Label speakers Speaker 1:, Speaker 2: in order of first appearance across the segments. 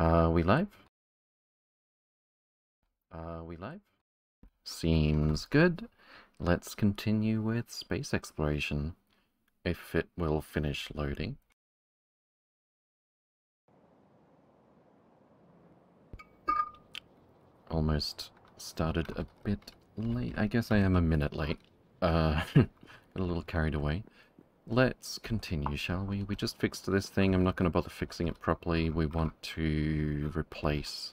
Speaker 1: Are we live? Are we live? Seems good. Let's continue with space exploration. If it will finish loading. Almost started a bit late. I guess I am a minute late. Uh, a little carried away. Let's continue, shall we? We just fixed this thing. I'm not going to bother fixing it properly. We want to replace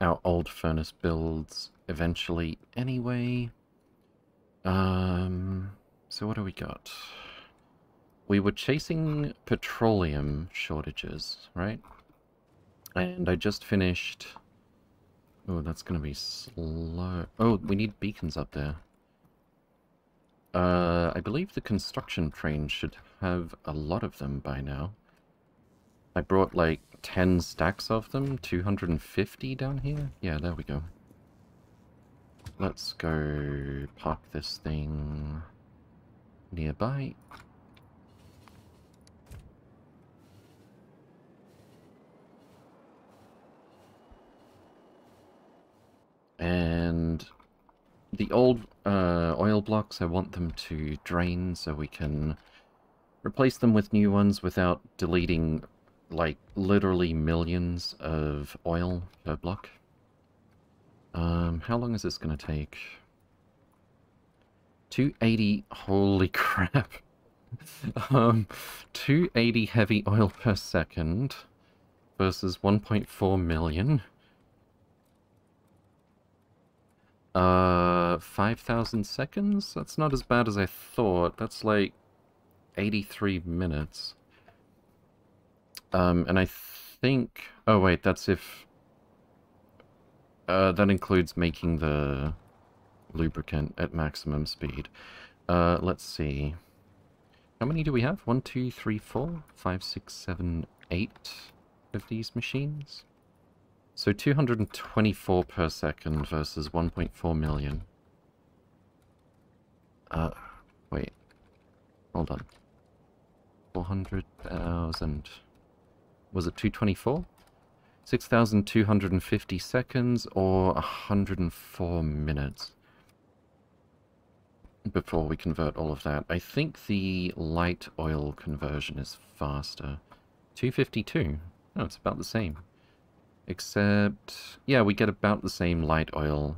Speaker 1: our old furnace builds eventually anyway. Um, so what do we got? We were chasing petroleum shortages, right? And I just finished... Oh, that's going to be slow. Oh, we need beacons up there. Uh, I believe the construction train should have a lot of them by now. I brought like 10 stacks of them, 250 down here. Yeah, there we go. Let's go park this thing nearby. And the old uh, oil blocks, I want them to drain so we can replace them with new ones without deleting, like, literally millions of oil per block. Um, how long is this going to take? 280, holy crap. um, 280 heavy oil per second versus 1.4 million. Uh, 5,000 seconds? That's not as bad as I thought. That's like 83 minutes. Um, and I think... Oh, wait, that's if... Uh, that includes making the lubricant at maximum speed. Uh, let's see. How many do we have? One, two, three, four, five, six, seven, eight of these machines? So 224 per second versus 1.4 million. Uh, wait. Hold on. 400,000. Was it 224? 6,250 seconds or 104 minutes before we convert all of that. I think the light oil conversion is faster. 252. Oh, it's about the same. Except, yeah, we get about the same light oil.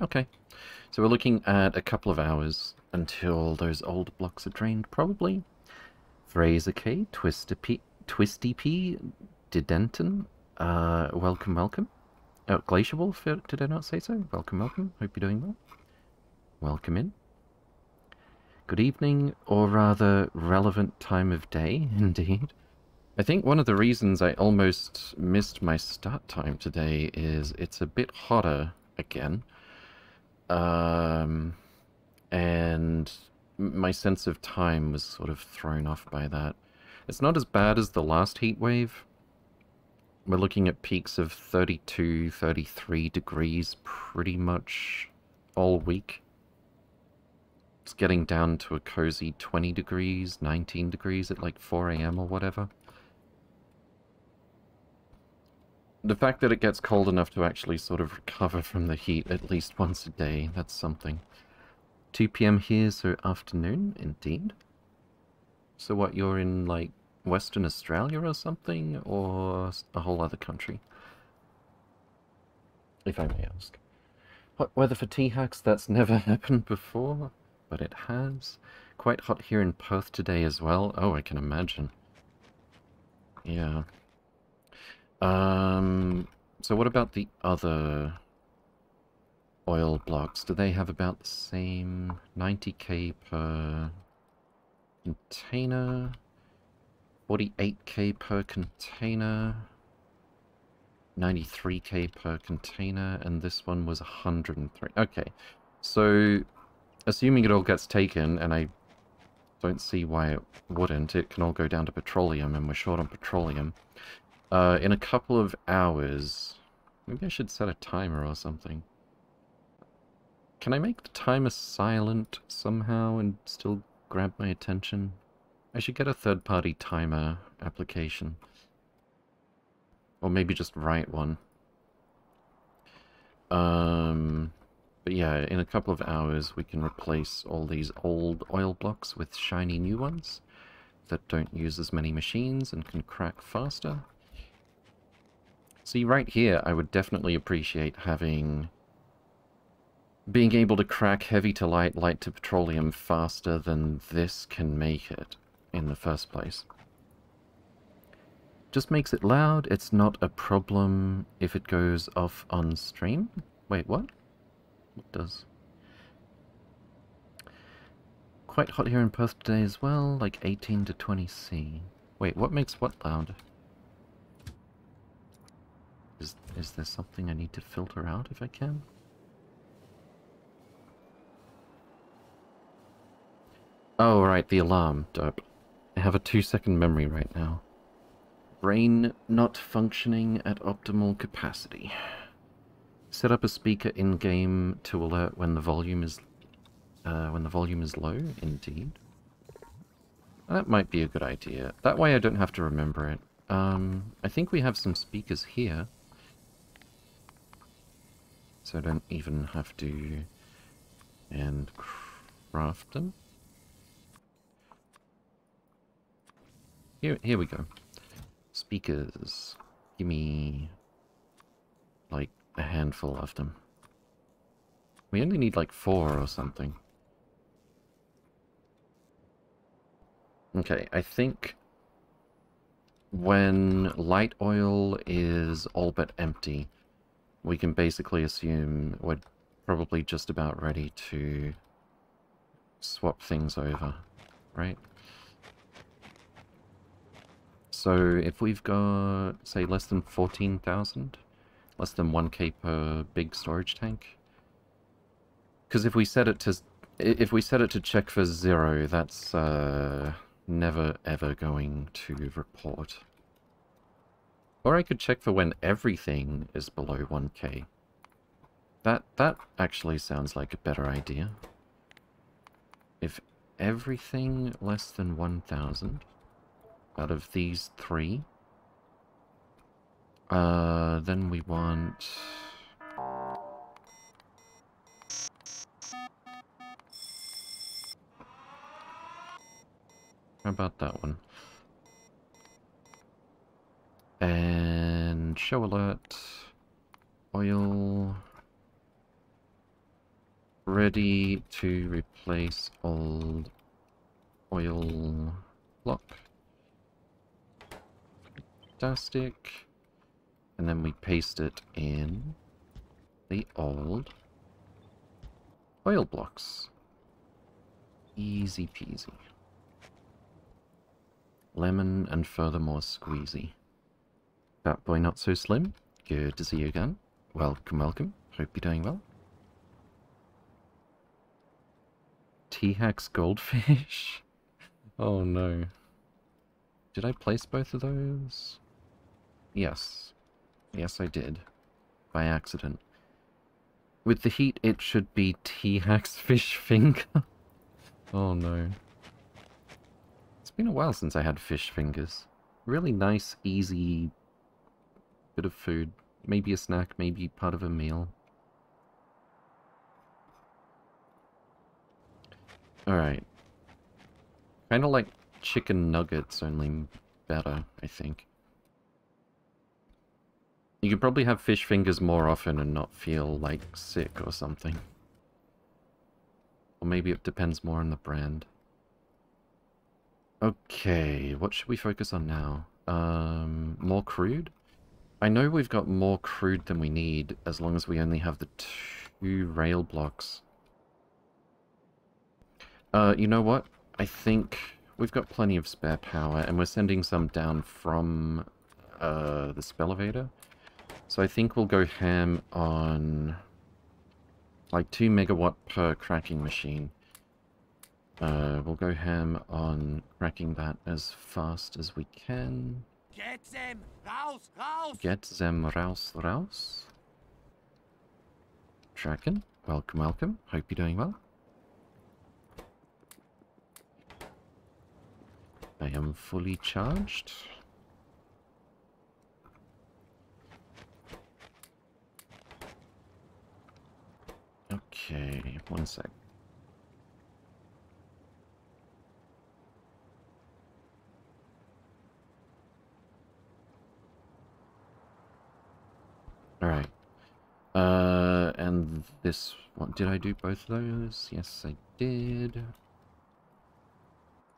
Speaker 1: Okay. So we're looking at a couple of hours until those old blocks are drained, probably. Fraser K, Twister P, Twisty P, Didenton, uh, welcome, welcome. Oh, Glacier Wolf, did I not say so? Welcome, welcome. Hope you're doing well. Welcome in. Good evening, or rather, relevant time of day, indeed. I think one of the reasons I almost missed my start time today is it's a bit hotter again. Um, and my sense of time was sort of thrown off by that. It's not as bad as the last heat wave. We're looking at peaks of 32, 33 degrees pretty much all week. It's getting down to a cozy 20 degrees, 19 degrees at like 4 a.m. or whatever. The fact that it gets cold enough to actually sort of recover from the heat at least once a day, that's something. 2 p.m. here, so afternoon, indeed. So what, you're in, like, Western Australia or something, or a whole other country? If I may ask. Hot weather for T-Hax, that's never happened before, but it has. Quite hot here in Perth today as well. Oh, I can imagine. Yeah. Um, so what about the other oil blocks? Do they have about the same 90k per container? 48k per container? 93k per container, and this one was 103. Okay, so assuming it all gets taken, and I don't see why it wouldn't, it can all go down to petroleum, and we're short on petroleum. Uh, in a couple of hours... Maybe I should set a timer or something. Can I make the timer silent somehow and still grab my attention? I should get a third-party timer application. Or maybe just write one. Um, but yeah, in a couple of hours we can replace all these old oil blocks with shiny new ones that don't use as many machines and can crack faster. See, right here, I would definitely appreciate having... being able to crack heavy to light, light to petroleum faster than this can make it in the first place. Just makes it loud, it's not a problem if it goes off on stream. Wait, what? What does? Quite hot here in Perth today as well, like 18 to 20 C. Wait, what makes what loud? Is, is there something I need to filter out if I can? Oh, right, the alarm. Dope. I have a two second memory right now. Brain not functioning at optimal capacity. Set up a speaker in-game to alert when the volume is uh, when the volume is low, indeed. That might be a good idea. That way I don't have to remember it. Um, I think we have some speakers here. So I don't even have to... and craft them. Here, here we go. Speakers. Give me... like, a handful of them. We only need like four or something. Okay, I think when light oil is all but empty, we can basically assume we're probably just about ready to swap things over, right? So if we've got, say, less than 14,000, less than 1k per big storage tank, because if we set it to, if we set it to check for zero, that's uh, never ever going to report. Or I could check for when everything is below 1k. That, that actually sounds like a better idea. If everything less than 1,000 out of these three, uh, then we want... How about that one? And show alert. Oil. Ready to replace old oil block. Fantastic. And then we paste it in the old oil blocks. Easy peasy. Lemon and furthermore squeezy. That boy not so slim. Good to see you again. Welcome, welcome. Hope you're doing well. T-Hax Goldfish? oh no. Did I place both of those? Yes. Yes, I did. By accident. With the heat, it should be T-Hax Fish Finger. oh no. It's been a while since I had fish fingers. Really nice, easy bit of food. Maybe a snack, maybe part of a meal. Alright. Kind of like chicken nuggets, only better, I think. You could probably have fish fingers more often and not feel, like, sick or something. Or maybe it depends more on the brand. Okay, what should we focus on now? Um, more crude? I know we've got more crude than we need, as long as we only have the two rail blocks. Uh, you know what? I think we've got plenty of spare power, and we're sending some down from uh, the Spelevator. So I think we'll go ham on like 2 megawatt per cracking machine. Uh, we'll go ham on cracking that as fast as we can.
Speaker 2: Get them raus, raus.
Speaker 1: Get them raus, raus. Dragon, welcome, welcome. Hope you're doing well. I am fully charged. Okay, one sec. Alright. Uh, and this one, did I do both of those? Yes, I did.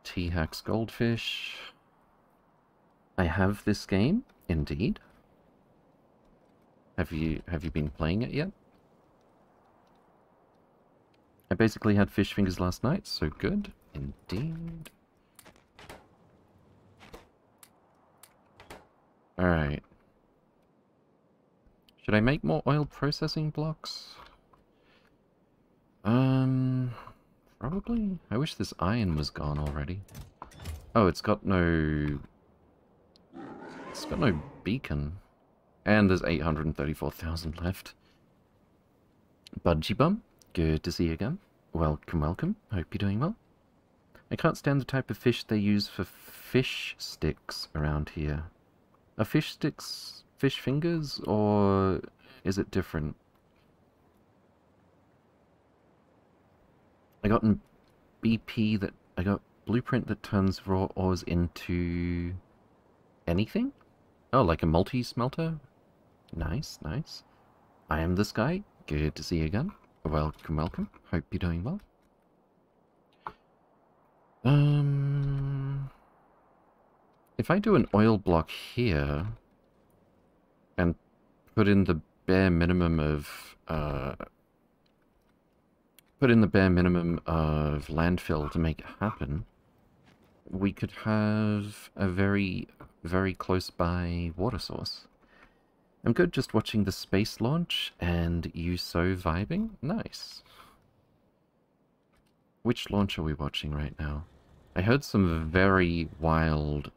Speaker 1: T-Hax Goldfish. I have this game, indeed. Have you have you been playing it yet? I basically had fish fingers last night, so good. Indeed. Alright. Should I make more oil processing blocks? Um, probably. I wish this iron was gone already. Oh, it's got no... It's got no beacon. And there's 834,000 left. Budgie Bum, good to see you again. Welcome, welcome. Hope you're doing well. I can't stand the type of fish they use for fish sticks around here. Are fish sticks fish fingers, or is it different? I got an BP that... I got blueprint that turns raw ores into... anything? Oh, like a multi-smelter? Nice, nice. I am this guy. Good to see you again. Welcome, welcome. Hope you're doing well. Um... If I do an oil block here, put in the bare minimum of, uh, put in the bare minimum of landfill to make it happen, we could have a very, very close by water source. I'm good just watching the space launch and you so vibing. Nice. Which launch are we watching right now? I heard some very wild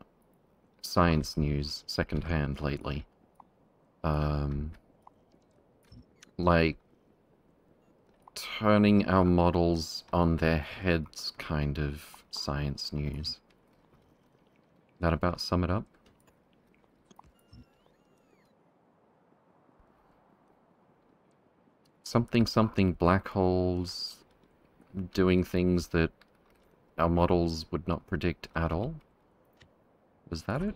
Speaker 1: science news secondhand lately. Um, like turning our models on their heads kind of science news. That about sum it up? something something black holes doing things that our models would not predict at all? Was that it?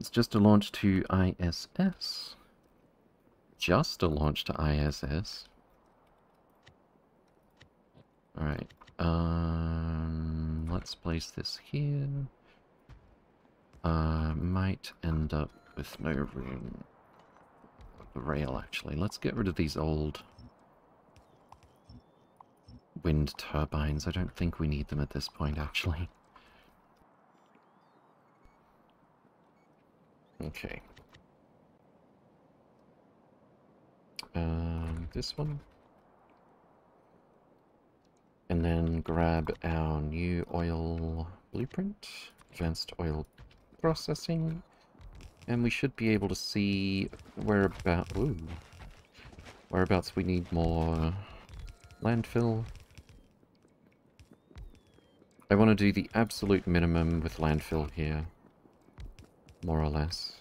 Speaker 1: It's just a launch to ISS. Just a launch to ISS. Alright, um, let's place this here. Uh, might end up with no room. The rail, actually. Let's get rid of these old wind turbines. I don't think we need them at this point, actually. Okay. Um, this one. And then grab our new oil blueprint. Advanced oil processing. And we should be able to see where about ooh, whereabouts we need more landfill. I want to do the absolute minimum with landfill here. More or less.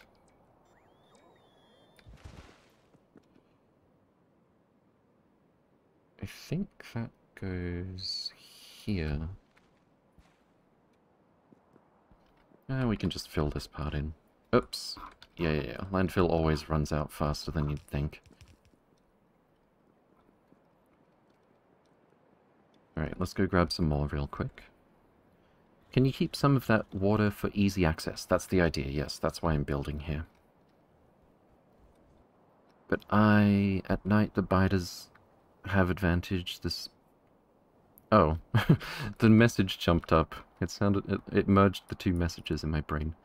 Speaker 1: I think that goes here. Uh, we can just fill this part in. Oops. Yeah, yeah, yeah. Landfill always runs out faster than you'd think. Alright, let's go grab some more real quick. Can you keep some of that water for easy access? That's the idea, yes. That's why I'm building here. But I... At night, the biters have advantage. This Oh, the message jumped up. It sounded it, it, merged the two messages in my brain.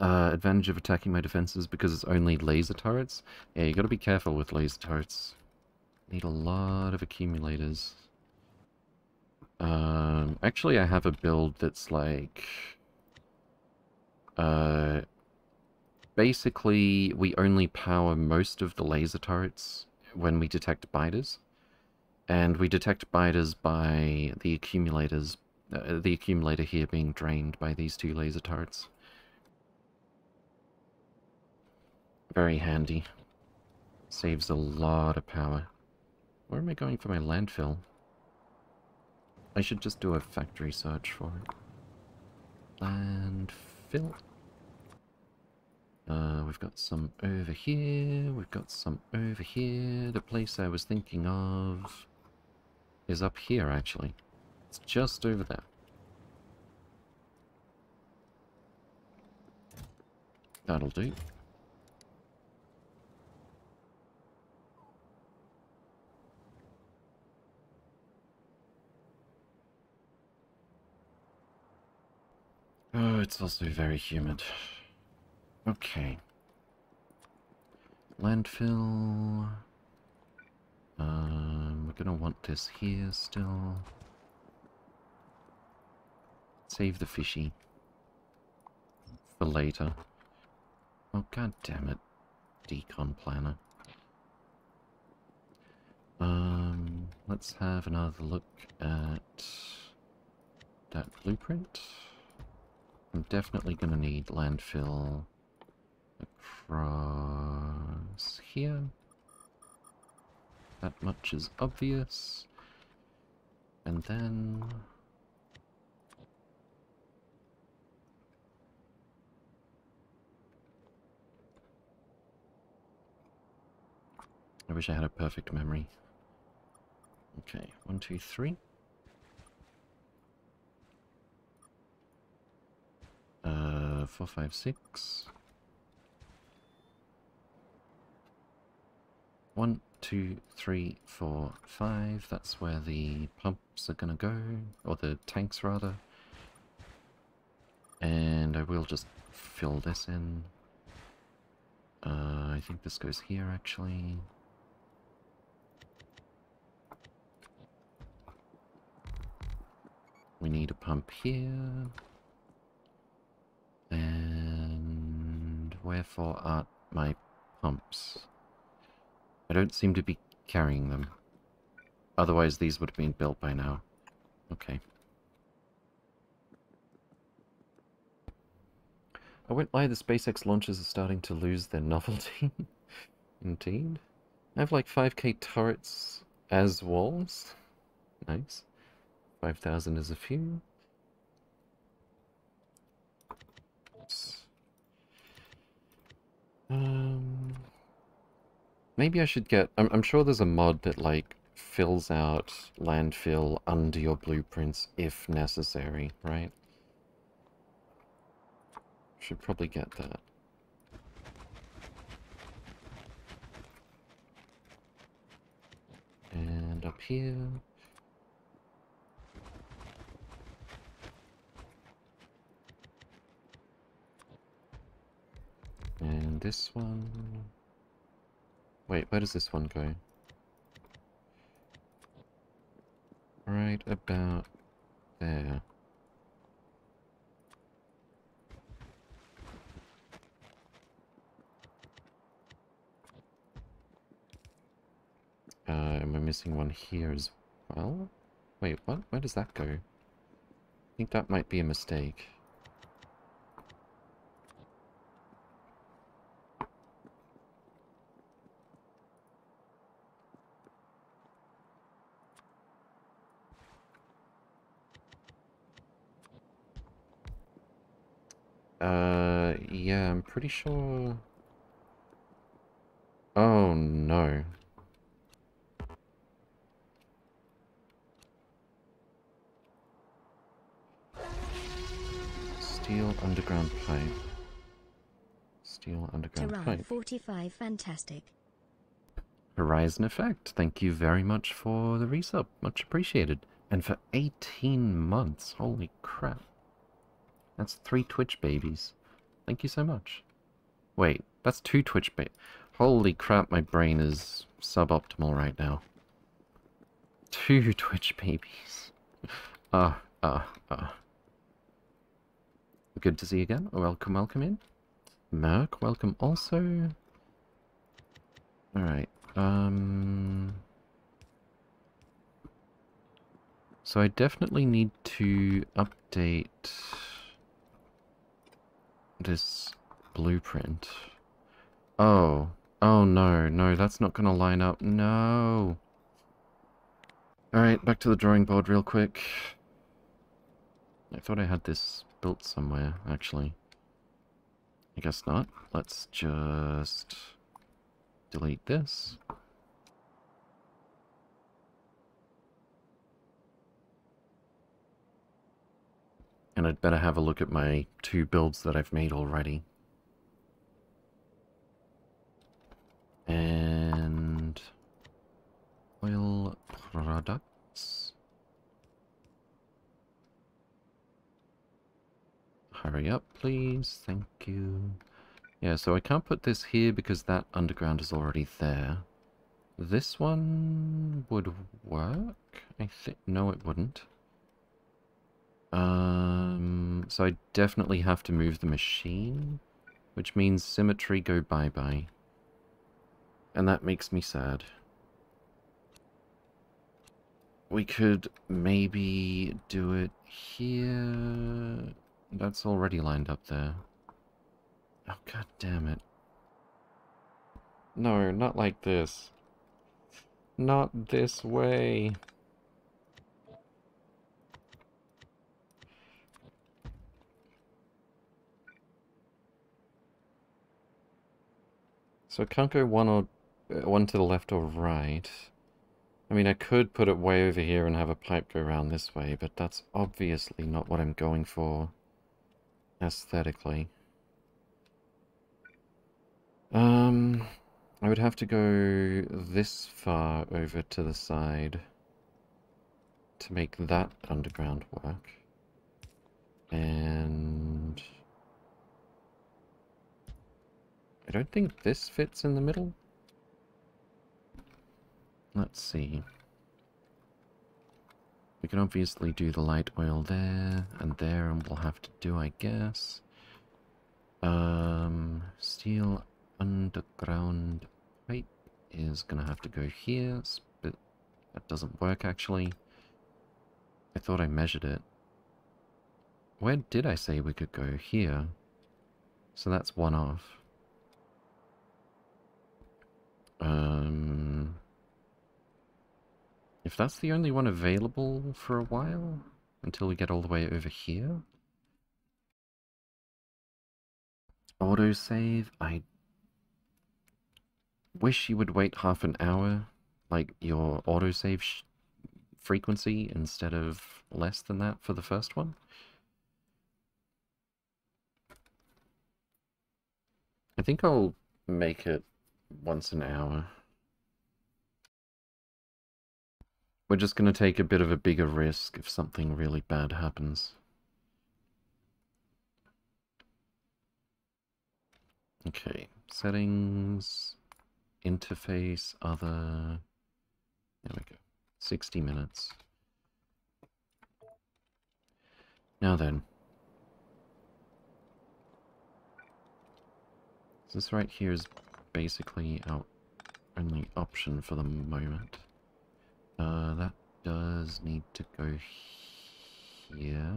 Speaker 1: Uh, advantage of attacking my defenses because it's only laser turrets. Yeah, you got to be careful with laser turrets. Need a lot of accumulators. Um, actually, I have a build that's like, uh, basically we only power most of the laser turrets when we detect biters. And we detect biters by the accumulators, uh, the accumulator here being drained by these two laser turrets. Very handy. Saves a lot of power. Where am I going for my landfill? I should just do a factory search for it. Landfill. Uh, we've got some over here, we've got some over here. The place I was thinking of is up here, actually. It's just over there. That'll do. Oh, it's also very humid. Okay. Landfill. Um, we're gonna want this here still. Save the fishy. For later. Oh, god damn it. Decon planner. Um, let's have another look at that blueprint. I'm definitely going to need landfill across here. That much is obvious. And then... I wish I had a perfect memory. Okay, one, two, three. Uh, four, five, six. One, two, three, four, five. That's where the pumps are gonna go, or the tanks rather. And I will just fill this in. Uh, I think this goes here actually. We need a pump here. Wherefore aren't my pumps? I don't seem to be carrying them. Otherwise these would have been built by now. Okay. I won't lie, the SpaceX launches are starting to lose their novelty. Indeed. I have like 5k turrets as walls. Nice. 5,000 is a few. Um, maybe I should get... I'm, I'm sure there's a mod that, like, fills out landfill under your blueprints if necessary, right? Should probably get that. And up here... And this one... Wait, where does this one go? Right about there. Uh, am I missing one here as well? Wait, what? Where does that go? I think that might be a mistake. Uh, yeah, I'm pretty sure... Oh, no. Steel underground pipe. Steel underground
Speaker 3: Tehran
Speaker 1: pipe.
Speaker 3: 45 fantastic.
Speaker 1: Horizon Effect, thank you very much for the resub. Much appreciated. And for 18 months. Holy crap. That's three Twitch babies. Thank you so much. Wait, that's two Twitch ba- Holy crap, my brain is suboptimal right now. Two Twitch babies. Ah, ah, ah. Good to see you again. Welcome, welcome in. Merc, welcome also. Alright, um... So I definitely need to update this blueprint. Oh. Oh no, no, that's not gonna line up. No. Alright, back to the drawing board real quick. I thought I had this built somewhere, actually. I guess not. Let's just delete this. And I'd better have a look at my two builds that I've made already. And oil products. Hurry up, please. Thank you. Yeah, so I can't put this here because that underground is already there. This one would work? I think... No, it wouldn't. Um, so I definitely have to move the machine, which means symmetry go bye-bye. And that makes me sad. We could maybe do it here. That's already lined up there. Oh, god damn it. No, not like this. Not this way. So it can't go one or uh, one to the left or right. I mean, I could put it way over here and have a pipe go around this way, but that's obviously not what I'm going for aesthetically. Um, I would have to go this far over to the side to make that underground work. And... I don't think this fits in the middle. Let's see. We can obviously do the light oil there and there, and we'll have to do, I guess. Um, steel underground pipe is gonna have to go here, but that doesn't work actually. I thought I measured it. Where did I say we could go? Here. So that's one off. Um, if that's the only one available for a while, until we get all the way over here. Autosave, I wish you would wait half an hour, like your autosave frequency, instead of less than that for the first one. I think I'll make it once an hour. We're just going to take a bit of a bigger risk if something really bad happens. Okay, settings, interface, other, there we go, 60 minutes. Now then. This right here is basically our only option for the moment. Uh, that does need to go here.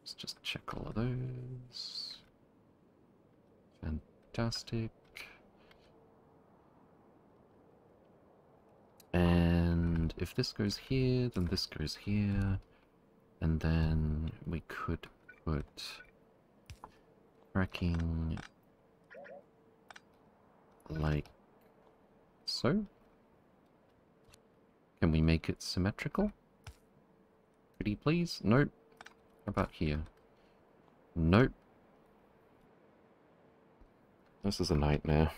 Speaker 1: Let's just check all of those. Fantastic. And if this goes here, then this goes here. And then we could put tracking like so. Can we make it symmetrical? Pretty please? Nope. How about here? Nope. This is a nightmare.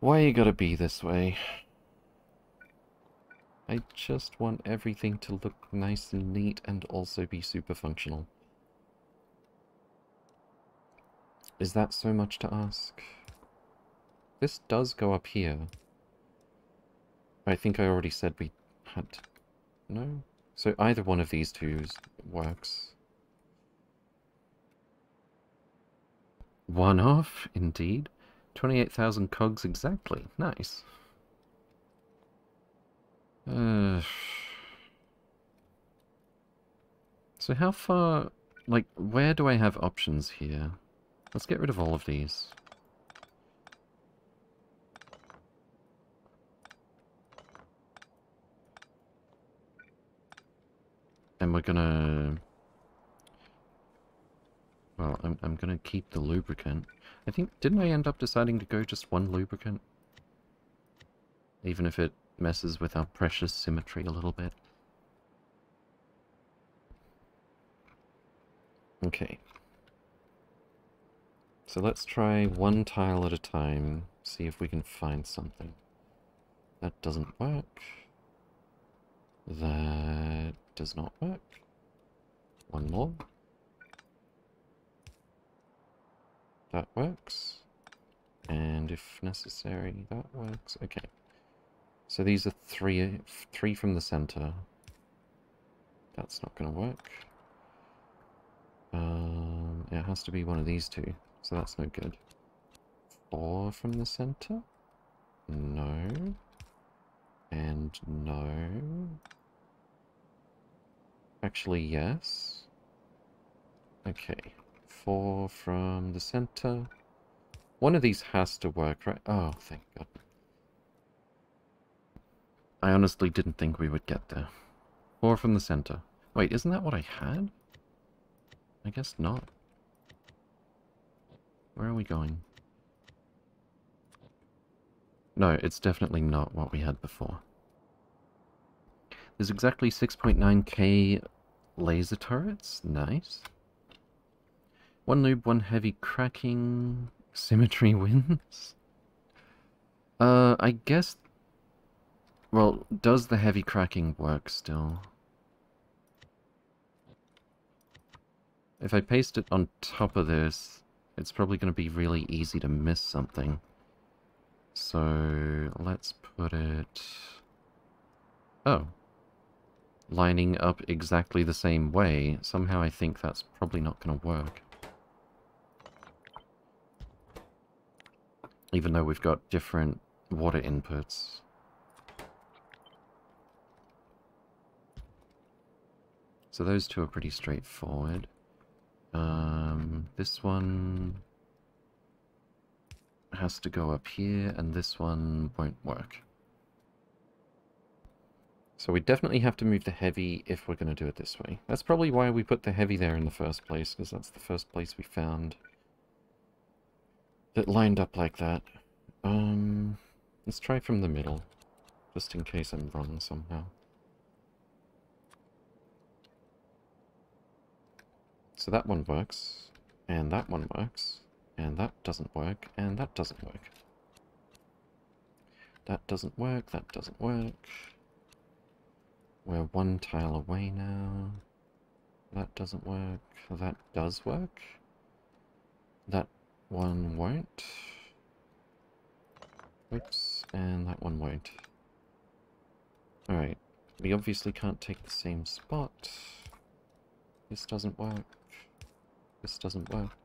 Speaker 1: Why you gotta be this way? I just want everything to look nice and neat and also be super functional. Is that so much to ask? This does go up here. I think I already said we had... No? So either one of these two works. One off, indeed. 28,000 cogs exactly. Nice. Uh, so how far Like, where do I have options here? Let's get rid of all of these. And we're gonna... Well, I'm, I'm gonna keep the lubricant. I think, didn't I end up deciding to go just one lubricant? Even if it messes with our precious symmetry a little bit. Okay. So let's try one tile at a time, see if we can find something. That doesn't work. That does not work. One more. That works. And if necessary, that works. Okay. So these are three, three from the center. That's not going to work. Um, it has to be one of these two, so that's no good. Four from the center? No. And no. Actually, yes. Okay. Four from the center. One of these has to work, right? Oh, thank God. I honestly didn't think we would get there. Four from the center. Wait, isn't that what I had? I guess not. Where are we going? No, it's definitely not what we had before. There's exactly 6.9k laser turrets. Nice. One noob, one heavy cracking. Symmetry wins. Uh, I guess... Well, does the heavy cracking work still? If I paste it on top of this, it's probably going to be really easy to miss something. So let's put it... Oh. Lining up exactly the same way. Somehow I think that's probably not going to work. Even though we've got different water inputs. So those two are pretty straightforward. Um, this one has to go up here, and this one won't work. So we definitely have to move the heavy if we're going to do it this way. That's probably why we put the heavy there in the first place, because that's the first place we found that lined up like that. Um, let's try from the middle, just in case I'm wrong somehow. So that one works, and that one works, and that doesn't work, and that doesn't work. That doesn't work, that doesn't work. We're one tile away now. That doesn't work. That does work. That one won't. Oops, and that one won't. Alright, we obviously can't take the same spot. This doesn't work. This doesn't work.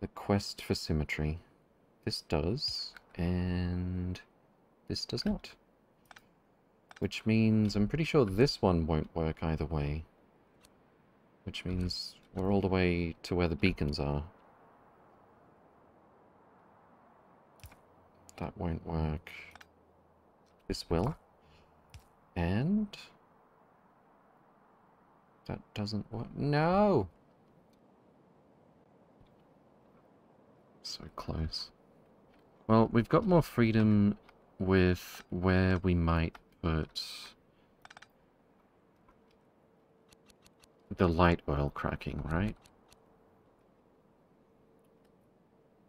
Speaker 1: The quest for symmetry. This does, and this does not. Which means I'm pretty sure this one won't work either way. Which means we're all the way to where the beacons are. That won't work. This will. And... That doesn't work. No! So close. Well, we've got more freedom with where we might put the light oil cracking, right?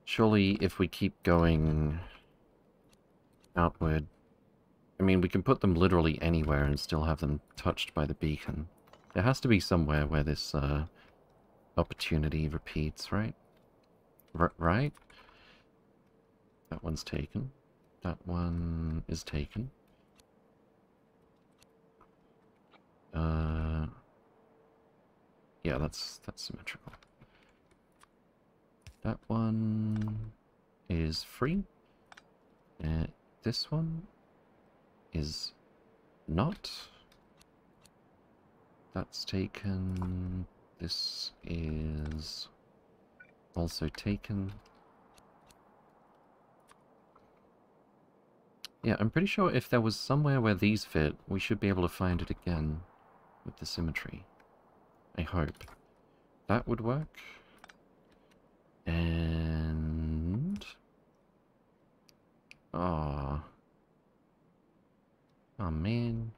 Speaker 1: Surely if we keep going outward, I mean, we can put them literally anywhere and still have them touched by the beacon. There has to be somewhere where this uh, opportunity repeats, right? R right? That one's taken. That one is taken. Uh, yeah, that's that's symmetrical. That one is free. Uh, this one is not. That's taken. This is also taken. Yeah, I'm pretty sure if there was somewhere where these fit, we should be able to find it again with the symmetry. I hope. That would work. And... Ah. Oh. oh man.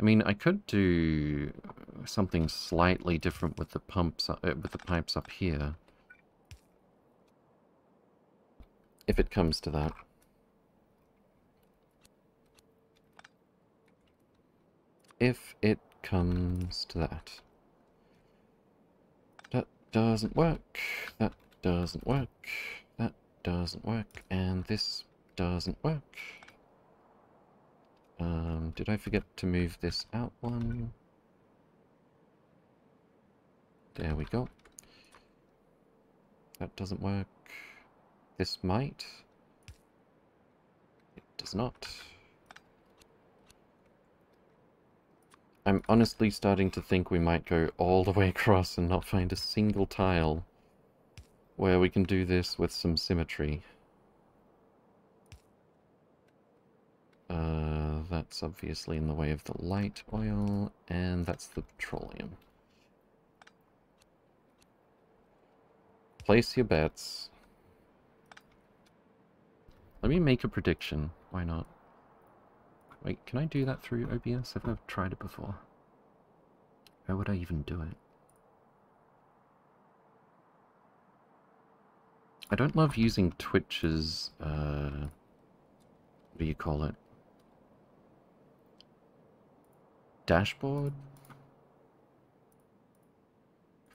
Speaker 1: I mean, I could do something slightly different with the pumps, uh, with the pipes up here. If it comes to that. If it comes to that. That doesn't work. That doesn't work. That doesn't work. And this doesn't work. Um, did I forget to move this out one? There we go. That doesn't work. This might. It does not. I'm honestly starting to think we might go all the way across and not find a single tile where we can do this with some symmetry. Uh, that's obviously in the way of the light oil, and that's the petroleum. Place your bets. Let me make a prediction. Why not? Wait, can I do that through OBS? I've never tried it before. How would I even do it? I don't love using Twitch's, uh, what do you call it? Dashboard?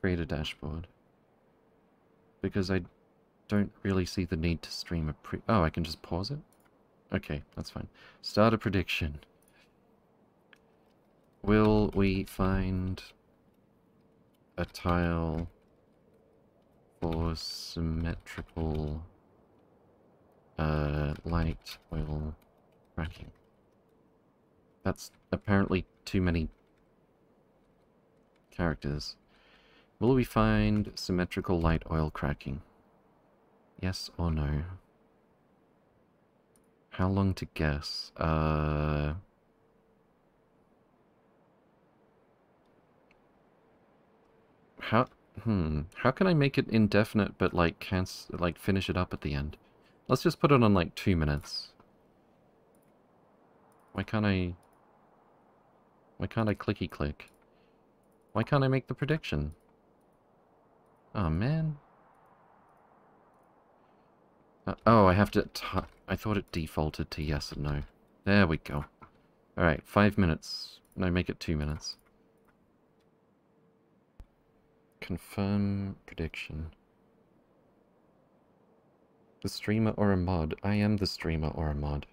Speaker 1: Create a dashboard. Because I don't really see the need to stream a pre- Oh, I can just pause it? Okay, that's fine. Start a prediction. Will we find a tile for symmetrical uh, light oil cracking? That's apparently too many characters. Will we find symmetrical light oil cracking? Yes or no? How long to guess? Uh... How... Hmm. How can I make it indefinite but, like, can't... Like, finish it up at the end? Let's just put it on, like, two minutes. Why can't I... Why can't I clicky click? Why can't I make the prediction? Oh, man. Uh, oh, I have to... I thought it defaulted to yes and no. There we go. Alright, five minutes. No, make it two minutes. Confirm prediction. The streamer or a mod? I am the streamer or a mod.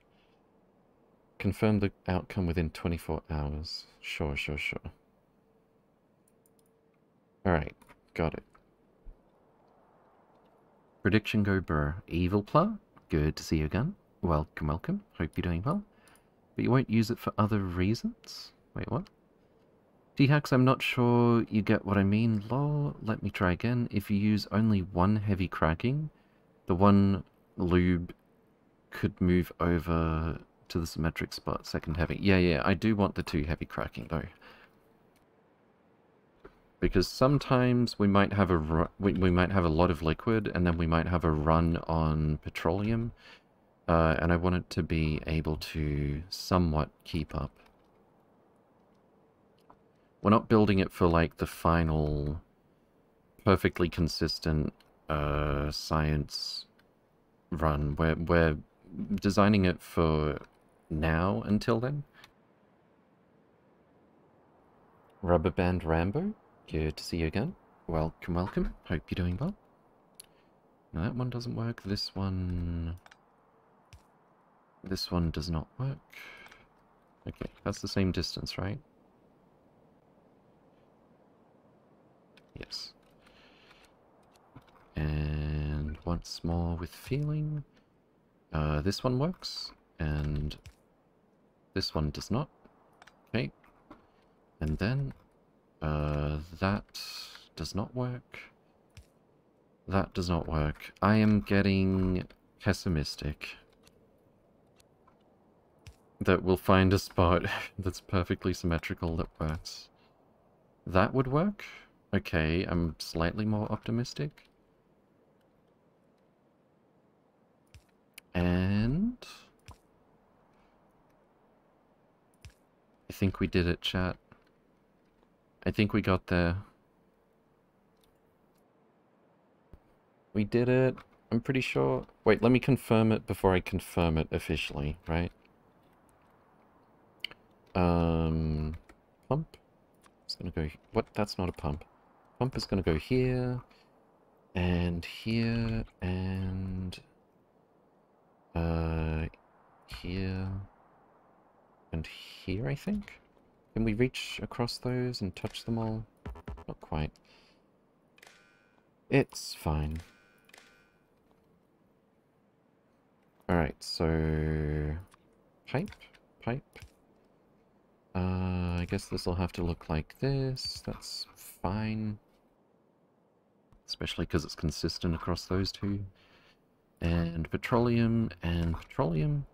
Speaker 1: Confirm the outcome within 24 hours. Sure, sure, sure. Alright, got it. Prediction go brr. Evil Pla? Good to see you again. Welcome, welcome. Hope you're doing well. But you won't use it for other reasons? Wait, what? T-Hax, I'm not sure you get what I mean. Lol, let me try again. If you use only one heavy cracking, the one lube could move over to the symmetric spot, second heavy. Yeah, yeah, I do want the two heavy cracking, though because sometimes we might have a we, we might have a lot of liquid and then we might have a run on petroleum uh, and I want it to be able to somewhat keep up. We're not building it for like the final perfectly consistent uh, science run. We're, we're designing it for now until then. Rubber Band Rambo? Good to see you again. Welcome, welcome. Hope you're doing well. Now that one doesn't work. This one... This one does not work. Okay, that's the same distance, right? Yes. And once more with feeling. Uh, this one works, and this one does not. Okay. And then Uh, that does not work. That does not work. I am getting pessimistic that we'll find a spot that's perfectly symmetrical that works. That would work? Okay, I'm slightly more optimistic. And... think we did it, chat. I think we got there. We did it. I'm pretty sure. Wait, let me confirm it before I confirm it officially, right? Um, pump. It's gonna go. What? That's not a pump. Pump is gonna go here, and here, and uh, here, and here. I think. Can we reach across those and touch them all? Not quite. It's fine. Alright, so... Pipe? Pipe? Uh, I guess this will have to look like this. That's fine. Especially because it's consistent across those two. And petroleum and petroleum.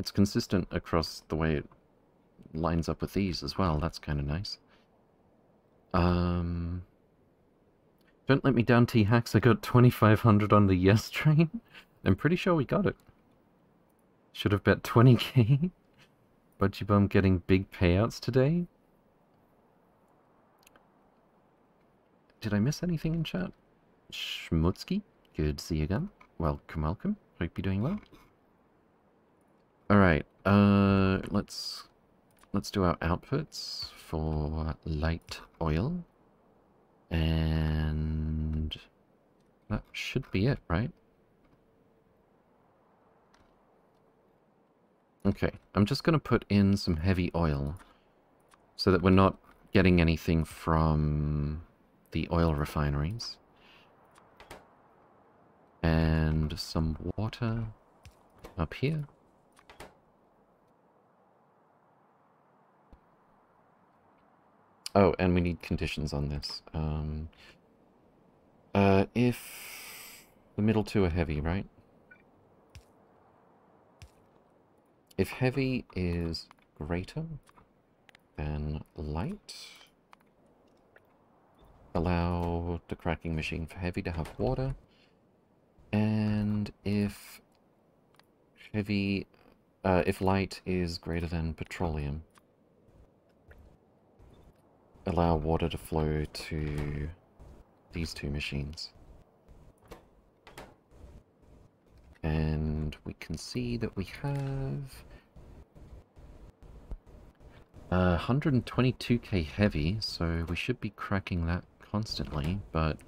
Speaker 1: It's consistent across the way it lines up with these as well. That's kind of nice. Um, don't let me down, T-Hax. I got 2,500 on the yes train. I'm pretty sure we got it. Should have bet 20k. Budgie Bum getting big payouts today. Did I miss anything in chat? Schmutzky, good to see you again. Welcome, welcome. Hope you're doing well. Alright, uh, let's let's do our outputs for light oil. And that should be it, right? Okay, I'm just going to put in some heavy oil so that we're not getting anything from the oil refineries. And some water up here. Oh, and we need conditions on this. Um, uh, if the middle two are heavy, right? If heavy is greater than light, allow the cracking machine for heavy to have water. And if heavy, uh, if light is greater than petroleum, allow water to flow to these two machines. And we can see that we have uh, 122k heavy, so we should be cracking that constantly, but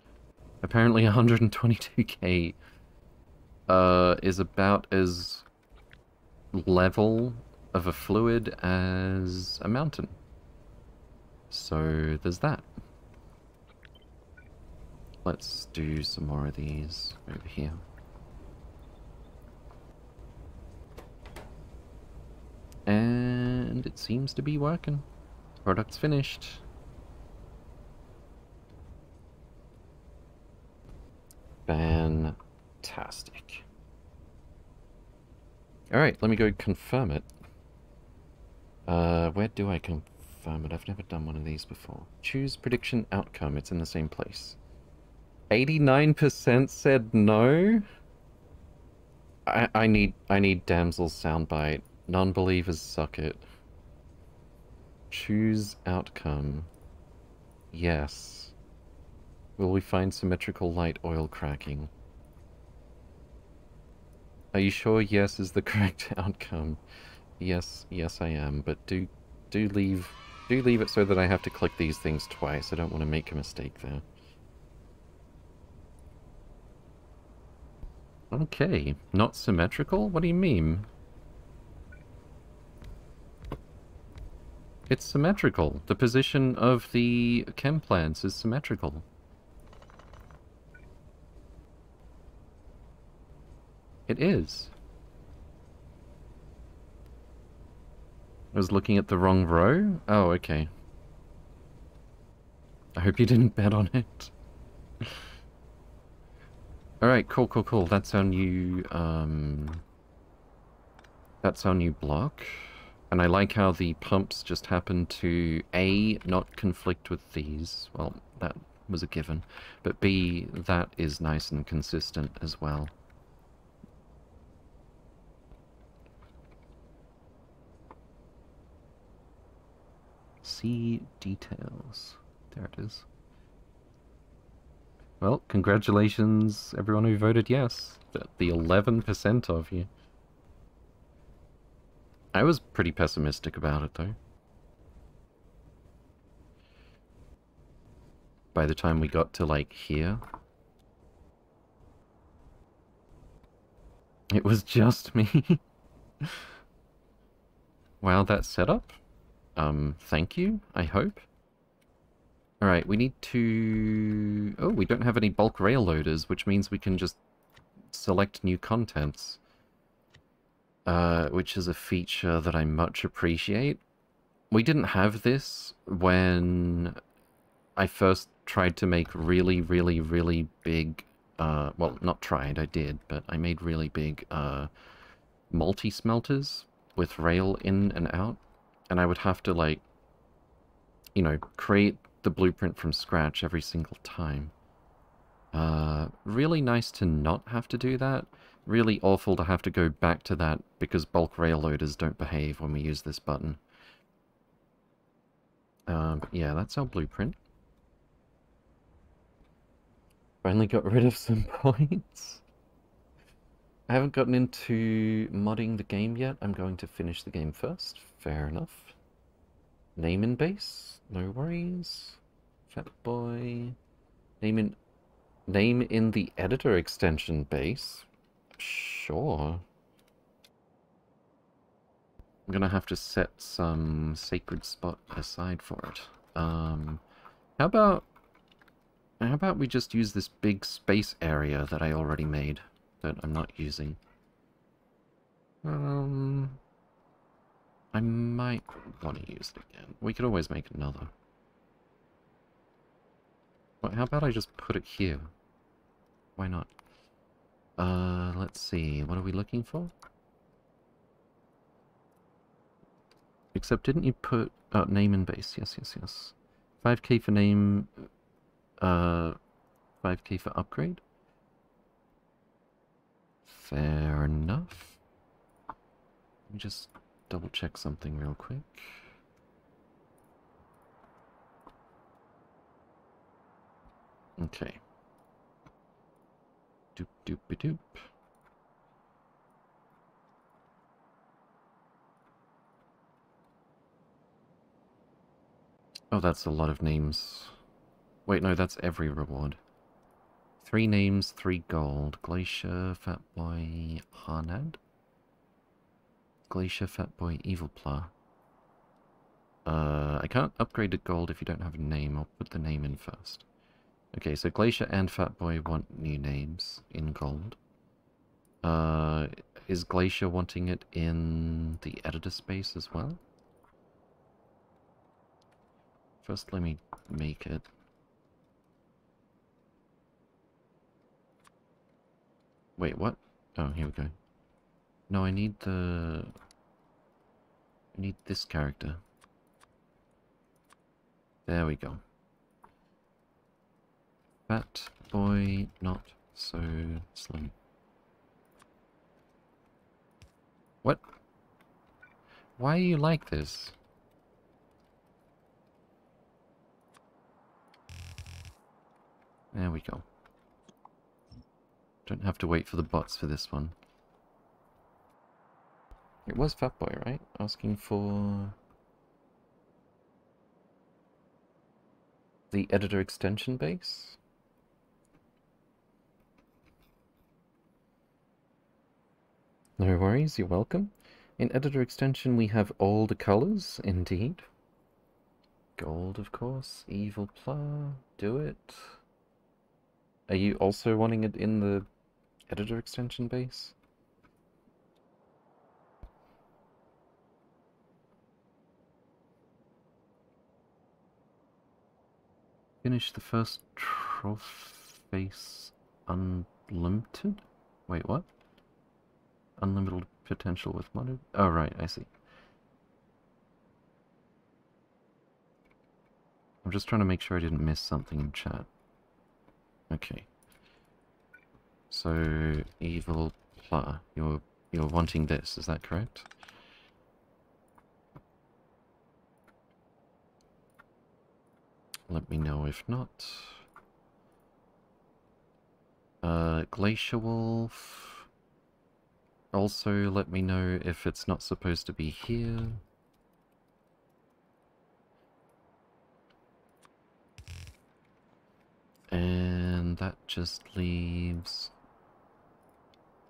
Speaker 1: apparently 122k uh, is about as level of a fluid as a mountain. So there's that. Let's do some more of these over here. And it seems to be working. Product's finished. Fantastic. Alright, let me go confirm it. Uh, where do I confirm it? I've never done one of these before. Choose prediction outcome. It's in the same place. 89% said no? I, I need I need Damsel's soundbite. Non-believers suck it. Choose outcome. Yes. Will we find symmetrical light oil cracking? Are you sure yes is the correct outcome? Yes, yes I am, but do do leave do leave it so that I have to click these things twice. I don't want to make a mistake there. Okay, not symmetrical? What do you mean? It's symmetrical. The position of the chem plants is symmetrical. It is. I was looking at the wrong row? Oh, okay. I hope you didn't bet on it. Alright, cool, cool, cool. That's our new, um... That's our new block. And I like how the pumps just happen to, A, not conflict with these. Well, that was a given. But B, that is nice and consistent as well. See details. There it is. Well, congratulations everyone who voted yes. The 11% of you. I was pretty pessimistic about it, though. By the time we got to, like, here... It was just me. wow, that setup? Um, thank you, I hope. Alright, we need to... Oh, we don't have any bulk rail loaders, which means we can just select new contents. Uh, which is a feature that I much appreciate. We didn't have this when I first tried to make really, really, really big... Uh, well, not tried, I did, but I made really big uh, multi-smelters with rail in and out. And I would have to, like, you know, create the blueprint from scratch every single time. Uh, really nice to not have to do that. Really awful to have to go back to that because bulk rail loaders don't behave when we use this button. Uh, but yeah, that's our blueprint. Finally got rid of some points. I haven't gotten into modding the game yet. I'm going to finish the game first. Fair enough. Name in base. No worries. Fat boy. Name in name in the editor extension base. Sure. I'm gonna have to set some sacred spot aside for it. Um, how about how about we just use this big space area that I already made that I'm not using? Um, I might want to use it again. We could always make another. Well, how about I just put it here? Why not? Uh, let's see. What are we looking for? Except didn't you put... Oh, name and base. Yes, yes, yes. 5k for name... Uh, 5k for upgrade? Fair enough. Let me just double check something real quick. Okay. Doop doop doop. Oh, that's a lot of names. Wait, no, that's every reward. Three names, three gold. Glacier, Fatboy, Harnad. Glacier, Fatboy, Evil Pla. Uh, I can't upgrade to gold if you don't have a name. I'll put the name in first. Okay, so Glacier and Fatboy want new names in gold. Uh, is Glacier wanting it in the editor space as well? First, let me make it. Wait, what? Oh, here we go. No, I need the... I need this character. There we go. Fat boy, not so slim. What? Why are you like this? There we go. Don't have to wait for the bots for this one. It was Fatboy, right? Asking for... The editor extension base? No worries, you're welcome. In editor extension we have all the colors, indeed. Gold, of course. Evil Pla, do it. Are you also wanting it in the editor extension base? Finish the first Trollface Unlimited? Wait, what? Unlimited potential with modded? Oh, right, I see. I'm just trying to make sure I didn't miss something in chat. Okay. So, Evil Pla, you're, you're wanting this, is that correct? Let me know if not. Uh, Glacier Wolf. Also, let me know if it's not supposed to be here. And that just leaves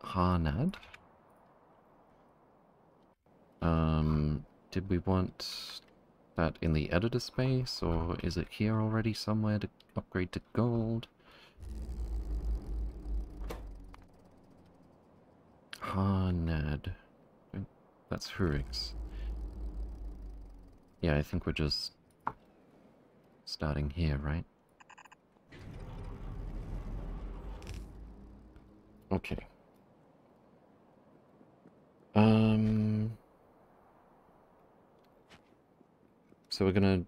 Speaker 1: Harnad. Um, did we want that in the editor space, or is it here already somewhere to upgrade to gold? Harnad. That's Hurix. Yeah, I think we're just starting here, right? Okay. Um... So we're gonna...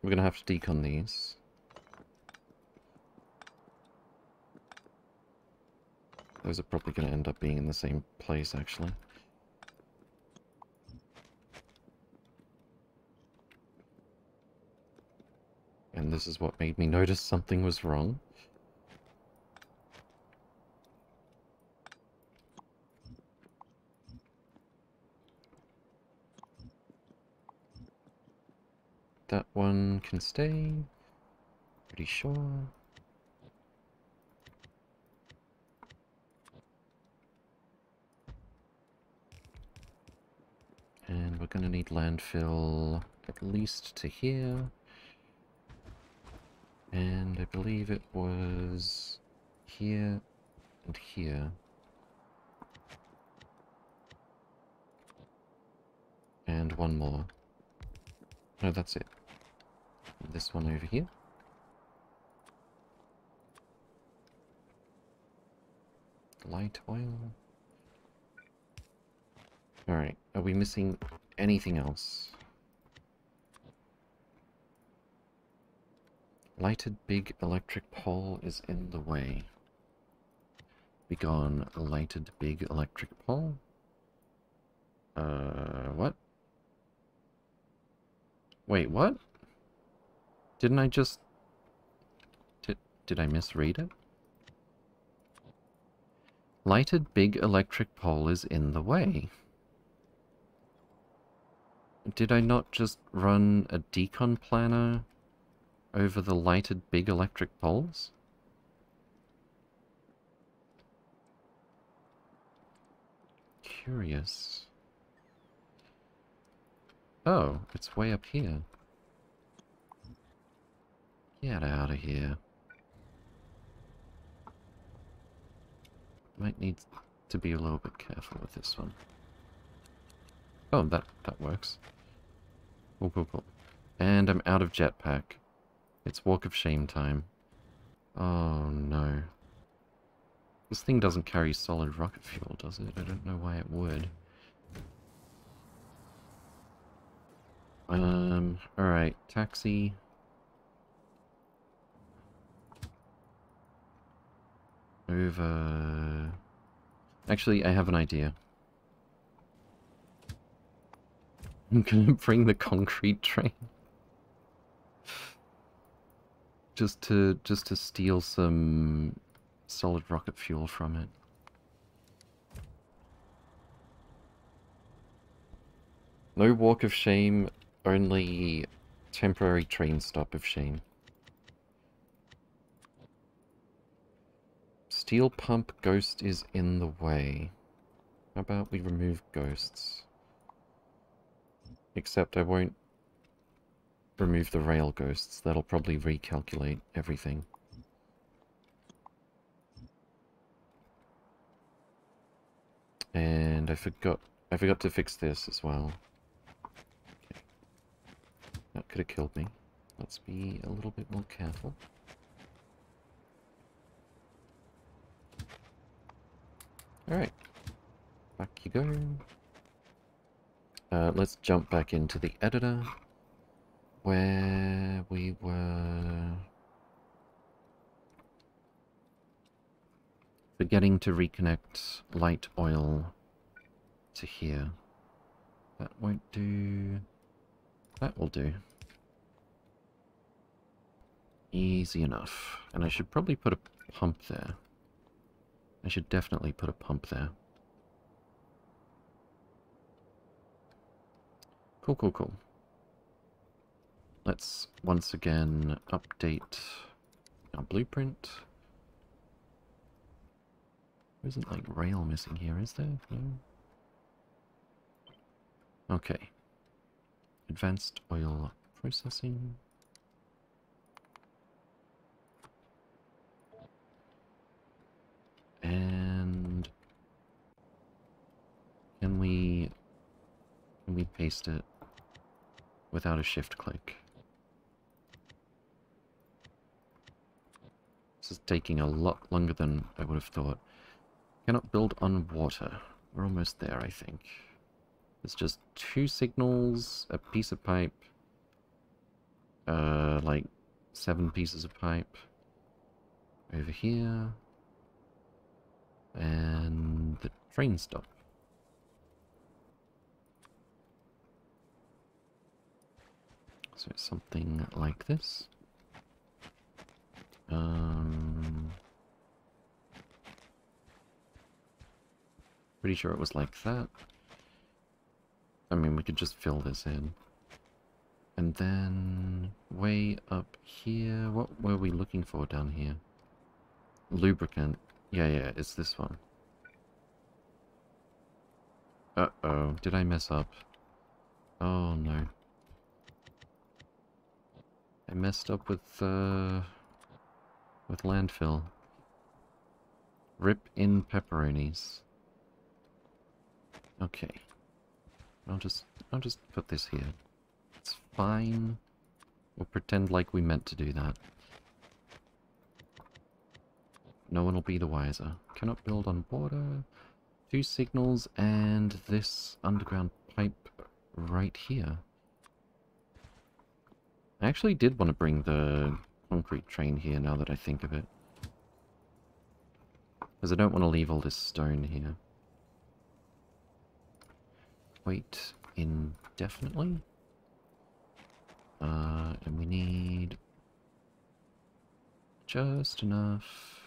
Speaker 1: We're gonna have to decon these. Those are probably gonna end up being in the same place, actually. And this is what made me notice something was wrong. That one can stay. Pretty sure. And we're gonna need landfill at least to here. And I believe it was here and here. And one more. No, that's it. This one over here. Light oil. Alright, are we missing anything else? Lighted big electric pole is in the way. Begone, lighted big electric pole. Uh, what? Wait, what? Didn't I just... Did, did I misread it? Lighted big electric pole is in the way. Did I not just run a decon planner over the lighted big electric poles? Curious. Oh, it's way up here. Get out of here. Might need to be a little bit careful with this one. Oh, that, that works. Cool, cool, cool. And I'm out of jetpack. It's walk of shame time. Oh no. This thing doesn't carry solid rocket fuel, does it? I don't know why it would. Um, alright, taxi. Over... Uh, actually, I have an idea. I'm gonna bring the concrete train. just to, just to steal some solid rocket fuel from it. No walk of shame, only temporary train stop of shame. Steel pump ghost is in the way. How about we remove ghosts? Except I won't remove the rail ghosts. That'll probably recalculate everything. And I forgot I forgot to fix this as well. Okay. That could have killed me. Let's be a little bit more careful. Alright. Back you go. Uh, let's jump back into the editor. Where we were... Forgetting to reconnect light oil to here. That won't do... That will do. Easy enough. And I should probably put a pump there. I should definitely put a pump there. Cool, cool, cool. Let's once again update our blueprint. There isn't like rail missing here, is there? No. Okay. Advanced oil processing. And can we we paste it without a shift click? This is taking a lot longer than I would have thought. Cannot build on water. We're almost there, I think. It's just two signals, a piece of pipe, uh, like seven pieces of pipe over here, and the train stop. So it's something like this. Um, pretty sure it was like that. I mean, we could just fill this in. And then way up here, what were we looking for down here? Lubricant. Yeah, yeah, it's this one. Uh-oh, did I mess up? Oh, no. I messed up with, uh... with landfill. Rip in pepperonis. Okay. I'll just, I'll just put this here. It's fine. We'll pretend like we meant to do that. No one will be the wiser. Cannot build on border. Two signals and this underground pipe right here. I actually did want to bring the concrete train here now that I think of it. Because I don't want to leave all this stone here. Wait indefinitely. Uh, and we need just enough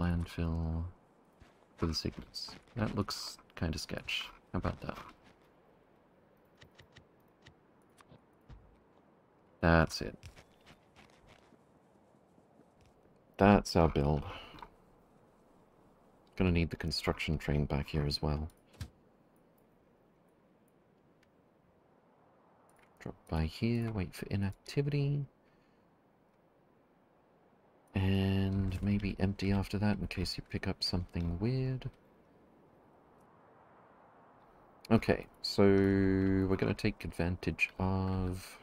Speaker 1: landfill for the signals. That looks kind of sketch. How about that? That's it. That's our build. Gonna need the construction train back here as well. Drop by here, wait for inactivity. And maybe empty after that in case you pick up something weird. Okay, so we're going to take advantage of...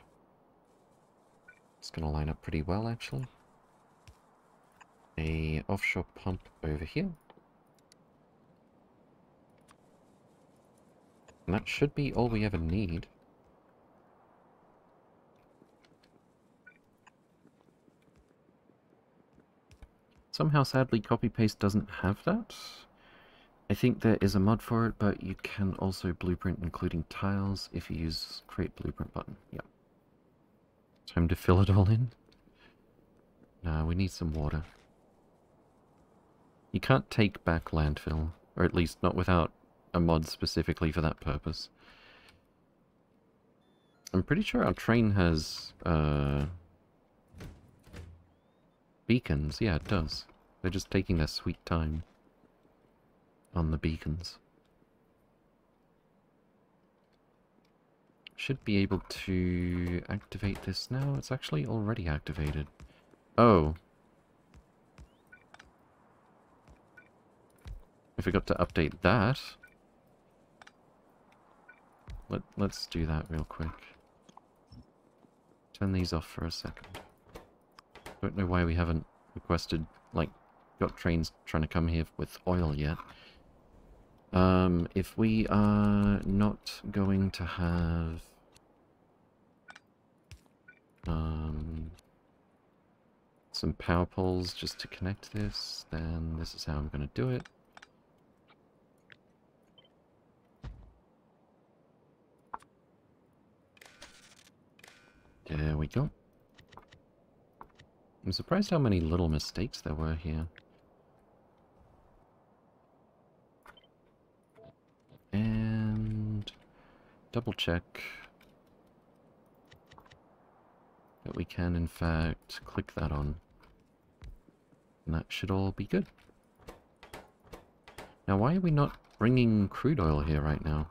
Speaker 1: It's going to line up pretty well, actually. A offshore pump over here. And that should be all we ever need. Somehow, sadly, copy-paste doesn't have that. I think there is a mod for it, but you can also blueprint including tiles if you use create blueprint button. Yep. Time to fill it all in. Nah, we need some water. You can't take back landfill, or at least not without a mod specifically for that purpose. I'm pretty sure our train has, uh, Beacons, yeah, it does. They're just taking their sweet time on the beacons. Should be able to activate this now. It's actually already activated. Oh. I forgot to update that. let, let's do that real quick. Turn these off for a second. Don't know why we haven't requested, like, got trains trying to come here with oil yet. Um, if we are not going to have... Um, some power poles just to connect this, then this is how I'm going to do it. There we go. I'm surprised how many little mistakes there were here. And double check that we can in fact click that on. And that should all be good. Now why are we not bringing crude oil here right now?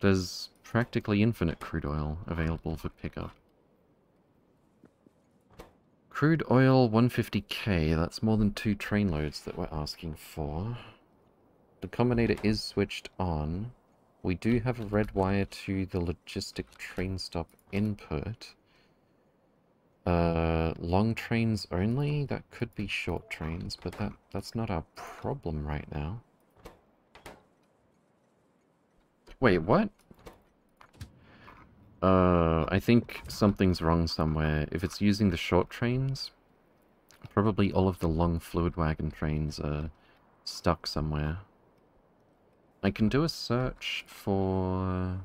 Speaker 1: There's practically infinite crude oil available for pickup. Crude oil 150k, that's more than two train loads that we're asking for. The combinator is switched on. We do have a red wire to the logistic train stop input. Uh, long trains only? That could be short trains, but that, that's not our problem right now. Wait, what? Uh, I think something's wrong somewhere. If it's using the short trains, probably all of the long fluid wagon trains are stuck somewhere. I can do a search for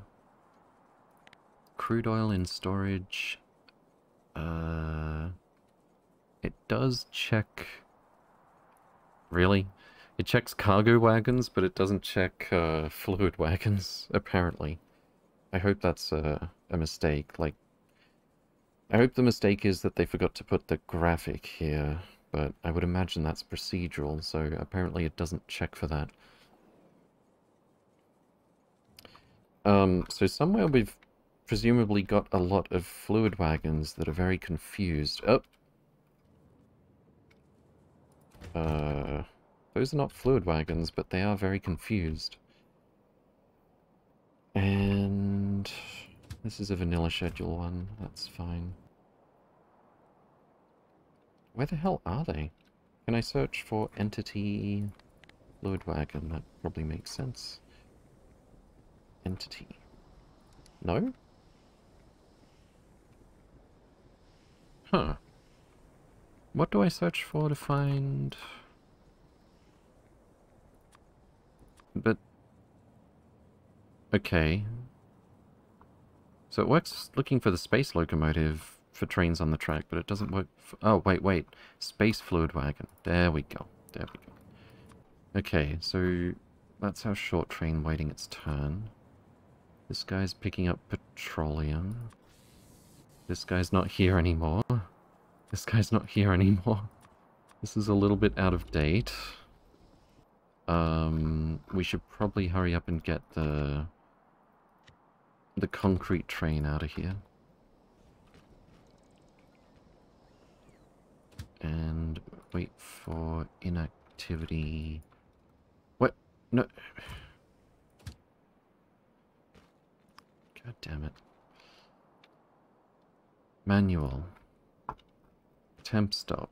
Speaker 1: crude oil in storage. Uh, it does check... Really? It checks cargo wagons, but it doesn't check uh, fluid wagons, apparently. I hope that's a, a mistake. Like, I hope the mistake is that they forgot to put the graphic here, but I would imagine that's procedural, so apparently it doesn't check for that. Um, so somewhere we've presumably got a lot of fluid wagons that are very confused. Oh! Uh, those are not fluid wagons, but they are very confused. And this is a vanilla schedule one. That's fine. Where the hell are they? Can I search for entity fluid wagon? That probably makes sense. Entity. No? Huh. What do I search for to find... But Okay. So it works looking for the space locomotive for trains on the track, but it doesn't work for... Oh, wait, wait. Space fluid wagon. There we go. There we go. Okay, so that's our short train waiting its turn. This guy's picking up petroleum. This guy's not here anymore. This guy's not here anymore. This is a little bit out of date. Um, we should probably hurry up and get the the concrete train out of here. And wait for inactivity. What? No. God damn it. Manual. Temp stop.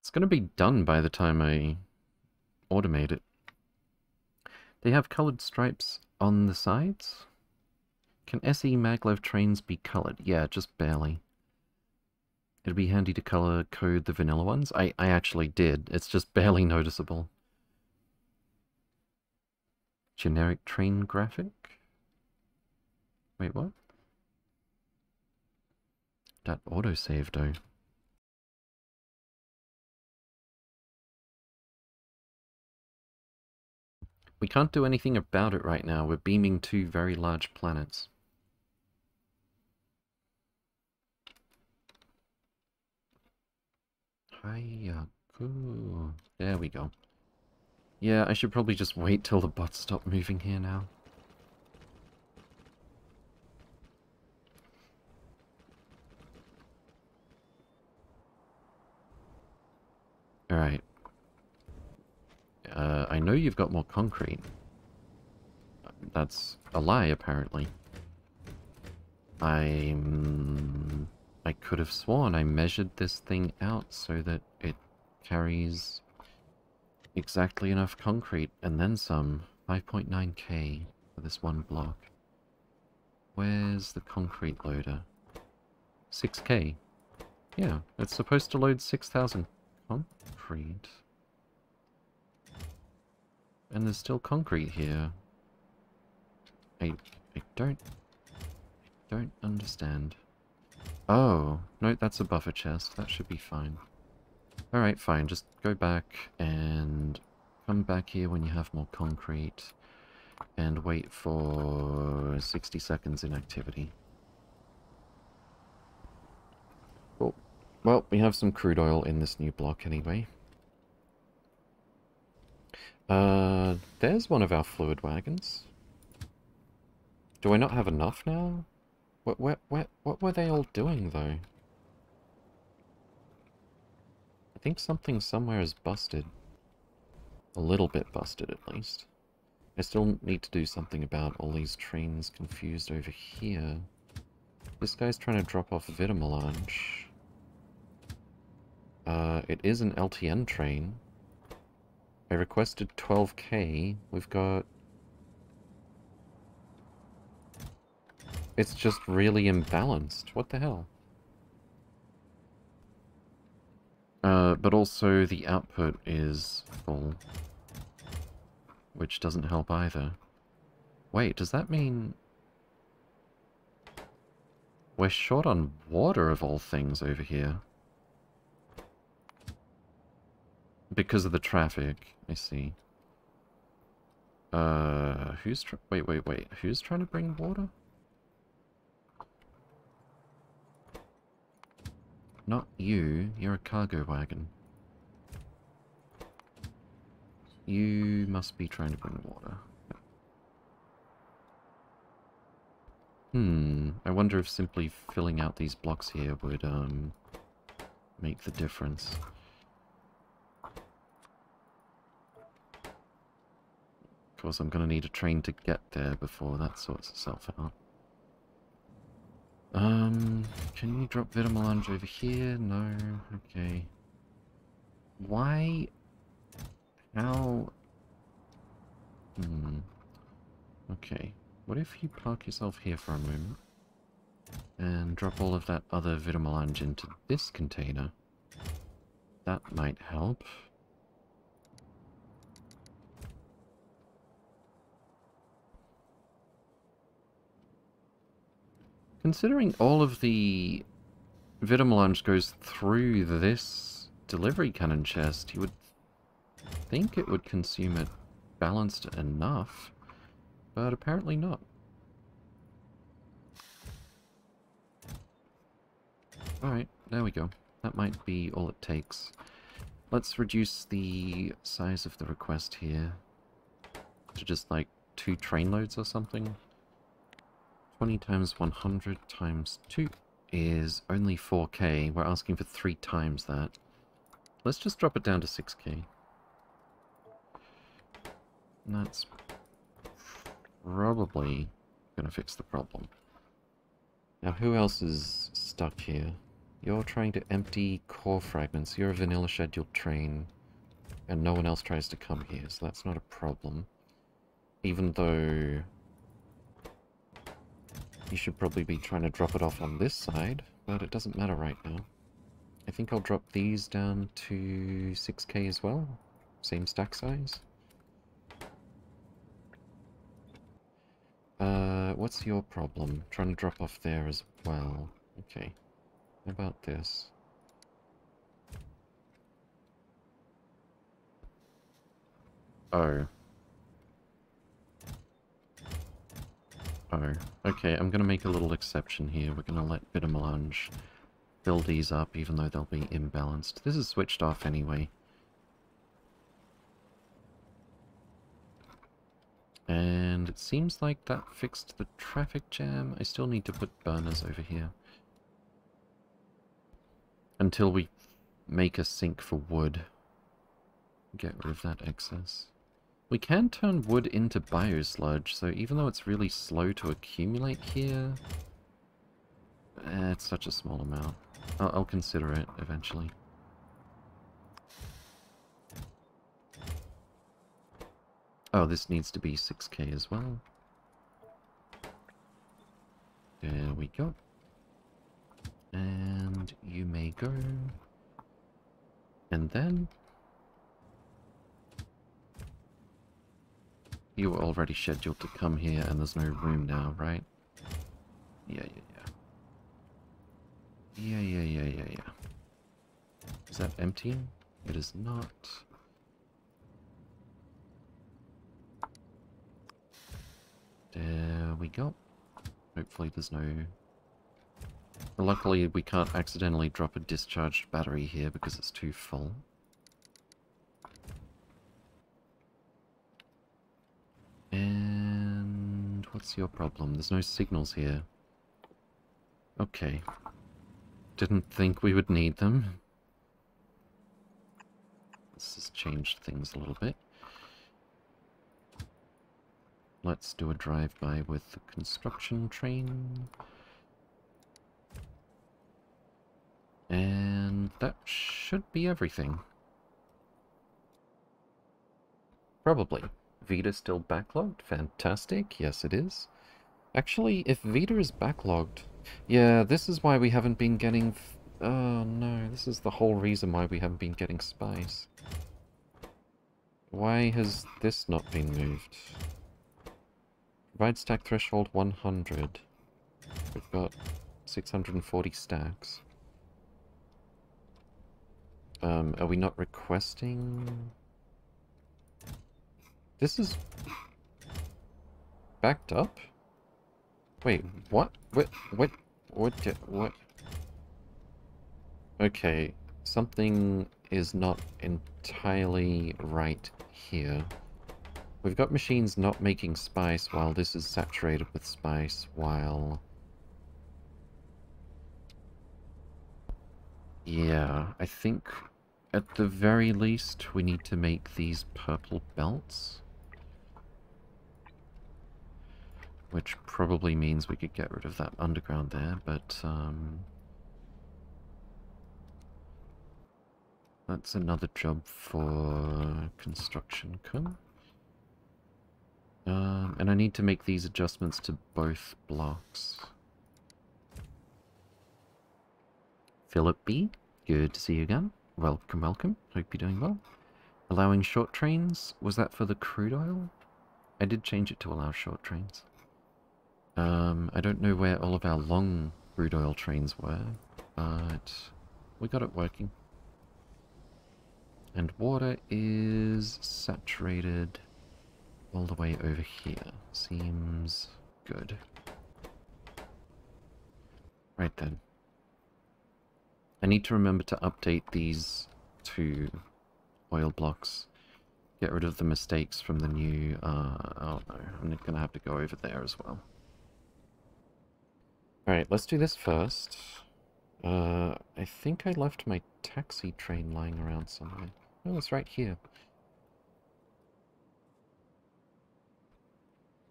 Speaker 1: It's going to be done by the time I automate it. They have colored stripes on the sides? Can SE maglev trains be colored? Yeah, just barely. It'd be handy to color code the vanilla ones. I, I actually did. It's just barely noticeable. Generic train graphic? Wait, what? That autosave, though. We can't do anything about it right now. We're beaming two very large planets. Hiya, There we go. Yeah, I should probably just wait till the bots stop moving here now. Alright. Uh, I know you've got more concrete. That's a lie, apparently. I... I could have sworn I measured this thing out so that it carries exactly enough concrete and then some. 5.9k for this one block. Where's the concrete loader? 6k. Yeah, it's supposed to load 6,000 concrete. And there's still concrete here. I, I don't... I don't understand. Oh, no, that's a buffer chest. That should be fine. Alright, fine. Just go back and come back here when you have more concrete and wait for 60 seconds in activity. Cool. Well, we have some crude oil in this new block anyway. Uh, there's one of our fluid wagons. Do I not have enough now? What, what, what, what were they all doing, though? I think something somewhere is busted. A little bit busted, at least. I still need to do something about all these trains confused over here. This guy's trying to drop off Vitamelange. Uh, it is an LTN train. I requested 12k. We've got... It's just really imbalanced. What the hell? Uh, but also the output is full. Which doesn't help either. Wait, does that mean... We're short on water of all things over here. Because of the traffic, I see. Uh, who's wait, wait, wait. Who's trying to bring water? Not you. You're a cargo wagon. You must be trying to bring water. Hmm, I wonder if simply filling out these blocks here would, um, make the difference. Of course, I'm going to need a train to get there before that sorts itself out. Um, can you drop Vitamelange over here? No, okay. Why? How? Hmm. Okay. What if you park yourself here for a moment? And drop all of that other Vitamelange into this container? That might help. Considering all of the Vitamelange goes through this delivery cannon chest, you would think it would consume it balanced enough, but apparently not. Alright, there we go. That might be all it takes. Let's reduce the size of the request here to just like two train loads or something. 20 times 100 times 2 is only 4k. We're asking for 3 times that. Let's just drop it down to 6k. And that's probably going to fix the problem. Now, who else is stuck here? You're trying to empty core fragments. You're a vanilla scheduled train. And no one else tries to come here, so that's not a problem. Even though you should probably be trying to drop it off on this side, but it doesn't matter right now. I think I'll drop these down to 6k as well. Same stack size. Uh, what's your problem? Trying to drop off there as well. Okay. How about this? Oh. Oh, okay, I'm going to make a little exception here. We're going to let Vitamelange fill these up, even though they'll be imbalanced. This is switched off anyway. And it seems like that fixed the traffic jam. I still need to put burners over here. Until we make a sink for wood. Get rid of that excess. We can turn wood into biosludge, so even though it's really slow to accumulate here... Eh, it's such a small amount. I'll, I'll consider it eventually. Oh, this needs to be 6k as well. There we go. And you may go. And then... You were already scheduled to come here and there's no room now, right? Yeah, yeah, yeah. Yeah, yeah, yeah, yeah, yeah. Is that empty? It is not. There we go. Hopefully there's no... Luckily we can't accidentally drop a discharged battery here because it's too full. And... what's your problem? There's no signals here. Okay. Didn't think we would need them. This has changed things a little bit. Let's do a drive-by with the construction train. And that should be everything. Probably. Vita still backlogged? Fantastic. Yes, it is. Actually, if Vita is backlogged... Yeah, this is why we haven't been getting... Oh no, this is the whole reason why we haven't been getting spice. Why has this not been moved? Provide stack threshold 100. We've got 640 stacks. Um, are we not requesting... This is... Backed up? Wait, what? What? What? What? What? Okay, something is not entirely right here. We've got machines not making spice while this is saturated with spice, while... Yeah, I think at the very least we need to make these purple belts. Which probably means we could get rid of that underground there, but um, that's another job for construction come. Um, and I need to make these adjustments to both blocks. Philip B, good to see you again. Welcome, welcome. Hope you're doing well. Allowing short trains, was that for the crude oil? I did change it to allow short trains. Um, I don't know where all of our long crude oil trains were, but we got it working. And water is saturated all the way over here. Seems good. Right then. I need to remember to update these two oil blocks. Get rid of the mistakes from the new... Uh, oh no, I'm going to have to go over there as well. Alright, let's do this first. Uh, I think I left my taxi train lying around somewhere. Oh, it's right here.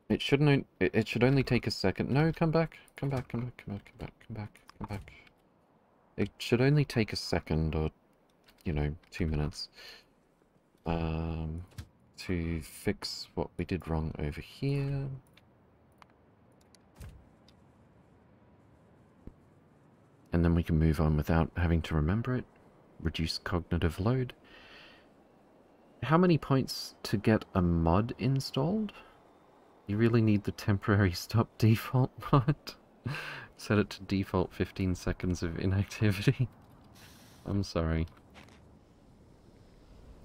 Speaker 1: It shouldn't. It should only take a second. No, come back. Come back. Come back. Come back. Come back. Come back. Come back. It should only take a second or, you know, two minutes. Um, to fix what we did wrong over here. And then we can move on without having to remember it. Reduce cognitive load. How many points to get a mod installed? You really need the temporary stop default mod. Set it to default 15 seconds of inactivity. I'm sorry.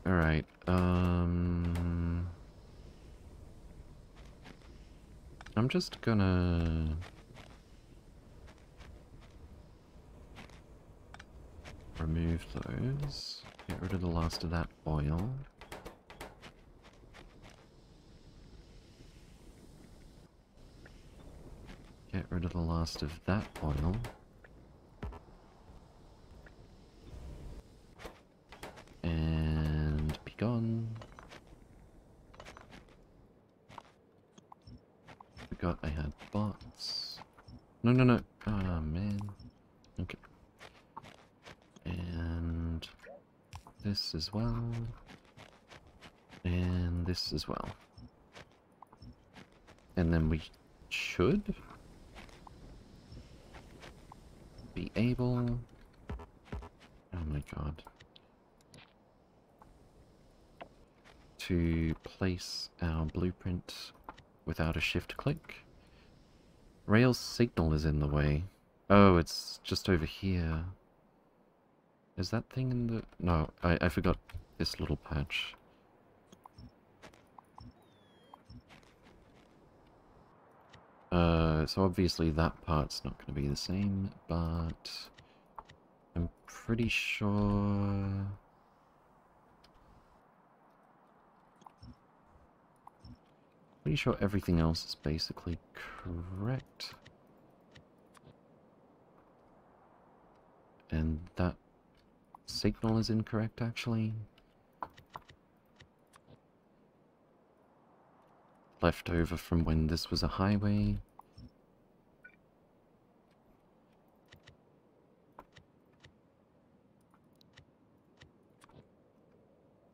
Speaker 1: Alright, um... I'm just gonna... remove those. Get rid of the last of that oil. Get rid of the last of that oil. And be gone. Forgot I had bots. No, no, no. Ah, oh, man. Okay. And this as well. And this as well. And then we should be able... Oh my god. To place our blueprint without a shift click. Rail signal is in the way. Oh, it's just over here. Is that thing in the... No, I, I forgot this little patch. Uh, so obviously that part's not going to be the same, but I'm pretty sure... Pretty sure everything else is basically correct. And that signal is incorrect, actually. Left over from when this was a highway.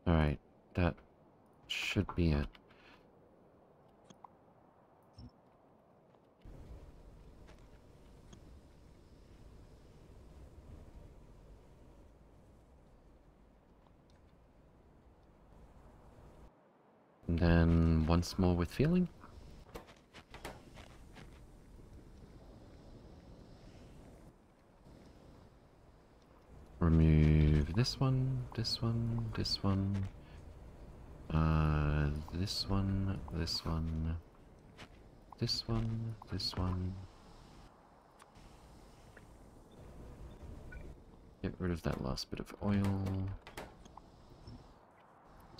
Speaker 1: Alright, that should be it. And then once more with feeling. Remove this one, this one, this one, uh, this one, this one, this one, this one. Get rid of that last bit of oil.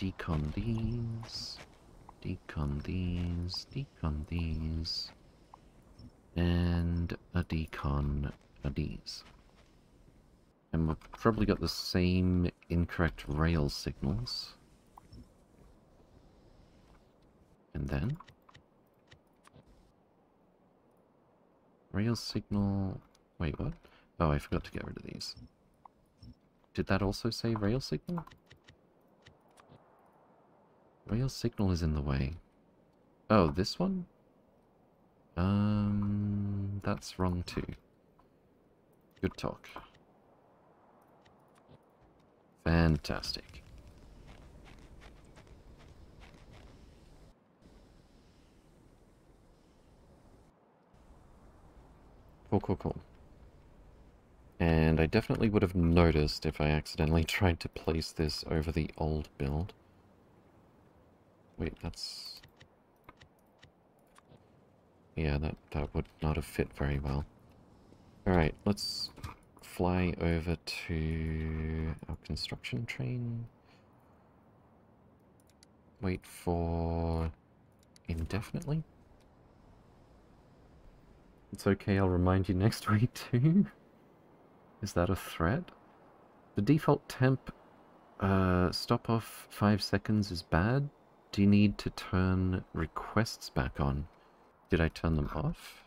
Speaker 1: Decon these. Decon these. Decon these. And a decon of these. And we've probably got the same incorrect rail signals. And then... Rail signal... Wait, what? Oh, I forgot to get rid of these. Did that also say rail signal? Rail signal is in the way. Oh, this one? Um, that's wrong too. Good talk. Fantastic. Cool, cool, cool. And I definitely would have noticed if I accidentally tried to place this over the old build. Wait, that's... Yeah, that, that would not have fit very well. Alright, let's fly over to our construction train. Wait for indefinitely. It's okay, I'll remind you next week too. Is that a threat? The default temp uh, stop off 5 seconds is bad. Do you need to turn requests back on? Did I turn them off?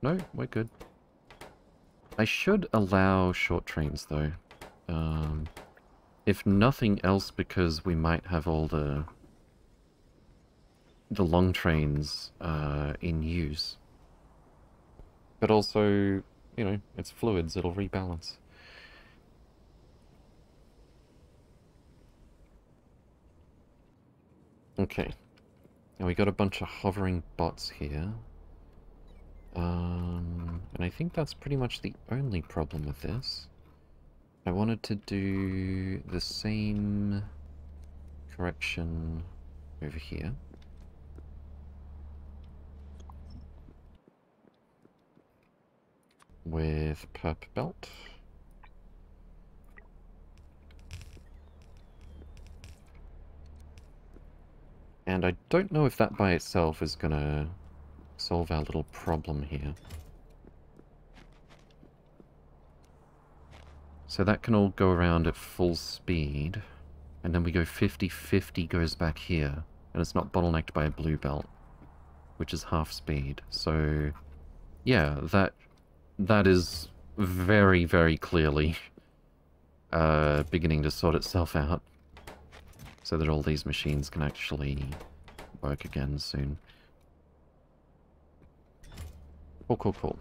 Speaker 1: No, we're good. I should allow short trains though. Um, if nothing else because we might have all the the long trains uh, in use. But also, you know, it's fluids, it'll rebalance. Okay. Now we got a bunch of hovering bots here. Um, and I think that's pretty much the only problem with this. I wanted to do the same correction over here. With perp belt. And I don't know if that by itself is going to solve our little problem here. So that can all go around at full speed. And then we go 50-50 goes back here. And it's not bottlenecked by a blue belt. which is half speed. So, yeah, that that is very, very clearly uh, beginning to sort itself out so that all these machines can actually work again soon. Cool, cool, cool.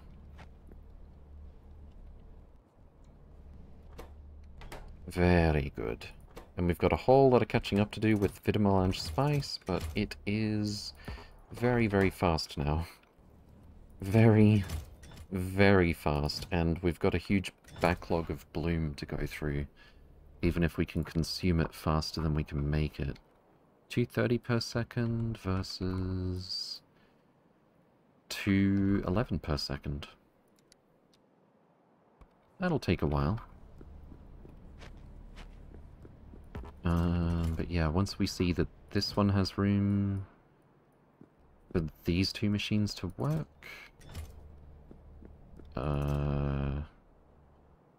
Speaker 1: Very good. And we've got a whole lot of catching up to do with Vitamelange Spice, but it is very, very fast now. Very, very fast, and we've got a huge backlog of bloom to go through, even if we can consume it faster than we can make it. 230 per second versus 211 per second. That'll take a while. Um, but yeah, once we see that this one has room for these two machines to work, uh,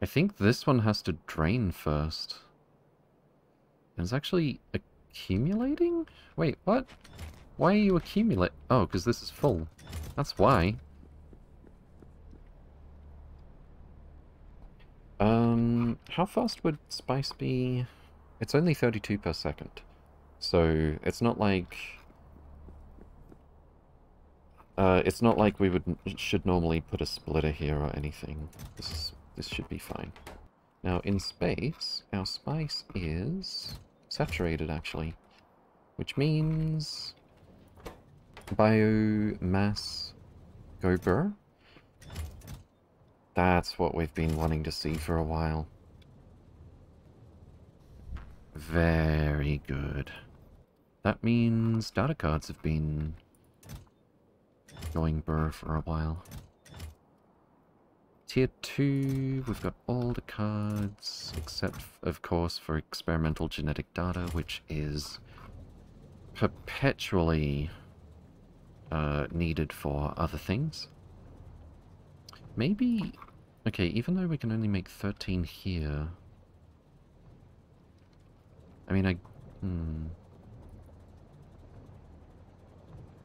Speaker 1: I think this one has to drain first. And It's actually accumulating? Wait, what? Why are you accumulate? Oh, because this is full. That's why. Um, how fast would spice be? It's only 32 per second. So, it's not like... Uh, it's not like we would should normally put a splitter here or anything. This is, this should be fine. Now, in space, our spice is saturated, actually. Which means... Biomass Gober. That's what we've been wanting to see for a while. Very good. That means data cards have been going burr for a while. Tier 2, we've got all the cards, except, of course, for experimental genetic data, which is perpetually uh, needed for other things. Maybe... Okay, even though we can only make 13 here... I mean, I... Hmm...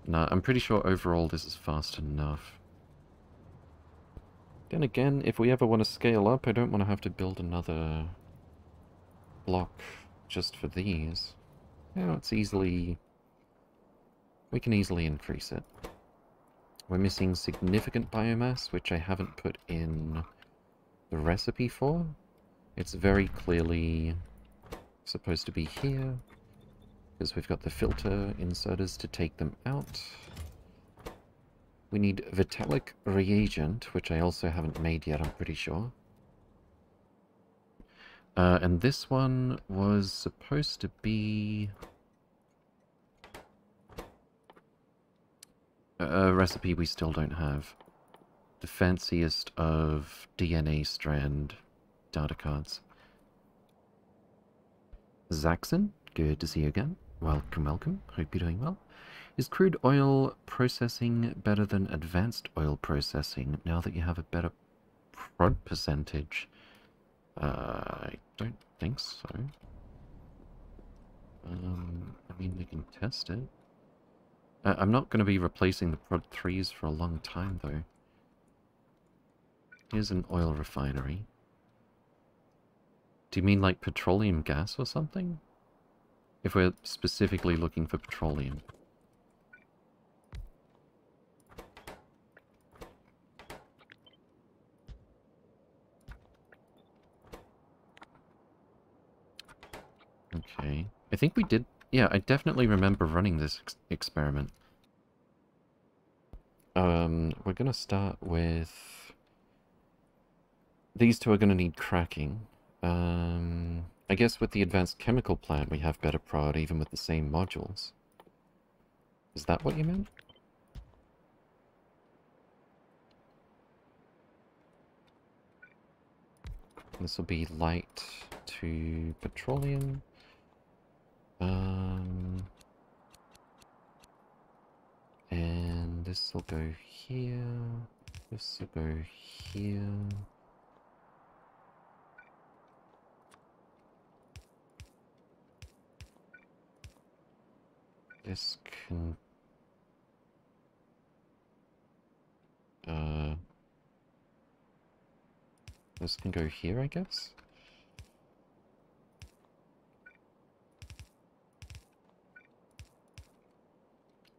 Speaker 1: No, I'm pretty sure overall this is fast enough. Then again, if we ever want to scale up, I don't want to have to build another block just for these. Yeah, it's easily... We can easily increase it. We're missing significant biomass, which I haven't put in the recipe for. It's very clearly supposed to be here, because we've got the filter inserters to take them out. We need Vitalic reagent, which I also haven't made yet, I'm pretty sure. Uh, and this one was supposed to be... A recipe we still don't have. The fanciest of DNA strand data cards. Zaxxon, good to see you again. Welcome, welcome. Hope you're doing well. Is crude oil processing better than advanced oil processing now that you have a better prod percentage? Uh, I don't think so. Um, I mean, we can test it. I'm not going to be replacing the Prod 3s for a long time, though. Here's an oil refinery. Do you mean like petroleum gas or something? If we're specifically looking for petroleum. Okay. I think we did yeah, I definitely remember running this ex experiment. Um, we're going to start with... These two are going to need cracking. Um, I guess with the advanced chemical plant we have better prod even with the same modules. Is that what you meant? This will be light to petroleum. Um, and this will go here. This will go here. This can... Uh... This can go here, I guess?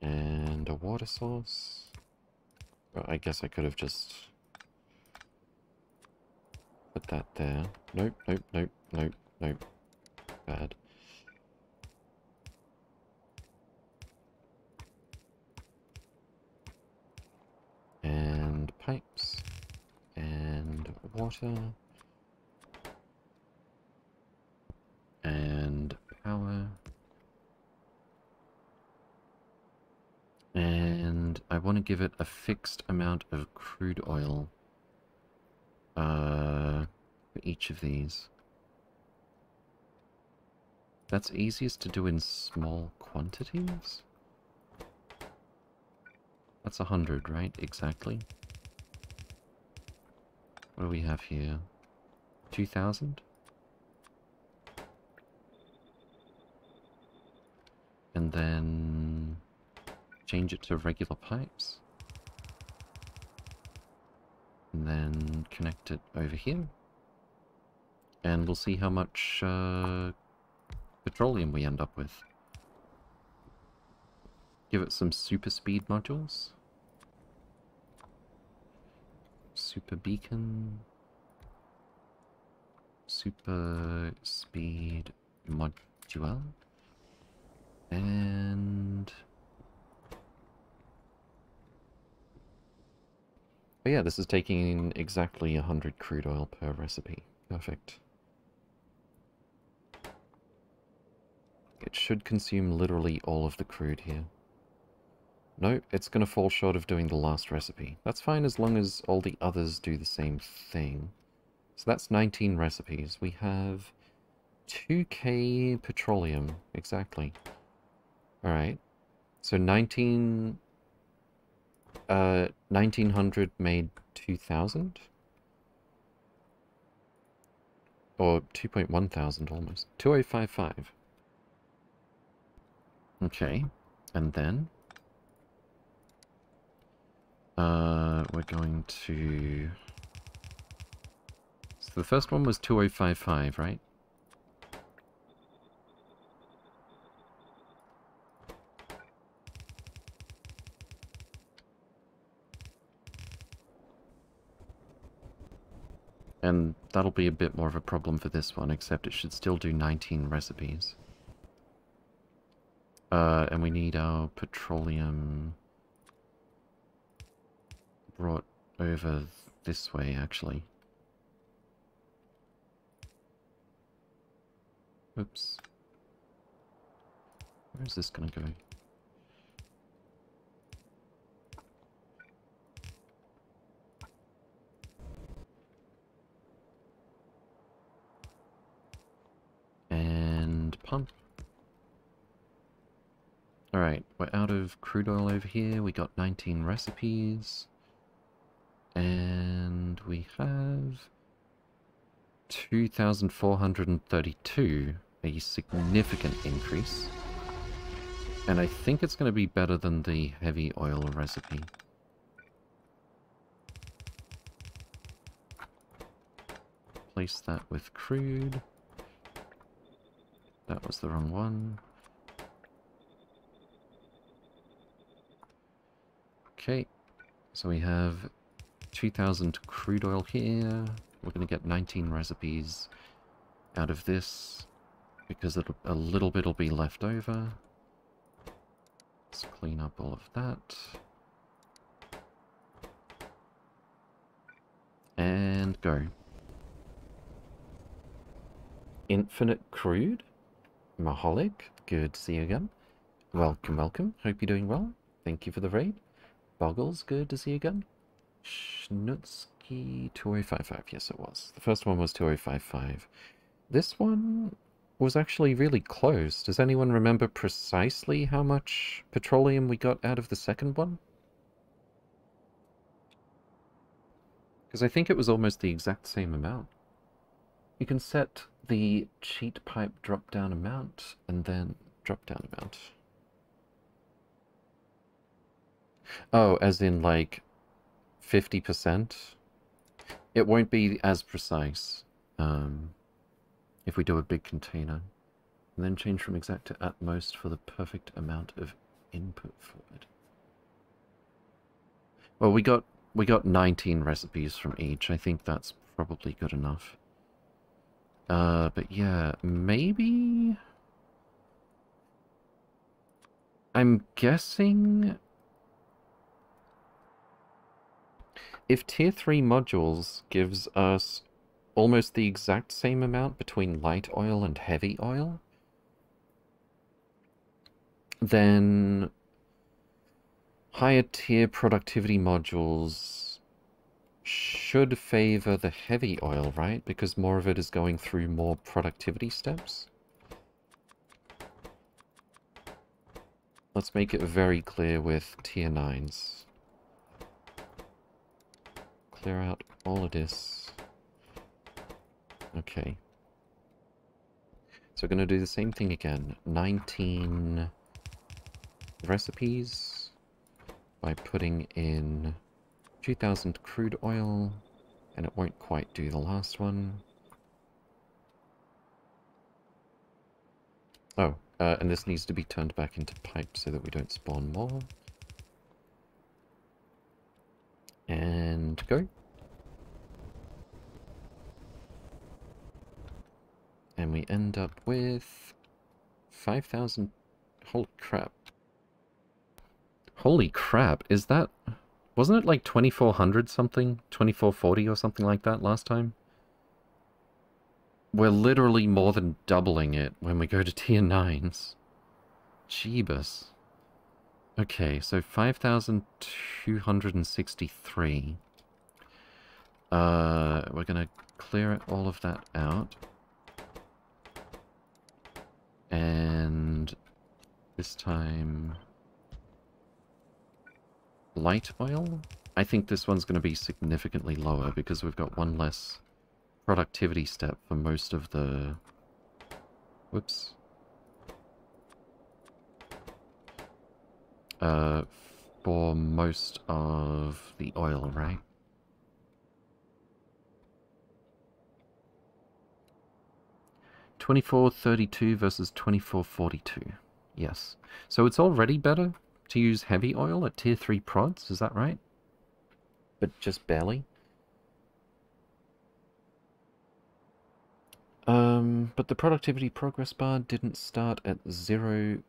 Speaker 1: And a water source. Well, I guess I could have just put that there. Nope, nope, nope, nope, nope. Bad. And pipes. And water. And power. And I want to give it a fixed amount of crude oil uh, for each of these. That's easiest to do in small quantities? That's a hundred, right? Exactly. What do we have here? 2,000? And then change it to regular pipes. And then connect it over here. And we'll see how much uh, petroleum we end up with. Give it some super speed modules. Super beacon. Super speed module. And... But yeah, this is taking exactly 100 crude oil per recipe. Perfect. It should consume literally all of the crude here. No, it's going to fall short of doing the last recipe. That's fine as long as all the others do the same thing. So that's 19 recipes. We have 2k petroleum, exactly. Alright. So 19... Uh, 1900 made 2000? Or 2.1 thousand almost. 2055. Okay, and then uh, we're going to... So the first one was 2055, right? And that'll be a bit more of a problem for this one, except it should still do 19 recipes. Uh, and we need our petroleum brought over this way, actually. Oops. Where is this gonna go? And pump. Alright, we're out of crude oil over here. We got 19 recipes. And we have 2,432, a significant increase. And I think it's going to be better than the heavy oil recipe. Place that with crude. That was the wrong one. Okay, so we have 2000 crude oil here. We're going to get 19 recipes out of this because a little bit will be left over. Let's clean up all of that. And go. Infinite Crude? Maholic, good to see you again. Welcome, welcome. Hope you're doing well. Thank you for the raid. Boggles, good to see you again. Schnutsky 2055, yes it was. The first one was 2055. This one was actually really close. Does anyone remember precisely how much petroleum we got out of the second one? Because I think it was almost the exact same amount. You can set the cheat pipe drop down amount and then drop down amount. Oh, as in like 50%? it won't be as precise um, if we do a big container. And then change from exact to at most for the perfect amount of input fluid. Well, we got we got 19 recipes from each. I think that's probably good enough. Uh, but yeah, maybe... I'm guessing... If tier 3 modules gives us almost the exact same amount between light oil and heavy oil, then higher tier productivity modules should favor the heavy oil, right? Because more of it is going through more productivity steps. Let's make it very clear with tier 9s. Clear out all of this. Okay. So we're going to do the same thing again. 19 recipes by putting in 2000 crude oil, and it won't quite do the last one. Oh, uh, and this needs to be turned back into pipe so that we don't spawn more. And go. And we end up with 5,000... Holy crap. Holy crap, is that... Wasn't it like 2400 something? 2440 or something like that last time? We're literally more than doubling it when we go to tier 9s. Jeebus. Okay, so 5,263. Uh, we're gonna clear all of that out. And this time light oil. I think this one's going to be significantly lower because we've got one less productivity step for most of the... Whoops. Uh, for most of the oil, right? Twenty-four thirty-two versus twenty-four forty-two. Yes. So it's already better, to use heavy oil at tier 3 prods, is that right? But just barely? Um, but the productivity progress bar didn't start at zero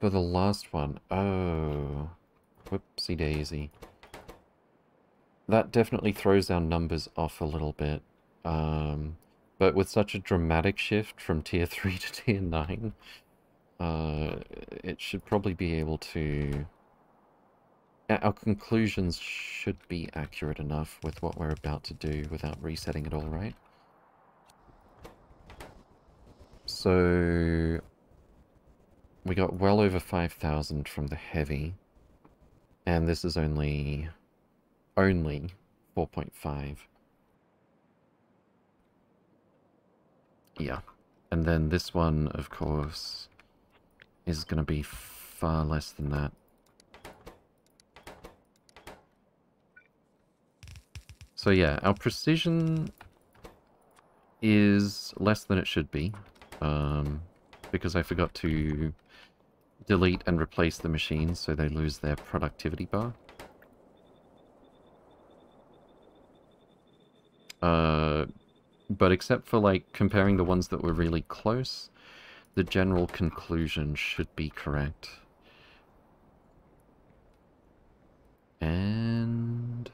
Speaker 1: for the last one. Oh, whoopsie daisy. That definitely throws our numbers off a little bit. Um, but with such a dramatic shift from tier 3 to tier 9, uh, it should probably be able to... Our conclusions should be accurate enough with what we're about to do without resetting it all, right? So... We got well over 5,000 from the heavy. And this is only... Only 4.5. Yeah. And then this one, of course, is going to be far less than that. So yeah, our precision is less than it should be, um, because I forgot to delete and replace the machines so they lose their productivity bar. Uh, but except for like comparing the ones that were really close, the general conclusion should be correct. And...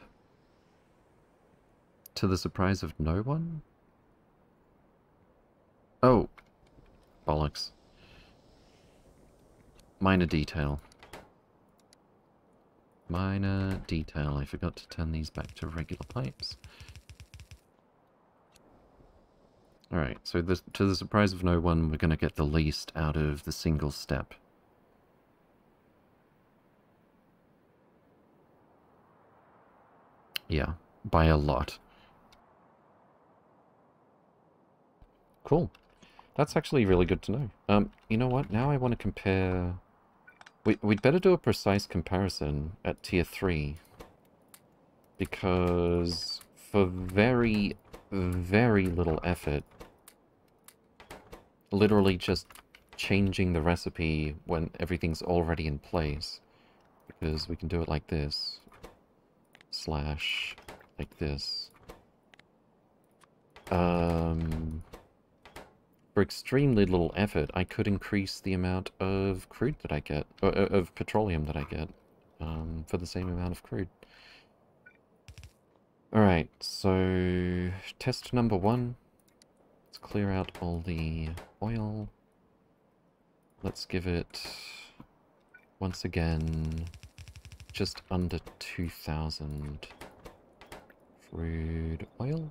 Speaker 1: To the surprise of no one? Oh. Bollocks. Minor detail. Minor detail. I forgot to turn these back to regular pipes. Alright, so to the surprise of no one, we're going to get the least out of the single step. Yeah, by a lot. Cool. That's actually really good to know. Um, you know what? Now I want to compare... We, we'd better do a precise comparison at tier 3. Because for very, very little effort. Literally just changing the recipe when everything's already in place. Because we can do it like this. Slash, like this. Um, for extremely little effort, I could increase the amount of crude that I get, or, uh, of petroleum that I get, um, for the same amount of crude. Alright, so test number one. Clear out all the oil. Let's give it, once again, just under 2,000 crude oil.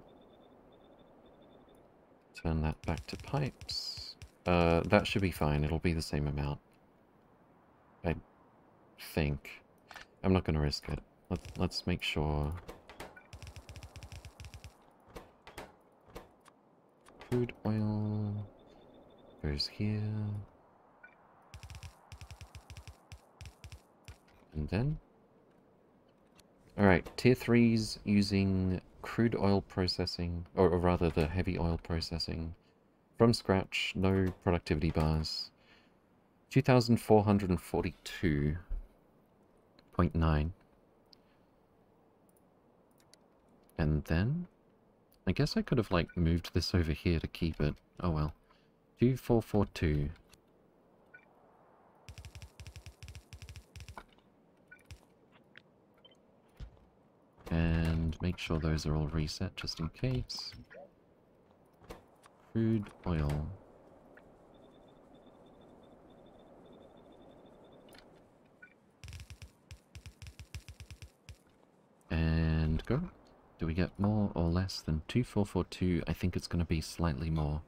Speaker 1: Turn that back to pipes. Uh, that should be fine. It'll be the same amount. I think. I'm not going to risk it. Let, let's make sure. Crude oil goes here. And then? Alright, tier 3's using crude oil processing, or, or rather the heavy oil processing, from scratch, no productivity bars. 2,442.9. And then, I guess I could have like moved this over here to keep it. Oh well. 2442. And make sure those are all reset just in case. Crude oil. And go. Do we get more or less than 2442? I think it's going to be slightly more.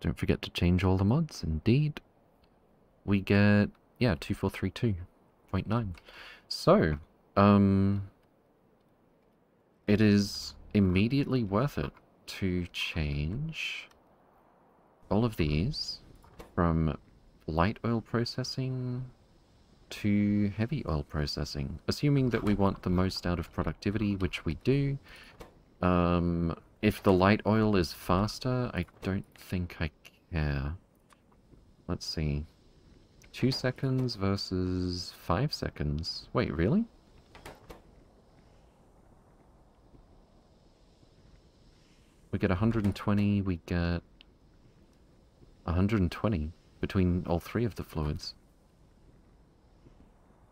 Speaker 1: Don't forget to change all the mods, indeed we get, yeah, 2432.9. So, um, it is immediately worth it to change all of these from light oil processing to heavy oil processing, assuming that we want the most out of productivity, which we do. Um, if the light oil is faster, I don't think I care. Let's see. Two seconds versus five seconds. Wait, really? We get 120, we get 120 between all three of the fluids.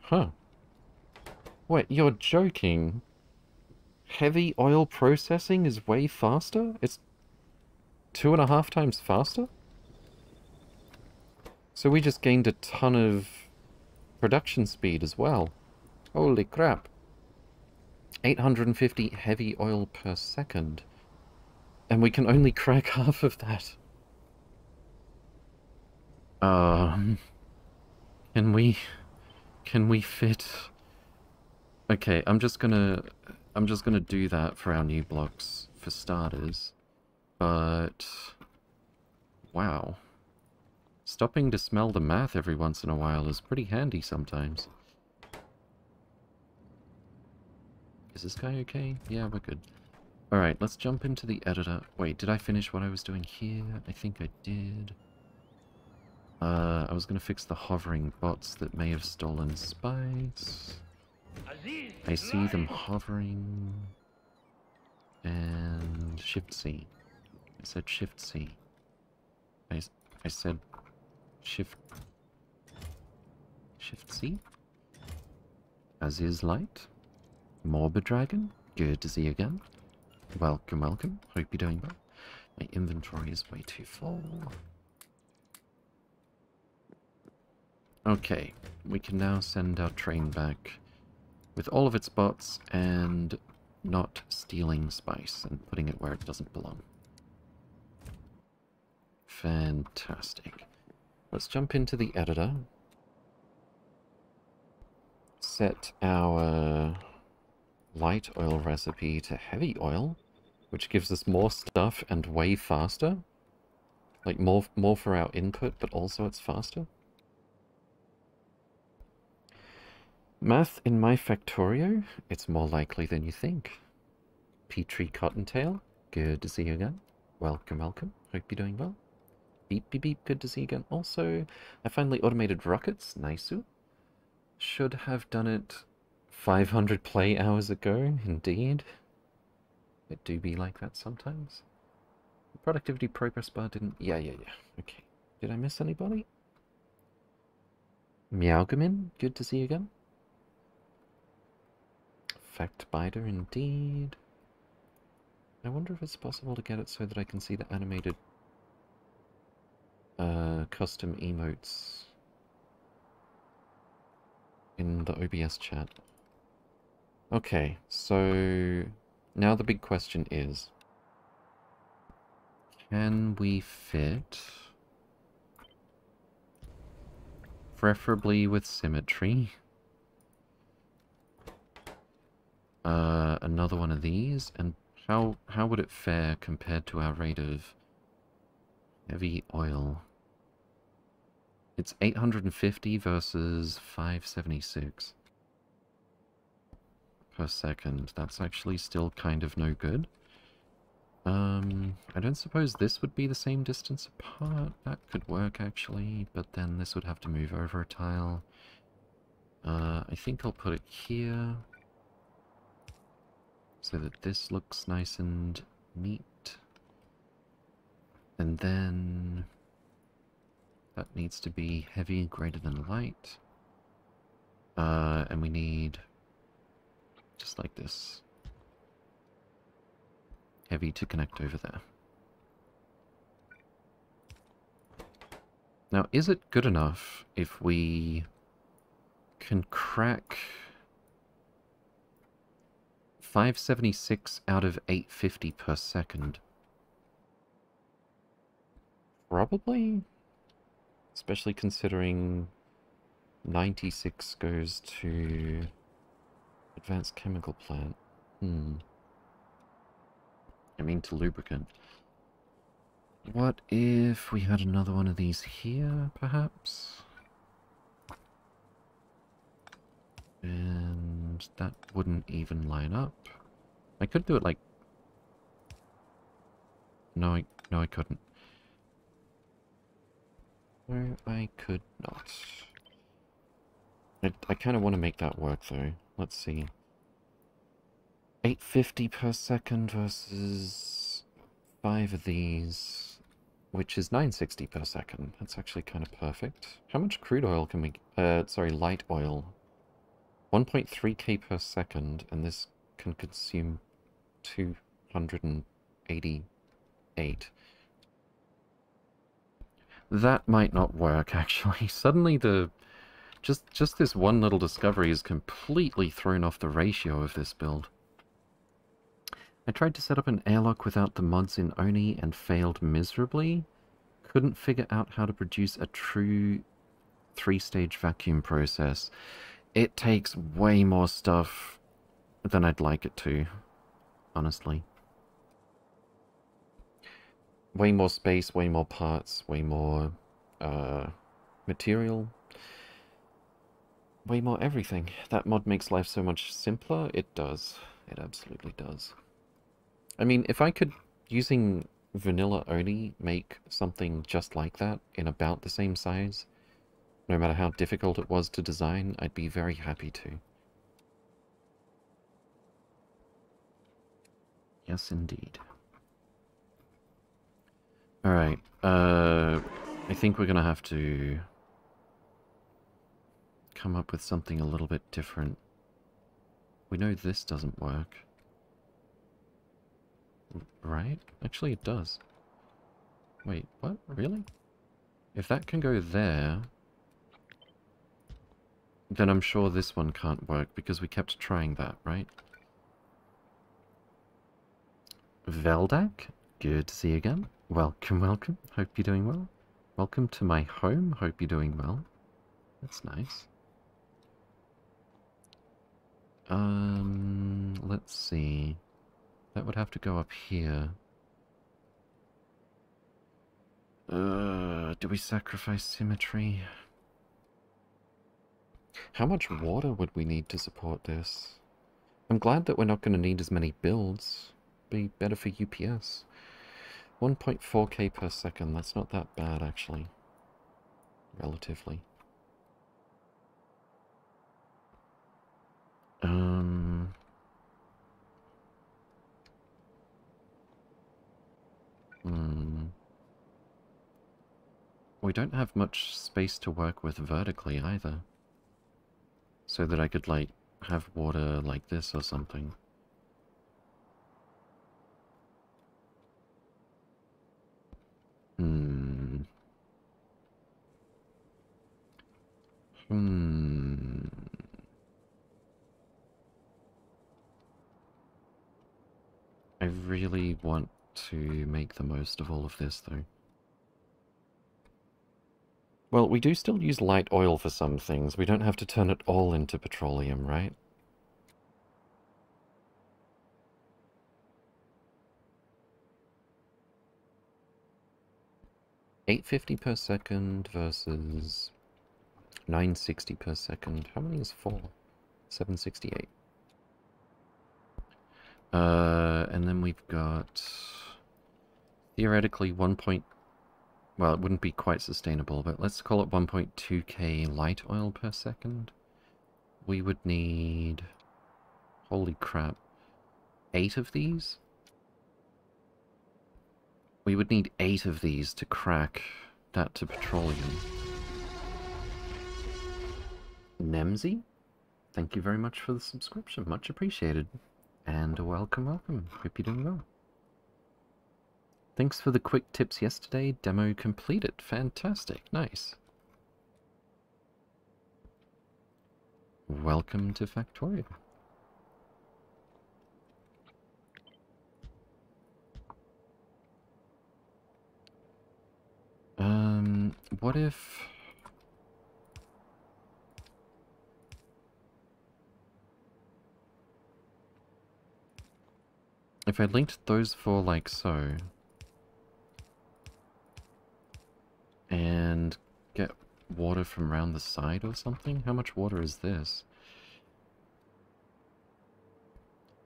Speaker 1: Huh. Wait, you're joking? Heavy oil processing is way faster? It's two and a half times faster? So we just gained a ton of production speed as well. Holy crap. 850 heavy oil per second. And we can only crack half of that. Um... Can we... Can we fit... Okay, I'm just gonna... I'm just gonna do that for our new blocks, for starters. But... Wow. Stopping to smell the math every once in a while is pretty handy sometimes. Is this guy okay? Yeah, we're good. Alright, let's jump into the editor. Wait, did I finish what I was doing here? I think I did. Uh, I was going to fix the hovering bots that may have stolen spice. I see them hovering. And Shift C. I said Shift C. I, I said Shift... Shift C? As is light. Morbid Dragon. Good to see you again. Welcome, welcome. Hope you're doing well. My inventory is way too full. Okay, we can now send our train back with all of its bots and not stealing spice and putting it where it doesn't belong. Fantastic. Let's jump into the editor. Set our light oil recipe to heavy oil, which gives us more stuff and way faster. Like more, more for our input, but also it's faster. Math in my Factorio? It's more likely than you think. Petrie Cottontail, good to see you again. Welcome, welcome. Hope you're doing well. Beep, beep, beep, good to see you again. Also, I finally automated rockets. Nice. Should have done it 500 play hours ago, indeed. It do be like that sometimes. Productivity progress bar didn't... Yeah, yeah, yeah. Okay. Did I miss anybody? Meowgamin, good to see you again. Fact biter, indeed. I wonder if it's possible to get it so that I can see the animated uh, custom emotes in the OBS chat. Okay, so now the big question is, can we fit, preferably with symmetry, uh, another one of these, and how, how would it fare compared to our rate of heavy oil? It's 850 versus 576 per second. That's actually still kind of no good. Um, I don't suppose this would be the same distance apart. That could work, actually, but then this would have to move over a tile. Uh, I think I'll put it here. So that this looks nice and neat. And then... That needs to be heavy greater than light. Uh, and we need just like this. Heavy to connect over there. Now, is it good enough if we can crack 576 out of 850 per second? Probably. Especially considering 96 goes to Advanced chemical plant. Hmm. I mean to lubricant. What if we had another one of these here, perhaps? And that wouldn't even line up. I could do it like... No, I, no, I couldn't. No, I could not. I, I kind of want to make that work, though. Let's see. 850 per second versus 5 of these, which is 960 per second. That's actually kind of perfect. How much crude oil can we... Uh, sorry, light oil. 1.3k per second, and this can consume 288. That might not work, actually. Suddenly the just, just this one little discovery has completely thrown off the ratio of this build. I tried to set up an airlock without the mods in Oni and failed miserably. Couldn't figure out how to produce a true three-stage vacuum process. It takes way more stuff than I'd like it to, honestly. Way more space, way more parts, way more uh, material, way more everything. That mod makes life so much simpler. It does. It absolutely does. I mean, if I could, using vanilla only, make something just like that in about the same size, no matter how difficult it was to design, I'd be very happy to. Yes, indeed. Alright, uh, I think we're gonna have to come up with something a little bit different. We know this doesn't work. Right? Actually, it does. Wait, what? Really? If that can go there, then I'm sure this one can't work because we kept trying that, right? Veldak, good to see you again. Welcome, welcome. Hope you're doing well. Welcome to my home. Hope you're doing well. That's nice. Um, let's see. That would have to go up here. Uh, do we sacrifice symmetry? How much water would we need to support this? I'm glad that we're not going to need as many builds. Be better for UPS. 1.4k per second, that's not that bad actually. Relatively. Um... Hmm. We don't have much space to work with vertically either. So that I could, like, have water like this or something. Hmm. Hmm. I really want to make the most of all of this, though. Well, we do still use light oil for some things. We don't have to turn it all into petroleum, right? Eight fifty per second versus nine sixty per second. How many is four? Seven sixty eight. Uh, and then we've got theoretically one point well, it wouldn't be quite sustainable, but let's call it 1.2k light oil per second. We would need... Holy crap. Eight of these? We would need eight of these to crack that to petroleum. Nemzi? Thank you very much for the subscription. Much appreciated. And welcome, welcome. Hope you're doing well. Thanks for the quick tips yesterday. Demo completed. Fantastic. Nice. Welcome to Factorio. Um, what if... If I linked those four like so... and get water from around the side or something? How much water is this?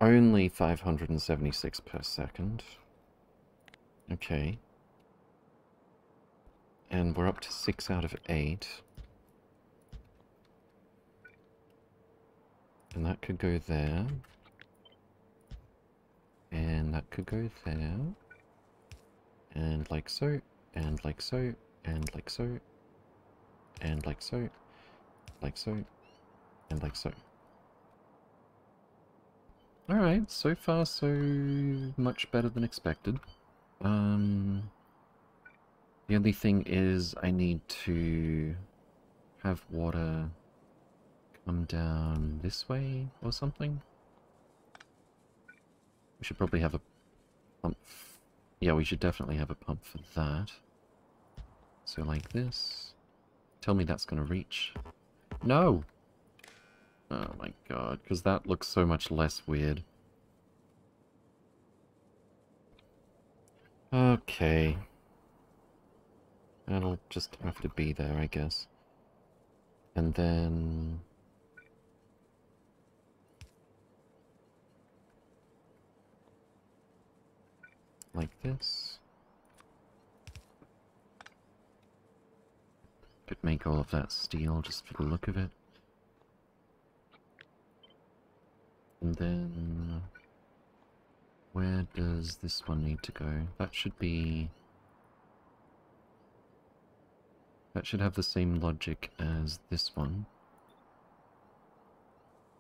Speaker 1: Only 576 per second. Okay. And we're up to 6 out of 8. And that could go there. And that could go there. And like so. And like so and like so, and like so, like so, and like so. Alright, so far so much better than expected. Um, the only thing is I need to have water come down this way or something. We should probably have a pump. Yeah, we should definitely have a pump for that. So like this. Tell me that's going to reach. No! Oh my god, because that looks so much less weird. Okay. That'll just have to be there, I guess. And then... Like this. Could make all of that steel just for the look of it. And then... Uh, where does this one need to go? That should be... That should have the same logic as this one.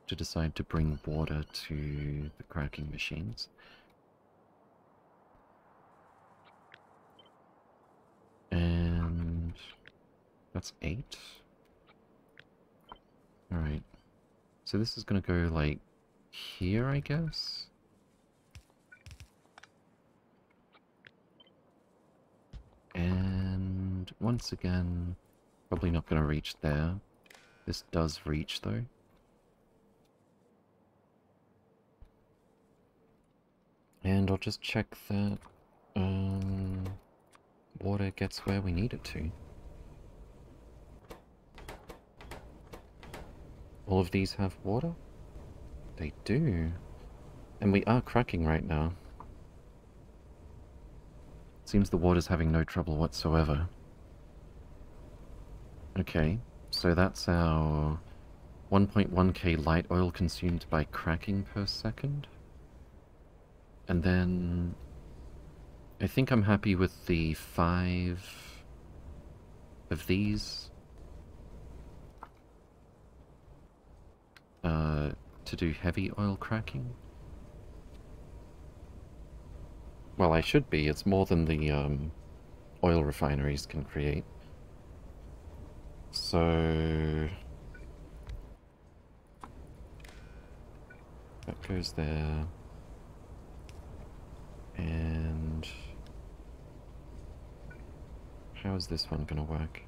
Speaker 1: To decide to bring water to the cracking machines. And... That's eight. Alright. So this is gonna go, like, here, I guess? And once again, probably not gonna reach there. This does reach, though. And I'll just check that um, water gets where we need it to. All of these have water? They do. And we are cracking right now. Seems the water's having no trouble whatsoever. Okay, so that's our 1.1k light oil consumed by cracking per second. And then I think I'm happy with the five of these. Uh, to do heavy oil cracking. Well, I should be. It's more than the um, oil refineries can create. So... That goes there. And... How is this one going to work?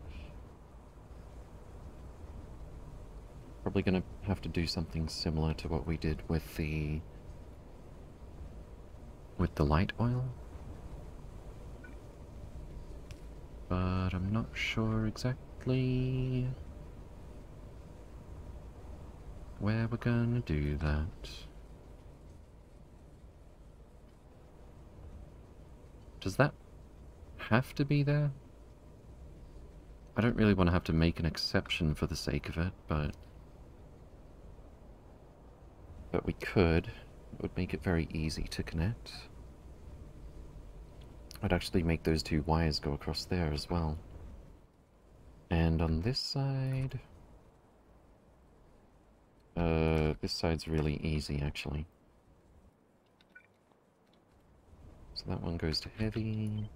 Speaker 1: Probably going to have to do something similar to what we did with the... with the light oil. But I'm not sure exactly where we're going to do that. Does that have to be there? I don't really want to have to make an exception for the sake of it, but... But we could. It would make it very easy to connect. I'd actually make those two wires go across there as well. And on this side... Uh, this side's really easy, actually. So that one goes to heavy.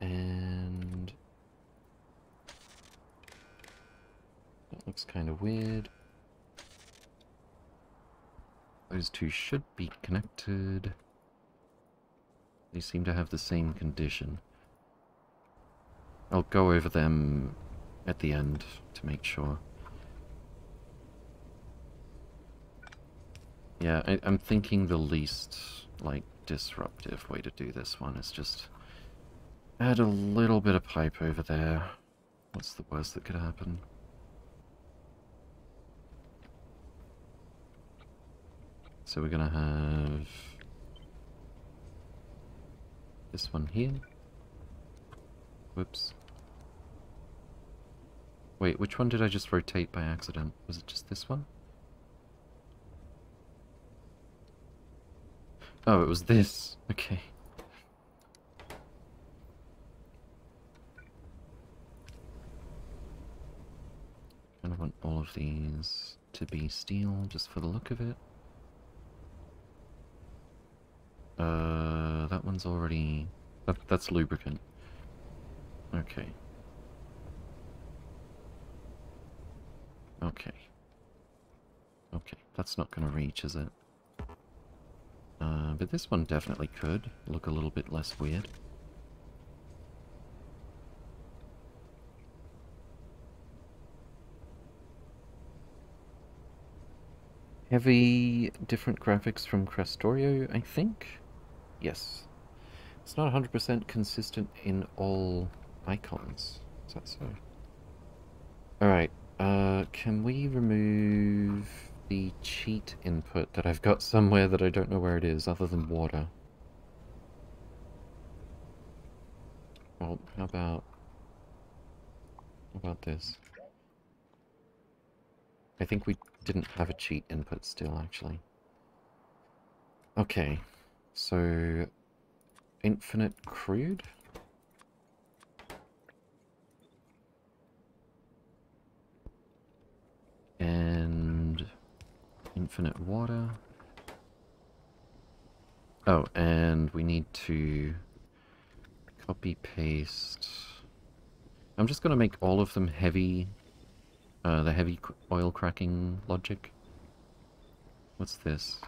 Speaker 1: And... That looks kind of weird. Those two should be connected. They seem to have the same condition. I'll go over them at the end to make sure. Yeah, I, am thinking the least, like, disruptive way to do this one is just add a little bit of pipe over there. What's the worst that could happen? So we're gonna have this one here. Whoops. Wait, which one did I just rotate by accident? Was it just this one? Oh, it was this. Okay. Of want all of these to be steel, just for the look of it. Uh, that one's already... That, that's lubricant. Okay. Okay. Okay, that's not going to reach, is it? Uh, but this one definitely could look a little bit less weird. Heavy different graphics from Krastorio, I think? Yes. It's not 100% consistent in all icons. Is that so? Alright, uh, can we remove the cheat input that I've got somewhere that I don't know where it is other than water? Well, how about... How about this? I think we didn't have a cheat input still, actually. Okay, so... Infinite crude? And infinite water. Oh, and we need to copy paste. I'm just going to make all of them heavy, uh, the heavy oil cracking logic. What's this?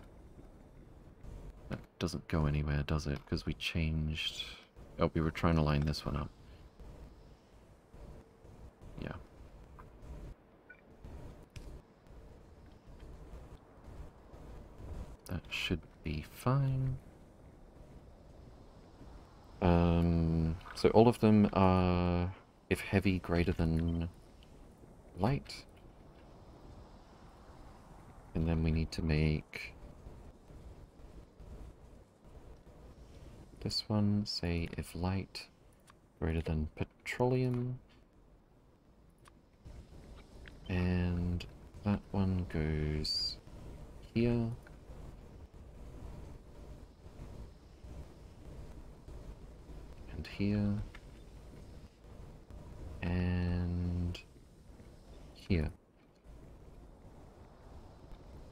Speaker 1: Doesn't go anywhere, does it? Because we changed... Oh, we were trying to line this one up. Yeah. That should be fine. Um, so all of them are, if heavy, greater than light. And then we need to make this one, say if light greater than petroleum. And that one goes here. And here. And here.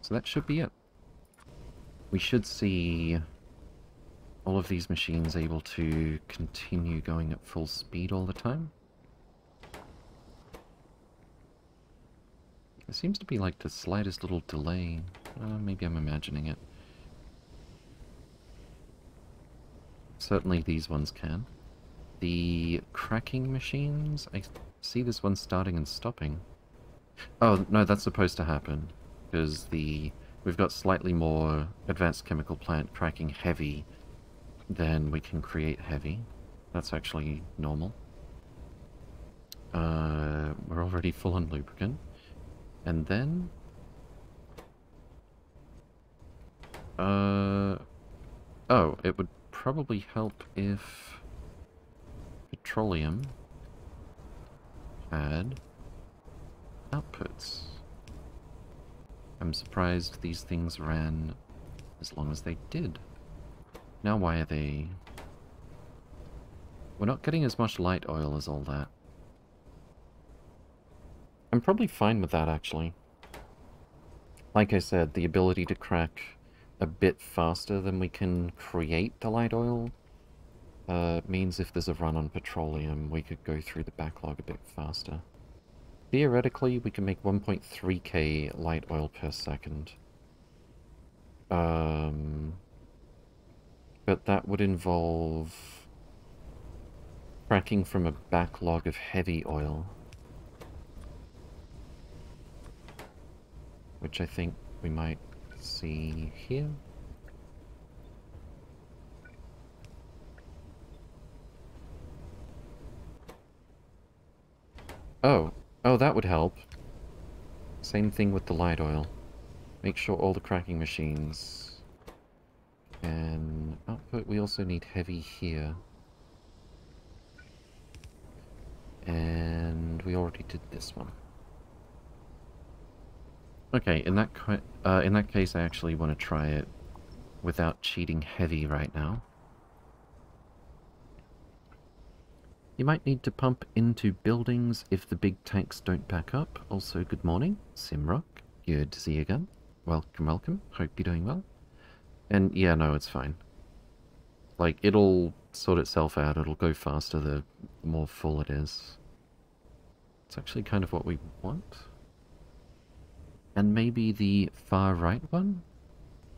Speaker 1: So that should be it. We should see all of these machines able to continue going at full speed all the time. There seems to be like the slightest little delay. Uh, maybe I'm imagining it. Certainly these ones can. The cracking machines, I see this one starting and stopping. Oh, no, that's supposed to happen. Because the we've got slightly more advanced chemical plant cracking heavy than we can create heavy. That's actually normal. Uh, we're already full on lubricant. And then... Uh... Oh, it would probably help if petroleum had outputs. I'm surprised these things ran as long as they did. Now why are they... We're not getting as much light oil as all that. I'm probably fine with that, actually. Like I said, the ability to crack a bit faster than we can create the light oil uh, means if there's a run on petroleum, we could go through the backlog a bit faster. Theoretically, we can make 1.3k light oil per second. Um, but that would involve cracking from a backlog of heavy oil. Which I think we might see here. Oh, oh that would help. Same thing with the light oil. Make sure all the cracking machines and output, we also need heavy here. And we already did this one. Okay, in that uh, in that case, I actually want to try it without cheating heavy right now. You might need to pump into buildings if the big tanks don't back up. Also, good morning, Simrock. Good to see you again. Welcome, welcome. Hope you're doing well. And yeah, no, it's fine. Like, it'll sort itself out. It'll go faster the more full it is. It's actually kind of what we want. And maybe the far right one?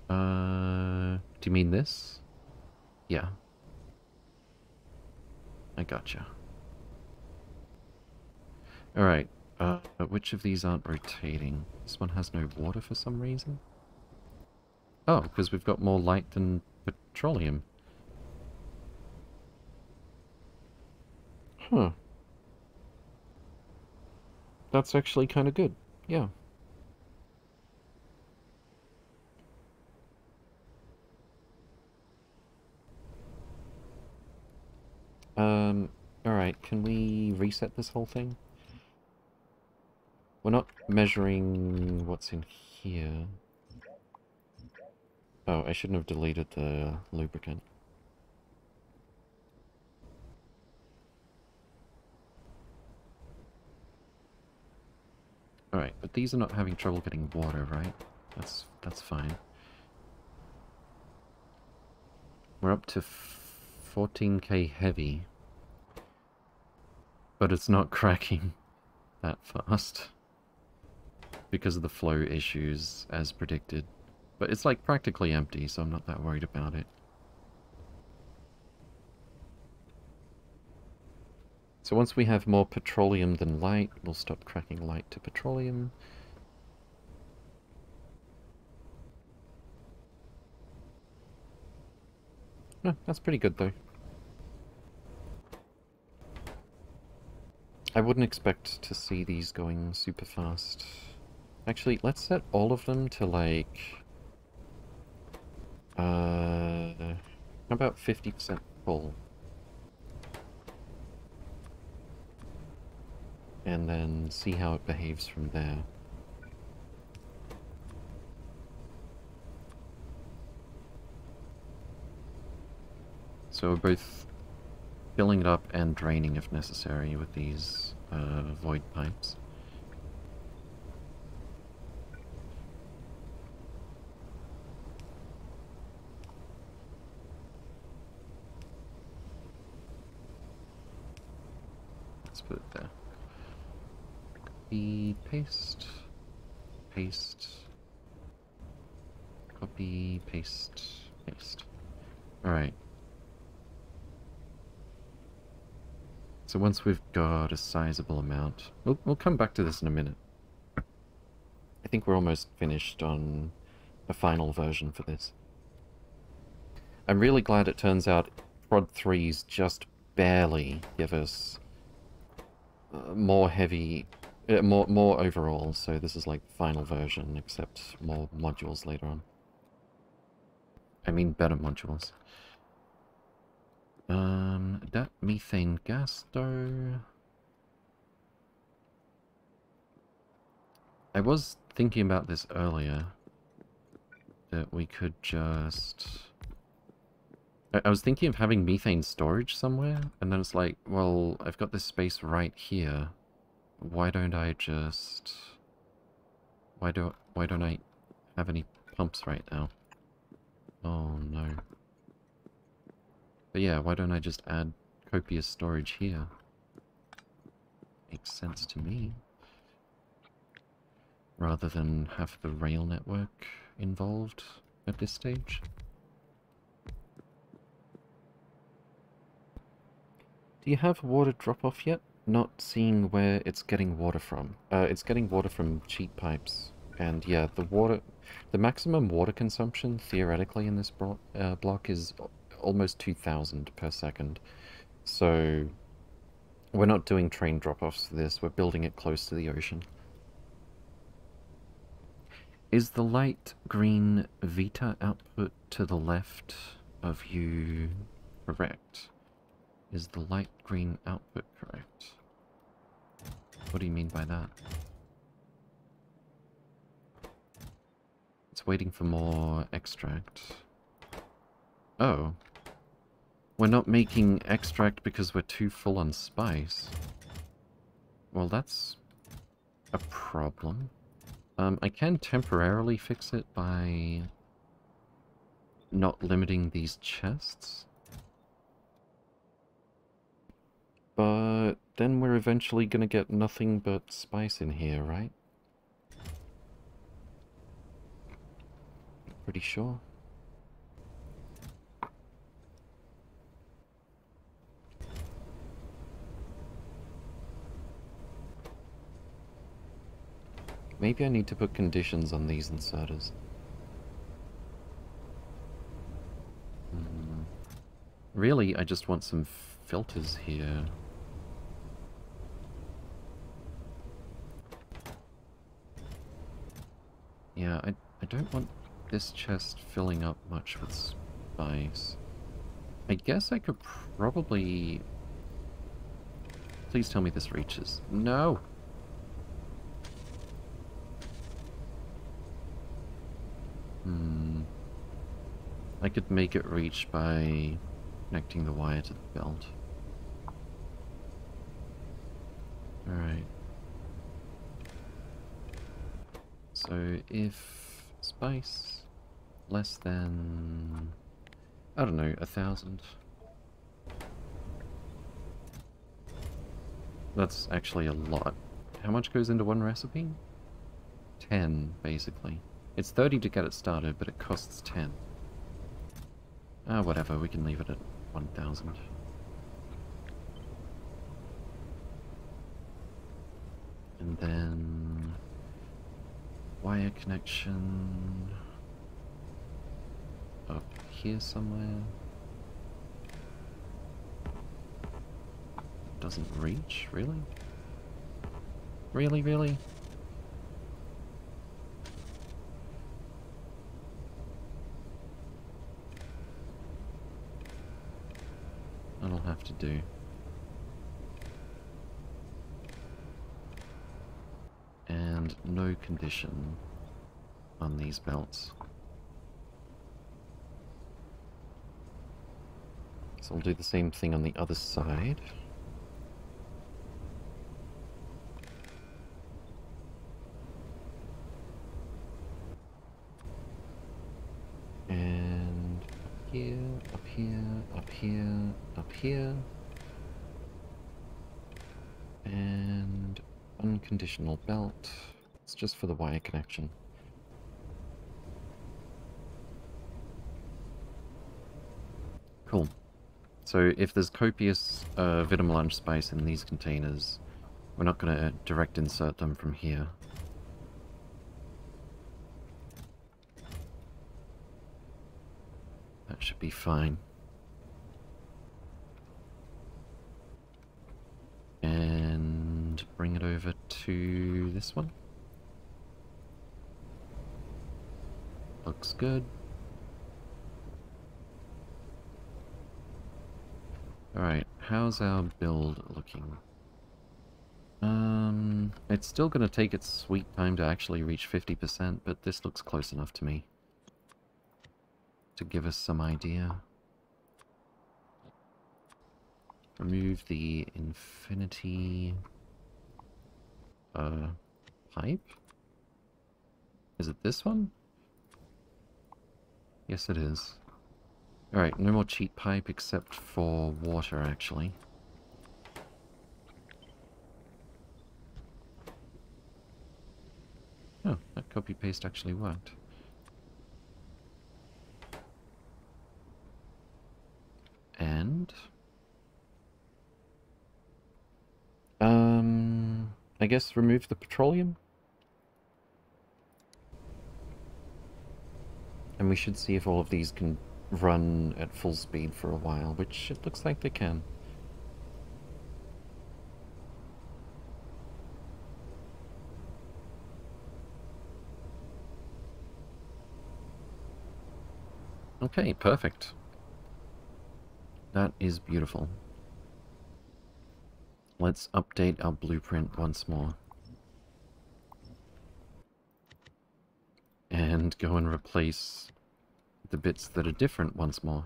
Speaker 1: Uh, do you mean this? Yeah. I gotcha. Alright, uh, which of these aren't rotating? This one has no water for some reason? Oh, because we've got more light than petroleum. Huh. That's actually kind of good. Yeah. Um, alright, can we reset this whole thing? We're not measuring what's in here. Oh, I shouldn't have deleted the lubricant. Alright, but these are not having trouble getting water, right? That's that's fine. We're up to 14k heavy. But it's not cracking that fast. Because of the flow issues, as predicted. But it's like practically empty, so I'm not that worried about it. So once we have more petroleum than light, we'll stop cracking light to petroleum. No, that's pretty good though. I wouldn't expect to see these going super fast. Actually, let's set all of them to like... Uh, how about 50% full? And then see how it behaves from there. So we're both filling it up and draining if necessary with these uh, void pipes. Let's put it there. Copy, paste, paste, copy, paste, paste. Alright. So once we've got a sizable amount, we'll, we'll come back to this in a minute. I think we're almost finished on a final version for this. I'm really glad it turns out Prod 3's just barely give us uh, more heavy, uh, more more overall, so this is like final version, except more modules later on. I mean better modules. Um, that methane gas though... I was thinking about this earlier. That we could just... I, I was thinking of having methane storage somewhere, and then it's like, well, I've got this space right here. Why don't I just... Why do why don't I have any pumps right now? Oh no. But yeah, why don't I just add copious storage here? Makes sense to me. Rather than have the rail network involved at this stage. Do you have water drop-off yet? Not seeing where it's getting water from. Uh, it's getting water from cheap pipes. And yeah, the water... The maximum water consumption, theoretically, in this blo uh, block is almost 2,000 per second. So we're not doing train drop-offs for this, we're building it close to the ocean. Is the light green Vita output to the left of you correct? Is the light green output correct? What do you mean by that? It's waiting for more extract. Oh, we're not making extract because we're too full on spice. Well, that's a problem. Um, I can temporarily fix it by not limiting these chests. But then we're eventually gonna get nothing but spice in here, right? Pretty sure. Maybe I need to put conditions on these inserters. Hmm. Really, I just want some filters here. Yeah, I, I don't want this chest filling up much with spice. I guess I could probably... Please tell me this reaches. No! Hmm. I could make it reach by connecting the wire to the belt. Alright. So if space less than, I don't know, a thousand. That's actually a lot. How much goes into one recipe? Ten, basically. It's 30 to get it started, but it costs 10. Ah, whatever, we can leave it at 1,000. And then... Wire connection... Up here somewhere. Doesn't reach, really? Really, really? That'll have to do. And no condition on these belts. So I'll do the same thing on the other side. And here, up here, up here, up here. And unconditional belt. It's just for the wire connection. Cool. So if there's copious uh, vitamelange space in these containers, we're not going to direct insert them from here. That should be fine. And bring it over to this one. Looks good. Alright, how's our build looking? Um, it's still going to take its sweet time to actually reach 50%, but this looks close enough to me. To give us some idea. Remove the infinity... Uh, pipe? Is it this one? Yes, it is. Alright, no more cheat pipe except for water, actually. Oh, that copy-paste actually worked. And... Um... I guess remove the petroleum? And we should see if all of these can run at full speed for a while, which it looks like they can. Okay, perfect. That is beautiful. Let's update our blueprint once more. And go and replace the bits that are different once more.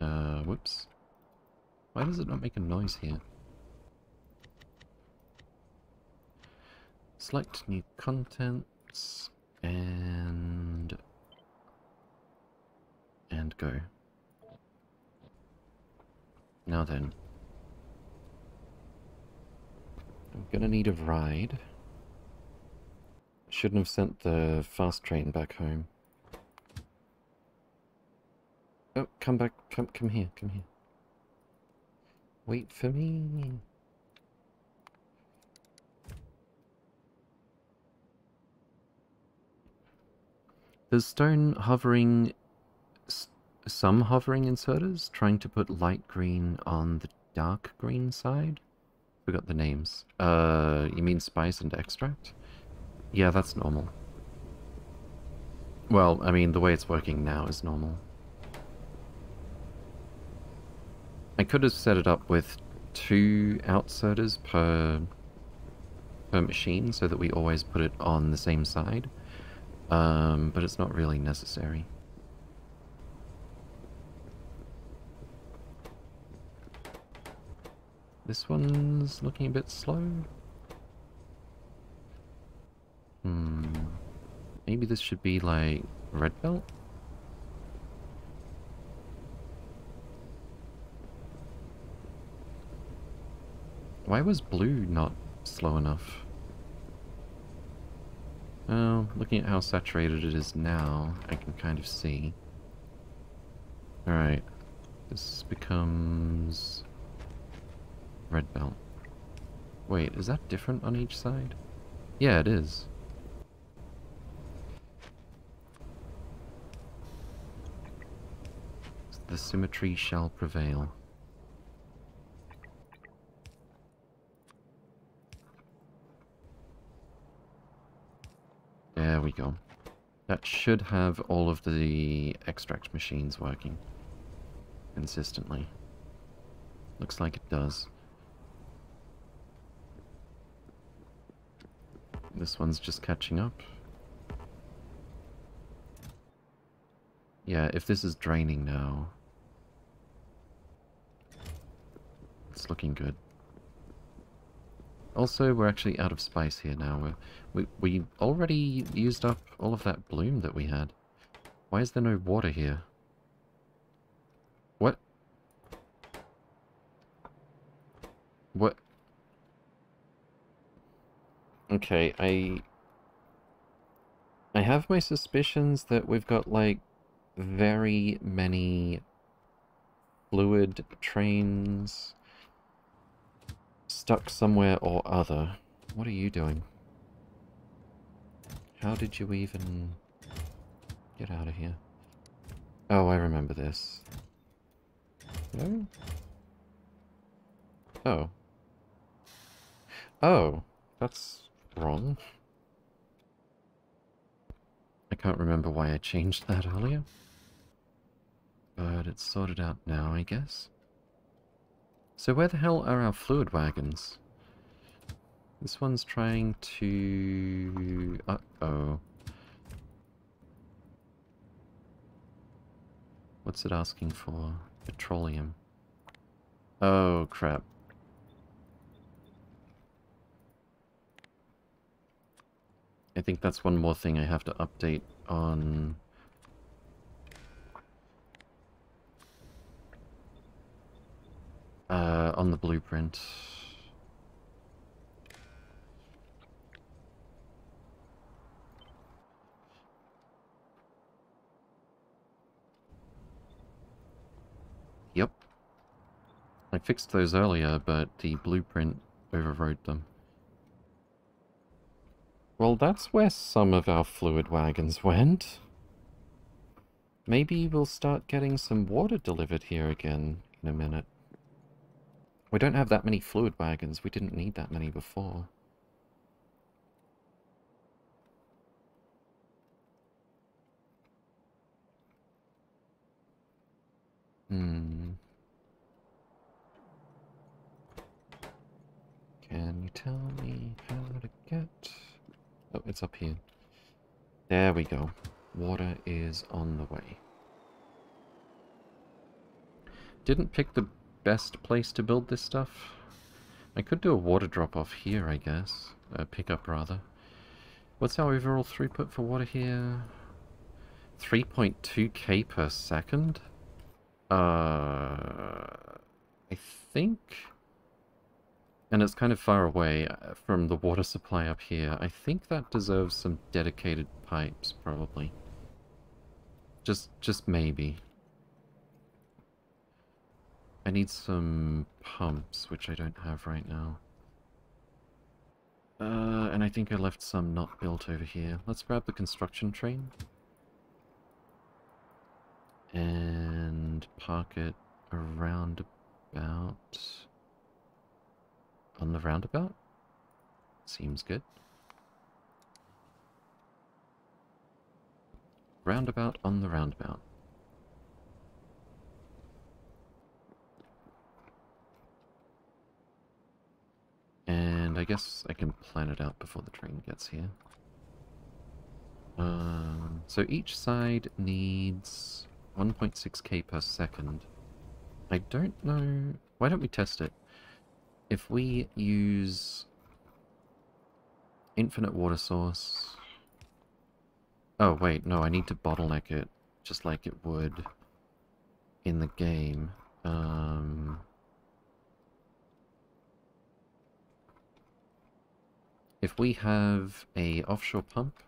Speaker 1: Uh, whoops. Why does it not make a noise here? Select new contents and and go. Now then. I'm gonna need a ride. Shouldn't have sent the fast train back home. Oh, come back, come, come here, come here. Wait for me. There's stone hovering some hovering inserters trying to put light green on the dark green side. Forgot the names. Uh, you mean spice and extract? Yeah, that's normal. Well, I mean, the way it's working now is normal. I could have set it up with two outserters per, per machine so that we always put it on the same side. Um, but it's not really necessary. This one's looking a bit slow. Hmm. Maybe this should be like red belt? Why was blue not slow enough? Oh, looking at how saturated it is now, I can kind of see. Alright. This becomes... Red belt. Wait, is that different on each side? Yeah, it is. The symmetry shall prevail. There we go. That should have all of the extract machines working consistently. Looks like it does. This one's just catching up. Yeah, if this is draining now... It's looking good. Also, we're actually out of spice here now. We're, we we already used up all of that bloom that we had. Why is there no water here? What? What? Okay, I... I have my suspicions that we've got, like, very many fluid trains stuck somewhere or other. What are you doing? How did you even get out of here? Oh, I remember this. No? Oh. Oh, that's wrong. I can't remember why I changed that earlier. But it's sorted out now, I guess. So where the hell are our fluid wagons? This one's trying to... Uh-oh. What's it asking for? Petroleum. Oh, crap. I think that's one more thing I have to update on uh, on the blueprint. Yep. I fixed those earlier, but the blueprint overrode them. Well, that's where some of our fluid wagons went. Maybe we'll start getting some water delivered here again in a minute. We don't have that many fluid wagons. We didn't need that many before. Hmm. Can you tell me how to get... Oh, it's up here. There we go. Water is on the way. Didn't pick the best place to build this stuff. I could do a water drop off here, I guess. A pickup, rather. What's our overall throughput for water here? 3.2k per second? Uh, I think... And it's kind of far away uh, from the water supply up here. I think that deserves some dedicated pipes, probably. Just, just maybe. I need some pumps, which I don't have right now. Uh, and I think I left some not built over here. Let's grab the construction train. And park it around about... On the roundabout? Seems good. Roundabout on the roundabout. And I guess I can plan it out before the train gets here. Um, so each side needs 1.6k per second. I don't know... Why don't we test it? If we use infinite water source... Oh, wait, no, I need to bottleneck it, just like it would in the game. Um... If we have a offshore pump,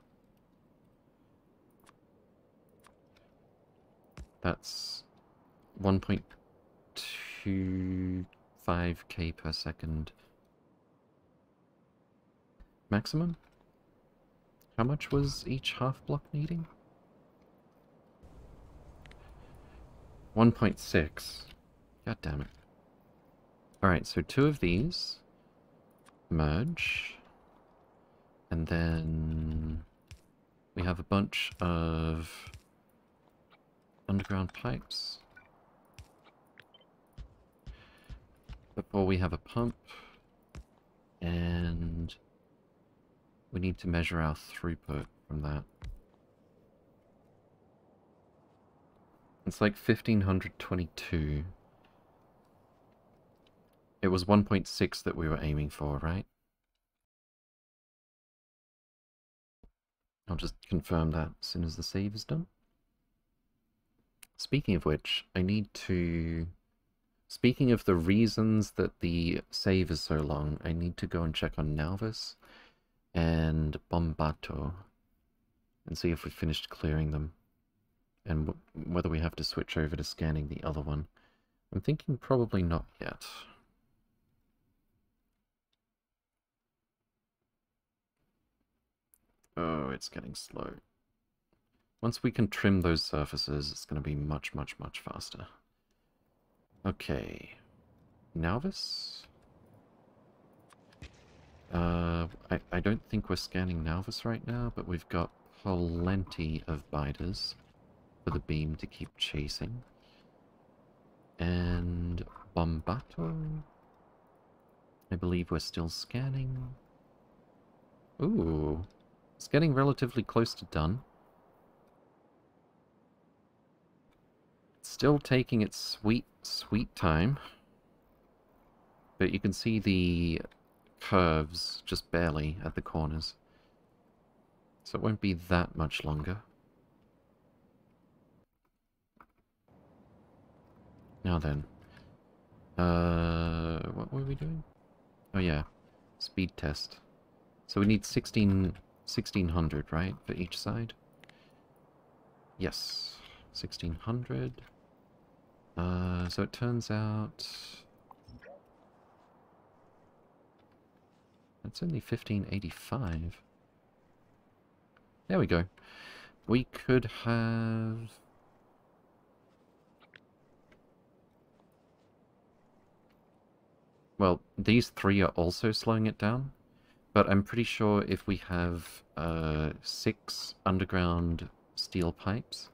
Speaker 1: that's 1.25k per second maximum. How much was each half block needing? 1.6. God damn it. Alright, so two of these. Merge. And then we have a bunch of underground pipes. Before we have a pump. And we need to measure our throughput from that. It's like 1522. It was 1.6 that we were aiming for, right? I'll just confirm that as soon as the save is done. Speaking of which, I need to... Speaking of the reasons that the save is so long, I need to go and check on Nauvis and Bombato and see if we've finished clearing them and whether we have to switch over to scanning the other one. I'm thinking probably not yet. Oh, it's getting slow. Once we can trim those surfaces, it's going to be much, much, much faster. Okay. Nauvis? Uh, I, I don't think we're scanning Nauvis right now, but we've got plenty of biters for the beam to keep chasing. And Bombato? I believe we're still scanning. Ooh, it's getting relatively close to done. still taking its sweet, sweet time. But you can see the curves just barely at the corners. So it won't be that much longer. Now then. Uh, what were we doing? Oh yeah, speed test. So we need 16, 1600, right, for each side? Yes, 1600. Uh, so it turns out... That's only 1585. There we go. We could have... Well, these three are also slowing it down, but I'm pretty sure if we have uh, six underground steel pipes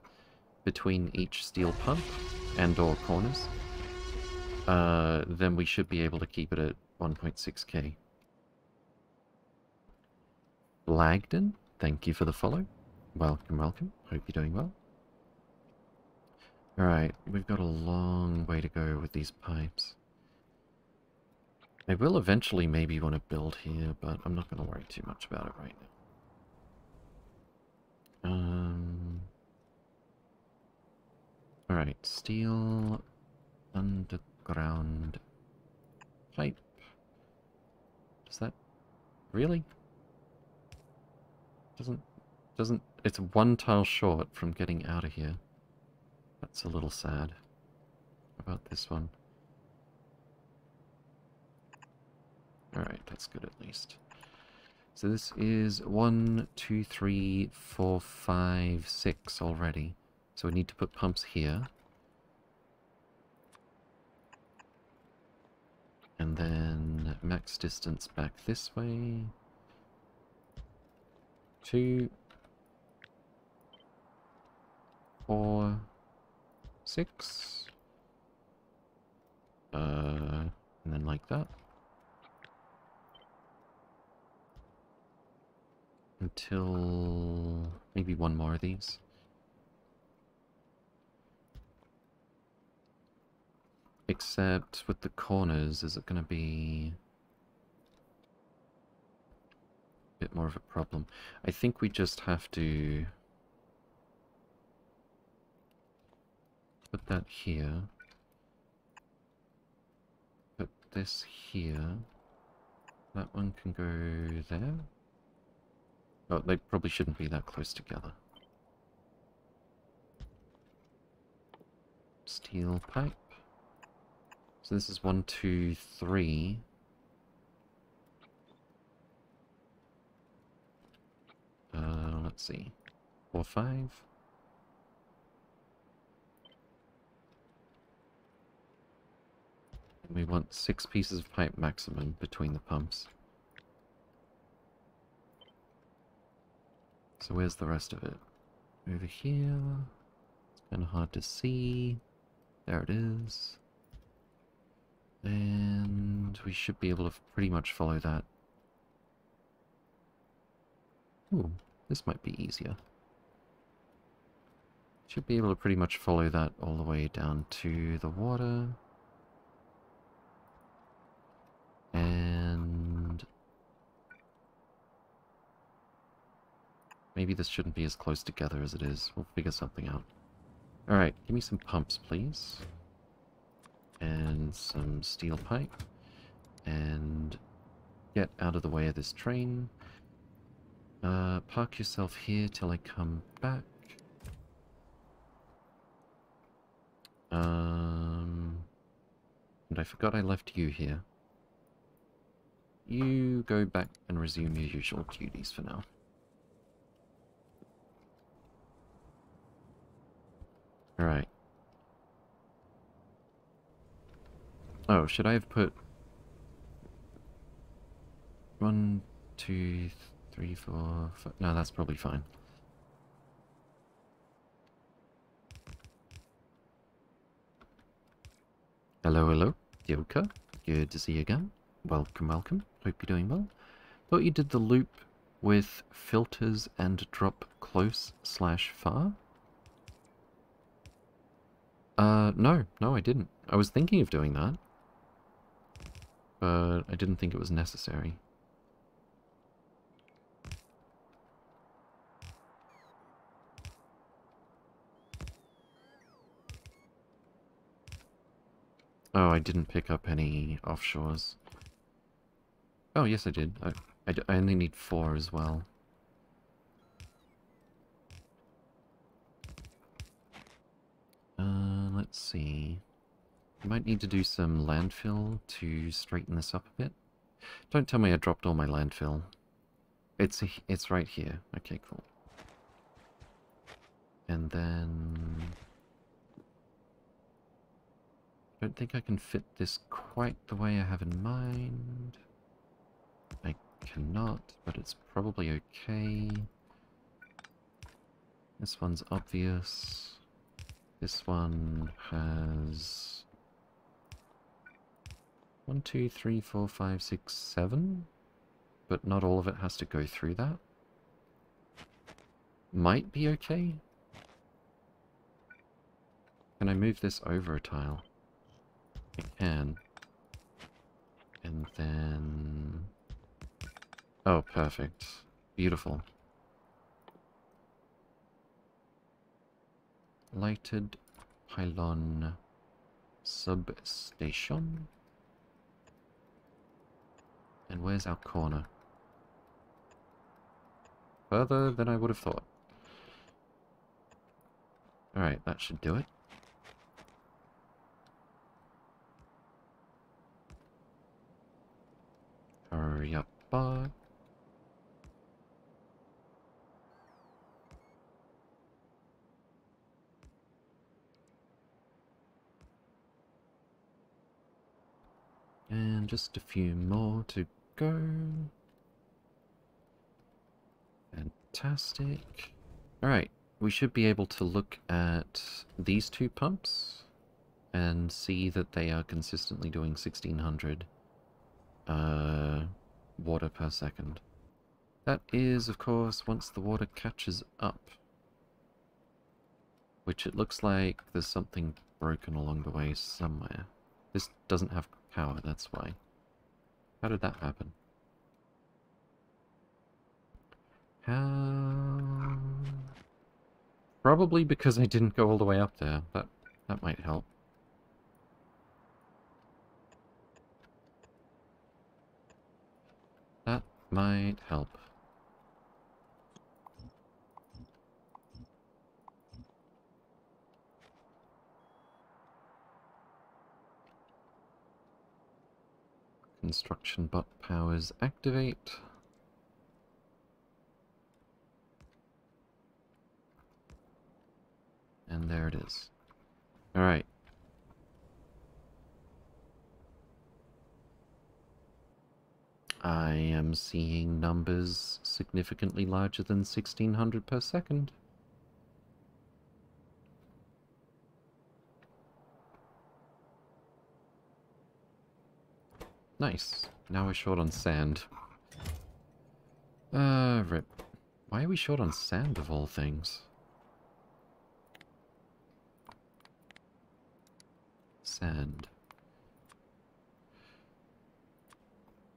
Speaker 1: between each steel pump and or corners, uh, then we should be able to keep it at 1.6k. Blagden, thank you for the follow. Welcome, welcome. Hope you're doing well. Alright, we've got a long way to go with these pipes. I will eventually maybe want to build here, but I'm not going to worry too much about it right now. Um... Alright, steel underground pipe. Does that... Really? Doesn't... Doesn't... It's one tile short from getting out of here. That's a little sad. About this one? Alright, that's good at least. So this is one, two, three, four, five, six already. So we need to put pumps here. And then max distance back this way. Two. Four. Six. Uh, and then like that. until maybe one more of these. Except with the corners, is it going to be a bit more of a problem? I think we just have to put that here. Put this here. That one can go there. Oh, they probably shouldn't be that close together. Steel pipe. So this is one, two, three. Uh, let's see. Four, five. We want six pieces of pipe maximum between the pumps. So where's the rest of it? Over here. It's kind of hard to see. There it is. And we should be able to pretty much follow that. Ooh, this might be easier. Should be able to pretty much follow that all the way down to the water. And... Maybe this shouldn't be as close together as it is. We'll figure something out. Alright, give me some pumps, please. And some steel pipe. And get out of the way of this train. Uh, park yourself here till I come back. Um, and I forgot I left you here. You go back and resume your usual duties for now. Alright. Oh, should I have put... One, two, three, four, five... No, that's probably fine. Hello, hello. Yoka. Good to see you again. Welcome, welcome. Hope you're doing well. Thought you did the loop with filters and drop close slash far. Uh, no, no, I didn't. I was thinking of doing that. But I didn't think it was necessary. Oh, I didn't pick up any offshores. Oh, yes I did. I, I, only need four as well. Uh, let's see. Might need to do some landfill to straighten this up a bit. Don't tell me I dropped all my landfill. It's it's right here. Okay, cool. And then... I don't think I can fit this quite the way I have in mind. I cannot, but it's probably okay. This one's obvious. This one has... One, two, three, four, five, six, seven. But not all of it has to go through that. Might be okay. Can I move this over a tile? I can. And then... Oh, perfect. Beautiful. Lighted pylon substation. And where's our corner? Further than I would have thought. Alright, that should do it. Hurry up, bud. And just a few more to go. Fantastic. Alright, we should be able to look at these two pumps and see that they are consistently doing 1600 uh, water per second. That is, of course, once the water catches up. Which it looks like there's something broken along the way somewhere. This doesn't have power, that's why. How did that happen? How... Probably because I didn't go all the way up there. That, that might help. That might help. Instruction butt powers activate. And there it is. Alright. I am seeing numbers significantly larger than 1600 per second. Nice. Now we're short on sand. Uh, rip. Why are we short on sand of all things? Sand.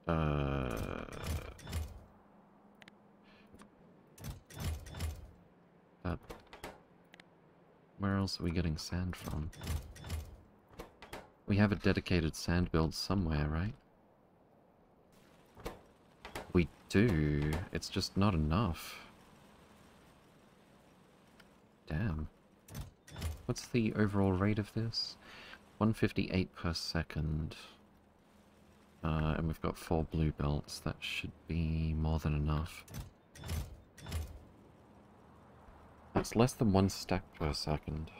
Speaker 1: Uh... Where else are we getting sand from? We have a dedicated sand build somewhere, right? We do. It's just not enough. Damn. What's the overall rate of this? 158 per second. Uh, and we've got four blue belts. That should be more than enough. That's less than one stack per second.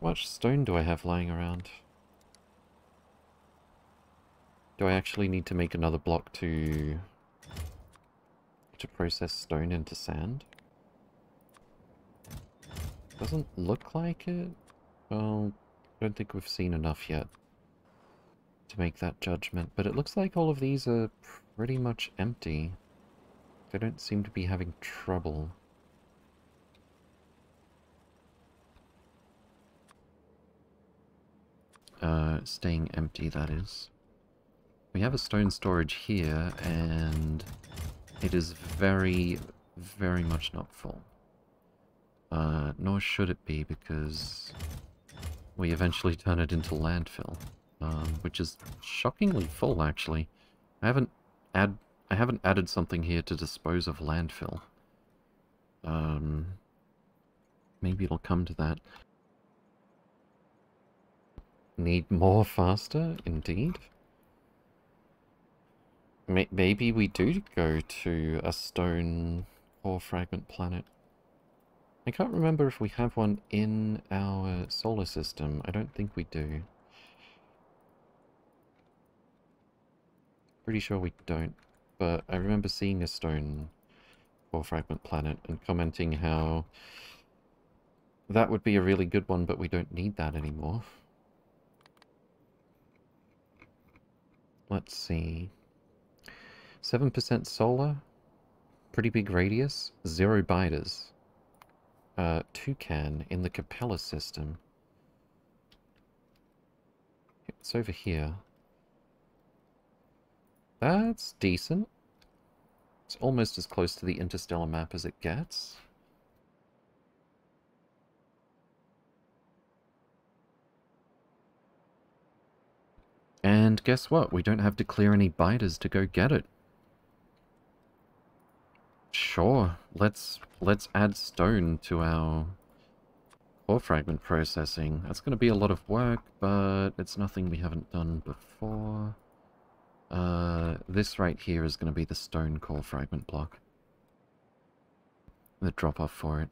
Speaker 1: How much stone do I have lying around? Do I actually need to make another block to... to process stone into sand? Doesn't look like it. Well, I don't think we've seen enough yet to make that judgment, but it looks like all of these are pretty much empty. They don't seem to be having trouble. Uh, staying empty, that is. We have a stone storage here, and it is very, very much not full. Uh, nor should it be, because we eventually turn it into landfill, um, which is shockingly full, actually. I haven't add I haven't added something here to dispose of landfill. Um, maybe it'll come to that. Need more faster, indeed. Maybe we do go to a stone core fragment planet. I can't remember if we have one in our solar system. I don't think we do. Pretty sure we don't, but I remember seeing a stone core fragment planet and commenting how that would be a really good one, but we don't need that anymore. Let's see. 7% solar, pretty big radius, zero biters. Uh, toucan in the Capella system. It's over here. That's decent. It's almost as close to the interstellar map as it gets. And guess what? We don't have to clear any biters to go get it. Sure, let's let's add stone to our core fragment processing. That's going to be a lot of work, but it's nothing we haven't done before. Uh, this right here is going to be the stone core fragment block. The drop-off for it.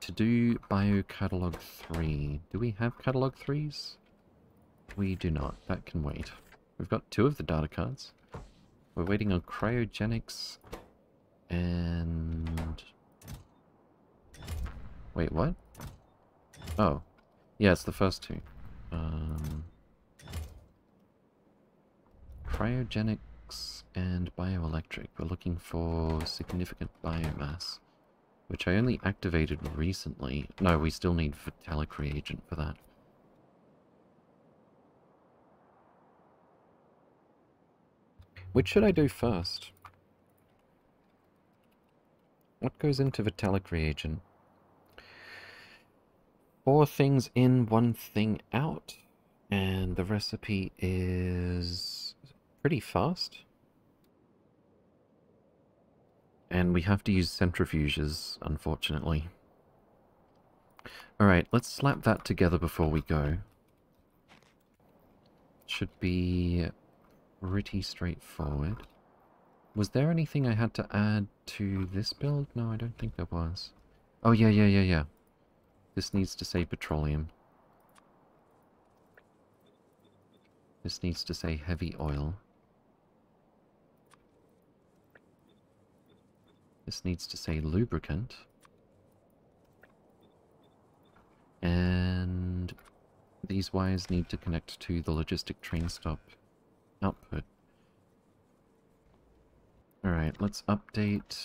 Speaker 1: To do bio catalog 3, do we have catalog 3s? We do not. That can wait. We've got two of the data cards. We're waiting on cryogenics and... Wait, what? Oh. Yeah, it's the first two. Um, cryogenics and bioelectric. We're looking for significant biomass, which I only activated recently. No, we still need Vitalic reagent for that. Which should I do first? What goes into Vitalic reagent? Four things in, one thing out. And the recipe is pretty fast. And we have to use centrifuges, unfortunately. Alright, let's slap that together before we go. Should be pretty straightforward. Was there anything I had to add to this build? No, I don't think there was. Oh, yeah, yeah, yeah, yeah. This needs to say petroleum. This needs to say heavy oil. This needs to say lubricant. And these wires need to connect to the logistic train stop output. Alright, let's update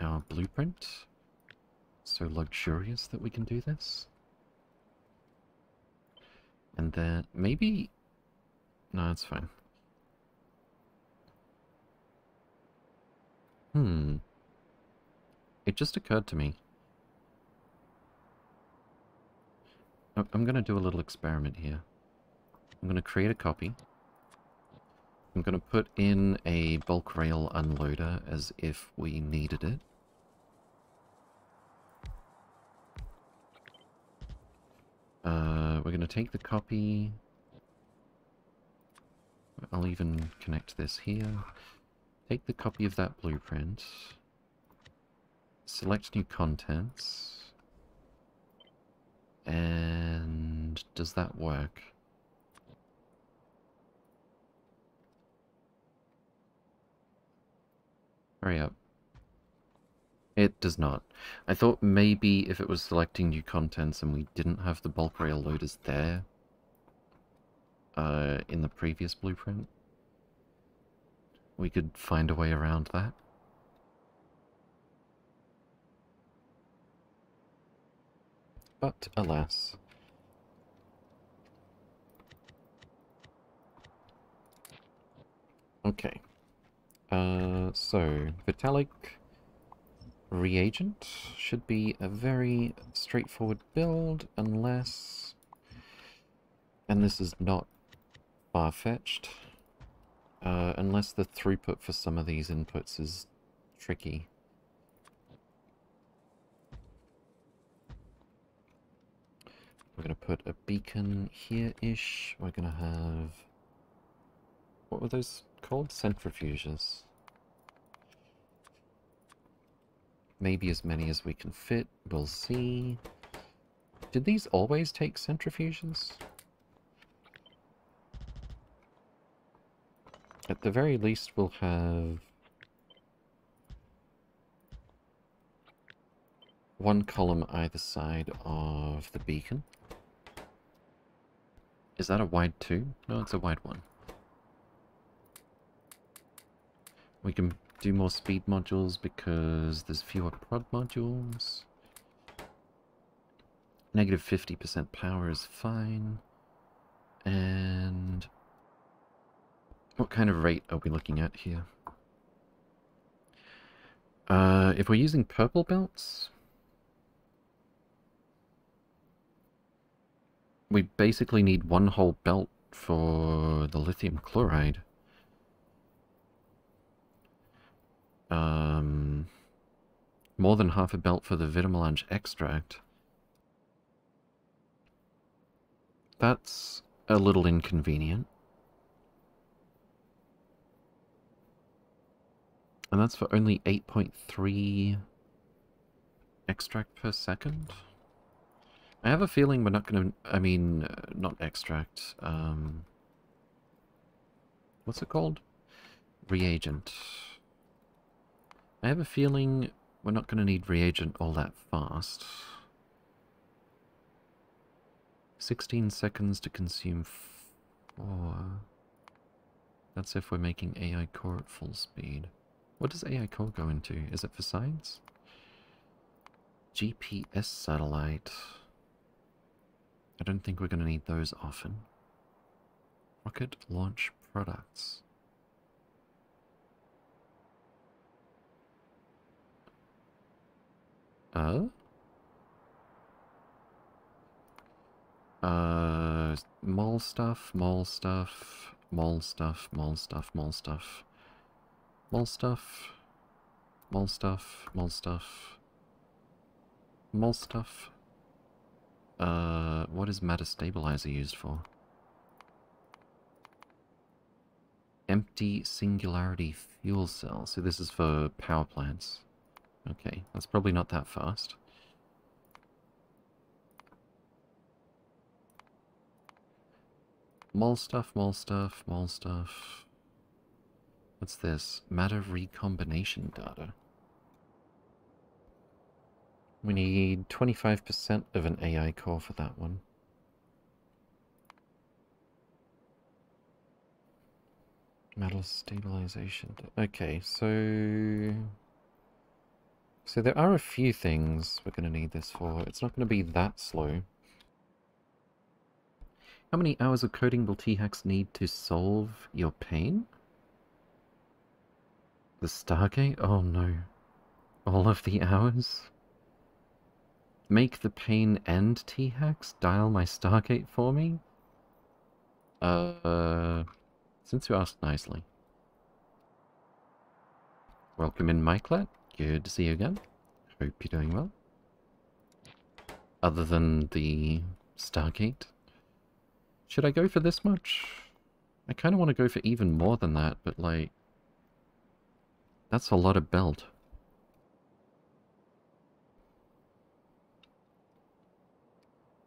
Speaker 1: our blueprint. So luxurious that we can do this. And then maybe... No, it's fine. Hmm. It just occurred to me. I'm going to do a little experiment here. I'm going to create a copy. I'm going to put in a bulk rail unloader as if we needed it. Uh, we're going to take the copy. I'll even connect this here. Take the copy of that blueprint. Select new contents. And does that work? Hurry up. It does not. I thought maybe if it was selecting new contents and we didn't have the bulk rail loaders there uh, in the previous blueprint, we could find a way around that. But alas. Okay. Uh, so, Vitalic reagent should be a very straightforward build unless... And this is not far-fetched. Uh, unless the throughput for some of these inputs is tricky. We're going to put a beacon here-ish. We're going to have... What were those called? Centrifuges. Maybe as many as we can fit. We'll see. Did these always take centrifuges? At the very least, we'll have... One column either side of the beacon. Is that a wide two? No, it's a wide one. We can do more speed modules because there's fewer prod modules. Negative 50% power is fine. And what kind of rate are we looking at here? Uh, if we're using purple belts, we basically need one whole belt for the lithium chloride. Um, more than half a belt for the vitamelange extract. That's a little inconvenient. And that's for only 8.3 extract per second? I have a feeling we're not going to... I mean, uh, not extract. Um, what's it called? Reagent. I have a feeling we're not going to need reagent all that fast. 16 seconds to consume 4. That's if we're making AI core at full speed. What does AI core go into? Is it for science? GPS satellite. I don't think we're going to need those often. Rocket launch products. Uh? Uh, mall stuff, mall stuff, mall stuff, mall stuff, mall stuff. Mall stuff, mall stuff, mall stuff. Mall stuff. Uh, what is matter stabilizer used for? Empty singularity fuel cell. So this is for power plants. Okay, that's probably not that fast. Mole stuff, mole stuff, mole stuff. What's this? Matter recombination data. We need 25% of an AI core for that one. Metal stabilization. Okay, so... So there are a few things we're going to need this for. It's not going to be that slow. How many hours of coding will T-Hax need to solve your pain? The Stargate? Oh no. All of the hours? Make the pain end, T-Hax? Dial my Stargate for me? Uh... Since you asked nicely. Welcome in, Mikelet. Good to see you again. Hope you're doing well. Other than the Stargate. Should I go for this much? I kind of want to go for even more than that, but like... That's a lot of belt.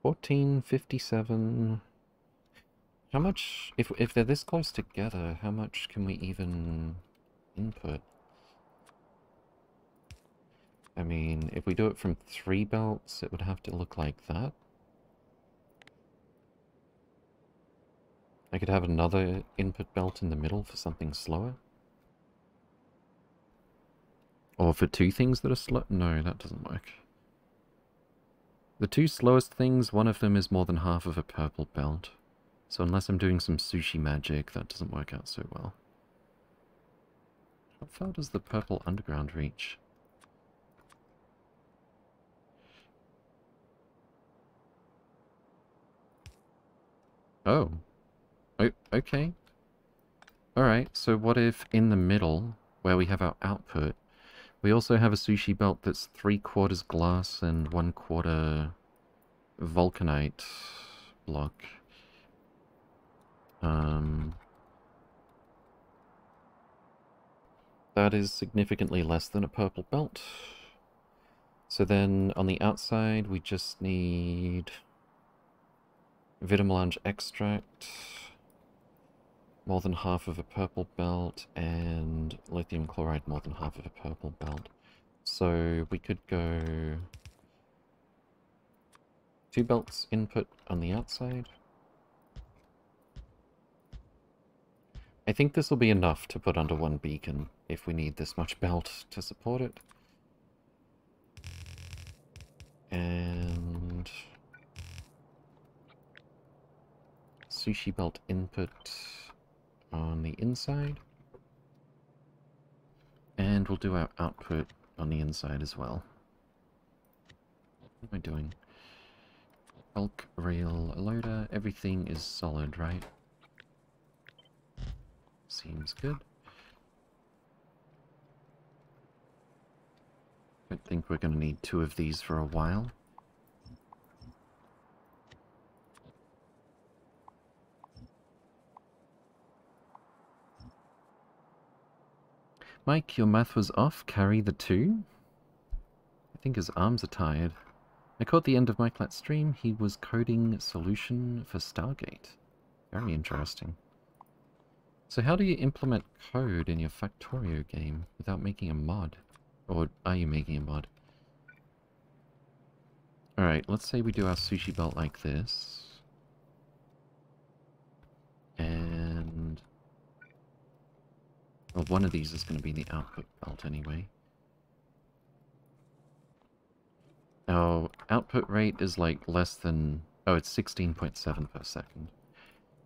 Speaker 1: Fourteen fifty-seven. How much, if, if they're this close together, how much can we even input? I mean, if we do it from three belts, it would have to look like that. I could have another input belt in the middle for something slower. Or for two things that are slow? No, that doesn't work. The two slowest things, one of them is more than half of a purple belt. So unless I'm doing some sushi magic, that doesn't work out so well. How far does the purple underground reach? Oh. oh okay. Alright, so what if in the middle, where we have our output, we also have a sushi belt that's three quarters glass and one quarter vulcanite block. Um, that is significantly less than a purple belt. So then on the outside we just need vitamelange extract, more than half of a purple belt, and lithium chloride more than half of a purple belt. So we could go two belts input on the outside, I think this will be enough to put under one beacon if we need this much belt to support it. And... Sushi belt input on the inside. And we'll do our output on the inside as well. What am I doing? Bulk rail loader, everything is solid, right? Seems good. I think we're going to need two of these for a while. Mike, your math was off. Carry the two? I think his arms are tired. I caught the end of Mike Lat's stream. He was coding solution for Stargate. Very interesting. So how do you implement code in your Factorio game without making a mod? Or are you making a mod? Alright, let's say we do our sushi belt like this. And... Well, one of these is going to be the output belt anyway. Our output rate is like less than... Oh, it's 16.7 per second.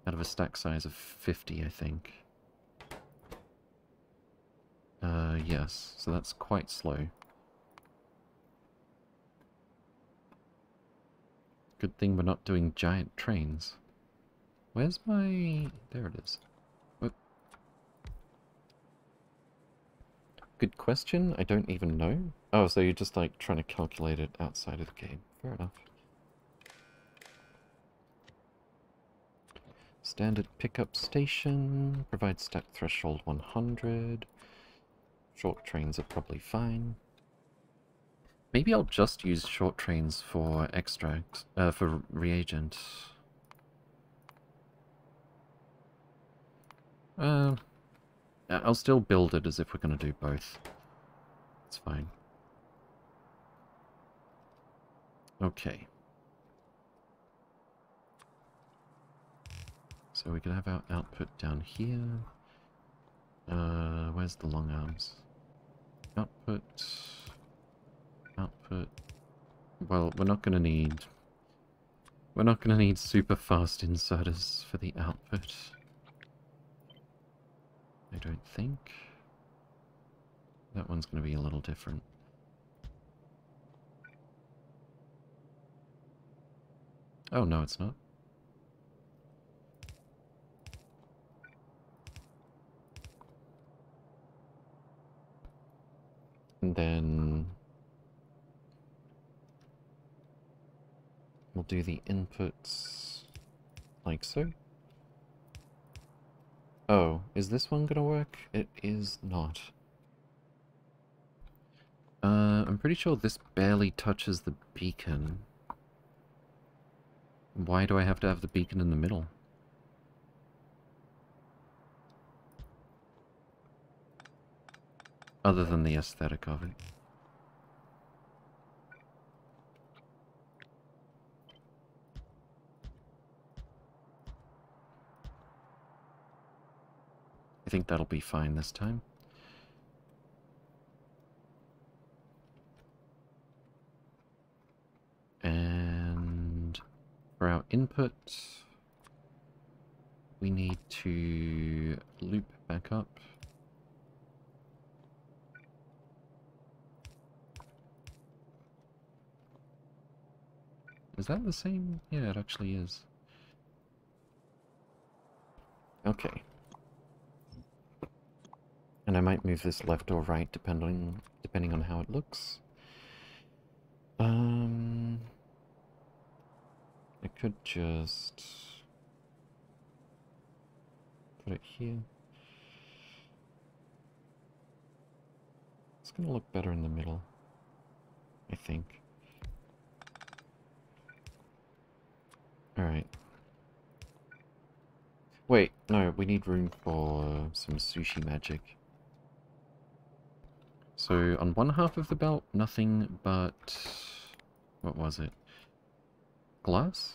Speaker 1: Out of a stack size of 50, I think. Uh, yes, so that's quite slow. Good thing we're not doing giant trains. Where's my... There it is. Good question. I don't even know. Oh, so you're just like trying to calculate it outside of the game. Fair enough. Standard pickup station. Provide stack threshold 100. Short trains are probably fine. Maybe I'll just use short trains for extract, uh, for reagent. Uh, I'll still build it as if we're going to do both. It's fine. Okay. So we can have our output down here. Uh, where's the long arms? Output. Output. Well, we're not going to need... We're not going to need super fast inserters for the output. I don't think. That one's going to be a little different. Oh, no, it's not. And then we'll do the inputs like so. Oh, is this one gonna work? It is not. Uh, I'm pretty sure this barely touches the beacon. Why do I have to have the beacon in the middle? Other than the aesthetic of it. I think that'll be fine this time. And for our input, we need to loop back up. Is that the same? Yeah, it actually is. Okay. And I might move this left or right depending depending on how it looks. Um I could just put it here. It's gonna look better in the middle, I think. Alright. Wait, no, we need room for some sushi magic. So, on one half of the belt, nothing but... What was it? Glass?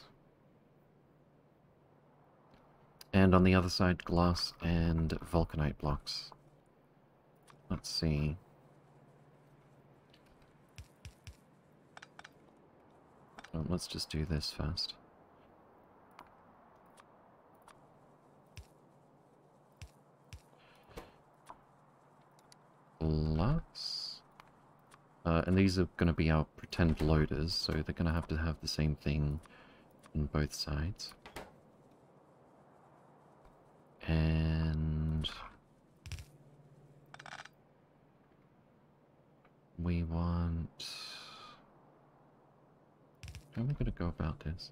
Speaker 1: And on the other side, glass and vulcanite blocks. Let's see. Well, let's just do this first. Glass. Uh, and these are going to be our pretend loaders, so they're going to have to have the same thing on both sides. And... We want... How am I going to go about this?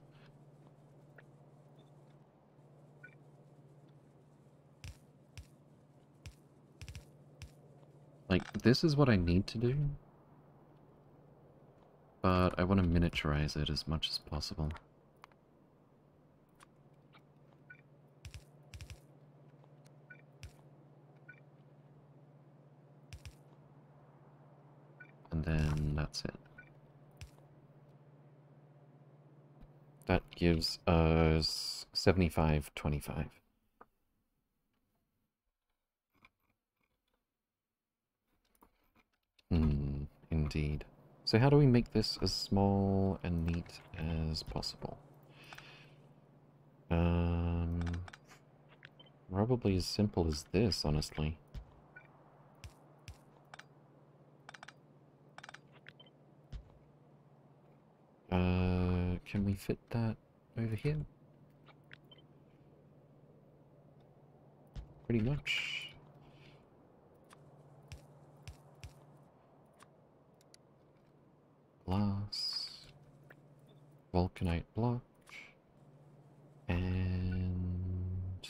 Speaker 1: Like, this is what I need to do. But I want to miniaturize it as much as possible. And then that's it. That gives us 75, 25. Hmm, indeed. So how do we make this as small and neat as possible? Um, probably as simple as this, honestly. Uh, can we fit that over here? Pretty much. Glass. Vulcanite block. And...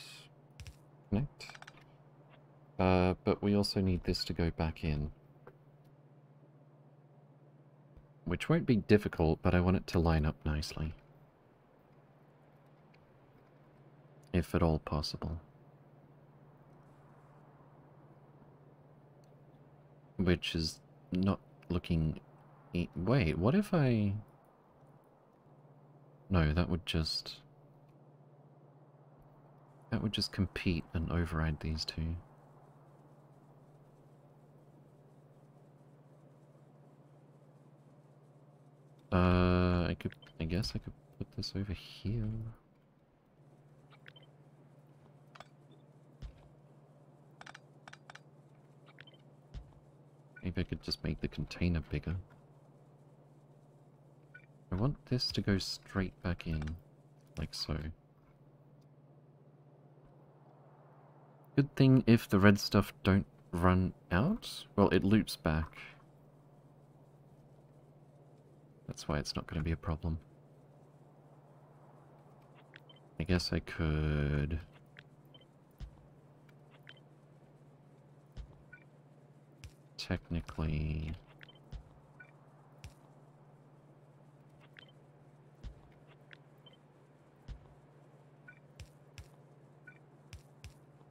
Speaker 1: Connect. Uh, but we also need this to go back in. Which won't be difficult, but I want it to line up nicely. If at all possible. Which is not looking... Wait, what if I... No, that would just... That would just compete and override these two. Uh, I could, I guess I could put this over here. Maybe I could just make the container bigger. I want this to go straight back in, like so. Good thing if the red stuff don't run out, well, it loops back. That's why it's not going to be a problem. I guess I could... Technically...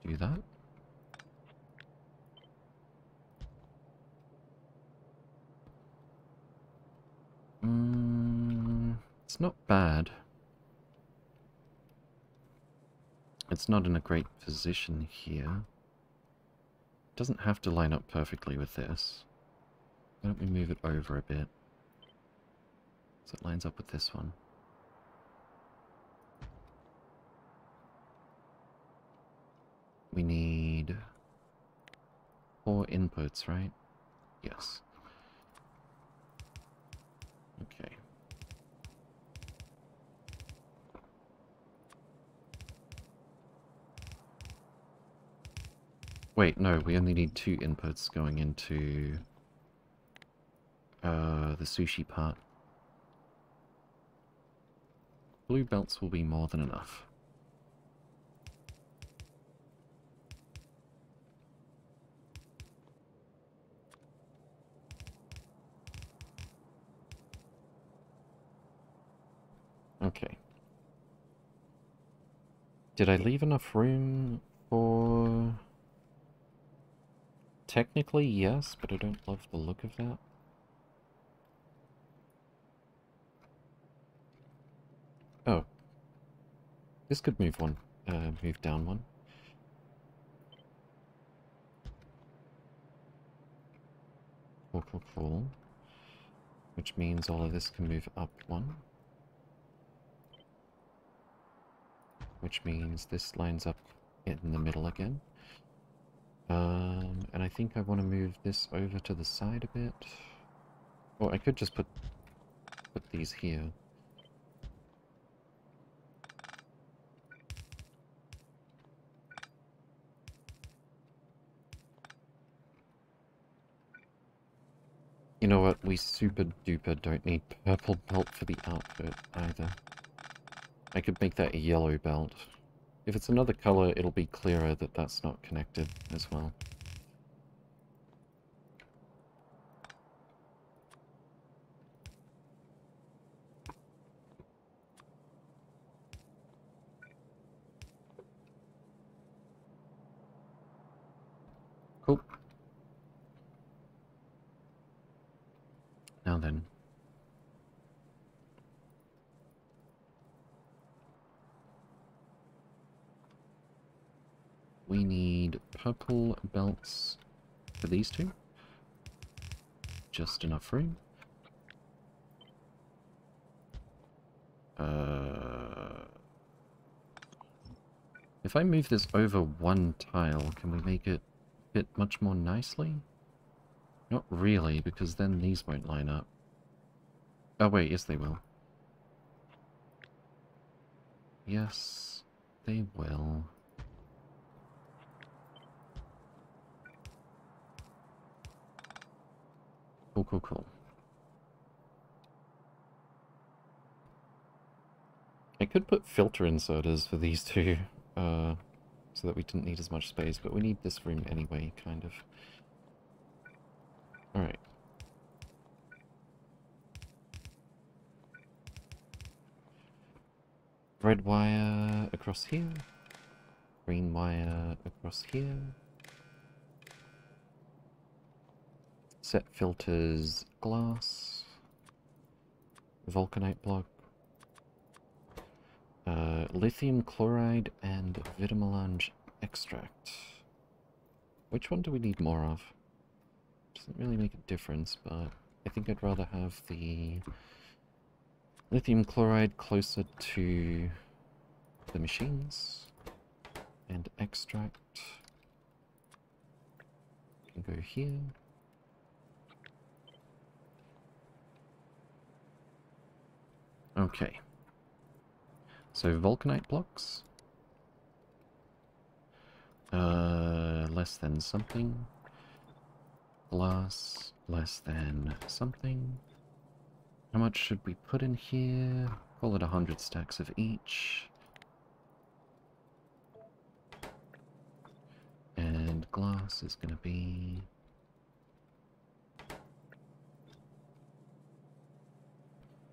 Speaker 1: Do that? Mm, it's not bad. It's not in a great position here. It doesn't have to line up perfectly with this. Why don't we move it over a bit? So it lines up with this one. We need four inputs, right? Yes. Okay. Wait, no, we only need two inputs going into uh, the sushi part. Blue belts will be more than enough. Okay. Did I leave enough room for... Technically, yes, but I don't love the look of that. Oh. This could move one, uh, move down one. Cool, cool, cool. Which means all of this can move up one. Which means this lines up in the middle again. Um, and I think I want to move this over to the side a bit. Or I could just put put these here. You know what, we super duper don't need purple belt for the outfit either. I could make that a yellow belt. If it's another color, it'll be clearer that that's not connected as well. Cool. Now then. We need purple belts for these two. Just enough room. Uh, if I move this over one tile, can we make it fit much more nicely? Not really, because then these won't line up. Oh wait, yes they will. Yes, they will. Cool, cool, cool. I could put filter inserters for these two, uh, so that we didn't need as much space, but we need this room anyway, kind of. Alright. Red wire across here. Green wire across here. Set filters glass. Vulcanite block. Uh, lithium chloride and vitamelange extract. Which one do we need more of? Doesn't really make a difference, but I think I'd rather have the lithium chloride closer to the machines. And extract can go here. Okay. So vulcanite blocks. Uh, less than something. Glass, less than something. How much should we put in here? Call it a hundred stacks of each. And glass is going to be...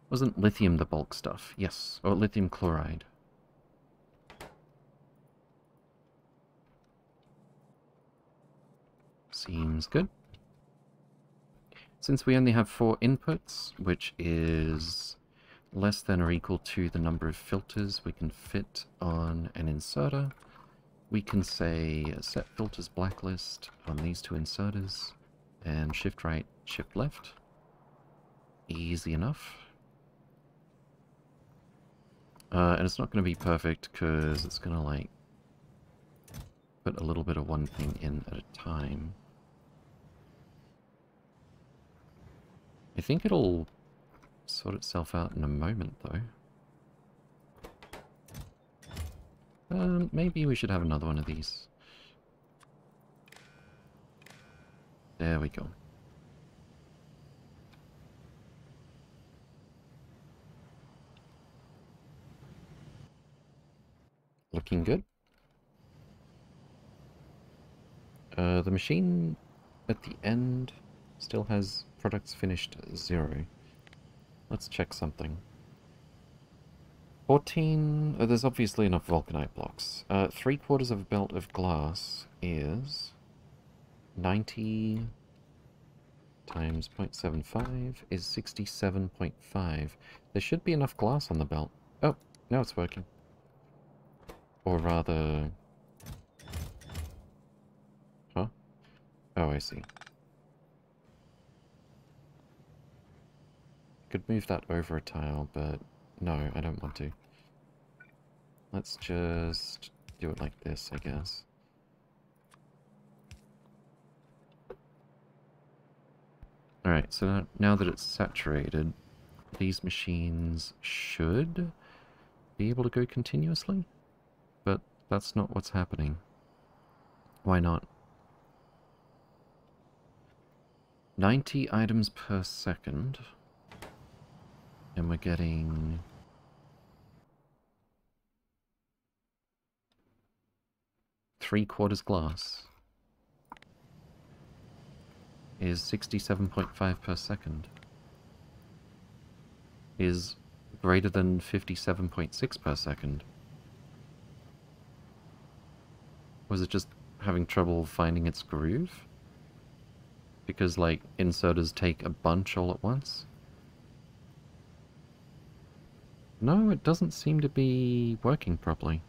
Speaker 1: Wasn't lithium the bulk stuff? Yes. Or lithium chloride. Seems good. Since we only have four inputs, which is less than or equal to the number of filters we can fit on an inserter, we can say set filters blacklist on these two inserters and shift right, shift left. Easy enough. Uh, and it's not going to be perfect because it's going to like put a little bit of one thing in at a time. I think it'll sort itself out in a moment though. Um, maybe we should have another one of these. There we go. Looking good. Uh, the machine at the end still has products finished zero. Let's check something. 14... Oh, there's obviously enough vulcanite blocks. Uh, three quarters of a belt of glass is 90 times 0.75 is 67.5. There should be enough glass on the belt. Oh, now it's working. Or rather... Huh? Oh, I see. Could move that over a tile, but no, I don't want to. Let's just do it like this, I guess. Alright, so now that it's saturated, these machines should be able to go continuously, that's not what's happening. Why not? 90 items per second. And we're getting... Three quarters glass is 67.5 per second. Is greater than 57.6 per second. Was it just having trouble finding its groove? Because, like, inserters take a bunch all at once? No, it doesn't seem to be working properly.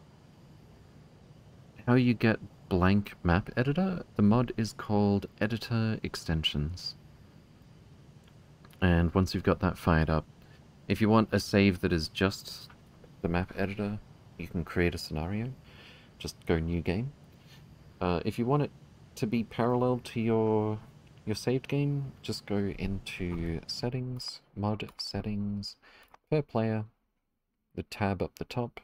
Speaker 1: How you get blank map editor? The mod is called editor extensions. And once you've got that fired up, if you want a save that is just the map editor, you can create a scenario. Just go new game. Uh, if you want it to be parallel to your your saved game, just go into settings, mod settings, per player, the tab up the top,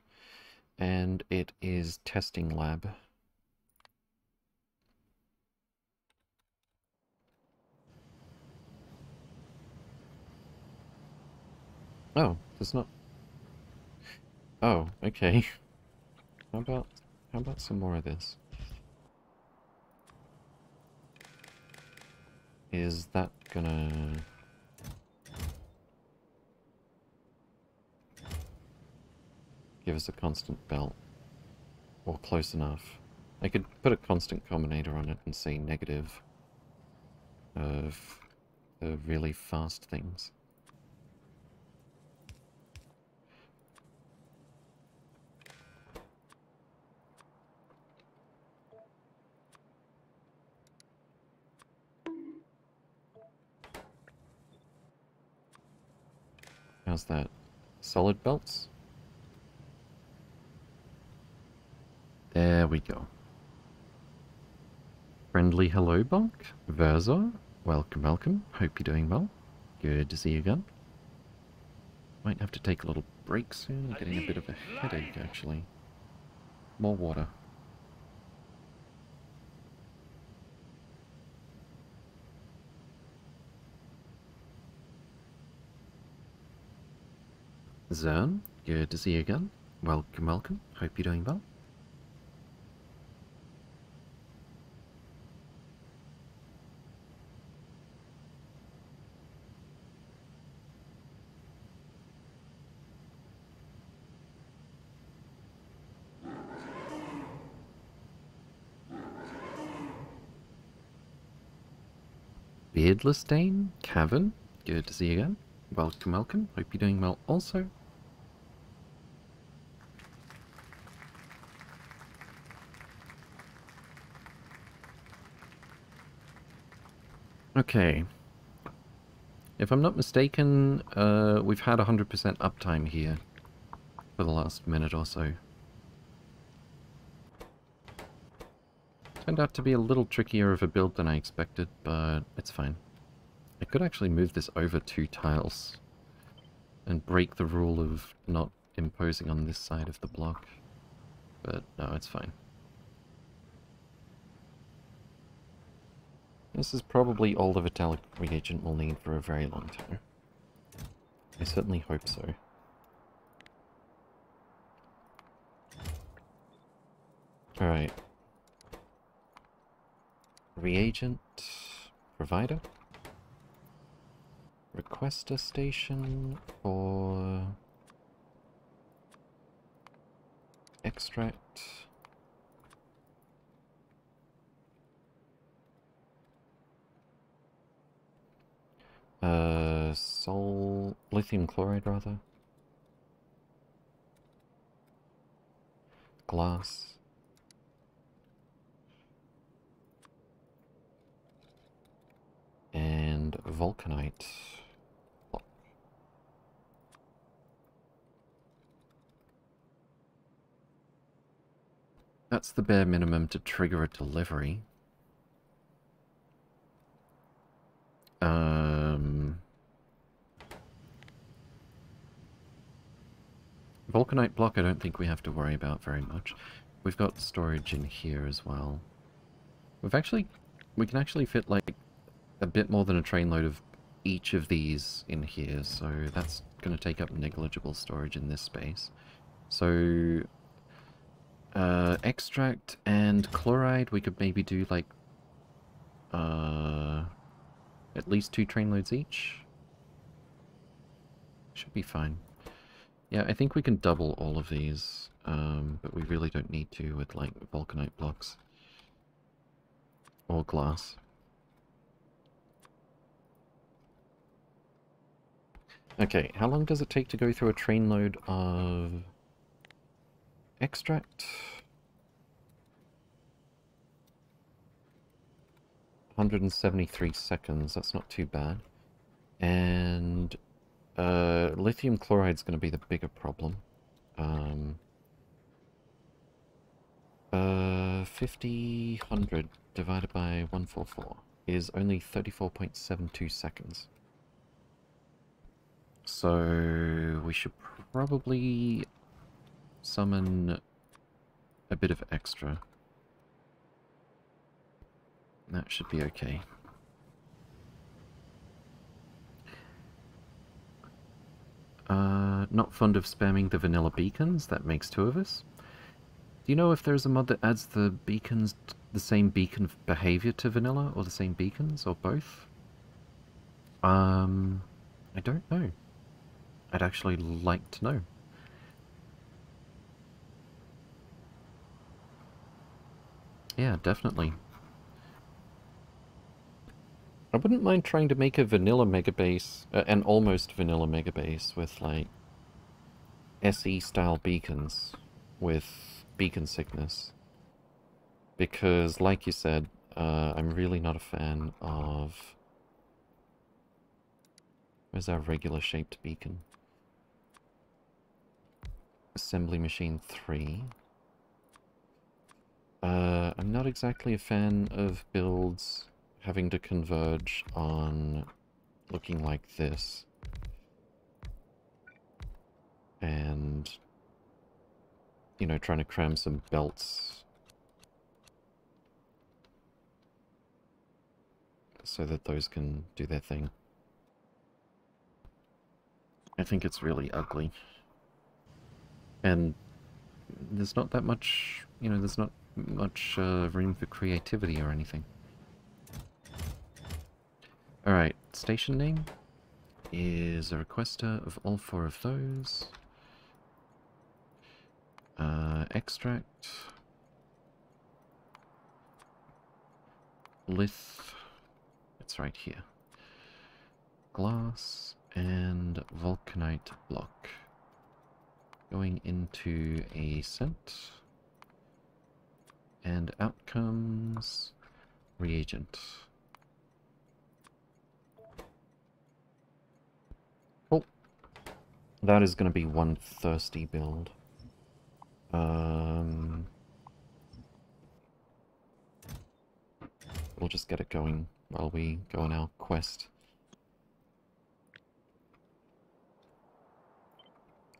Speaker 1: and it is testing lab. Oh, there's not... Oh, okay. How about... How about some more of this? Is that gonna... give us a constant belt. Or close enough. I could put a constant combinator on it and say negative of the really fast things. How's that? Solid belts? There we go. Friendly hello, Bonk. Verza, welcome, welcome. Hope you're doing well. Good to see you again. Might have to take a little break soon. I'm getting a bit of a headache, actually. More water. Zern, good to see you again. Welcome, welcome. Hope you're doing well. Beardless Dane, Cavern, good to see you again. Welcome, welcome. Hope you're doing well also. Okay. If I'm not mistaken, uh, we've had 100% uptime here for the last minute or so. Turned out to be a little trickier of a build than I expected, but it's fine. I could actually move this over two tiles and break the rule of not imposing on this side of the block. But no, it's fine. This is probably all the Vitalic reagent we'll need for a very long time. I certainly hope so. Alright. Reagent provider. Request a station for extract. Uh, sol lithium chloride rather. Glass. And vulcanite. That's the bare minimum to trigger a delivery. Um, Vulcanite block I don't think we have to worry about very much. We've got storage in here as well. We've actually, we can actually fit like a bit more than a trainload of each of these in here, so that's going to take up negligible storage in this space. So, uh, extract and chloride, we could maybe do like, uh, at least two trainloads each. Should be fine. Yeah, I think we can double all of these, um, but we really don't need to with, like, vulcanite blocks. Or glass. Okay, how long does it take to go through a trainload of extract? 173 seconds, that's not too bad. And uh, lithium chloride is going to be the bigger problem. Um, uh, 50, 100 divided by 144 is only 34.72 seconds. So we should probably summon a bit of extra. That should be okay. Uh, not fond of spamming the vanilla beacons, that makes two of us. Do you know if there's a mod that adds the beacons, the same beacon behavior to vanilla, or the same beacons, or both? Um, I don't know. I'd actually like to know. Yeah, definitely. I wouldn't mind trying to make a vanilla megabase, uh, an almost vanilla megabase with like SE style beacons with beacon sickness. Because like you said, uh, I'm really not a fan of... Where's our regular shaped beacon? assembly machine 3. Uh, I'm not exactly a fan of builds having to converge on looking like this. And, you know, trying to cram some belts so that those can do their thing. I think it's really ugly. And there's not that much, you know, there's not much uh, room for creativity or anything. Alright, station name is a requester of all four of those. Uh, extract. Lith. It's right here. Glass and vulcanite block. Going into a scent. And out comes reagent. That is going to be one thirsty build. Um, we'll just get it going while we go on our quest.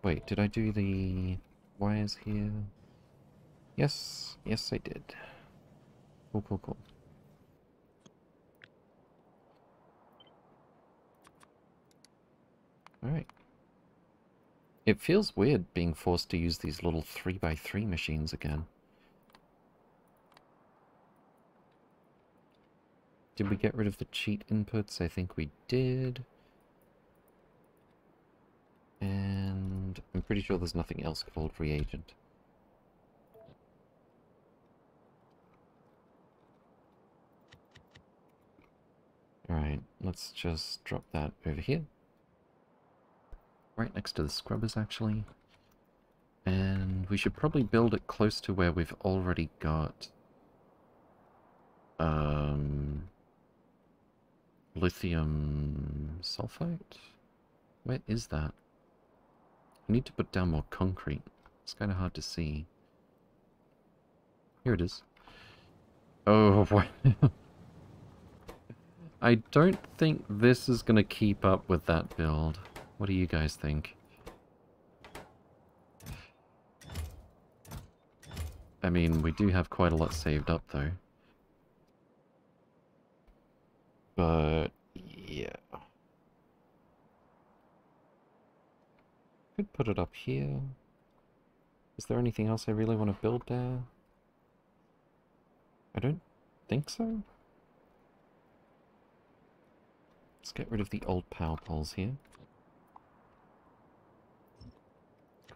Speaker 1: Wait, did I do the wires here? Yes, yes I did. Cool, cool, cool. Alright. It feels weird being forced to use these little 3x3 machines again. Did we get rid of the cheat inputs? I think we did. And I'm pretty sure there's nothing else called reagent. Alright, let's just drop that over here. Right next to the scrubbers, actually. And we should probably build it close to where we've already got... Um... Lithium sulfite? Where is that? I need to put down more concrete. It's kind of hard to see. Here it is. Oh, boy. I don't think this is going to keep up with that build. What do you guys think? I mean, we do have quite a lot saved up, though. But, yeah. Could put it up here. Is there anything else I really want to build there? I don't think so. Let's get rid of the old power poles here.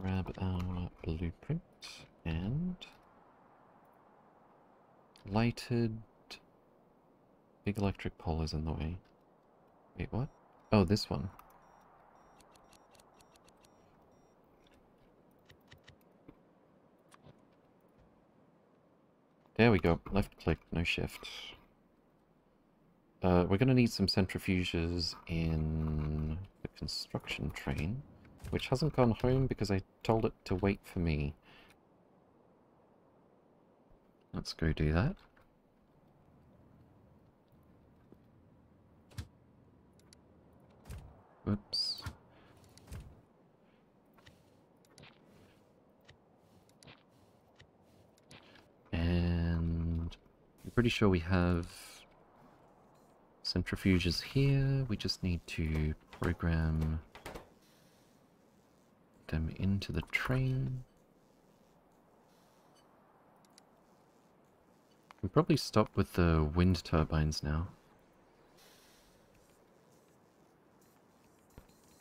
Speaker 1: Grab our blueprint and lighted big electric pole is in the way. Wait, what? Oh, this one. There we go. Left click, no shift. Uh, we're going to need some centrifuges in the construction train, which hasn't gone home because I told it to wait for me. Let's go do that. Oops. And I'm pretty sure we have Centrifuges here, we just need to program them into the train. We probably stop with the wind turbines now.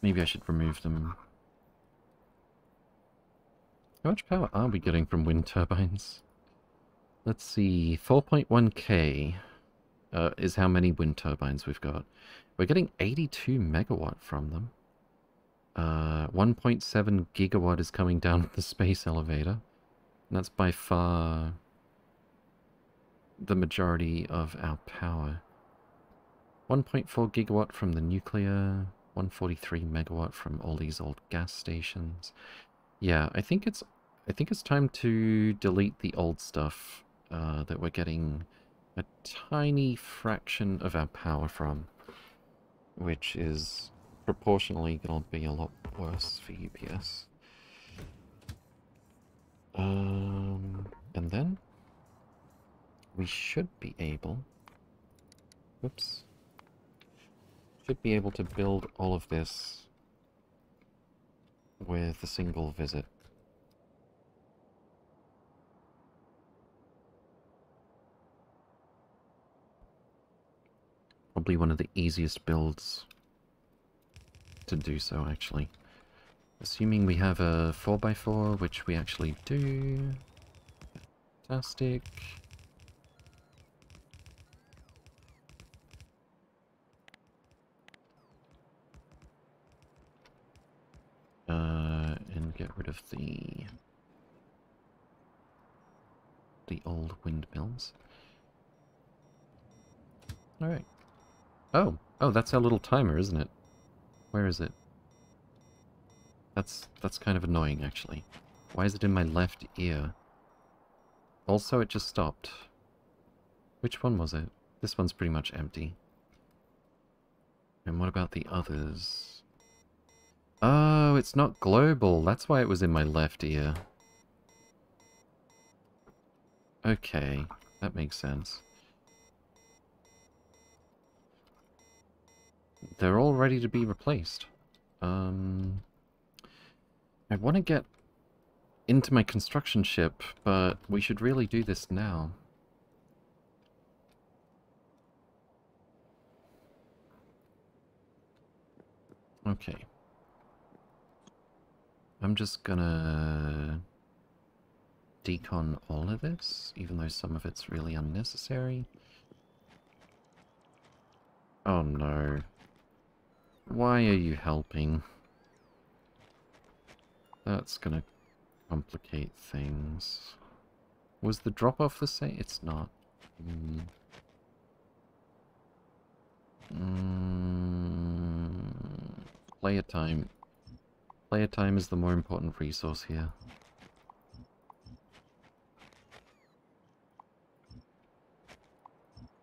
Speaker 1: Maybe I should remove them. How much power are we getting from wind turbines? Let's see, 4.1k uh, is how many wind turbines we've got. We're getting 82 megawatt from them. Uh, 1.7 gigawatt is coming down the space elevator. And that's by far the majority of our power. 1.4 gigawatt from the nuclear, 143 megawatt from all these old gas stations. Yeah, I think it's I think it's time to delete the old stuff uh, that we're getting a tiny fraction of our power from, which is proportionally going to be a lot worse for UPS. Um, and then we should be able, oops, should be able to build all of this with a single visit. Probably one of the easiest builds to do so, actually. Assuming we have a 4x4, which we actually do. Fantastic. Uh, and get rid of the the old windmills. Alright. Oh, oh, that's our little timer, isn't it? Where is it? That's that's kind of annoying, actually. Why is it in my left ear? Also, it just stopped. Which one was it? This one's pretty much empty. And what about the others? Oh, it's not global. That's why it was in my left ear. Okay, that makes sense. They're all ready to be replaced. Um, I want to get into my construction ship, but we should really do this now. Okay. I'm just gonna decon all of this, even though some of it's really unnecessary. Oh no. Why are you helping? That's gonna complicate things. Was the drop-off the same? It's not. Mm. Mm. Player time. Player time is the more important resource here.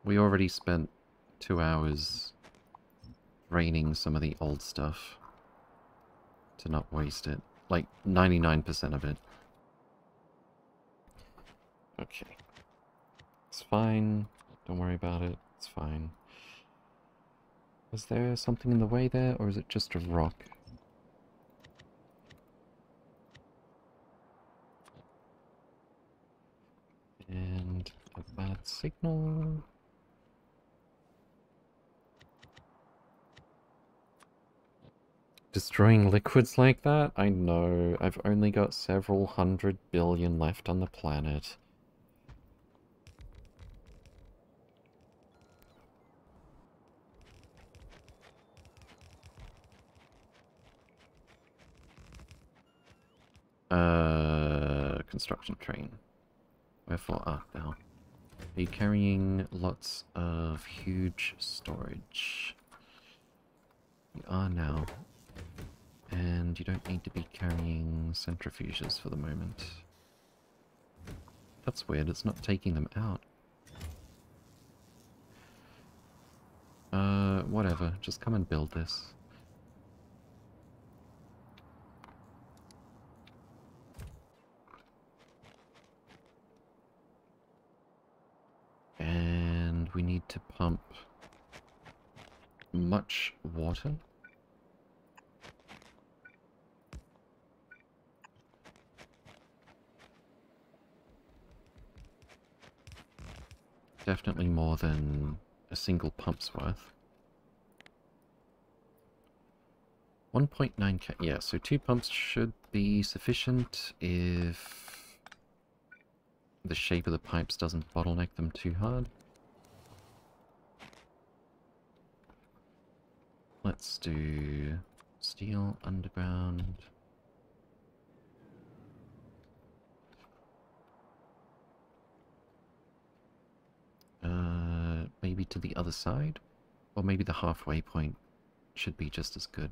Speaker 1: We already spent two hours draining some of the old stuff to not waste it. Like 99% of it. Okay. It's fine. Don't worry about it. It's fine. Is there something in the way there, or is it just a rock? And bad signal. Destroying liquids like that? I know. I've only got several hundred billion left on the planet. Uh, construction train. Wherefore art thou? Are you carrying lots of huge storage? You are now. And you don't need to be carrying centrifuges for the moment. That's weird, it's not taking them out. Uh, whatever, just come and build this. And we need to pump much water. Definitely more than a single pump's worth. 1.9k, yeah, so two pumps should be sufficient if the shape of the pipes doesn't bottleneck them too hard. Let's do steel underground. Uh, maybe to the other side? Or maybe the halfway point should be just as good.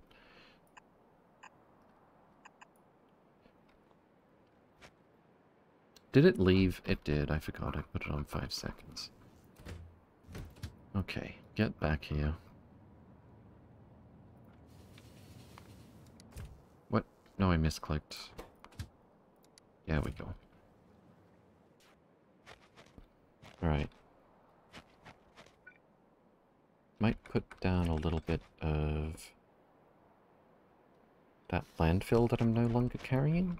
Speaker 1: Did it leave? It did. I forgot. I put it on five seconds. Okay, get back here. What? No, I misclicked. There we go. Alright. Might put down a little bit of that landfill that I'm no longer carrying.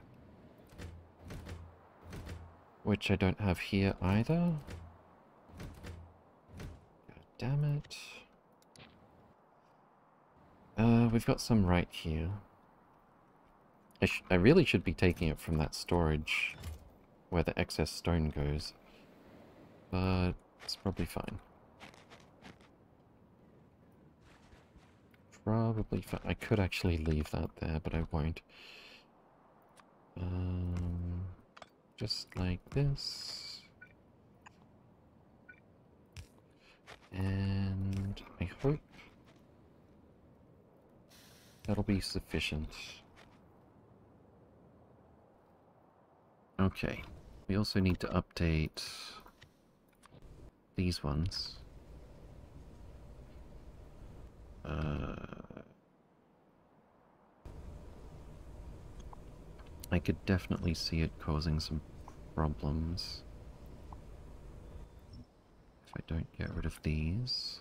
Speaker 1: Which I don't have here either. God damn it. Uh, we've got some right here. I, I really should be taking it from that storage where the excess stone goes. But it's probably fine. Probably. I could actually leave that there, but I won't. Um, just like this. And I hope that'll be sufficient. Okay. We also need to update these ones. Uh, I could definitely see it causing some problems. If I don't get rid of these.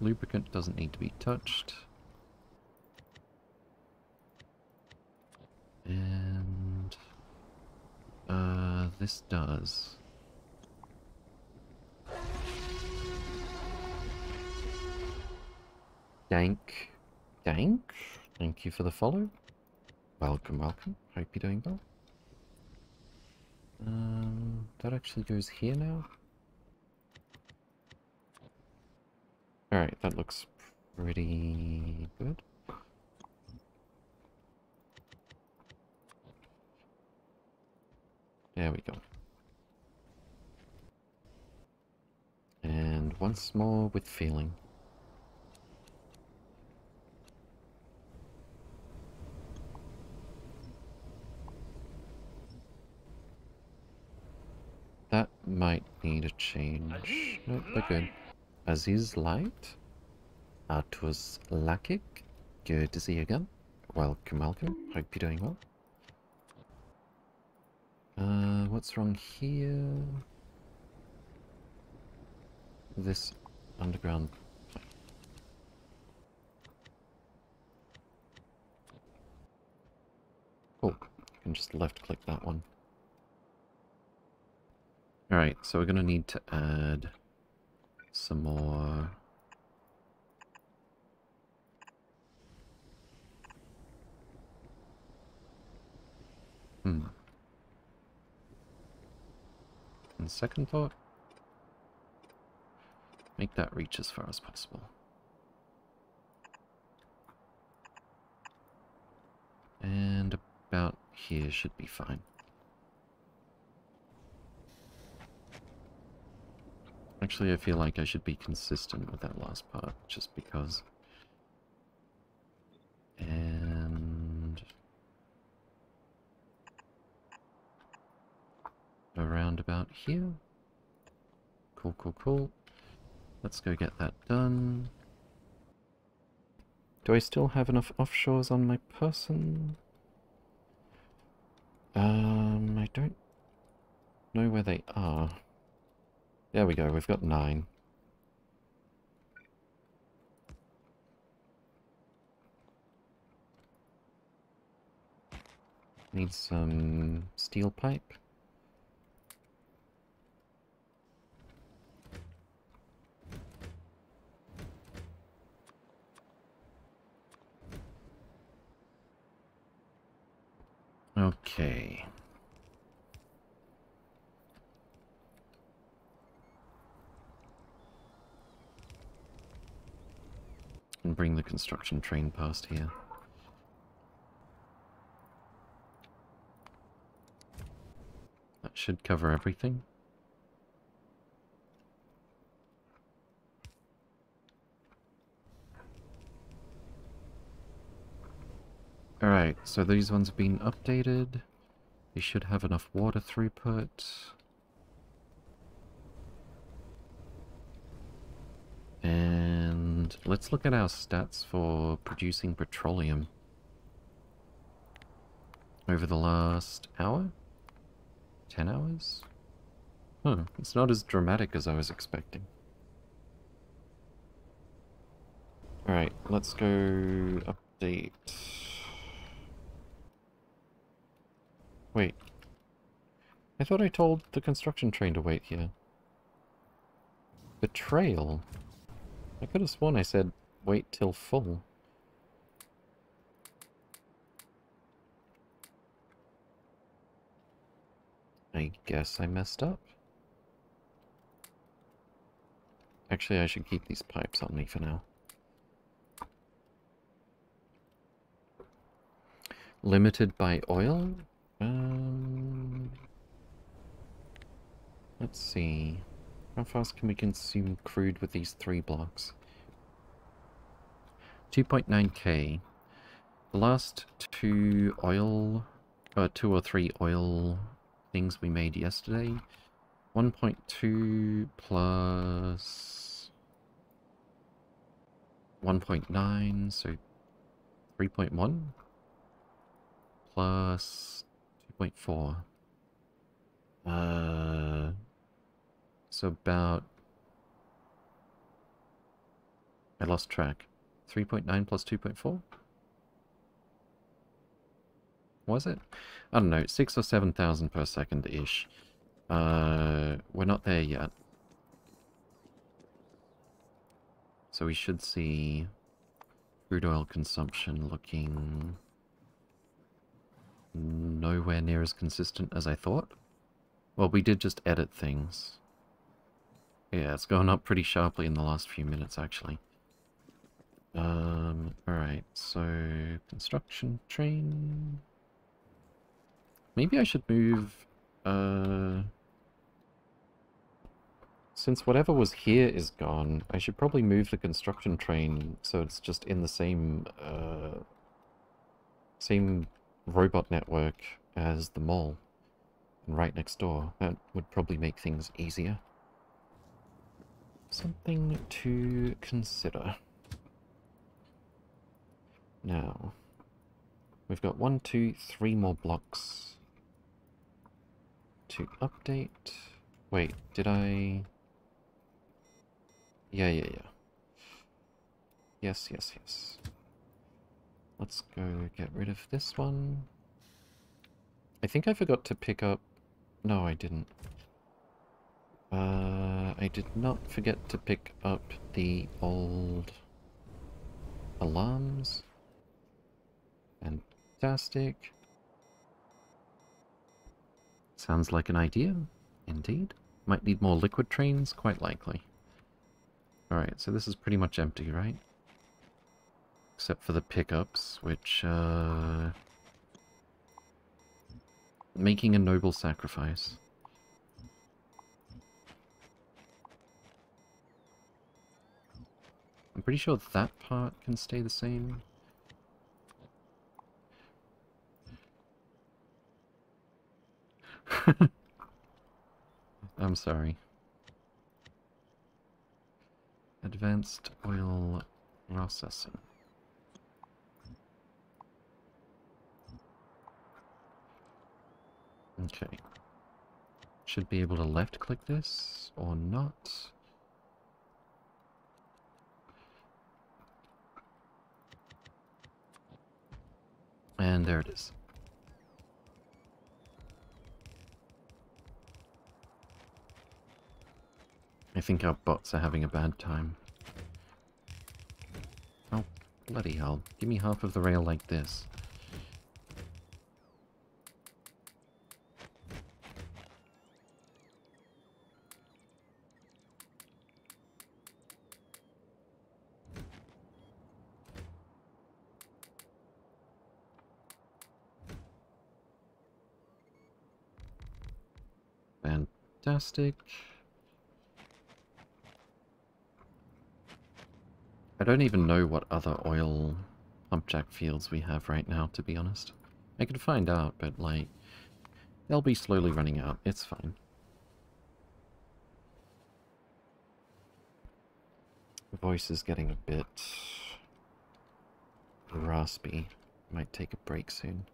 Speaker 1: Lubricant doesn't need to be touched. And... Uh, this does. Dank. Dank? Thank you for the follow. Welcome, welcome. Hope you're doing well. Um, that actually goes here now. Alright, that looks pretty good. There we go. And once more with feeling. That might need a change. Nope, we're good. Aziz Light. Artus Lakik. Good to see you again. Welcome, welcome. Hope you're doing well. Uh, what's wrong here? This underground... Oh, you can just left-click that one. Alright, so we're gonna need to add some more... Hmm. And second thought, make that reach as far as possible. And about here should be fine. Actually, I feel like I should be consistent with that last part, just because. And... Around about here. Cool, cool, cool. Let's go get that done. Do I still have enough offshores on my person? Um, I don't know where they are. There we go, we've got nine. Need some steel pipe. Okay. And bring the construction train past here. That should cover everything. Alright, so these ones have been updated. They should have enough water throughput. And let's look at our stats for producing petroleum over the last hour? 10 hours? Huh, it's not as dramatic as I was expecting. Alright, let's go update. Wait. I thought I told the construction train to wait here. Betrayal? I could have sworn I said wait till full. I guess I messed up. Actually, I should keep these pipes on me for now. Limited by oil? Um, let's see. How fast can we consume crude with these three blocks? 2.9k. The last two oil, uh, two or three oil things we made yesterday. 1.2 plus 1.9, so 3.1 plus 2.4. Uh, so about... I lost track. 3.9 plus 2.4? Was it? I don't know, 6 or 7,000 per second-ish. Uh, we're not there yet. So we should see crude oil consumption looking nowhere near as consistent as I thought. Well, we did just edit things. Yeah, it's gone up pretty sharply in the last few minutes, actually. Um, alright, so construction train. Maybe I should move, uh... Since whatever was here is gone, I should probably move the construction train so it's just in the same, uh... Same robot network as the mall. And right next door. That would probably make things easier. Something to consider. Now, we've got one, two, three more blocks to update. Wait, did I... Yeah, yeah, yeah. Yes, yes, yes. Let's go get rid of this one. I think I forgot to pick up... No, I didn't. Uh, I did not forget to pick up the old alarms. Fantastic. Sounds like an idea. Indeed. Might need more liquid trains, quite likely. Alright, so this is pretty much empty, right? Except for the pickups, which, uh... Making a noble sacrifice. I'm pretty sure that part can stay the same. I'm sorry. Advanced oil processing. Okay. Should be able to left click this or not. And there it is. I think our bots are having a bad time. Oh, bloody hell. Give me half of the rail like this. Fantastic. I don't even know what other oil pumpjack fields we have right now, to be honest. I could find out, but like, they'll be slowly running out. It's fine. The voice is getting a bit raspy. Might take a break soon.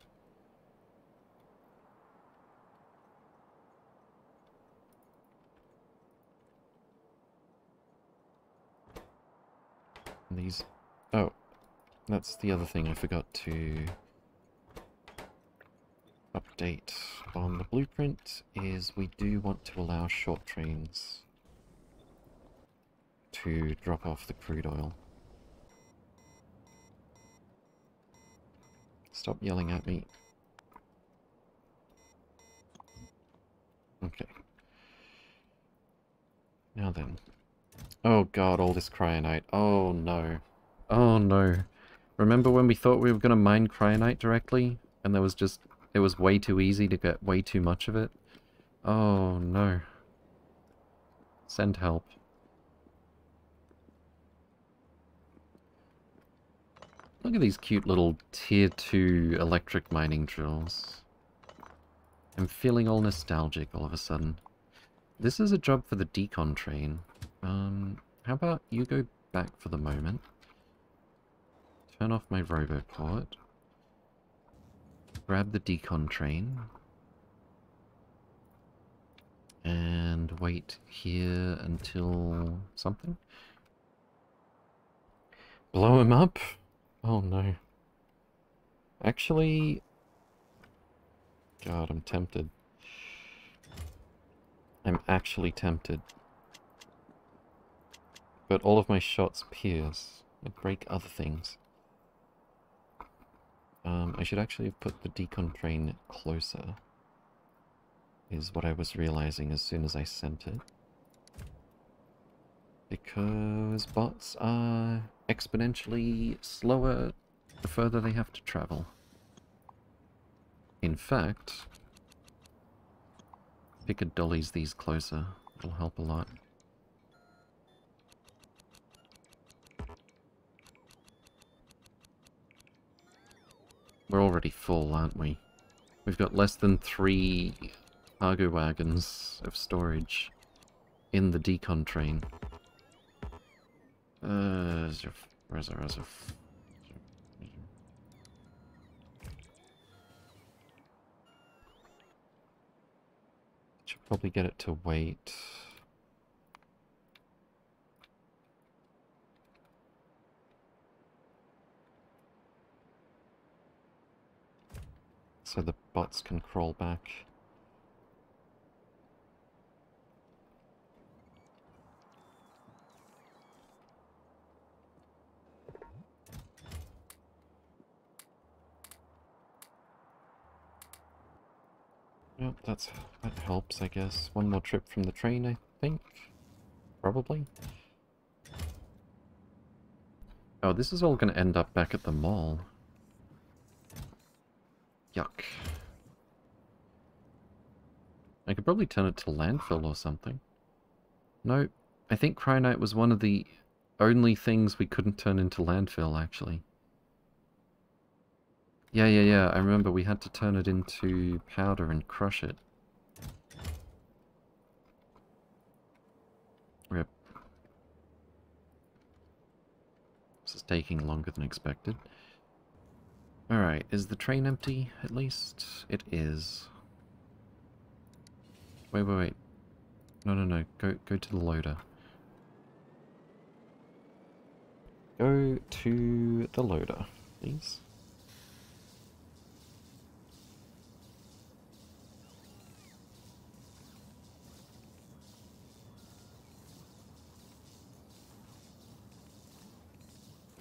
Speaker 1: These... Oh, that's the other thing I forgot to update on the blueprint is we do want to allow short trains to drop off the crude oil. Stop yelling at me. Okay. Now then. Oh god, all this cryonite. Oh no. Oh no. Remember when we thought we were going to mine cryonite directly? And there was just... It was way too easy to get way too much of it? Oh no. Send help. Look at these cute little tier 2 electric mining drills. I'm feeling all nostalgic all of a sudden. This is a job for the decon train. Um, how about you go back for the moment? Turn off my roboport. Grab the decon train. And wait here until something. Blow him up? Oh no. Actually... God, I'm tempted. I'm actually tempted. But all of my shots pierce. and break other things. Um, I should actually have put the decon train closer. Is what I was realizing as soon as I sent it. Because bots are exponentially slower the further they have to travel. In fact, could these closer, it'll help a lot. We're already full, aren't we? We've got less than three cargo wagons of storage in the decon train. Uh, where's our reserve? Should probably get it to wait. So the bots can crawl back. Yep, that's that helps, I guess. One more trip from the train, I think. Probably. Oh, this is all going to end up back at the mall. Yuck. I could probably turn it to landfill or something. No, I think Cryonite was one of the only things we couldn't turn into landfill, actually. Yeah, yeah, yeah, I remember we had to turn it into powder and crush it. Rip. This is taking longer than expected. Alright, is the train empty, at least? It is. Wait, wait, wait. No, no, no. Go, go to the loader. Go to the loader, please.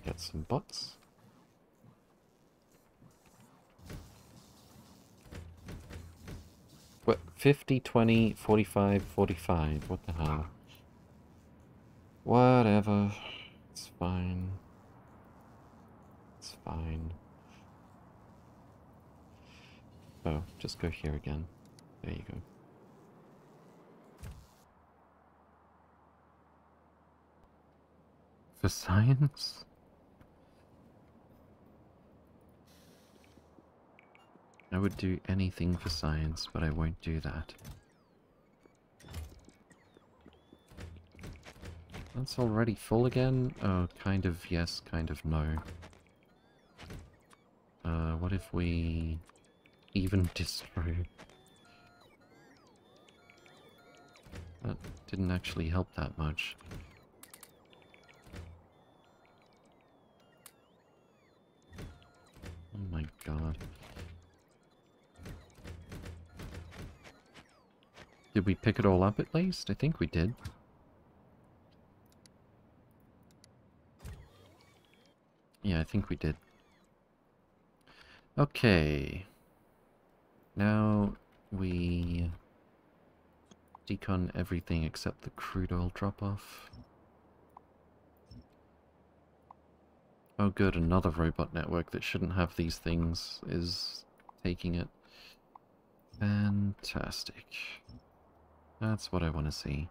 Speaker 1: Get some bots. What? 50, 20, 45, 45. What the hell? Whatever. It's fine. It's fine. Oh, just go here again. There you go. For science? I would do anything for science, but I won't do that. That's already full again? Oh, kind of yes, kind of no. Uh, what if we even distro? That didn't actually help that much. Oh my god. Did we pick it all up at least? I think we did. Yeah, I think we did. Okay. Now we decon everything except the crude oil drop-off. Oh good, another robot network that shouldn't have these things is taking it. Fantastic. That's what I want to see.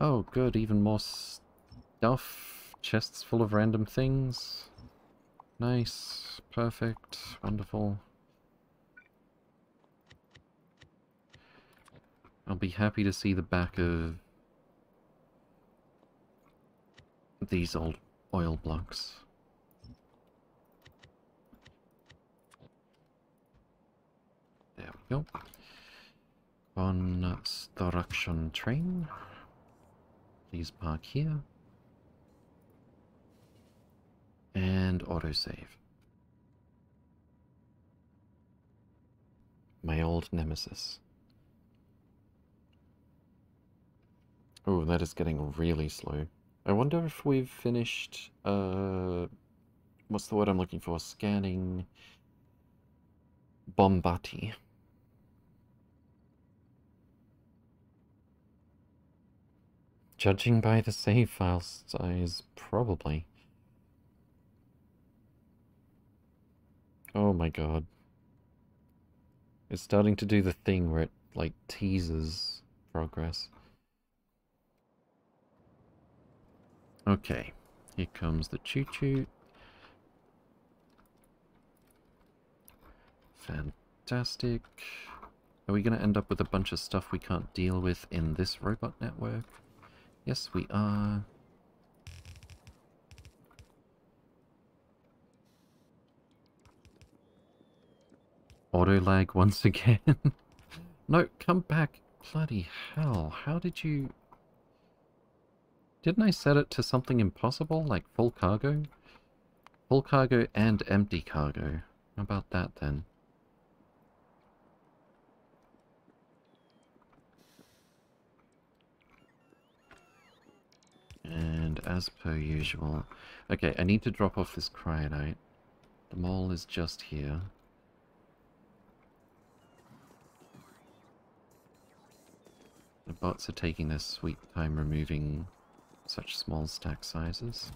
Speaker 1: Oh good, even more stuff. Chests full of random things. Nice. Perfect. Wonderful. I'll be happy to see the back of these old oil blocks. There we go. Construction train. Please park here. And autosave. My old nemesis. Oh, that is getting really slow. I wonder if we've finished, uh... What's the word I'm looking for? Scanning... Bombati. Judging by the save file size, probably. Oh my god. It's starting to do the thing where it, like, teases progress. Okay, here comes the choo-choo. Fantastic. Are we going to end up with a bunch of stuff we can't deal with in this robot network? Yes, we are. Auto lag once again. no, come back. Bloody hell. How did you... Didn't I set it to something impossible, like full cargo? Full cargo and empty cargo. How about that then? And as per usual... Okay, I need to drop off this cryonite. The mole is just here. The bots are taking their sweet time removing such small stack sizes.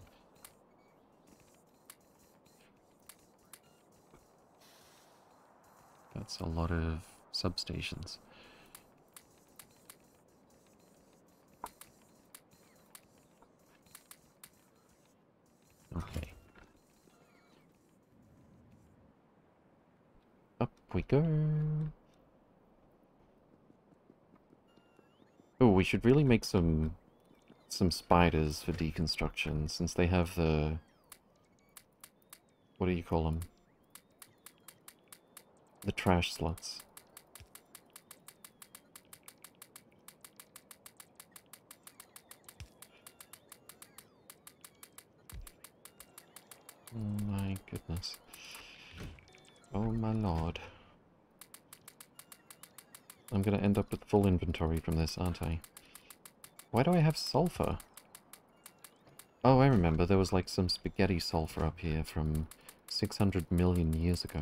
Speaker 1: That's a lot of substations. Okay. Up we go. Oh, we should really make some some spiders for deconstruction, since they have the... What do you call them? The trash slots. My goodness. Oh my lord. I'm gonna end up with full inventory from this, aren't I? Why do I have sulfur? Oh, I remember. There was like some spaghetti sulfur up here from 600 million years ago.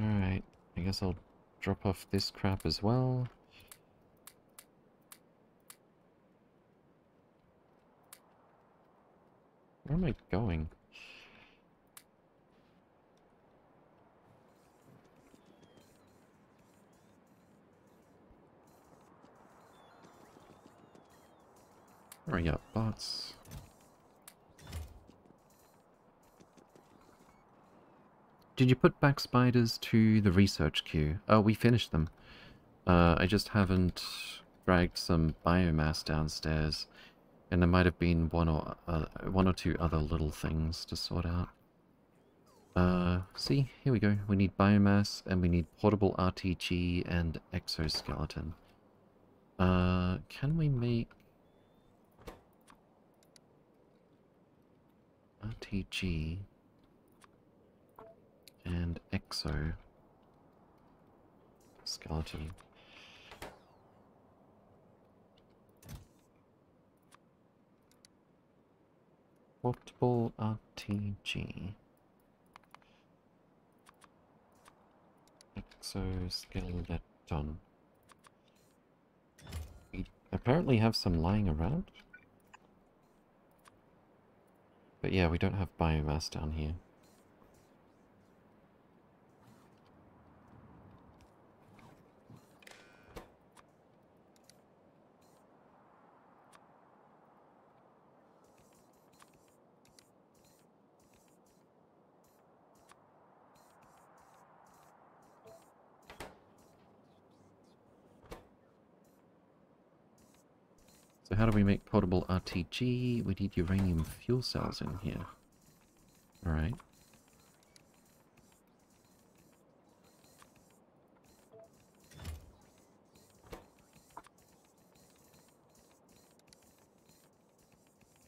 Speaker 1: Alright, I guess I'll drop off this crap as well. Where am I going? Hurry up, bots. Did you put back spiders to the research queue? Oh, we finished them. Uh, I just haven't dragged some biomass downstairs. And there might have been one or uh, one or two other little things to sort out. Uh, see, here we go. We need biomass, and we need portable RTG and exoskeleton. Uh, can we make... RTG and exo skeleton. Portable RTG. Exoskeleton. We apparently have some lying around. But yeah, we don't have biomass down here. How do we make portable RTG? We need uranium fuel cells in here. Alright.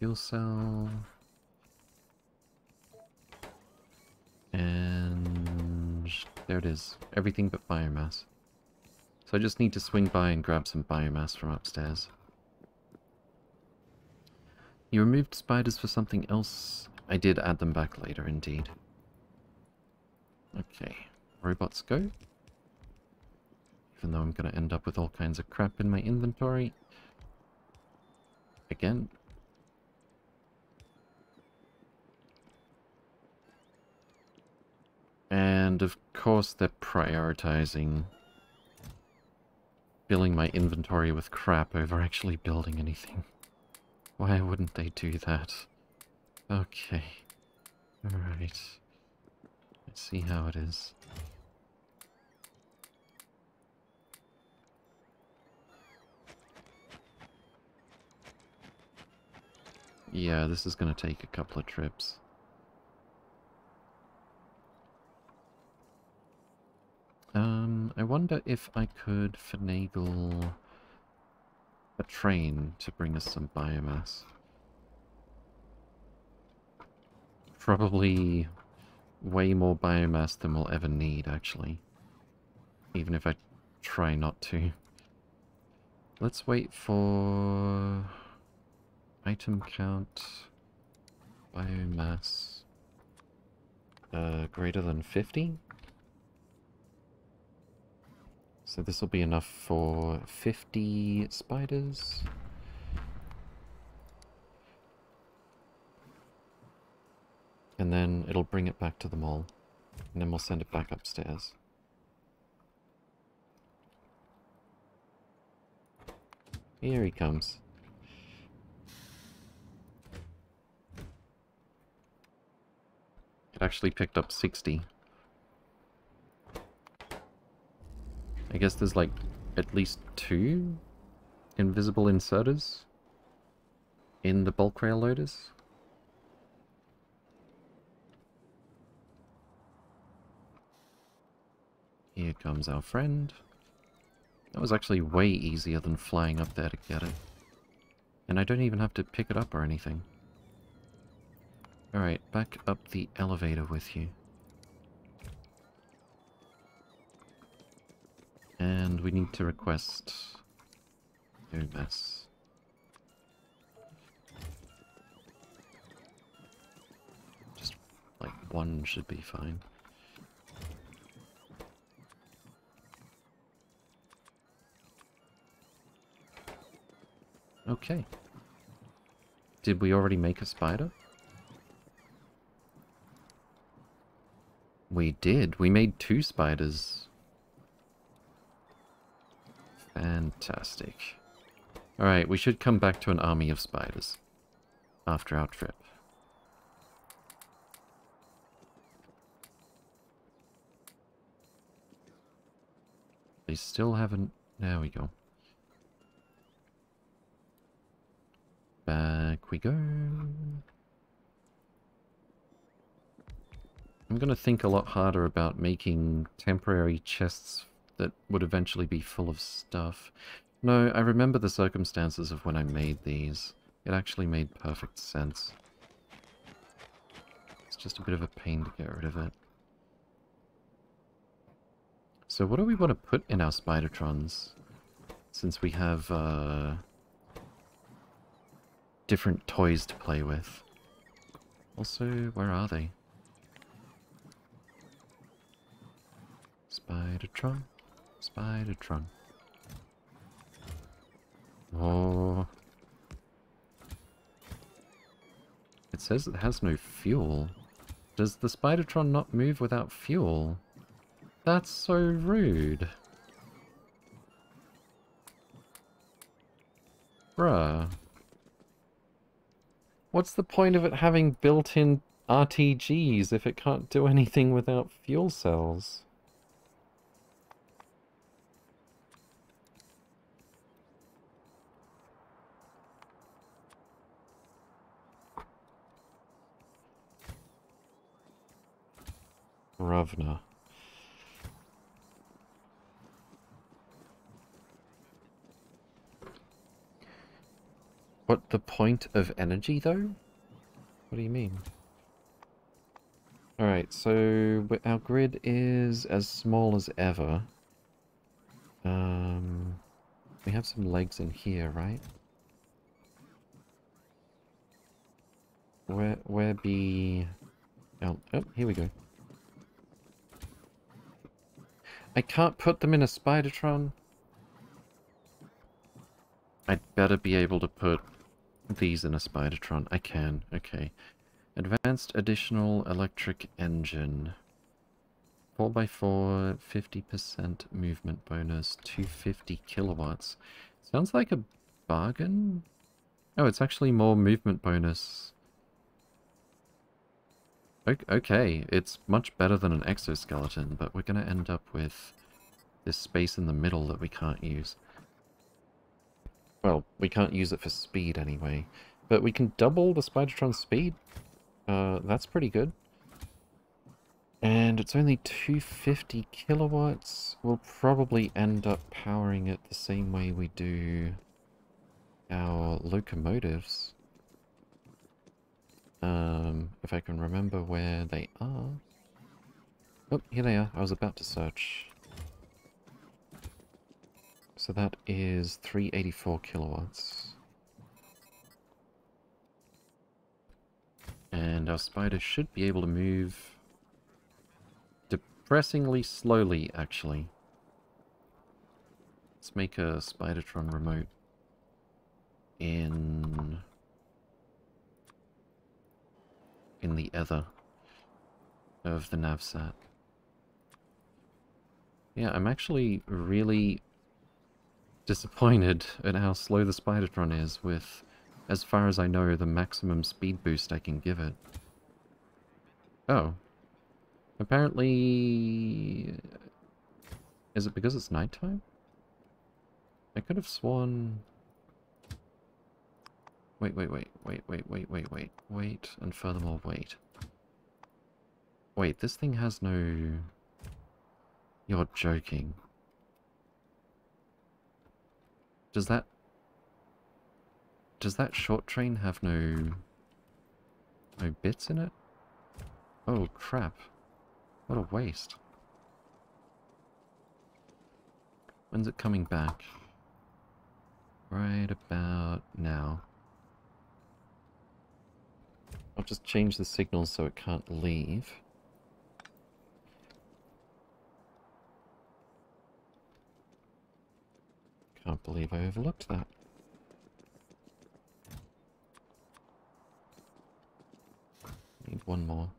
Speaker 1: Fuel cell. And there it is. Everything but biomass. So I just need to swing by and grab some biomass from upstairs. You removed spiders for something else? I did add them back later, indeed. Okay, robots go. Even though I'm going to end up with all kinds of crap in my inventory. Again. And of course they're prioritizing filling my inventory with crap over actually building anything. Why wouldn't they do that? Okay. Alright. Let's see how it is. Yeah, this is going to take a couple of trips. Um, I wonder if I could finagle a train to bring us some biomass. Probably way more biomass than we'll ever need, actually. Even if I try not to. Let's wait for... Item count... Biomass... Uh, greater than 50? So this will be enough for 50 spiders. And then it'll bring it back to the mall. And then we'll send it back upstairs. Here he comes. It actually picked up 60. I guess there's like at least two invisible inserters in the bulk rail loaders. Here comes our friend. That was actually way easier than flying up there to get it. And I don't even have to pick it up or anything. Alright, back up the elevator with you. And we need to request mess. Just like one should be fine. Okay. Did we already make a spider? We did. We made two spiders. Fantastic. Alright, we should come back to an army of spiders after our trip. They still haven't... There we go. Back we go. I'm going to think a lot harder about making temporary chests that would eventually be full of stuff. No, I remember the circumstances of when I made these. It actually made perfect sense. It's just a bit of a pain to get rid of it. So what do we want to put in our Spidertrons? Since we have uh, different toys to play with. Also, where are they? Spidertron, Spidertron. Oh. It says it has no fuel. Does the Spidertron not move without fuel? That's so rude. Bruh. What's the point of it having built-in RTGs if it can't do anything without fuel cells? Ravna. What the point of energy though? What do you mean? Alright, so our grid is as small as ever. Um, we have some legs in here, right? Where, where be... Oh, oh, here we go. I can't put them in a Spidertron. I'd better be able to put these in a Spidertron. I can, okay. Advanced additional electric engine. 4x4, 50% movement bonus, 250 kilowatts. Sounds like a bargain? Oh, it's actually more movement bonus. Okay, it's much better than an exoskeleton, but we're going to end up with this space in the middle that we can't use. Well, we can't use it for speed anyway, but we can double the Spidertron's speed. Uh, that's pretty good. And it's only 250 kilowatts. We'll probably end up powering it the same way we do our locomotives. Um, if I can remember where they are. Oh, here they are. I was about to search. So that is 384 kilowatts. And our spider should be able to move depressingly slowly, actually. Let's make a Spidertron remote in in the other of the navsat. Yeah, I'm actually really disappointed at how slow the Spidertron is with, as far as I know, the maximum speed boost I can give it. Oh. Apparently... Is it because it's nighttime? I could have sworn... Wait, wait, wait, wait, wait, wait, wait, wait, wait, and furthermore, wait. Wait, this thing has no... You're joking. Does that... Does that short train have no... No bits in it? Oh, crap. What a waste. When's it coming back? Right about now. I'll just change the signal so it can't leave. Can't believe I overlooked that. Need one more.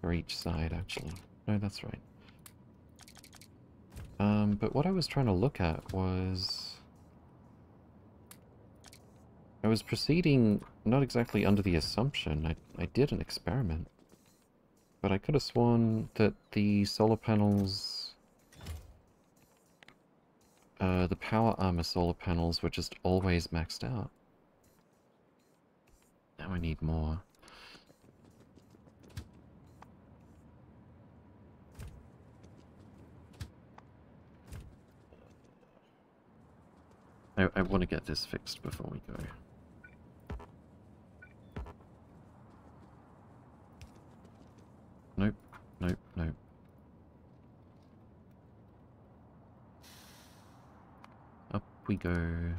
Speaker 1: For each side, actually. No, that's right. Um, but what I was trying to look at was... I was proceeding not exactly under the assumption. I, I did an experiment. but I could have sworn that the solar panels... Uh, the power armor solar panels were just always maxed out. Now I need more. I, I want to get this fixed before we go. Nope, nope. Up we go.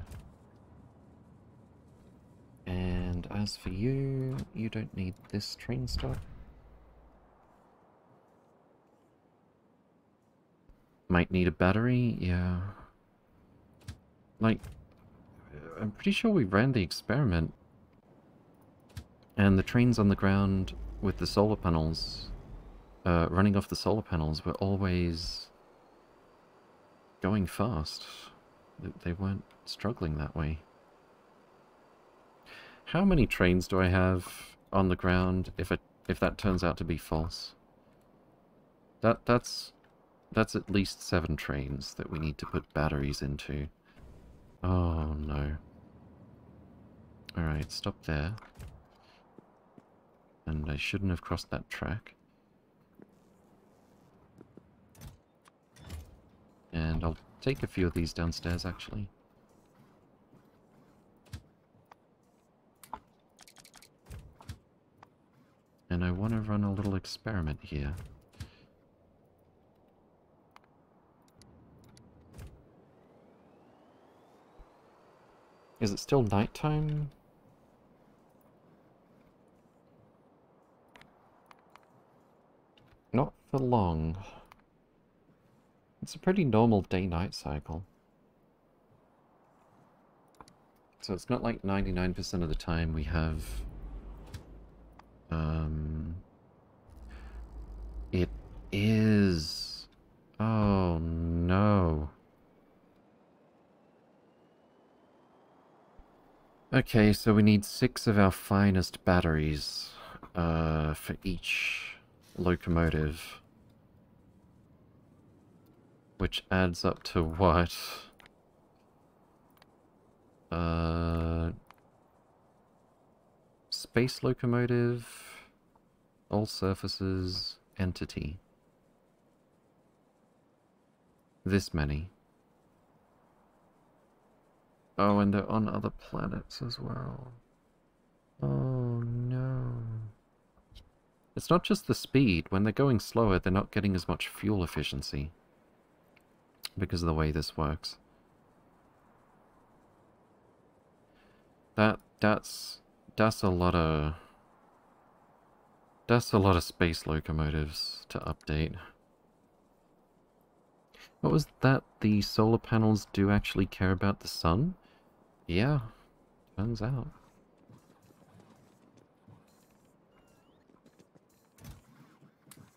Speaker 1: And as for you, you don't need this train stop. Might need a battery, yeah. Like, I'm pretty sure we ran the experiment. And the trains on the ground with the solar panels, uh, running off the solar panels, were always going fast. They weren't struggling that way. How many trains do I have on the ground if it if that turns out to be false? That that's that's at least seven trains that we need to put batteries into. Oh no. Alright, stop there. And I shouldn't have crossed that track. And I'll take a few of these downstairs actually. And I want to run a little experiment here. Is it still nighttime? Not for long. It's a pretty normal day-night cycle. So it's not like 99% of the time we have um, it is. Oh no. Okay, so we need six of our finest batteries uh, for each locomotive. Which adds up to what? Uh, Space locomotive, all surfaces, entity. This many. Oh, and they're on other planets as well. Oh no. It's not just the speed. When they're going slower, they're not getting as much fuel efficiency. Because of the way this works. That, that's that's a lot of... That's a lot of space locomotives to update. What was that? The solar panels do actually care about the sun? Yeah, turns out.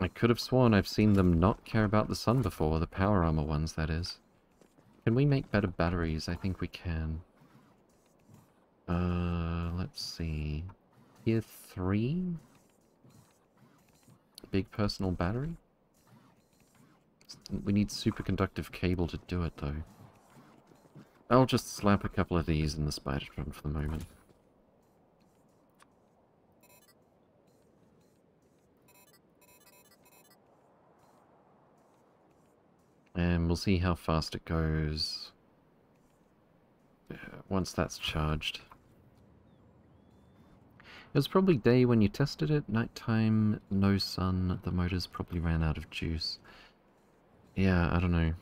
Speaker 1: I could have sworn I've seen them not care about the sun before, the power armor ones, that is. Can we make better batteries? I think we can. Uh, let's see. Tier 3? Big personal battery? We need superconductive cable to do it, though. I'll just slap a couple of these in the spider Spidertron for the moment. And we'll see how fast it goes uh, once that's charged. It was probably day when you tested it, nighttime, no sun, the motors probably ran out of juice. Yeah, I don't know.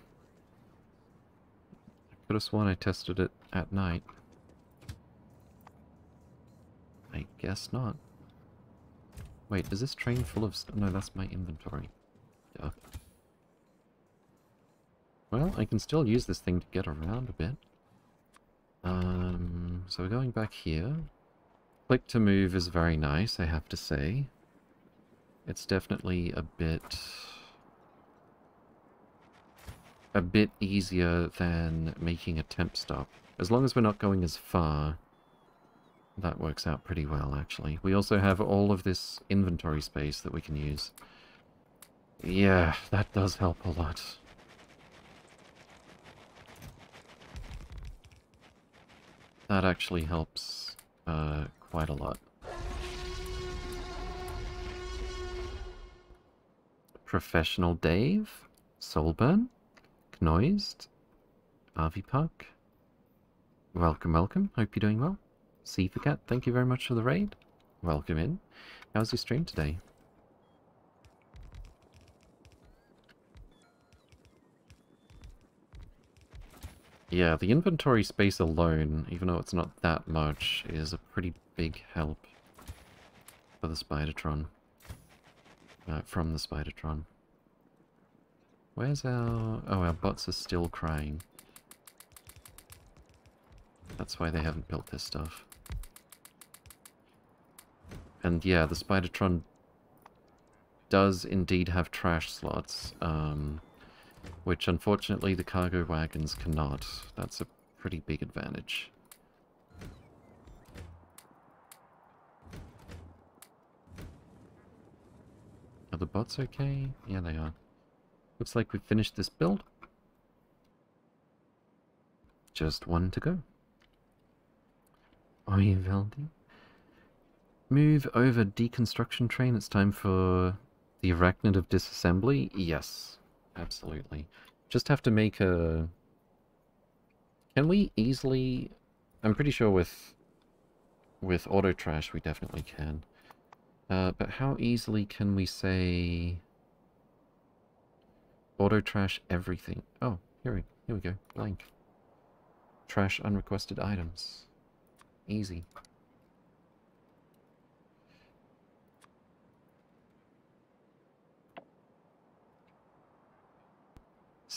Speaker 1: I could have sworn I tested it at night. I guess not. Wait, is this train full of? No, that's my inventory. Yeah. Well, I can still use this thing to get around a bit. Um, so we're going back here. Click to move is very nice, I have to say. It's definitely a bit... a bit easier than making a temp stop. As long as we're not going as far, that works out pretty well, actually. We also have all of this inventory space that we can use. Yeah, that does help a lot. That actually helps uh, quite a lot. Professional Dave, Soulburn, Knoised, Park. Welcome, welcome. Hope you're doing well. See Cat, thank you very much for the raid. Welcome in. How's your stream today? Yeah, the inventory space alone, even though it's not that much, is a pretty big help for the Spidertron. Uh, from the Spidertron. Where's our... Oh, our bots are still crying. That's why they haven't built this stuff. And yeah, the Spidertron does indeed have trash slots. Um, which unfortunately the cargo wagons cannot. That's a pretty big advantage. Are the bots okay? Yeah, they are. Looks like we've finished this build. Just one to go. Are you Valdi? Move over deconstruction train. It's time for the arachnid of disassembly. Yes. Absolutely. Just have to make a... Can we easily... I'm pretty sure with with auto trash we definitely can. Uh, but how easily can we say auto trash everything? Oh, here we here we go. Blank. Trash unrequested items. Easy.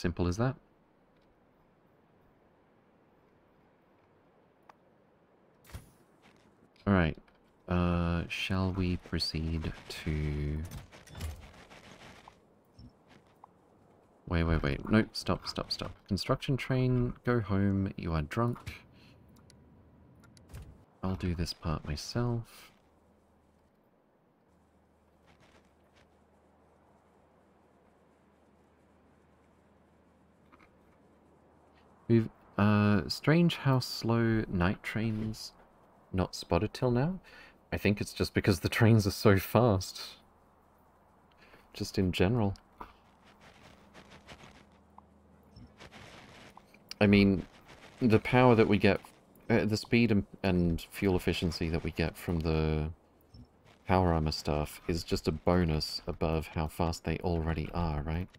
Speaker 1: Simple as that. Alright. Uh, shall we proceed to... Wait, wait, wait. Nope, stop, stop, stop. Construction train, go home, you are drunk. I'll do this part myself. We've, uh, strange how slow night trains not spotted till now. I think it's just because the trains are so fast. Just in general. I mean, the power that we get, uh, the speed and, and fuel efficiency that we get from the power armor stuff is just a bonus above how fast they already are, right?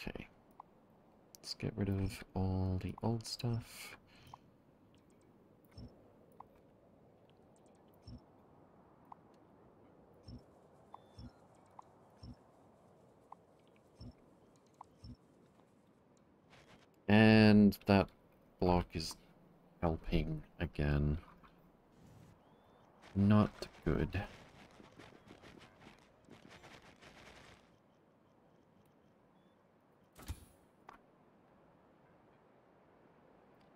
Speaker 1: Okay. Get rid of all the old stuff. And that block is helping again. Not good.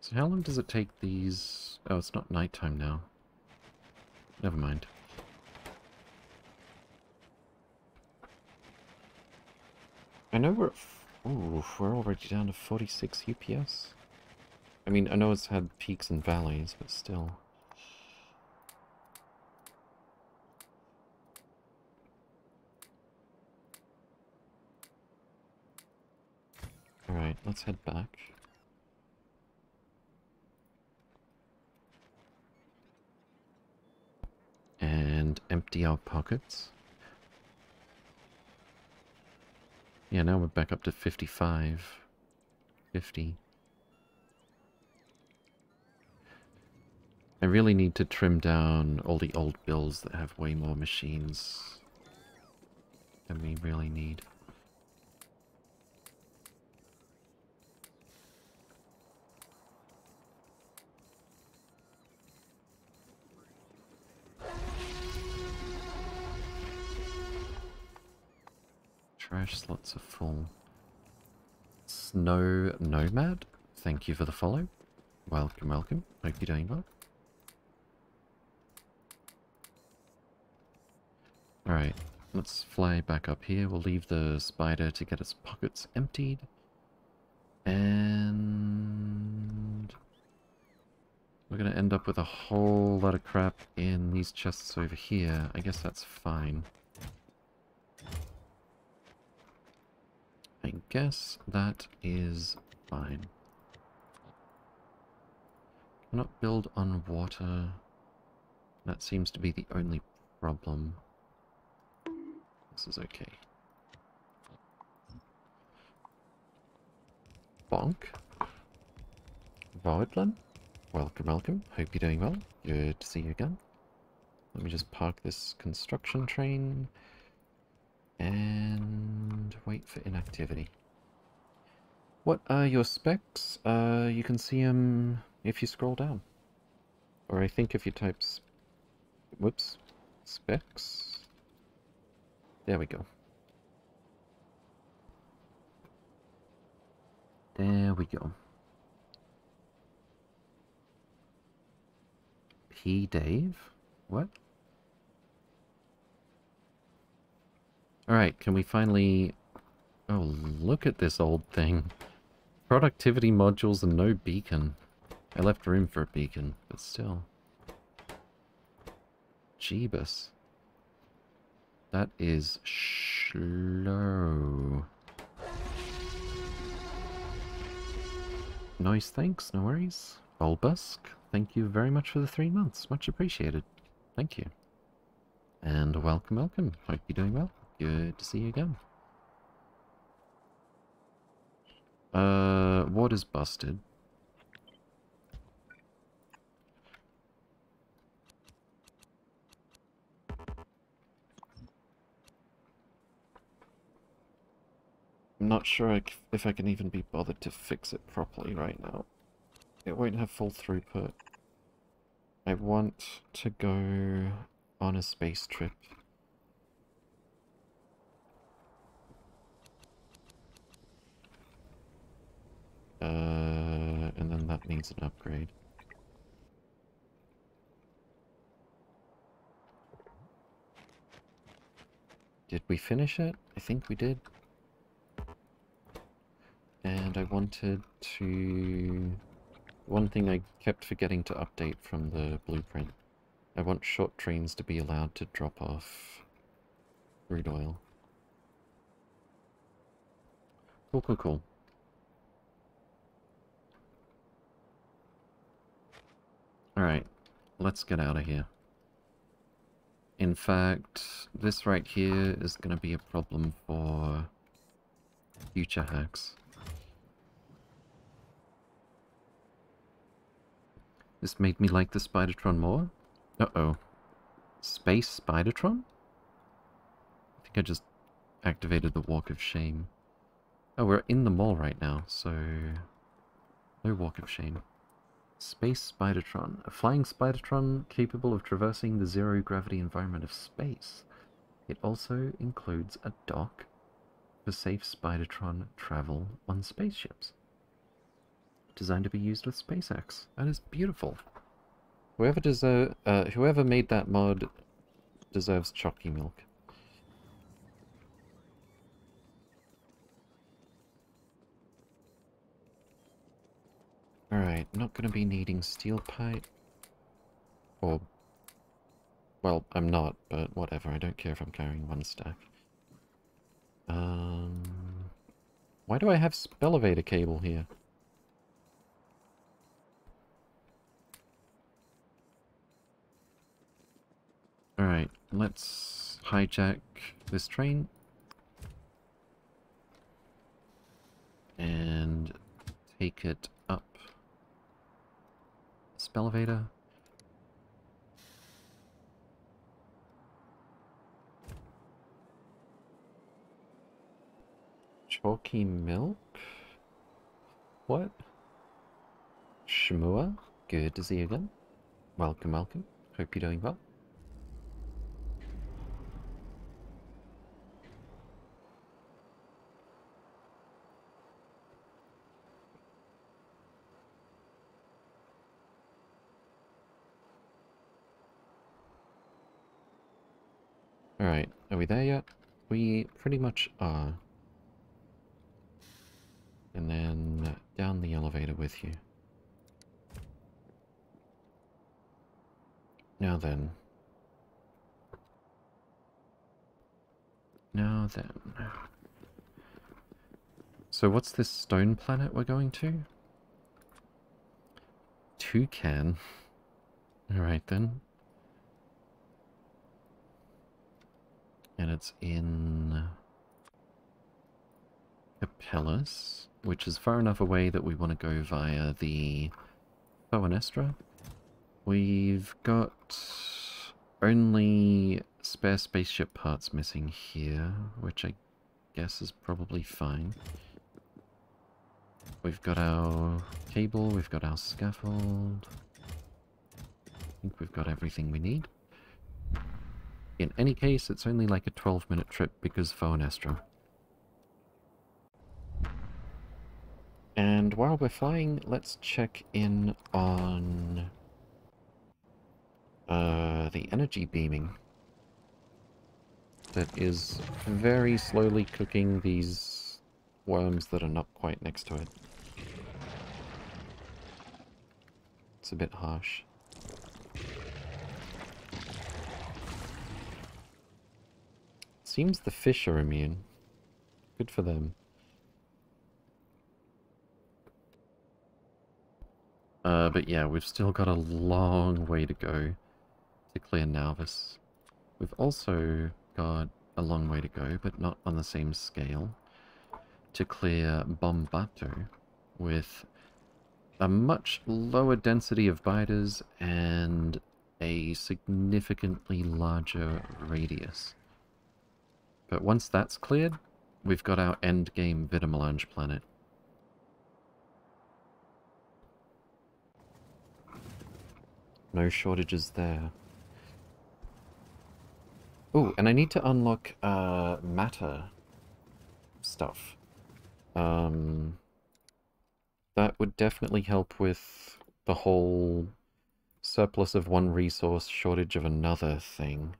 Speaker 1: So how long does it take these... Oh, it's not nighttime now. Never mind. I know we're... Ooh, we're already down to 46 UPS. I mean, I know it's had peaks and valleys, but still. Alright, let's head back. And empty our pockets. Yeah, now we're back up to 55. 50. I really need to trim down all the old bills that have way more machines than we really need. Trash slots are full. Snow Nomad, thank you for the follow. Welcome, welcome. Hope you're doing well. Alright, let's fly back up here. We'll leave the spider to get its pockets emptied. And... We're going to end up with a whole lot of crap in these chests over here. I guess that's fine. I guess that is fine. Cannot build on water. That seems to be the only problem. This is okay. Bonk. Voidland. Welcome, welcome. Hope you're doing well. Good to see you again. Let me just park this construction train and wait for inactivity. What are your specs? Uh, you can see them if you scroll down. Or I think if you type... Whoops. Specs. There we go. There we go. P. Dave? What? Alright, can we finally... Oh, look at this old thing. Productivity modules and no beacon. I left room for a beacon, but still. Jeebus. That is slow. Nice thanks, no worries. Bulbusk, thank you very much for the three months. Much appreciated. Thank you. And welcome, welcome. Hope you're doing well. Good to see you again. Uh, what is busted? I'm not sure if I can even be bothered to fix it properly right now. It won't have full throughput. I want to go on a space trip. Uh, and then that needs an upgrade. Did we finish it? I think we did. And I wanted to... One thing I kept forgetting to update from the blueprint. I want short trains to be allowed to drop off crude oil. Cool, cool, cool. Alright, let's get out of here. In fact, this right here is going to be a problem for future hacks. This made me like the Spidertron more. Uh-oh. Space Spidertron? I think I just activated the Walk of Shame. Oh, we're in the mall right now, so... No Walk of Shame. Space Spidertron. A flying Spidertron capable of traversing the zero-gravity environment of space. It also includes a dock for safe Spidertron travel on spaceships designed to be used with SpaceX. That is beautiful. Whoever deserve, uh, whoever made that mod deserves chalky milk. Not gonna be needing steel pipe. Or... Well, I'm not, but whatever. I don't care if I'm carrying one stack. Um... Why do I have elevator cable here? Alright, let's hijack this train. And take it up. Spelevator. Chalky milk? What? Shmua? Good to see you again. Welcome, welcome. Hope you're doing well. Alright, are we there yet? We pretty much are. And then down the elevator with you. Now then. Now then. So what's this stone planet we're going to? Toucan. Alright then. And it's in Capellus, which is far enough away that we want to go via the Foenestra. We've got only spare spaceship parts missing here, which I guess is probably fine. We've got our cable, we've got our scaffold. I think we've got everything we need. In any case, it's only like a 12 minute trip because Foenestra. And while we're flying, let's check in on uh, the energy beaming that is very slowly cooking these worms that are not quite next to it. It's a bit harsh. Seems the fish are immune. Good for them. Uh, but yeah, we've still got a long way to go to clear Nauvis. We've also got a long way to go, but not on the same scale, to clear Bombato with a much lower density of biters and a significantly larger radius. But once that's cleared, we've got our endgame Vitamelange planet. No shortages there. Oh, and I need to unlock uh, matter stuff. Um, that would definitely help with the whole surplus of one resource, shortage of another thing.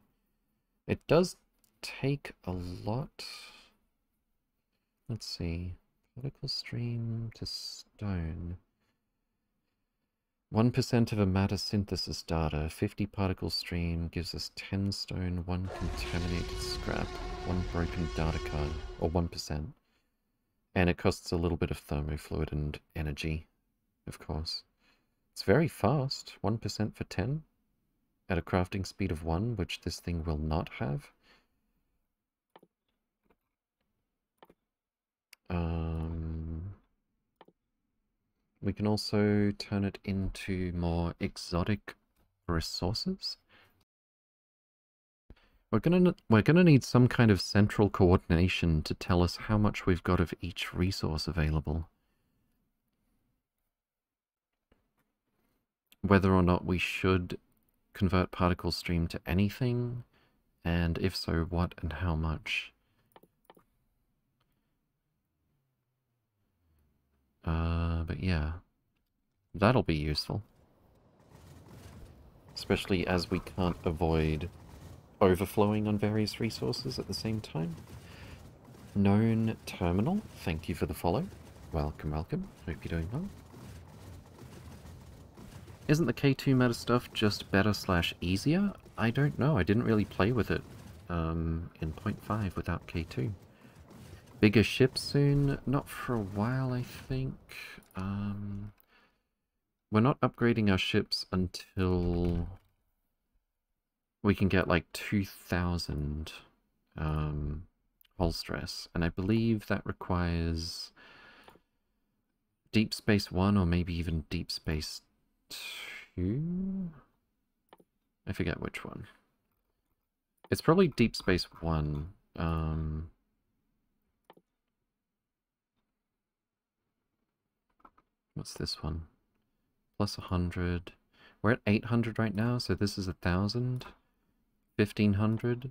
Speaker 1: It does take a lot. Let's see. Particle stream to stone. 1% of a matter synthesis data, 50 particle stream gives us 10 stone, 1 contaminated scrap, 1 broken data card, or 1%. And it costs a little bit of thermofluid and energy, of course. It's very fast, 1% for 10, at a crafting speed of 1, which this thing will not have. Um, we can also turn it into more exotic resources. We're gonna we're gonna need some kind of central coordination to tell us how much we've got of each resource available. Whether or not we should convert particle stream to anything, and if so, what and how much. Uh, but yeah, that'll be useful. Especially as we can't avoid overflowing on various resources at the same time. Known Terminal, thank you for the follow. Welcome, welcome. Hope you're doing well. Isn't the K2 meta stuff just better slash easier? I don't know. I didn't really play with it um, in 0.5 without K2. Bigger ships soon? Not for a while, I think. Um, we're not upgrading our ships until we can get like 2,000 um, hull stress. And I believe that requires Deep Space 1 or maybe even Deep Space 2? I forget which one. It's probably Deep Space 1. Um, What's this one? Plus 100. We're at 800 right now, so this is 1,000. 1,500.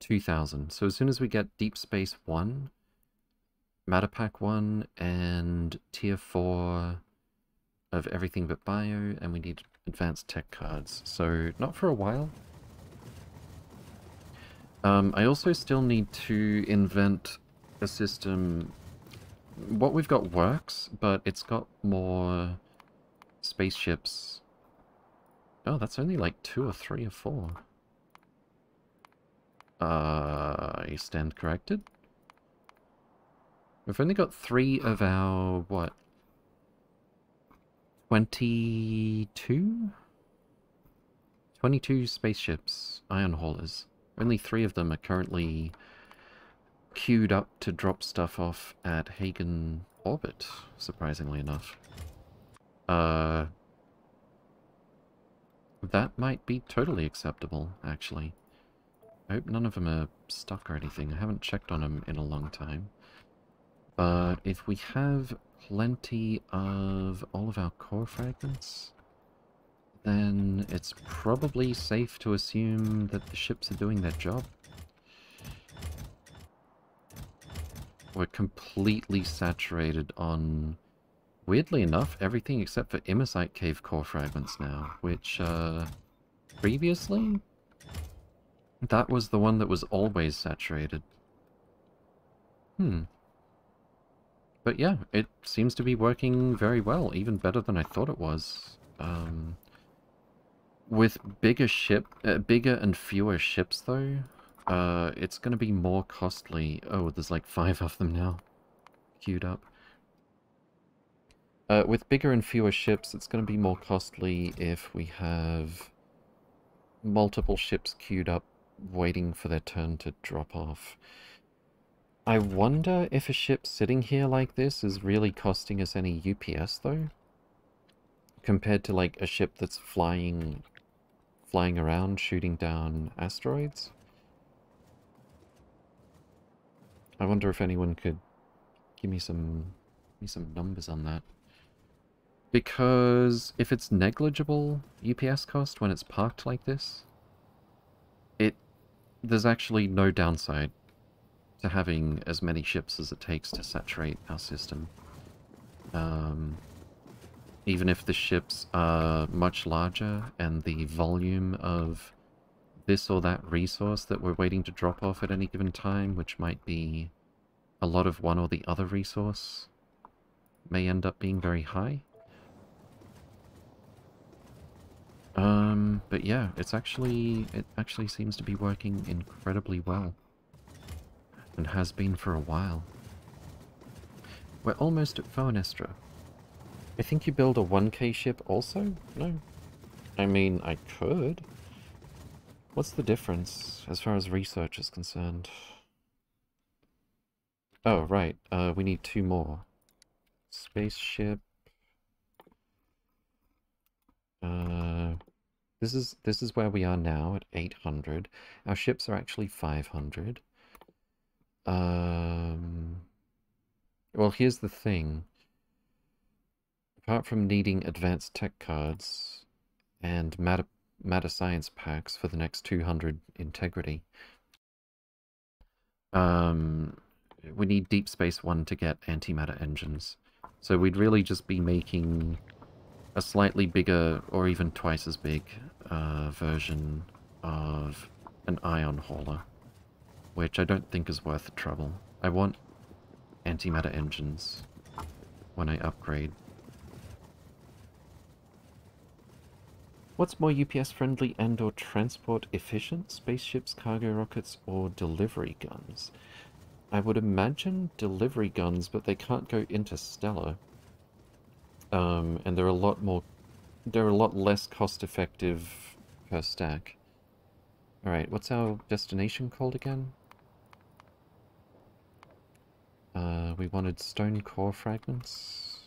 Speaker 1: 2,000. So as soon as we get Deep Space 1, Matter Pack 1, and Tier 4 of everything but Bio, and we need advanced tech cards. So not for a while. Um, I also still need to invent a system... What we've got works, but it's got more spaceships. Oh, that's only like two or three or four. Uh, I stand corrected? We've only got three of our, what, 22? 22 spaceships, ion haulers. Only three of them are currently queued up to drop stuff off at Hagen Orbit, surprisingly enough. Uh, that might be totally acceptable, actually. I hope none of them are stuck or anything. I haven't checked on them in a long time. But if we have plenty of all of our core fragments, then it's probably safe to assume that the ships are doing their job. We're completely saturated on, weirdly enough, everything except for Imersite Cave core fragments now, which, uh, previously, that was the one that was always saturated. Hmm. But yeah, it seems to be working very well, even better than I thought it was. Um, with bigger ship, uh, bigger and fewer ships though, uh, it's going to be more costly. Oh, there's like five of them now, queued up. Uh, with bigger and fewer ships, it's going to be more costly if we have multiple ships queued up waiting for their turn to drop off. I wonder if a ship sitting here like this is really costing us any UPS, though? Compared to, like, a ship that's flying flying around, shooting down asteroids? I wonder if anyone could give me some give me some numbers on that. Because if it's negligible UPS cost when it's parked like this, it there's actually no downside to having as many ships as it takes to saturate our system. Um, even if the ships are much larger and the volume of this or that resource that we're waiting to drop off at any given time, which might be a lot of one or the other resource, may end up being very high. Um, but yeah, it's actually, it actually seems to be working incredibly well and has been for a while. We're almost at Foenestra. I think you build a 1k ship also? No? I mean, I could. What's the difference as far as research is concerned? Oh, right. Uh, we need two more. Spaceship. Uh, this is this is where we are now at 800. Our ships are actually 500. Um, well, here's the thing. Apart from needing advanced tech cards and matter, matter science packs for the next 200 integrity, um, we need Deep Space One to get antimatter engines. So we'd really just be making a slightly bigger, or even twice as big, uh, version of an ion hauler which I don't think is worth the trouble. I want antimatter engines when I upgrade. What's more UPS friendly and or transport efficient? Spaceships, cargo rockets, or delivery guns? I would imagine delivery guns, but they can't go interstellar. Um, and they're a lot more... They're a lot less cost effective per stack. Alright, what's our destination called again? Uh, we wanted stone core fragments.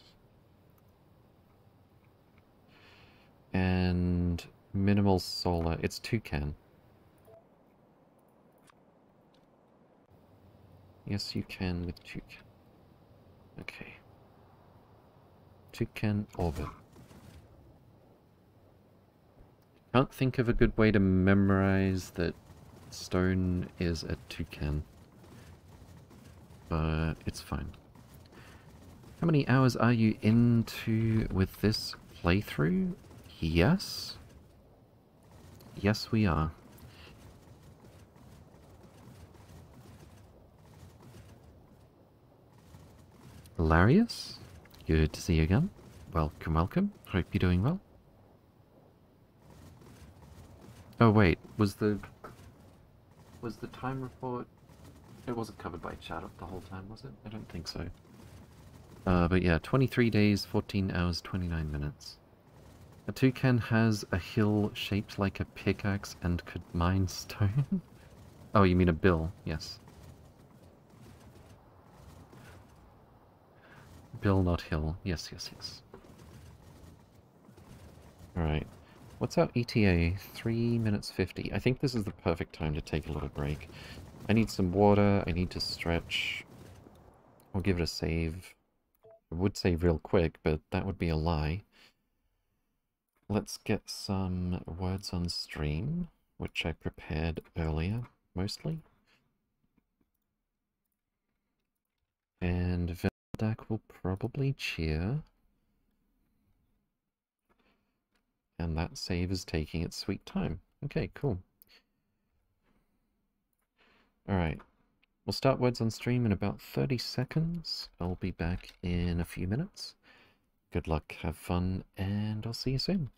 Speaker 1: And minimal solar. It's toucan. Yes, you can with toucan. Okay. Toucan orbit. Can't think of a good way to memorize that stone is a toucan but it's fine. How many hours are you into with this playthrough? Yes. Yes, we are. Larius, good to see you again. Welcome, welcome. Hope you're doing well. Oh wait, was the... Was the time report... It wasn't covered by chat the whole time, was it? I don't think so. Uh, but yeah, 23 days, 14 hours, 29 minutes. A toucan has a hill shaped like a pickaxe and could mine stone. oh, you mean a bill? Yes. Bill, not hill. Yes, yes, yes. Alright. What's our ETA? 3 minutes 50. I think this is the perfect time to take a little break. I need some water, I need to stretch. I'll give it a save. I would save real quick, but that would be a lie. Let's get some words on stream, which I prepared earlier, mostly. And Veldak will probably cheer. And that save is taking its sweet time. Okay, cool. Alright. We'll start words on stream in about 30 seconds. I'll be back in a few minutes. Good luck, have fun, and I'll see you soon.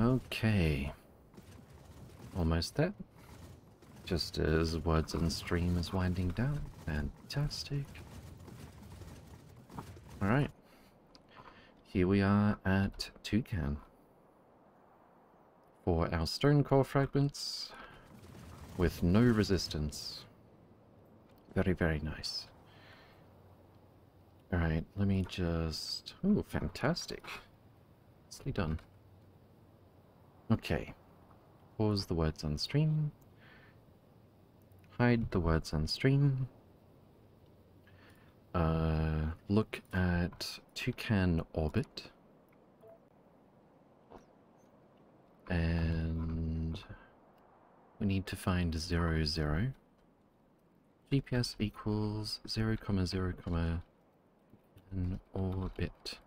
Speaker 1: Okay. Almost there. Just as Words on Stream is winding down. Fantastic. Alright. Here we are at Toucan. For our stone core fragments. With no resistance. Very, very nice. Alright, let me just... Oh, fantastic. Nicely done. Okay. Pause the words on stream. Hide the words on stream. Uh, look at Toucan Orbit. And we need to find 0, 0. GPS equals 0, comma 0, comma an orbit.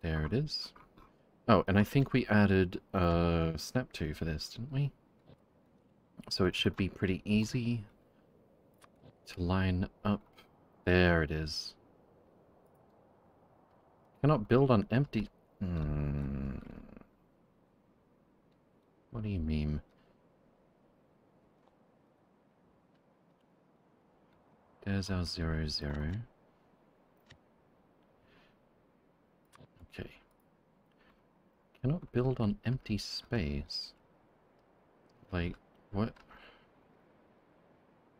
Speaker 1: There it is. Oh, and I think we added uh, snap to for this, didn't we? So it should be pretty easy to line up. There it is. Cannot build on empty... Hmm. What do you mean? There's our zero zero. Okay. Cannot build on empty space. Like, what?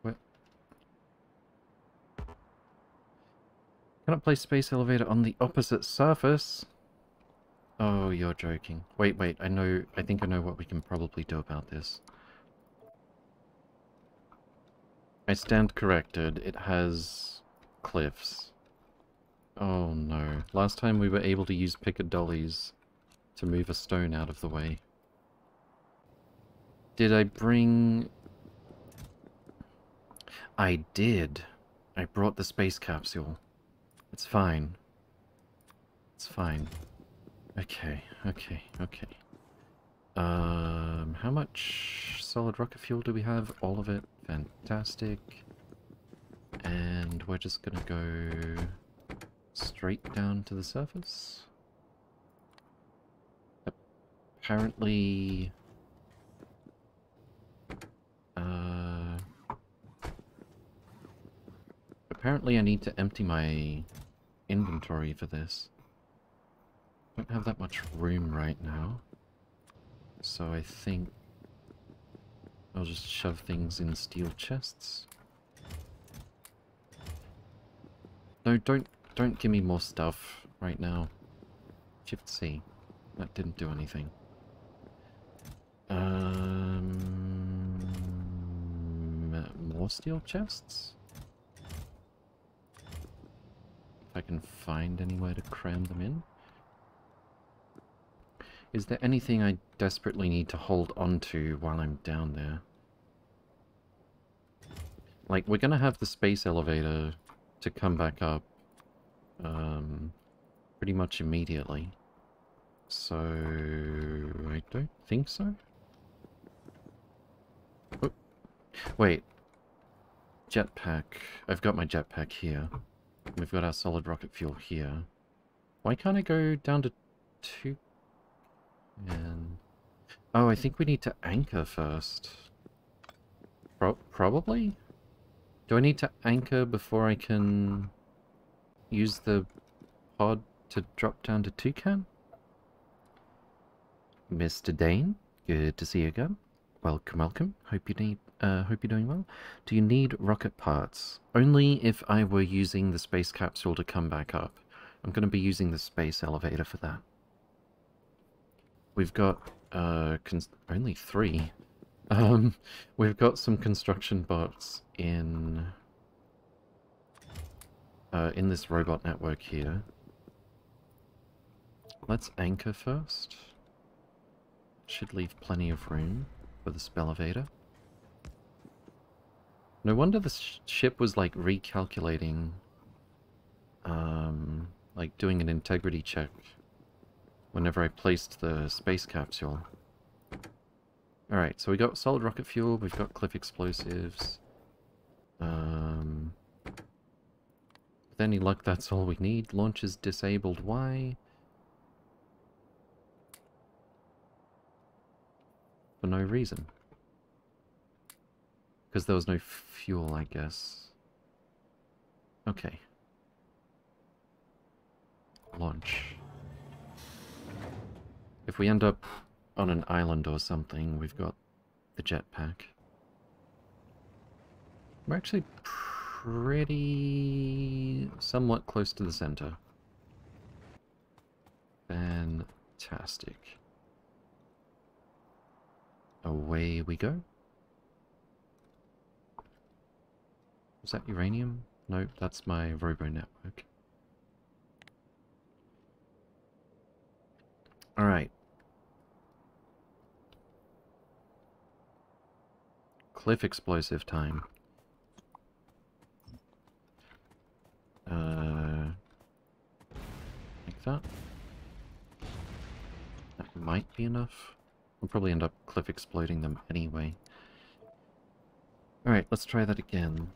Speaker 1: What? Cannot place space elevator on the opposite surface? Oh, you're joking. Wait, wait, I know, I think I know what we can probably do about this. I stand corrected. It has cliffs. Oh no. Last time we were able to use Picker Dollies to move a stone out of the way. Did I bring... I did. I brought the space capsule. It's fine. It's fine. Okay, okay, okay. Um, how much solid rocket fuel do we have? All of it. Fantastic. And we're just gonna go straight down to the surface. Apparently... Uh... Apparently I need to empty my inventory for this. Don't have that much room right now. So I think I'll just shove things in steel chests. No, don't don't give me more stuff right now. Shift C. That didn't do anything. Um, more steel chests? If I can find anywhere to cram them in. Is there anything I desperately need to hold on to while I'm down there? Like, we're gonna have the space elevator to come back up um, pretty much immediately. So, I don't think so. Oh, wait. Jetpack. I've got my jetpack here. We've got our solid rocket fuel here. Why can't I go down to two and... Oh, I think we need to anchor first. Pro probably? Do I need to anchor before I can use the pod to drop down to Toucan? Mr. Dane, good to see you again. Welcome, welcome. Hope you need, uh, hope you're doing well. Do you need rocket parts? Only if I were using the space capsule to come back up. I'm going to be using the space elevator for that. We've got uh, only three. Um, we've got some construction bots in uh, in this robot network here. Let's anchor first. Should leave plenty of room for the spell-evader. No wonder the sh ship was like recalculating, um, like doing an integrity check whenever I placed the space capsule. Alright, so we got solid rocket fuel, we've got cliff explosives. Um, with any luck, that's all we need. Launch is disabled. Why? For no reason. Because there was no fuel, I guess. Okay. Launch. If we end up on an island or something, we've got the jetpack. We're actually pretty... somewhat close to the center. Fantastic. Away we go. Is that uranium? No, that's my robo network. Alright. Cliff explosive time. Uh, like that. That might be enough. We'll probably end up cliff exploding them anyway. Alright, let's try that again.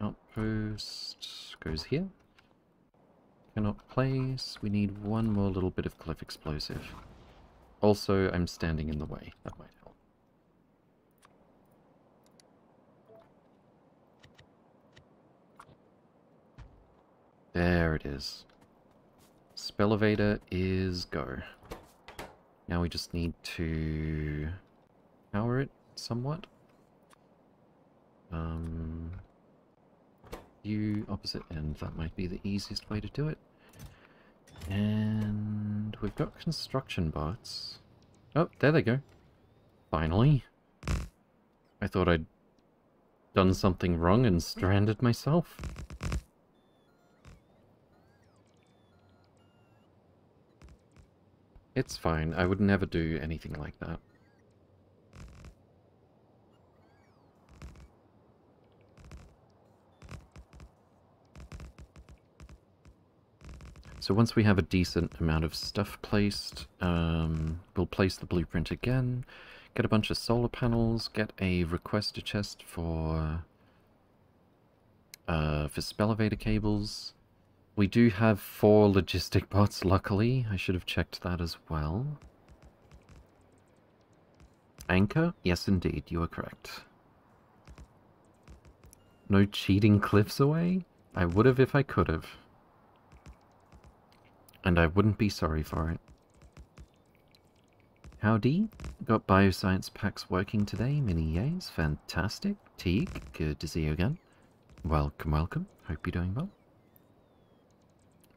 Speaker 1: Outpost goes here. Cannot place. We need one more little bit of cliff explosive. Also, I'm standing in the way. That might help. There it is. Spelevator is go. Now we just need to power it somewhat. Um, you opposite end, that might be the easiest way to do it. And we've got construction bots. Oh, there they go. Finally. I thought I'd done something wrong and stranded myself. It's fine. I would never do anything like that. So once we have a decent amount of stuff placed, um, we'll place the blueprint again, get a bunch of solar panels, get a requester chest for uh, for spelevator cables. We do have four logistic bots, luckily. I should have checked that as well. Anchor? Yes, indeed, you are correct. No cheating cliffs away? I would have if I could have. And I wouldn't be sorry for it. Howdy. Got bioscience packs working today. Mini yays. Fantastic. Teague. Good to see you again. Welcome, welcome. Hope you're doing well.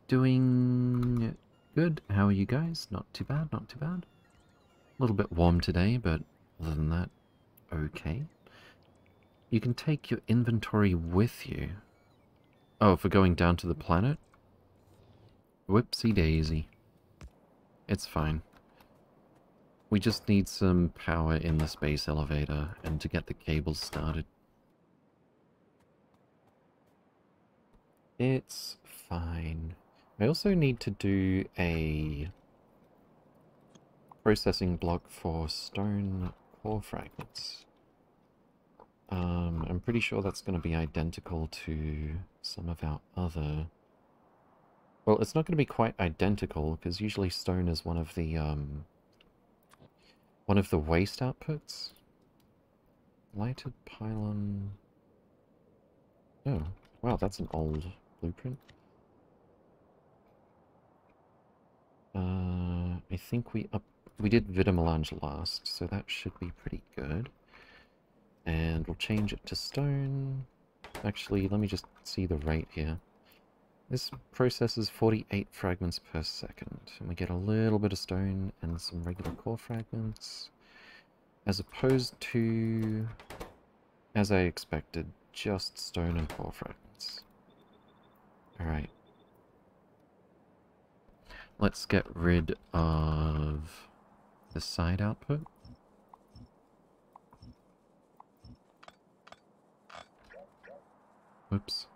Speaker 1: Doing good. How are you guys? Not too bad, not too bad. A little bit warm today, but other than that, okay. You can take your inventory with you. Oh, for going down to the planet? Whoopsie daisy. It's fine. We just need some power in the space elevator and to get the cables started. It's fine. I also need to do a processing block for stone core fragments. Um, I'm pretty sure that's going to be identical to some of our other well, it's not going to be quite identical, because usually stone is one of the, um, one of the waste outputs. Lighted pylon... Oh, wow, that's an old blueprint. Uh, I think we up we did Vitamelange last, so that should be pretty good. And we'll change it to stone. Actually, let me just see the rate here. This processes 48 fragments per second, and we get a little bit of stone and some regular core fragments, as opposed to, as I expected, just stone and core fragments. Alright. Let's get rid of the side output. Whoops.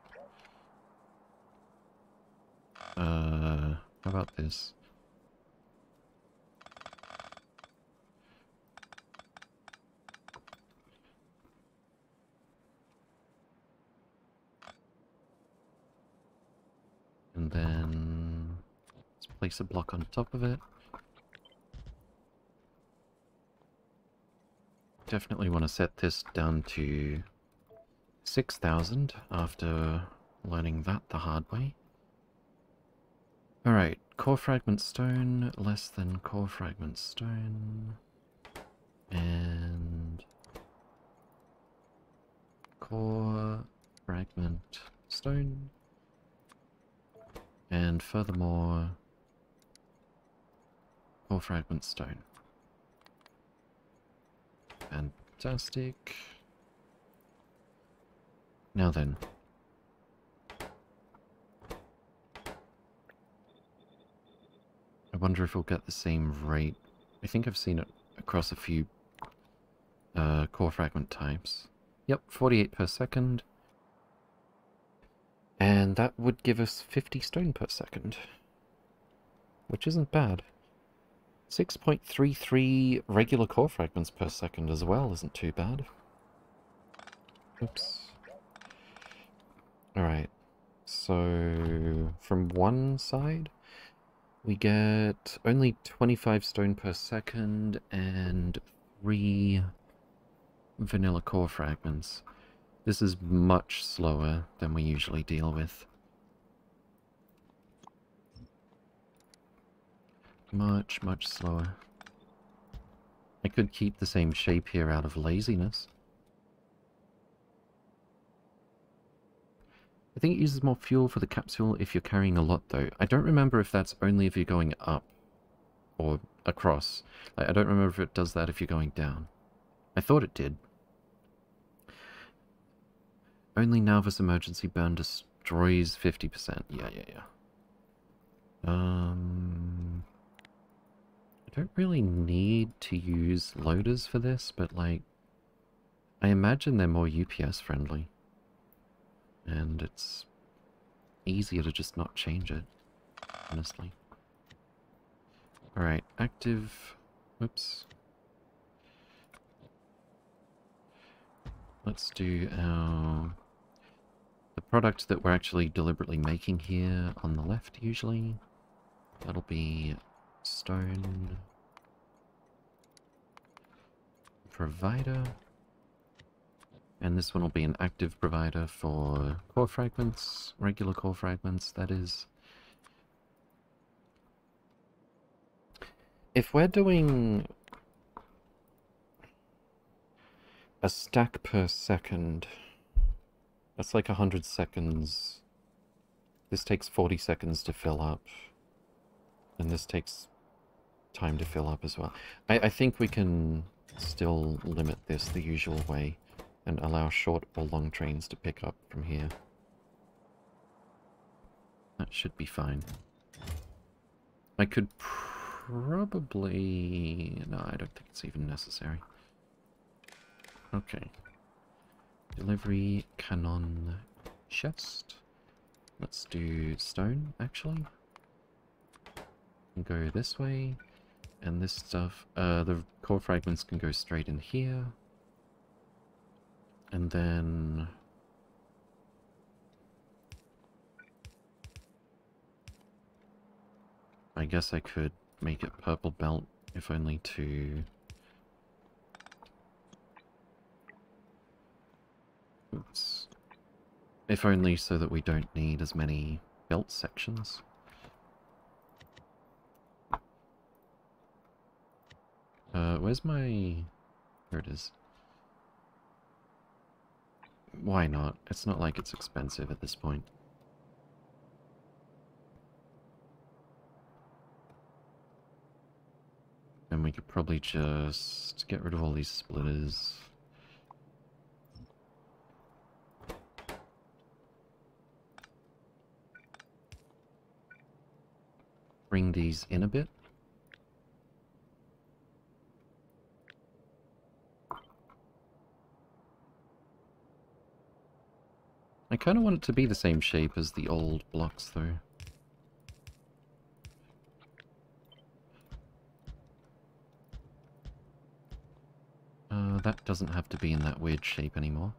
Speaker 1: Uh, how about this? And then place a block on top of it. definitely want to set this down to 6,000 after learning that the hard way. Alright, core fragment stone, less than core fragment stone. And core fragment stone. And furthermore, core fragment stone. Fantastic. Now then. I wonder if we'll get the same rate. I think I've seen it across a few uh, core fragment types. Yep, 48 per second. And that would give us 50 stone per second. Which isn't bad. 6.33 regular core fragments per second as well isn't too bad. Oops. Alright. So, from one side, we get only 25 stone per second and 3 vanilla core fragments. This is much slower than we usually deal with. Much, much slower. I could keep the same shape here out of laziness. I think it uses more fuel for the capsule if you're carrying a lot, though. I don't remember if that's only if you're going up or across. I don't remember if it does that if you're going down. I thought it did. Only Nalvis emergency burn destroys 50%. Yeah, yeah, yeah. Um... Don't really need to use loaders for this, but like... I imagine they're more UPS friendly. And it's easier to just not change it, honestly. Alright, active... Whoops. Let's do our the product that we're actually deliberately making here on the left usually. That'll be stone provider. And this one will be an active provider for core fragments, regular core fragments, that is. If we're doing a stack per second, that's like 100 seconds. This takes 40 seconds to fill up. And this takes time to fill up as well. I, I think we can still limit this the usual way and allow short or long trains to pick up from here. That should be fine. I could probably... No, I don't think it's even necessary. Okay. Delivery cannon chest. Let's do stone, actually. Go this way. And this stuff, uh, the core fragments can go straight in here. And then... I guess I could make it purple belt, if only to Oops. If only so that we don't need as many belt sections. Uh, where's my... There it is. Why not? It's not like it's expensive at this point. And we could probably just get rid of all these splitters. bring these in a bit. I kind of want it to be the same shape as the old blocks, though. Uh, that doesn't have to be in that weird shape anymore.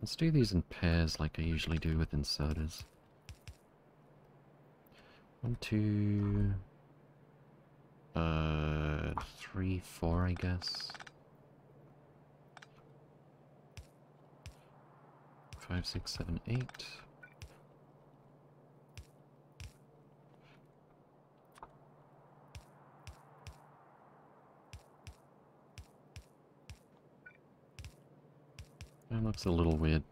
Speaker 1: Let's do these in pairs like I usually do with inserters. One, two... Uh, three, four, I guess. Five, six, seven, eight. That looks a little weird.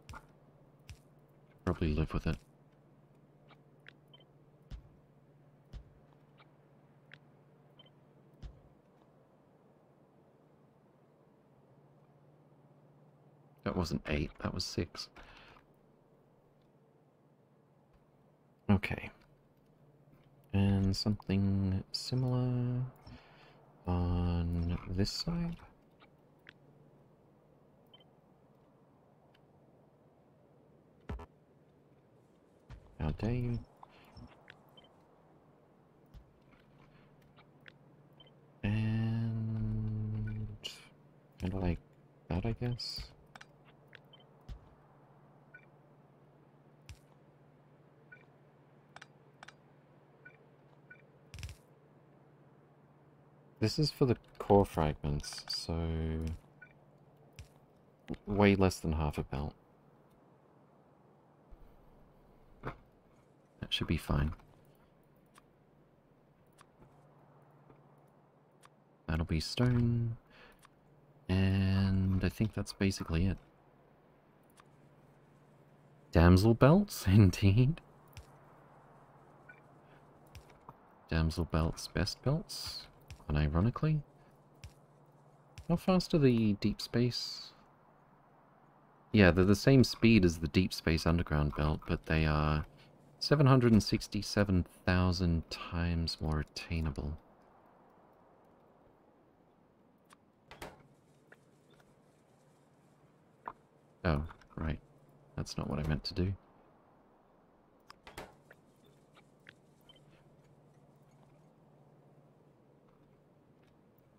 Speaker 1: Probably live with it. That wasn't eight, that was six. Okay. And something similar on this side. How dare you? And kind of like that, I guess. This is for the core fragments, so way less than half a belt. That should be fine. That'll be stone. And I think that's basically it. Damsel belts, indeed. Damsel belts, best belts, unironically. How fast are the deep space? Yeah, they're the same speed as the deep space underground belt, but they are 767,000 times more attainable. Oh, right. That's not what I meant to do.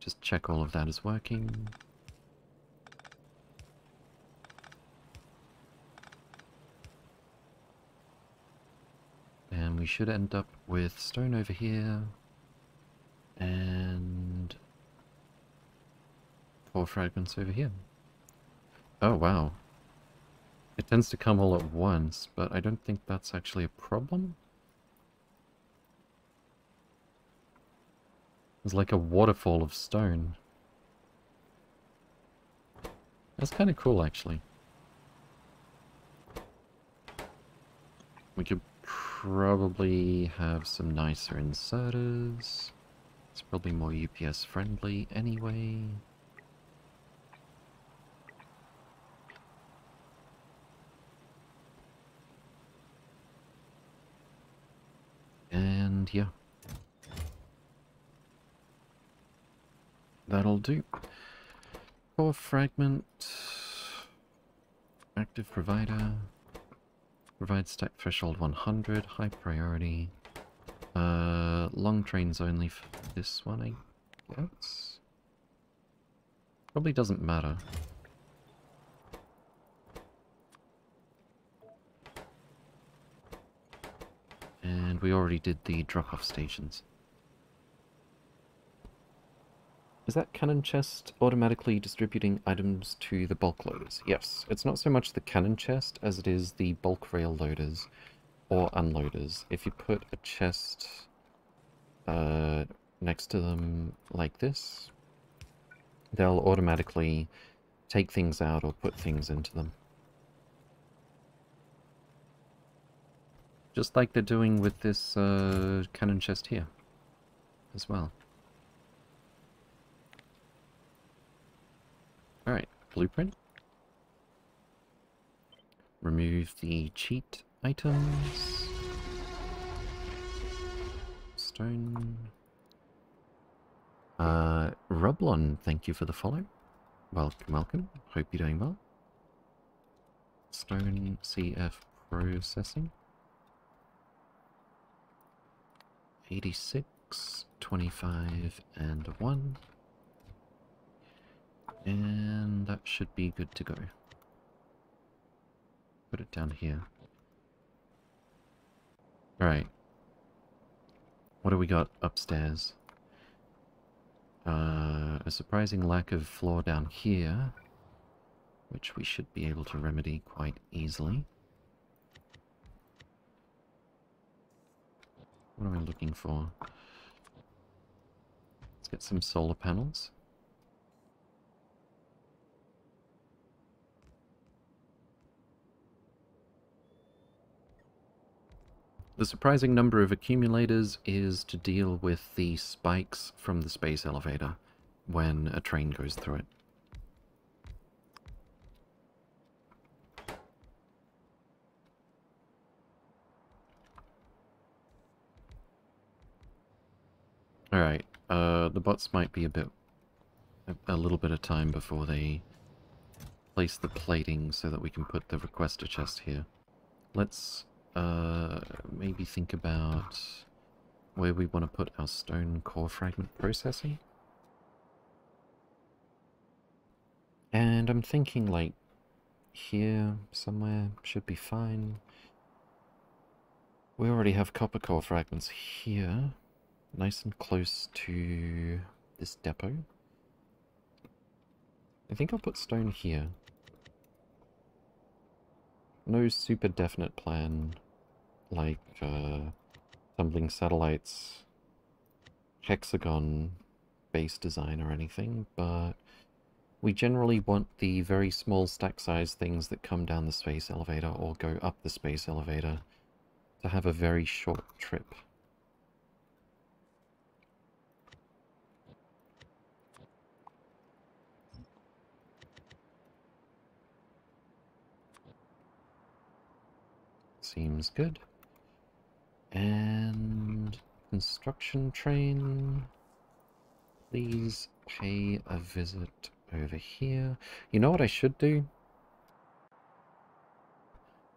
Speaker 1: Just check all of that is working. And we should end up with stone over here. And four fragments over here. Oh, wow. It tends to come all at once, but I don't think that's actually a problem. There's like a waterfall of stone. That's kind of cool, actually. We could probably have some nicer inserters. It's probably more UPS friendly anyway. And yeah. That'll do. Core fragment. Active provider. Provide stack threshold 100. High priority. Uh, long trains only for this one, I guess. Probably doesn't matter. And we already did the drop-off stations. Is that cannon chest automatically distributing items to the bulk loaders? Yes. It's not so much the cannon chest as it is the bulk rail loaders or unloaders. If you put a chest uh, next to them like this, they'll automatically take things out or put things into them. Just like they're doing with this uh, cannon chest here as well. Alright, blueprint. Remove the cheat items. Stone. Uh, Rublon, thank you for the follow. Welcome, welcome. Hope you're doing well. Stone CF processing. 86, 25, and 1. And that should be good to go. Put it down here. Right. What do we got upstairs? Uh, a surprising lack of floor down here, which we should be able to remedy quite easily. What am I looking for? Let's get some solar panels. The surprising number of accumulators is to deal with the spikes from the space elevator when a train goes through it. Alright, uh, the bots might be a bit... A, a little bit of time before they place the plating so that we can put the requester chest here. Let's uh, maybe think about where we want to put our stone core fragment processing. And I'm thinking like here somewhere should be fine. We already have copper core fragments here, nice and close to this depot. I think I'll put stone here. No super definite plan like uh, tumbling satellites, hexagon base design or anything, but we generally want the very small stack size things that come down the space elevator or go up the space elevator to have a very short trip. Seems good. And construction train. Please pay a visit over here. You know what I should do?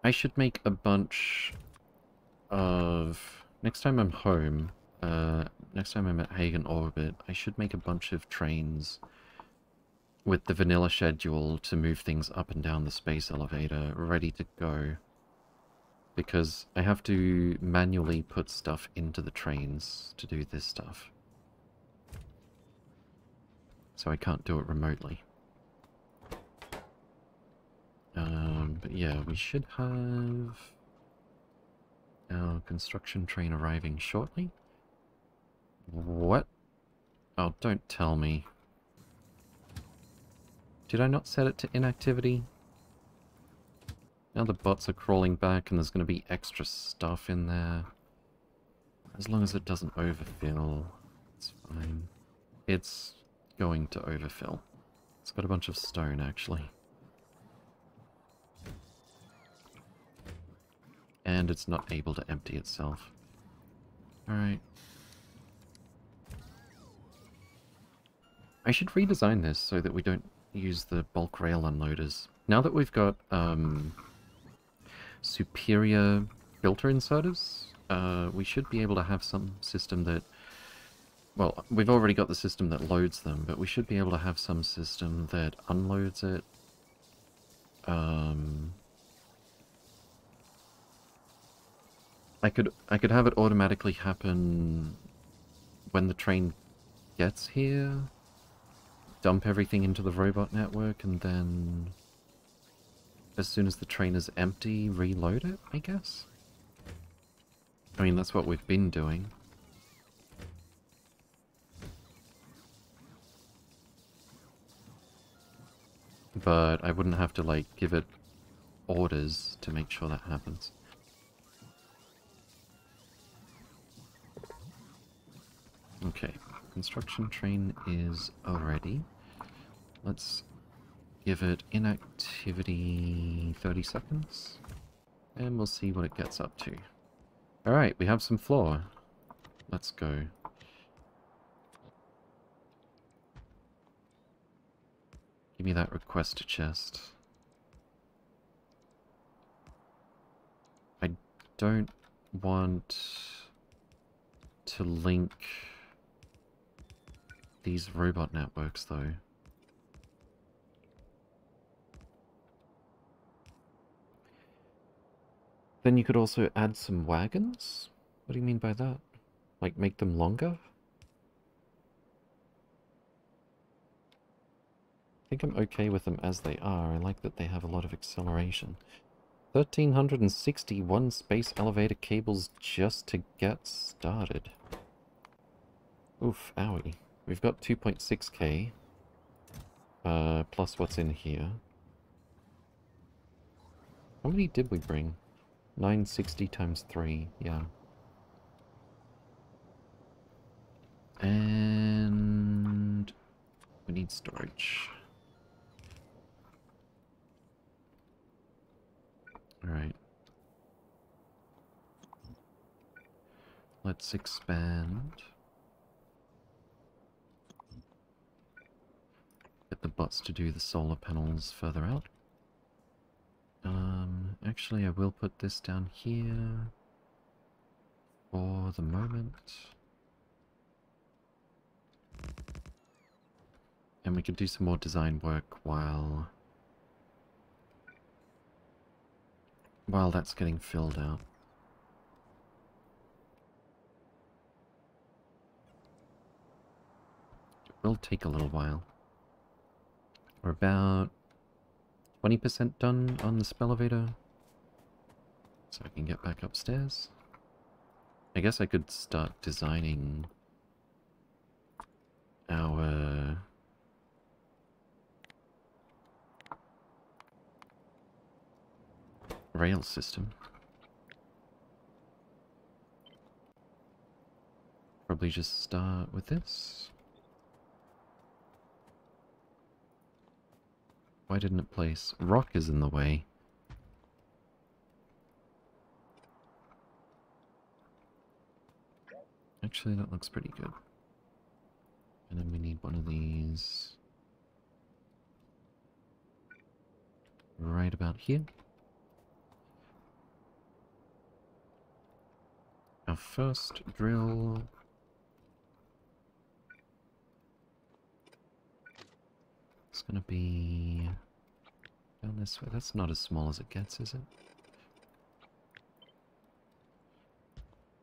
Speaker 1: I should make a bunch of... Next time I'm home, uh, next time I'm at Hagen Orbit, I should make a bunch of trains with the vanilla schedule to move things up and down the space elevator ready to go because I have to manually put stuff into the trains to do this stuff. So I can't do it remotely. Um, but yeah, we should have our construction train arriving shortly. What? Oh, don't tell me. Did I not set it to inactivity? Now the bots are crawling back and there's going to be extra stuff in there. As long as it doesn't overfill, it's fine. It's going to overfill. It's got a bunch of stone, actually. And it's not able to empty itself. Alright. I should redesign this so that we don't use the bulk rail unloaders. Now that we've got, um, superior filter inserters, uh, we should be able to have some system that... Well, we've already got the system that loads them, but we should be able to have some system that unloads it. Um, I could I could have it automatically happen when the train gets here. Dump everything into the robot network and then as soon as the train is empty, reload it, I guess? I mean, that's what we've been doing. But I wouldn't have to, like, give it orders to make sure that happens. Okay, construction train is already. Let's Give it inactivity 30 seconds. And we'll see what it gets up to. Alright, we have some floor. Let's go. Give me that requester chest. I don't want to link these robot networks though. Then you could also add some wagons? What do you mean by that? Like make them longer? I think I'm okay with them as they are. I like that they have a lot of acceleration. 1361 space elevator cables just to get started. Oof, owie. We've got 2.6k. Uh, plus what's in here. How many did we bring? 960 times 3, yeah. And... We need storage. Alright. Let's expand. Get the bots to do the solar panels further out. Um, actually I will put this down here for the moment. And we can do some more design work while while that's getting filled out. It will take a little while. We're about 20% done on the spell elevator. So I can get back upstairs. I guess I could start designing our rail system. Probably just start with this. Why didn't it place? Rock is in the way. Actually, that looks pretty good. And then we need one of these right about here. Our first drill... It's gonna be... Down this way. That's not as small as it gets, is it?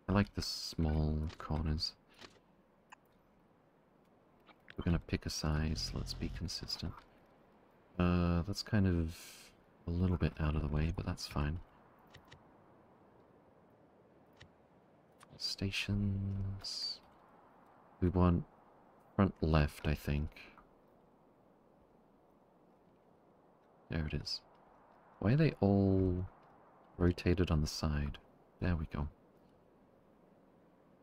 Speaker 1: I like the small corners. We're gonna pick a size, let's be consistent. Uh, that's kind of a little bit out of the way, but that's fine. Stations. We want front left, I think. There it is. Why are they all rotated on the side? There we go.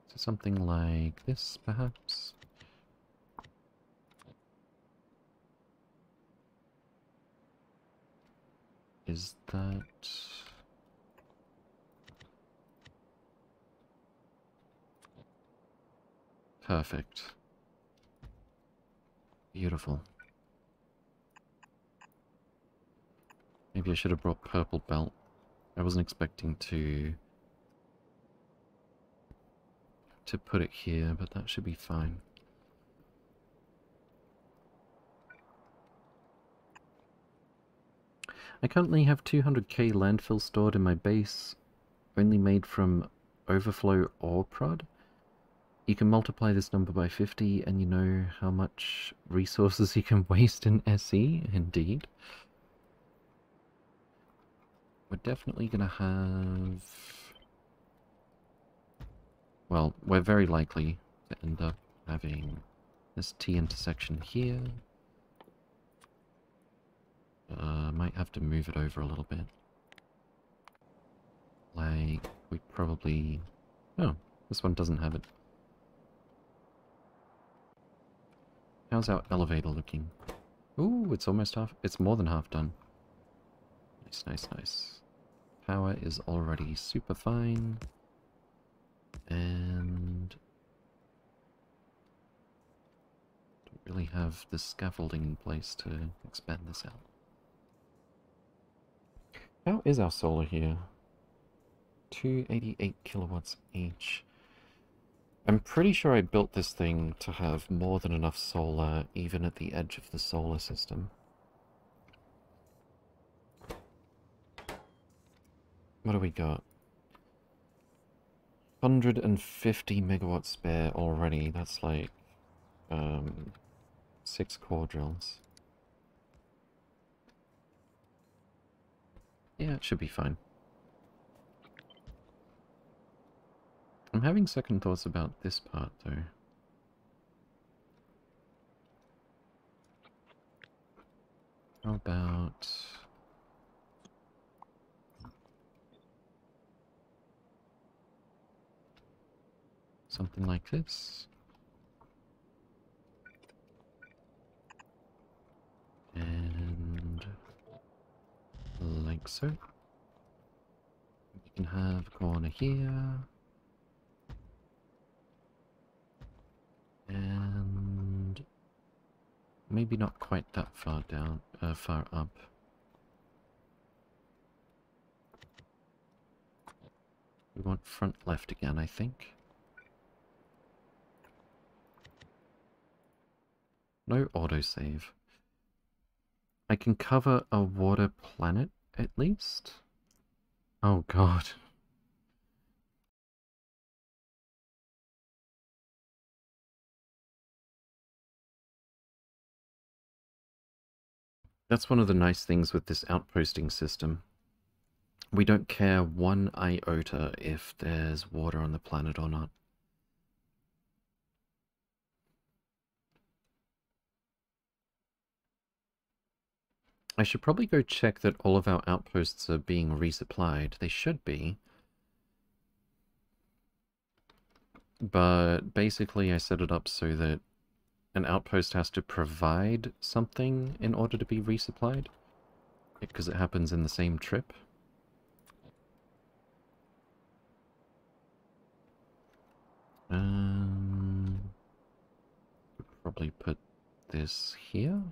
Speaker 1: So something like this, perhaps? Is that... Perfect. Beautiful. Maybe I should have brought purple belt. I wasn't expecting to to put it here, but that should be fine. I currently have 200k landfill stored in my base, only made from overflow ore prod. You can multiply this number by 50 and you know how much resources you can waste in SE, indeed. We're definitely going to have... Well, we're very likely to end up having this T intersection here. Uh, might have to move it over a little bit. Like, we probably... Oh, this one doesn't have it. How's our elevator looking? Ooh, it's almost half... It's more than half done. Nice, nice, nice. Power is already super fine. And... Don't really have the scaffolding in place to expand this out. How is our solar here? 288 kilowatts each. I'm pretty sure I built this thing to have more than enough solar even at the edge of the solar system. What do we got? 150 megawatts spare already. That's like um, six core drills. Yeah, it should be fine. I'm having second thoughts about this part, though. How about... Something like this. And like so. You can have a corner here. And maybe not quite that far down, uh, far up. We want front left again, I think. No autosave. I can cover a water planet, at least? Oh god. That's one of the nice things with this outposting system. We don't care one iota if there's water on the planet or not. I should probably go check that all of our outposts are being resupplied. They should be. But basically I set it up so that an outpost has to provide something in order to be resupplied. Because it happens in the same trip. Um, probably put this here.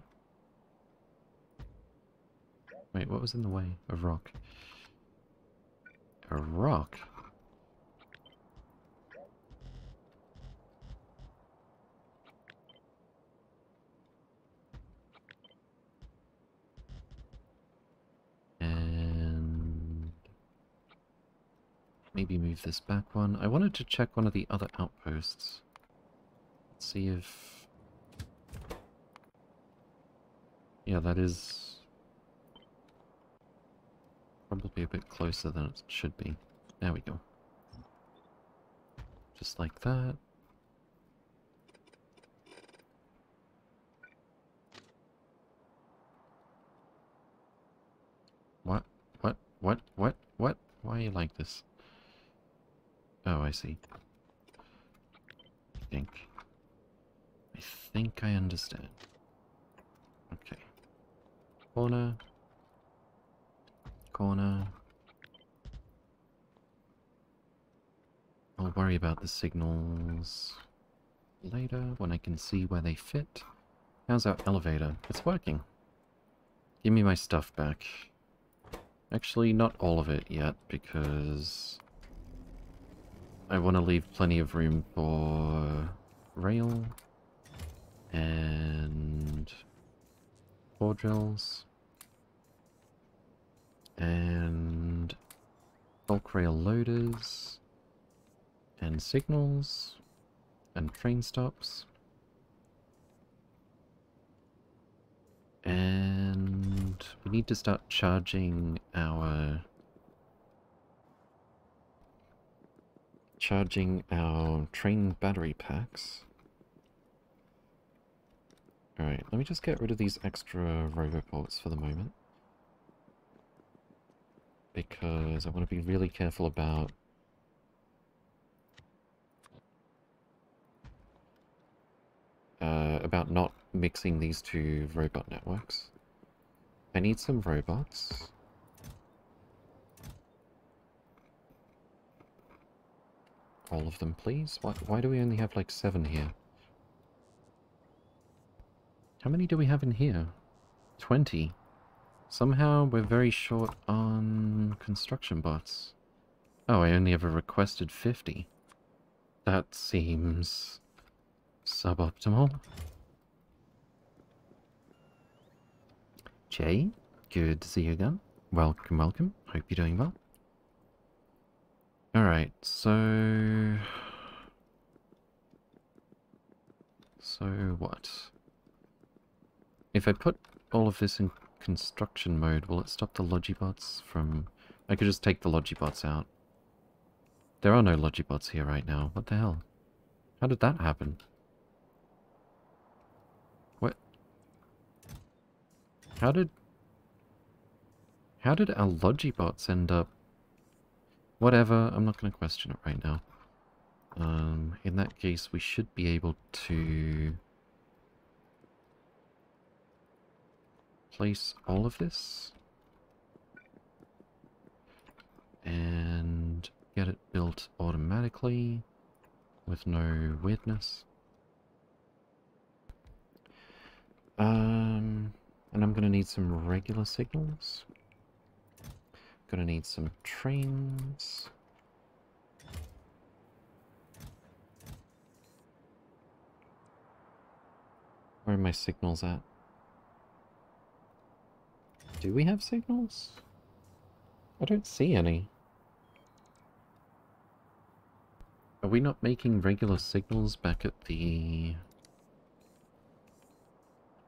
Speaker 1: Wait, what was in the way? A rock. A rock? And maybe move this back one. I wanted to check one of the other outposts. Let's see if... Yeah, that is probably a bit closer than it should be. There we go. Just like that. What? What? What? What? What? Why are you like this? Oh, I see. I think. I think I understand. Okay. Corner. Corner. I'll worry about the signals later when I can see where they fit. How's our elevator? It's working. Give me my stuff back. Actually, not all of it yet, because I want to leave plenty of room for rail and core drills and bulk rail loaders and signals and train stops. And we need to start charging our charging our train battery packs. Alright let me just get rid of these extra roboports for the moment because I want to be really careful about uh, about not mixing these two robot networks. I need some robots. All of them, please? Why, why do we only have like seven here? How many do we have in here? Twenty. Somehow we're very short on construction bots. Oh, I only ever requested 50. That seems suboptimal. Jay, good to see you again. Welcome, welcome. Hope you're doing well. Alright, so... So what? If I put all of this in construction mode, will it stop the Logibots from... I could just take the Logibots out. There are no Logibots here right now. What the hell? How did that happen? What? How did... How did our Logibots end up... Whatever, I'm not going to question it right now. Um, in that case, we should be able to... place all of this. And get it built automatically with no weirdness. Um, and I'm going to need some regular signals. Going to need some trains. Where are my signals at? Do we have signals? I don't see any. Are we not making regular signals back at the...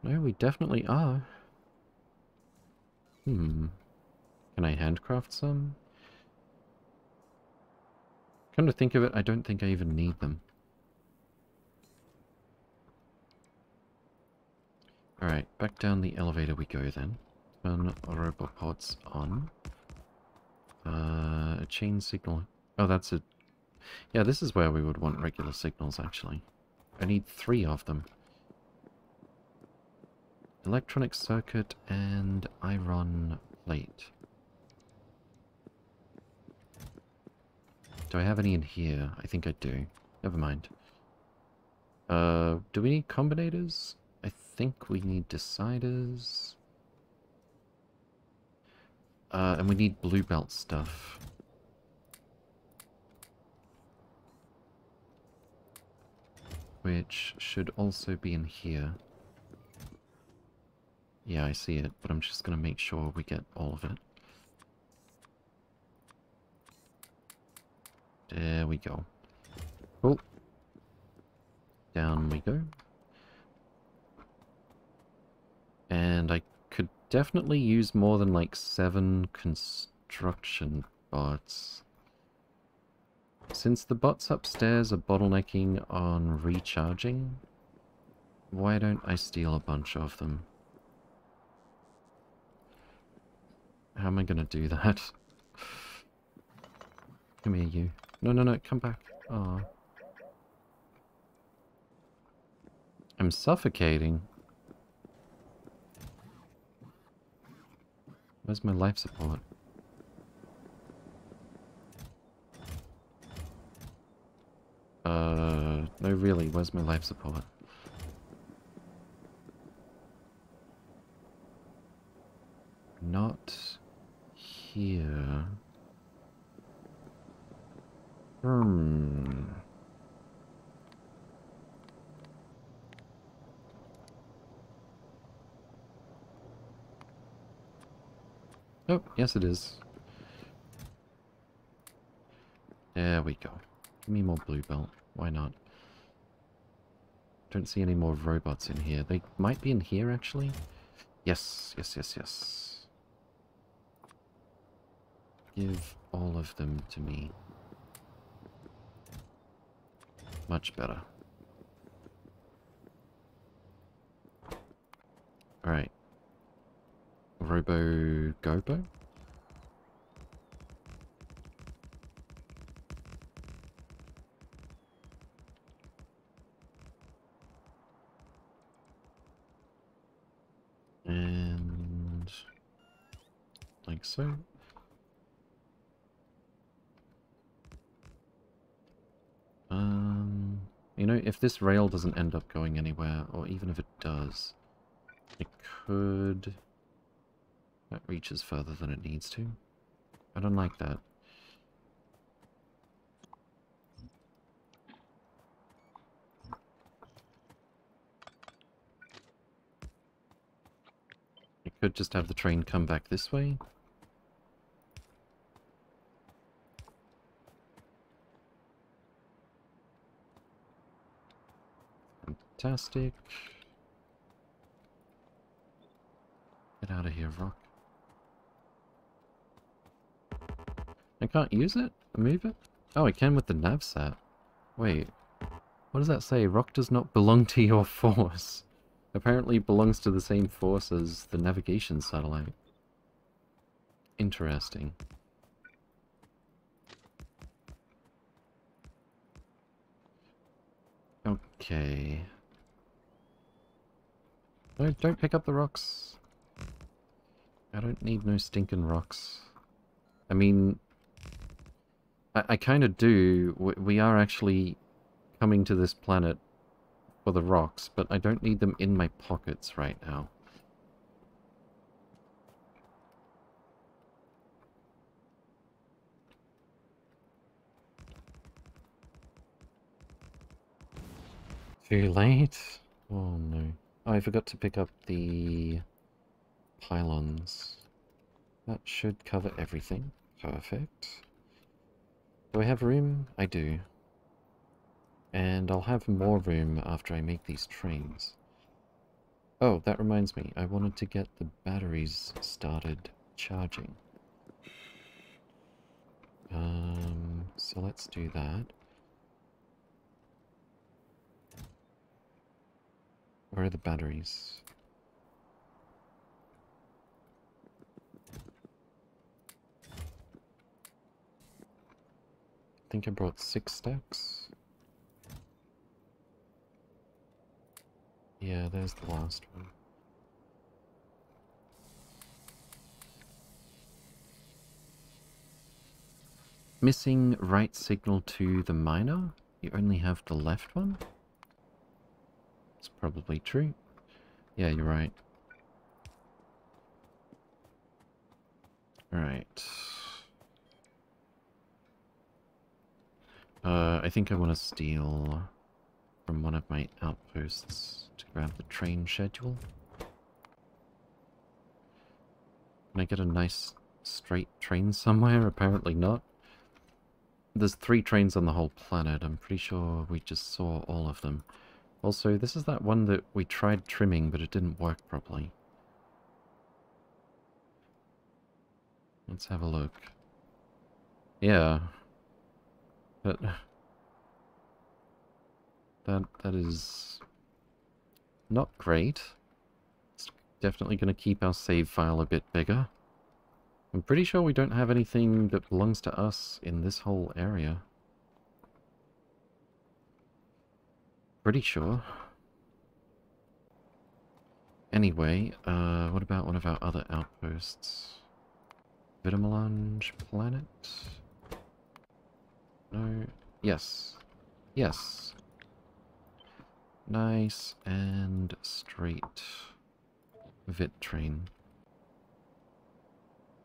Speaker 1: No, we definitely are. Hmm. Can I handcraft some? Come to think of it, I don't think I even need them. Alright, back down the elevator we go then. Turn roboports on. Uh, a chain signal. Oh, that's a... Yeah, this is where we would want regular signals, actually. I need three of them. Electronic circuit and iron plate. Do I have any in here? I think I do. Never mind. Uh, do we need combinators? I think we need deciders. Uh, and we need blue belt stuff. Which should also be in here. Yeah, I see it, but I'm just going to make sure we get all of it. There we go. Oh. Down we go. And I definitely use more than like seven construction bots. Since the bots upstairs are bottlenecking on recharging, why don't I steal a bunch of them? How am I going to do that? Come here, you. No, no, no, come back. Oh. I'm suffocating. Where's my life support? Uh, no really, where's my life support? Not here. Hmm. Oh, yes it is. There we go. Give me more blue belt. Why not? Don't see any more robots in here. They might be in here, actually. Yes, yes, yes, yes. Give all of them to me. Much better. Alright. Robo Gobo? And like so. Um, you know, if this rail doesn't end up going anywhere, or even if it does, it could... Reaches further than it needs to. I don't like that. I could just have the train come back this way. Fantastic. Get out of here, rock. I can't use it? Move it? Oh, I can with the navsat. Wait. What does that say? Rock does not belong to your force. Apparently belongs to the same force as the navigation satellite. Interesting. Okay. No, don't pick up the rocks. I don't need no stinking rocks. I mean, I, I kind of do. We, we are actually coming to this planet for the rocks, but I don't need them in my pockets right now. Too late? Oh no. Oh, I forgot to pick up the pylons. That should cover everything. Perfect. Do I have room? I do. And I'll have more room after I make these trains. Oh, that reminds me. I wanted to get the batteries started charging. Um, so let's do that. Where are the batteries? I think I brought six stacks. Yeah, there's the last one. Missing right signal to the miner? You only have the left one? It's probably true. Yeah, you're right. Alright. Uh, I think I want to steal from one of my outposts to grab the train schedule. Can I get a nice straight train somewhere? Apparently not. There's three trains on the whole planet. I'm pretty sure we just saw all of them. Also, this is that one that we tried trimming, but it didn't work properly. Let's have a look. Yeah. But... That, that is... Not great. It's definitely going to keep our save file a bit bigger. I'm pretty sure we don't have anything that belongs to us in this whole area. Pretty sure. Anyway, uh, what about one of our other outposts? Vitamelange planet? No. Yes. Yes. Nice and straight. Vit train.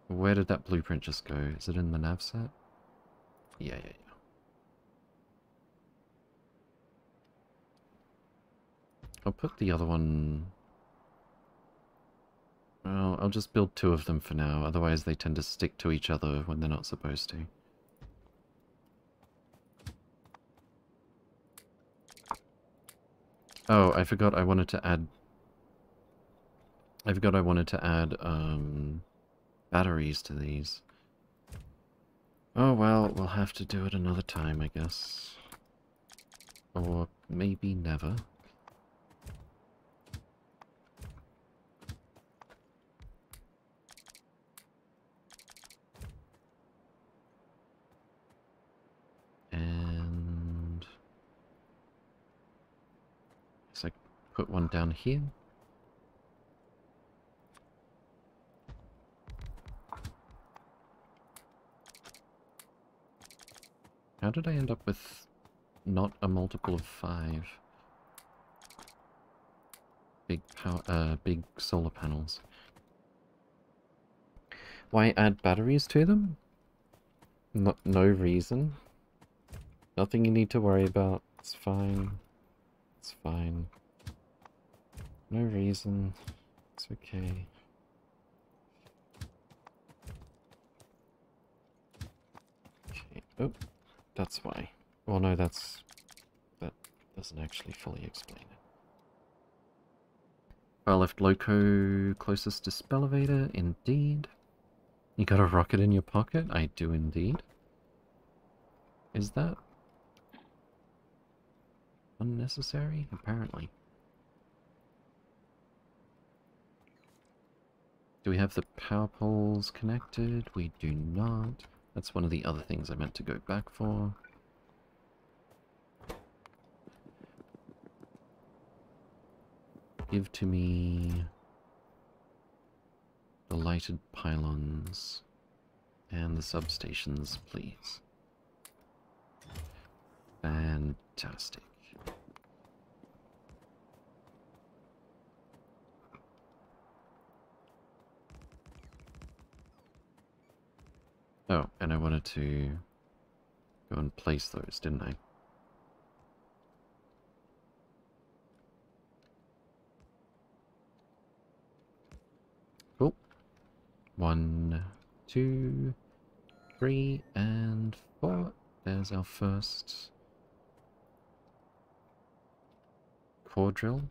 Speaker 1: Where did that blueprint just go? Is it in the navsat? Yeah, yeah, yeah. I'll put the other one... Well, I'll just build two of them for now, otherwise they tend to stick to each other when they're not supposed to. Oh, I forgot I wanted to add... I forgot I wanted to add, um batteries to these. Oh well, we'll have to do it another time, I guess. Or maybe never. And... So I put one down here. How did I end up with not a multiple of five? Big power, uh, big solar panels. Why add batteries to them? Not, no reason. Nothing you need to worry about. It's fine. It's fine. No reason. It's okay. Okay. Oh. That's why. Well, no, that's... That doesn't actually fully explain it. I left Loco closest to Spell Elevator, indeed. You got a rocket in your pocket? I do indeed. Is that unnecessary? Apparently. Do we have the power poles connected? We do not. That's one of the other things I meant to go back for. Give to me the lighted pylons and the substations, please. Fantastic. Oh, and I wanted to go and place those, didn't I? Cool. One, two, three, and four. There's our first core drill.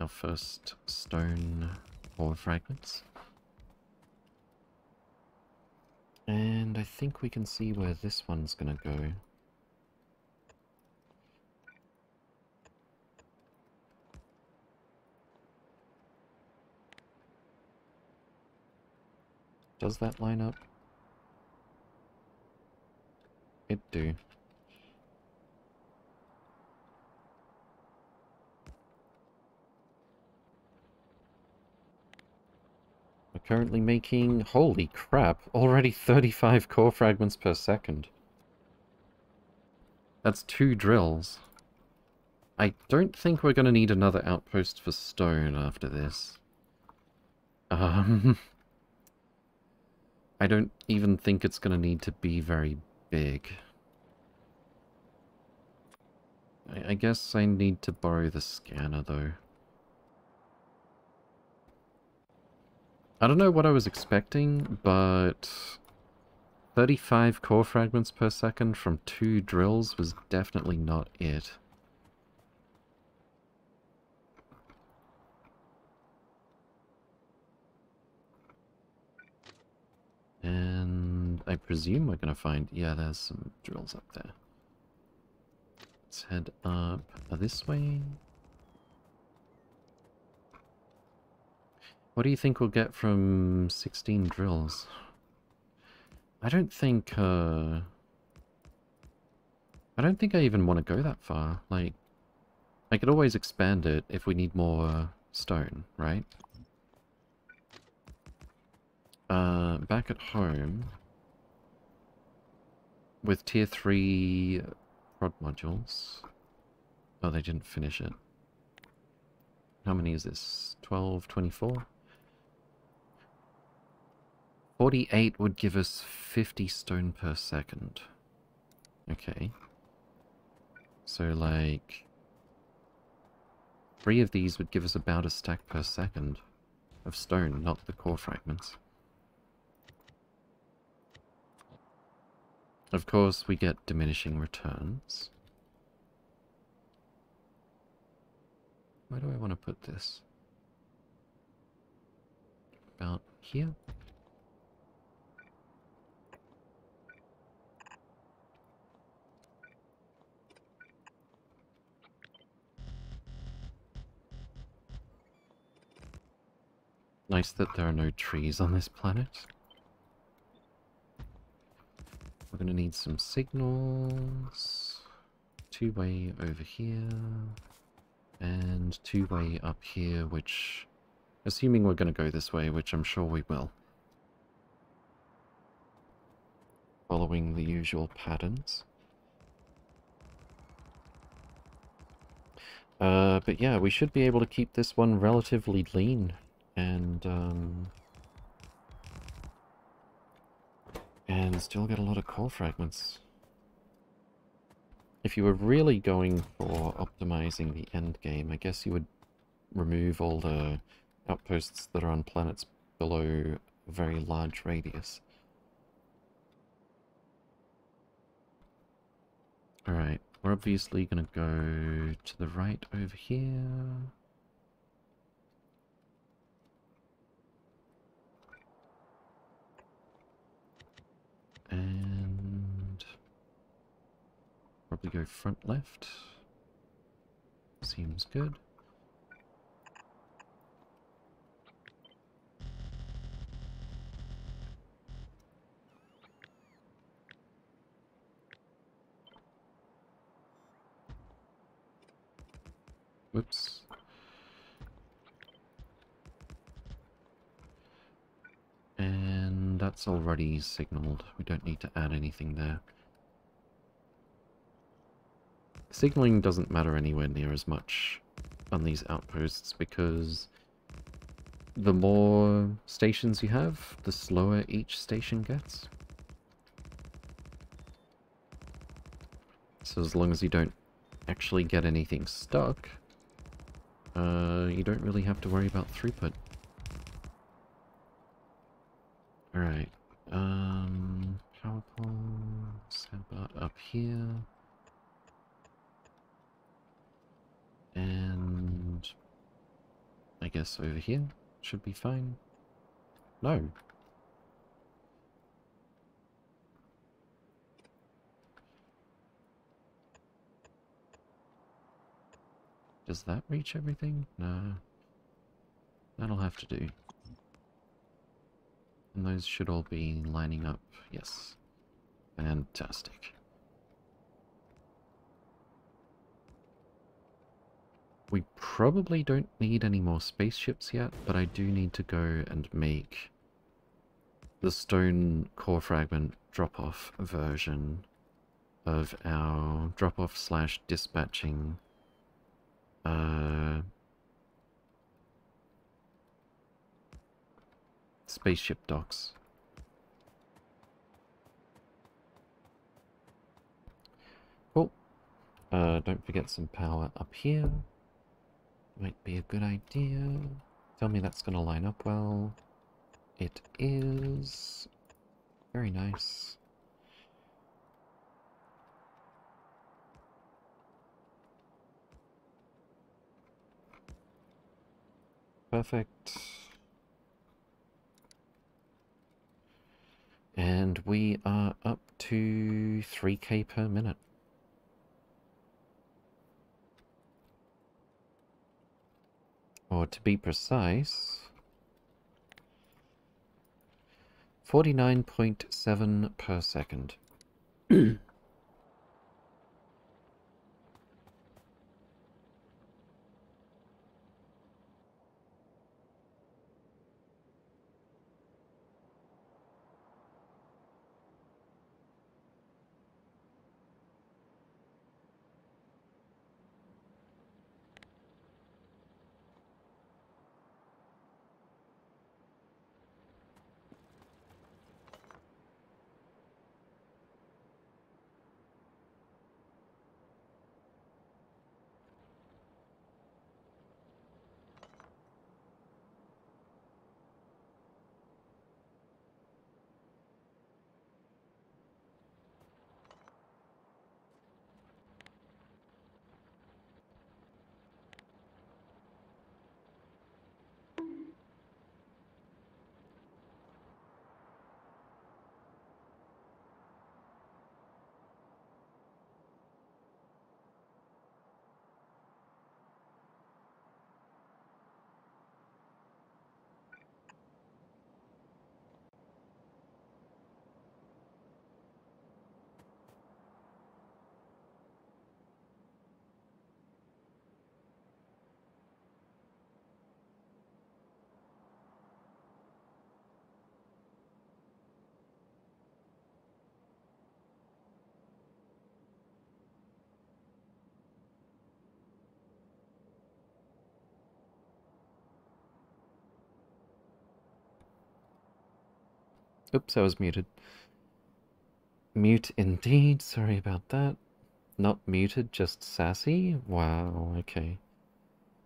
Speaker 1: Our first stone ore fragments. And I think we can see where this one's gonna go. Does that line up? It do. Currently making, holy crap, already 35 core fragments per second. That's two drills. I don't think we're going to need another outpost for stone after this. Um, I don't even think it's going to need to be very big. I, I guess I need to borrow the scanner, though. I don't know what I was expecting, but 35 core fragments per second from two drills was definitely not it. And I presume we're going to find... Yeah, there's some drills up there. Let's head up this way. What do you think we'll get from 16 drills? I don't think, uh... I don't think I even want to go that far. Like, I could always expand it if we need more stone, right? Uh, back at home, with tier 3 prod modules. Oh, they didn't finish it. How many is this? 12, 24? 48 would give us 50 stone per second. Okay. So, like... Three of these would give us about a stack per second of stone, not the core fragments. Of course, we get diminishing returns. Where do I want to put this? About here? Nice that there are no trees on this planet. We're going to need some signals. Two-way over here. And two-way up here, which... Assuming we're going to go this way, which I'm sure we will. Following the usual patterns. Uh, but yeah, we should be able to keep this one relatively lean and um, and still get a lot of core fragments. If you were really going for optimizing the end game, I guess you would remove all the outposts that are on planets below a very large radius. Alright, We're obviously going to go to the right over here. And probably go front left. Seems good. Whoops. And that's already signaled. We don't need to add anything there. Signaling doesn't matter anywhere near as much on these outposts because the more stations you have, the slower each station gets. So as long as you don't actually get anything stuck, uh, you don't really have to worry about throughput. Alright, um, power pole, sandbar up here. And I guess over here should be fine. No. Does that reach everything? No. That'll have to do. And those should all be lining up. Yes. Fantastic. We probably don't need any more spaceships yet, but I do need to go and make the stone core fragment drop-off version of our drop-off slash dispatching uh, spaceship docks. Cool. Uh, don't forget some power up here. Might be a good idea. Tell me that's going to line up well. It is. Very nice. Perfect. And we are up to 3k per minute. Or to be precise, 49.7 per second. Oops, I was muted. Mute indeed, sorry about that. Not muted, just sassy? Wow, okay.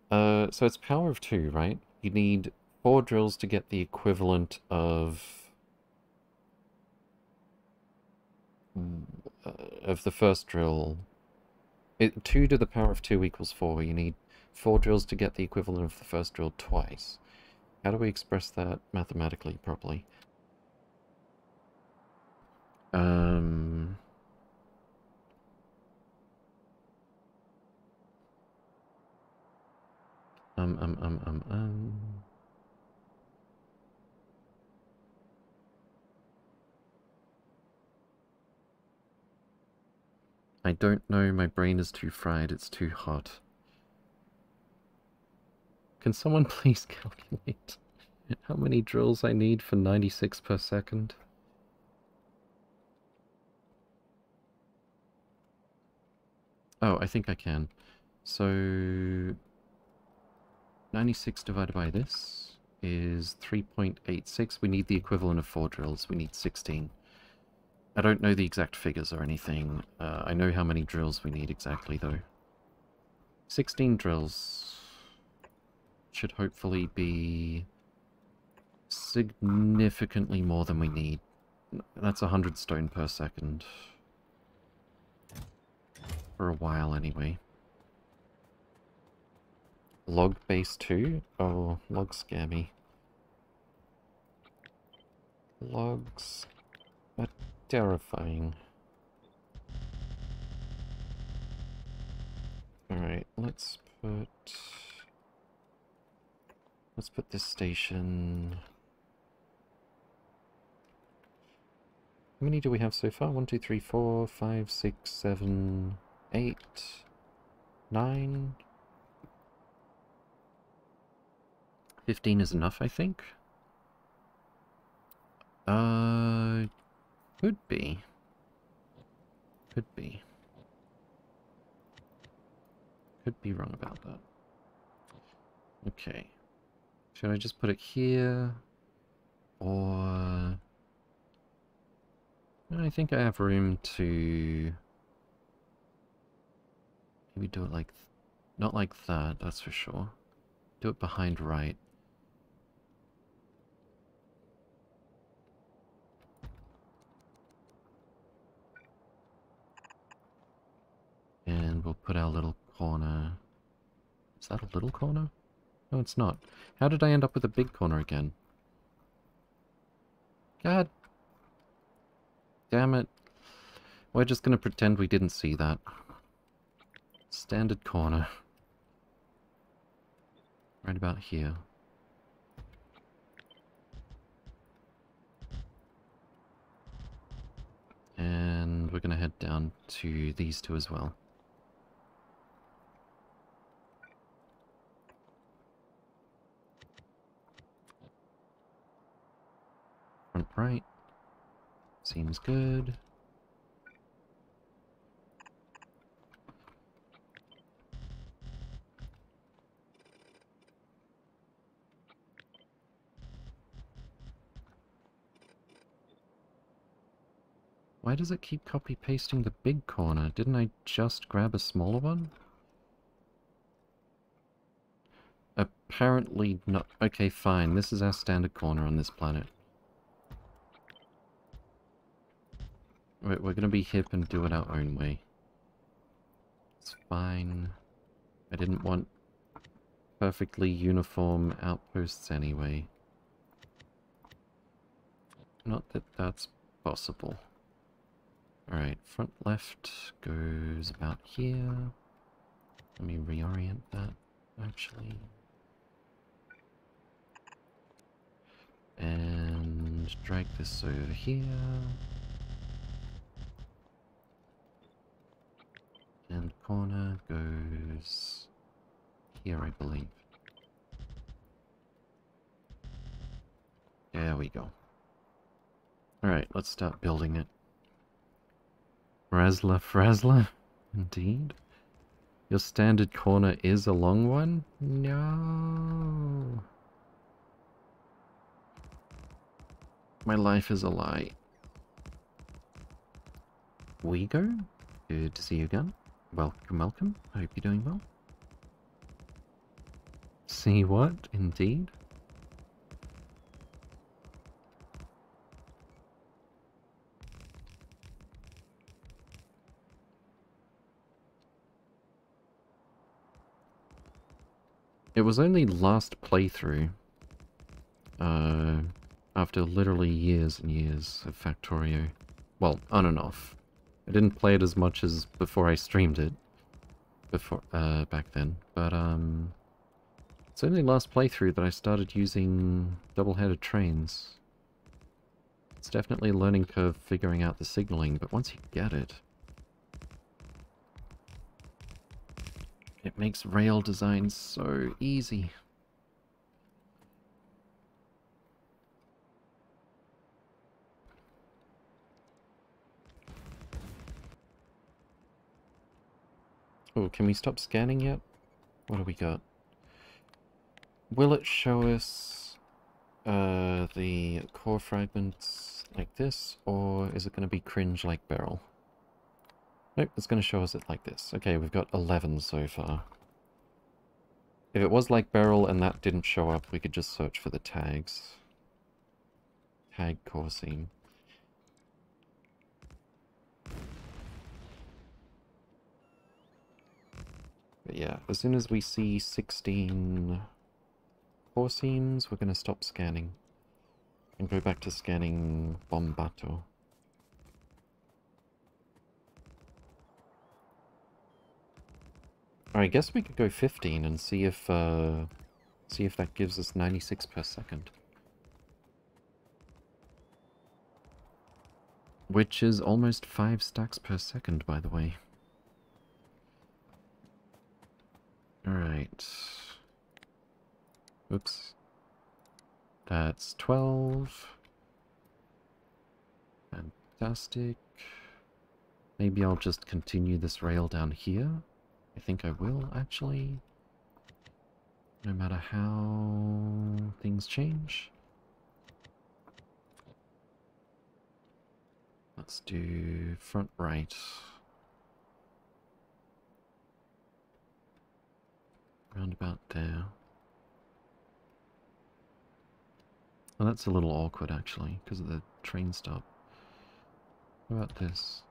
Speaker 1: Uh, so it's power of two, right? You need four drills to get the equivalent of... Uh, of the first drill It, 2 to the power of 2 equals 4. You need 4 drills to get the equivalent of the first drill twice. How do we express that mathematically properly? Um... Um, um, um, um, um... I don't know, my brain is too fried, it's too hot. Can someone please calculate how many drills I need for 96 per second? Oh, I think I can. So... 96 divided by this is 3.86. We need the equivalent of 4 drills. We need 16. I don't know the exact figures or anything. Uh, I know how many drills we need exactly, though. 16 drills should hopefully be significantly more than we need. That's 100 stone per second. For a while, anyway. Log base 2? Oh, log scare me. Logs are terrifying. Alright, let's put... Let's put this station... How many do we have so far? One, two, three, four, five, six, seven, eight, nine... 15 is enough, I think. Uh, could be. Could be. Could be wrong about that. Okay. Should I just put it here? Or... I think I have room to... Maybe do it like... Not like that, that's for sure. Do it behind right. And we'll put our little corner... Is that a little corner? No, it's not. How did I end up with a big corner again? God. Damn it. We're just going to pretend we didn't see that. Standard corner. Right about here. And we're going to head down to these two as well. Front right. Seems good. Why does it keep copy-pasting the big corner? Didn't I just grab a smaller one? Apparently not. Okay, fine. This is our standard corner on this planet. We're, we're gonna be hip and do it our own way. It's fine. I didn't want perfectly uniform outposts anyway. Not that that's possible. Alright, front left goes about here. Let me reorient that, actually. And drag this over here. And corner goes here, I believe. There we go. Alright, let's start building it. Fresla Fresla? Indeed. Your standard corner is a long one? No. My life is a lie. We go? Good to see you again. Welcome, welcome. I hope you're doing well. See what? Indeed. It was only last playthrough, uh, after literally years and years of Factorio. Well, on and off. I didn't play it as much as before I streamed it, before, uh, back then, but, um, it's only last playthrough that I started using double-headed trains. It's definitely a learning curve figuring out the signaling, but once you get it, it makes rail design so easy. Oh, can we stop scanning yet? What do we got? Will it show us uh, the core fragments like this, or is it going to be cringe like Beryl? Nope, it's going to show us it like this. Okay, we've got 11 so far. If it was like Beryl and that didn't show up, we could just search for the tags. Tag seam. But yeah, as soon as we see 16 core seams, we're going to stop scanning. And go back to scanning Bombato. I guess we could go 15 and see if, uh, see if that gives us 96 per second. Which is almost 5 stacks per second, by the way. Alright. Oops. That's 12. Fantastic. Maybe I'll just continue this rail down here. I think I will, actually. No matter how things change. Let's do front right. Round about there. Well, that's a little awkward, actually, because of the train stop. What about this?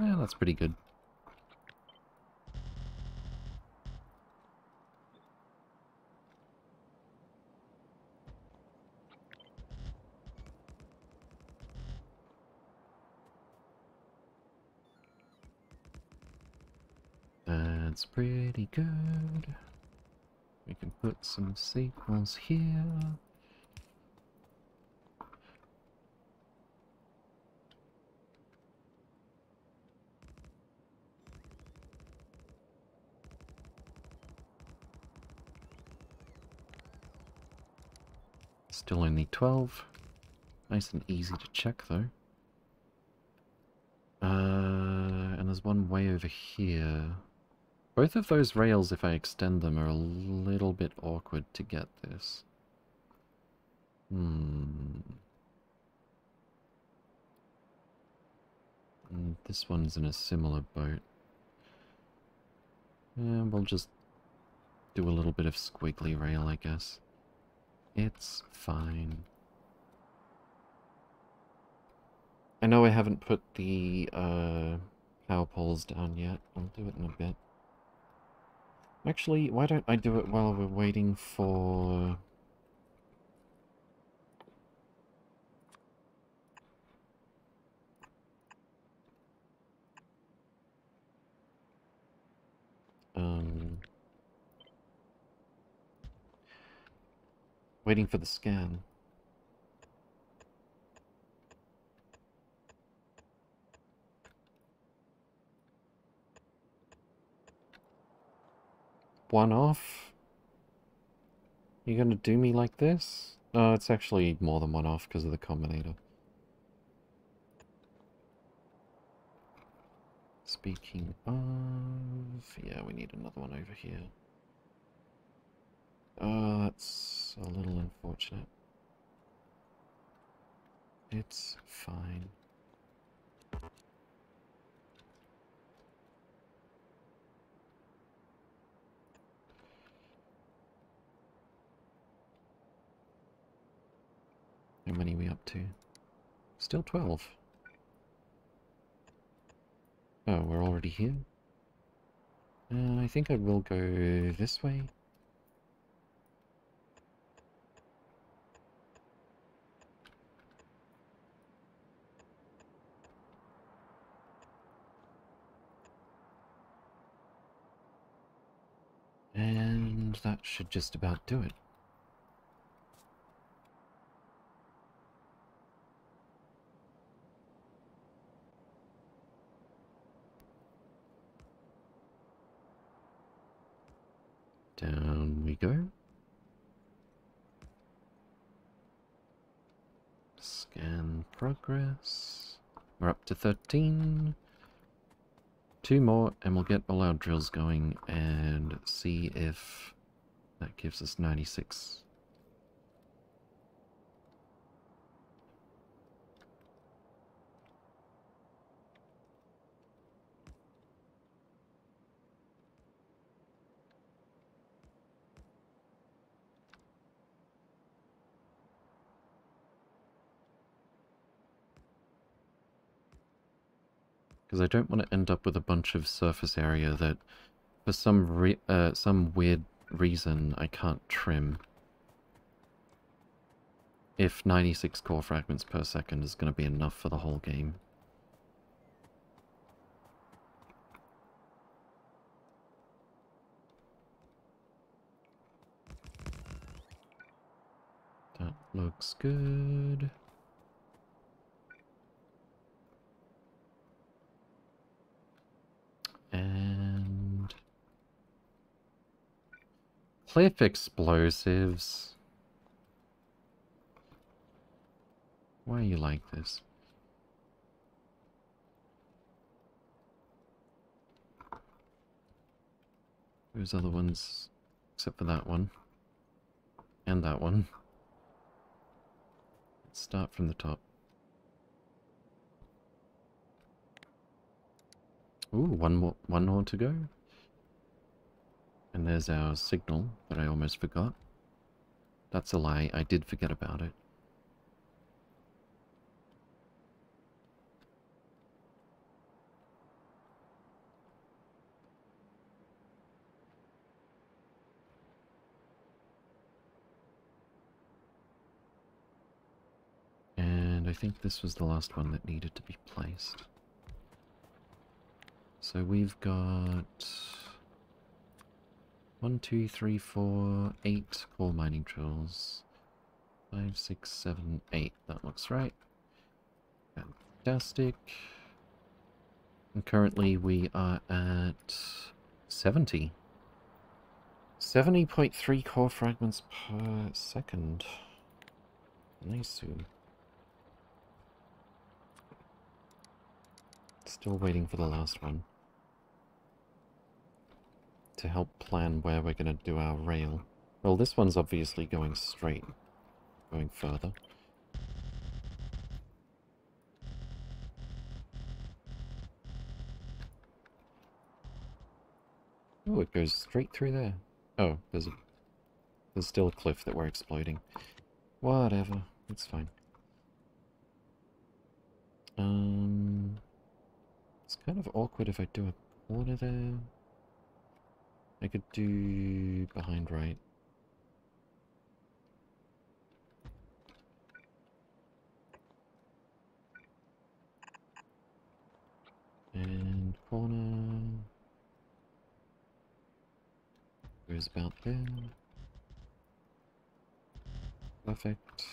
Speaker 1: Yeah, that's pretty good. That's pretty good. We can put some sequels here. Still only 12. Nice and easy to check though. Uh, and there's one way over here. Both of those rails, if I extend them, are a little bit awkward to get this. Hmm. And this one's in a similar boat. Yeah, we'll just do a little bit of squiggly rail, I guess. It's fine. I know I haven't put the uh, power poles down yet. I'll do it in a bit. Actually, why don't I do it while we're waiting for... Um... Waiting for the scan. One off? You gonna do me like this? No, it's actually more than one off because of the combinator. Speaking of... Yeah, we need another one over here. Oh, that's a little unfortunate. It's fine. How many are we up to? Still 12. Oh, we're already here? Uh, I think I will go this way. And that should just about do it. Down we go. Scan progress. We're up to 13. Two more and we'll get all our drills going and see if that gives us 96. Because I don't want to end up with a bunch of surface area that, for some uh, some weird reason, I can't trim. If 96 core fragments per second is going to be enough for the whole game. That looks good. And... Cliff explosives. Why are you like this? Those other ones, except for that one. And that one. Let's start from the top. Ooh, one more, one more to go. And there's our signal that I almost forgot. That's a lie, I did forget about it. And I think this was the last one that needed to be placed. So we've got one, two, three, four, eight core mining drills. Five, six, seven, eight. That looks right. Fantastic. And currently we are at 70. 70.3 core fragments per second. Nice. Still waiting for the last one to help plan where we're going to do our rail. Well, this one's obviously going straight, going further. Oh, it goes straight through there. Oh, there's a, there's still a cliff that we're exploiting. Whatever, it's fine. Um, it's kind of awkward if I do a corner there. I could do behind right. And corner goes about there. Perfect.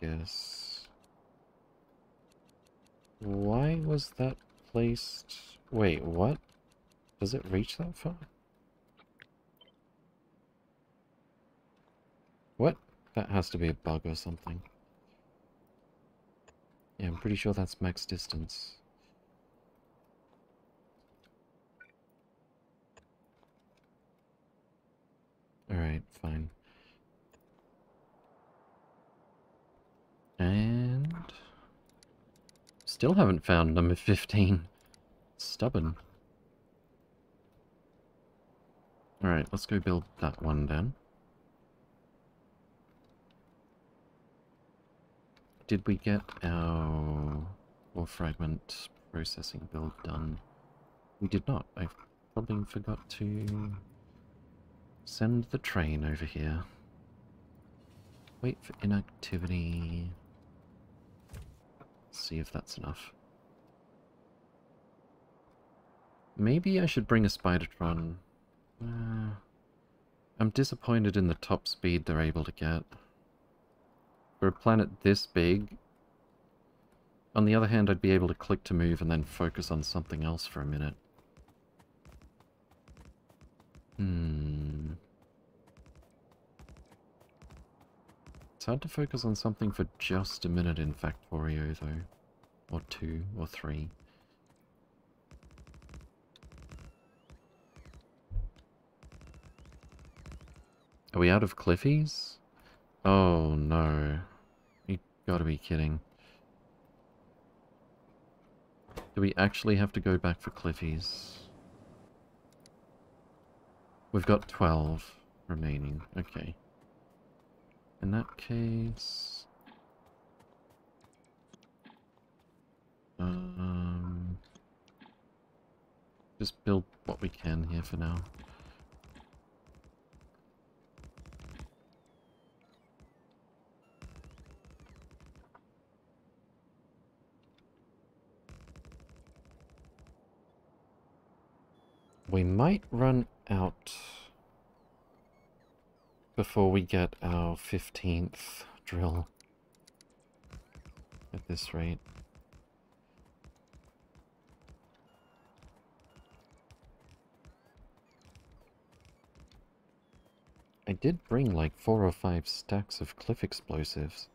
Speaker 1: Guess. Why was that placed... Wait, what? Does it reach that far? What? That has to be a bug or something. Yeah, I'm pretty sure that's max distance. Alright, fine. And Still haven't found number 15. Stubborn. Alright, let's go build that one then. Did we get our ore fragment processing build done? We did not. I probably forgot to send the train over here. Wait for inactivity. See if that's enough. Maybe I should bring a Spidertron. Uh, I'm disappointed in the top speed they're able to get. For a planet this big, on the other hand, I'd be able to click to move and then focus on something else for a minute. Hmm. It's hard to focus on something for just a minute in Factorio, though. Or two, or three. Are we out of Cliffies? Oh no. You gotta be kidding. Do we actually have to go back for Cliffies? We've got 12 remaining. Okay. In that case... Um... Just build what we can here for now. We might run out before we get our 15th drill at this rate. I did bring like four or five stacks of cliff explosives.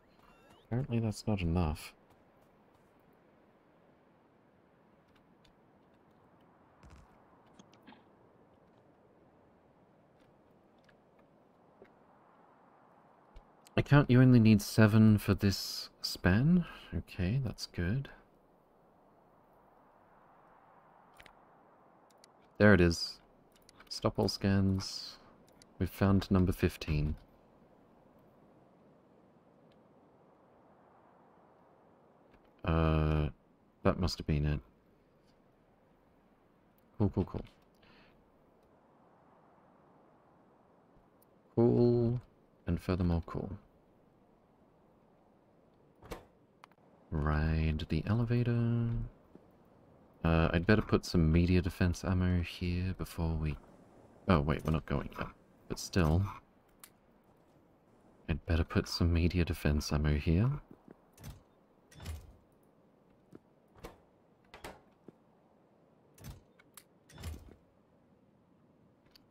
Speaker 1: Apparently that's not enough. I count you only need seven for this span. Okay, that's good. There it is. Stop all scans. We've found number 15. Uh, that must have been it. Cool, cool, cool. Cool, and furthermore cool. Ride the elevator. Uh, I'd better put some meteor defense ammo here before we... Oh, wait, we're not going yet. But still... I'd better put some meteor defense ammo here.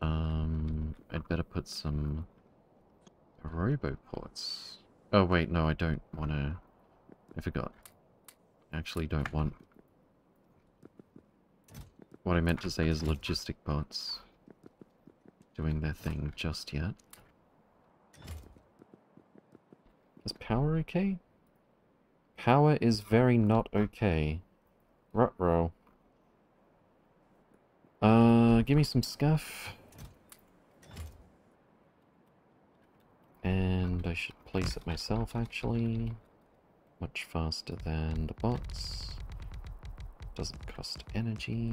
Speaker 1: Um, I'd better put some roboports. Oh, wait, no, I don't want to... I forgot. I actually don't want... What I meant to say is logistic bots doing their thing just yet. Is power okay? Power is very not okay. Rutro. Uh, give me some scuff. And I should place it myself, actually much faster than the bots. Doesn't cost energy.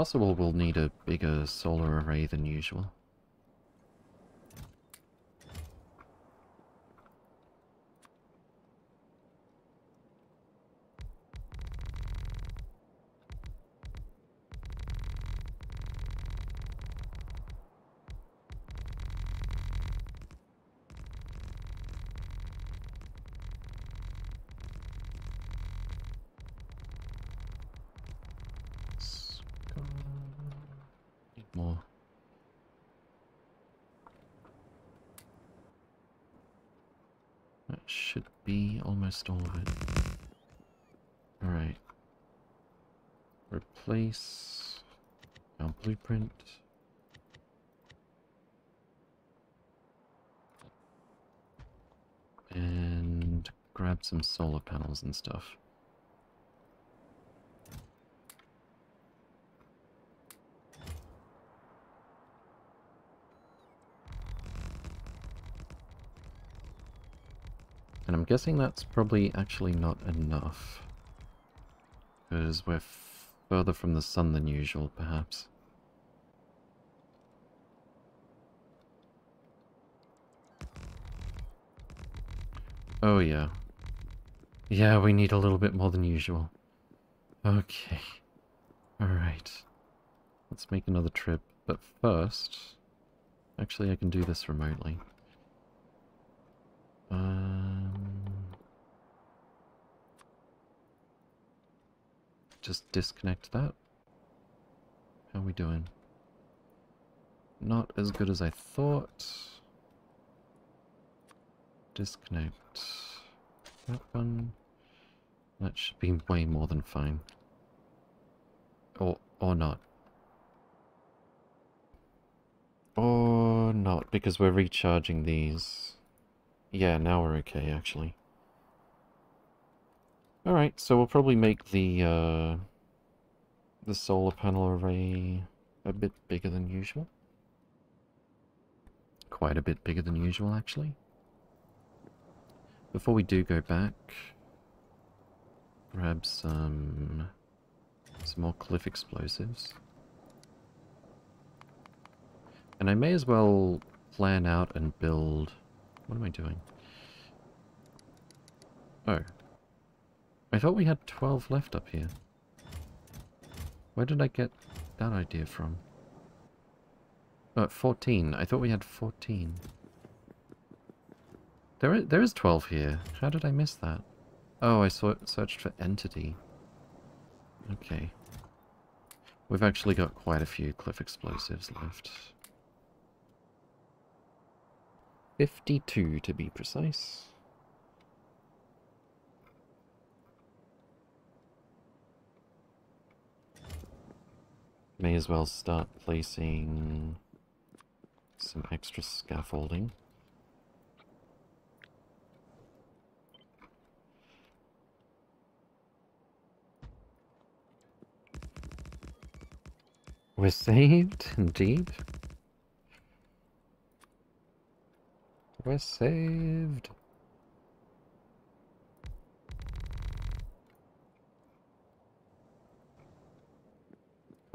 Speaker 1: Possible we'll need a bigger solar array than usual. And stuff. And I'm guessing that's probably actually not enough. Because we're further from the sun than usual, perhaps. Oh yeah. Yeah, we need a little bit more than usual. Okay. Alright. Let's make another trip. But first... Actually, I can do this remotely. Um... Just disconnect that. How are we doing? Not as good as I thought. Disconnect that one. That should be way more than fine. Or, or not. Or not, because we're recharging these. Yeah, now we're okay, actually. Alright, so we'll probably make the, uh, the solar panel array a bit bigger than usual. Quite a bit bigger than usual, actually. Before we do go back, grab some, some more cliff explosives. And I may as well plan out and build... What am I doing? Oh, I thought we had 12 left up here. Where did I get that idea from? Oh, 14. I thought we had 14. There there is 12 here. How did I miss that? Oh, I searched for entity. Okay. We've actually got quite a few cliff explosives left. 52 to be precise. May as well start placing some extra scaffolding. We're saved, indeed. We're saved.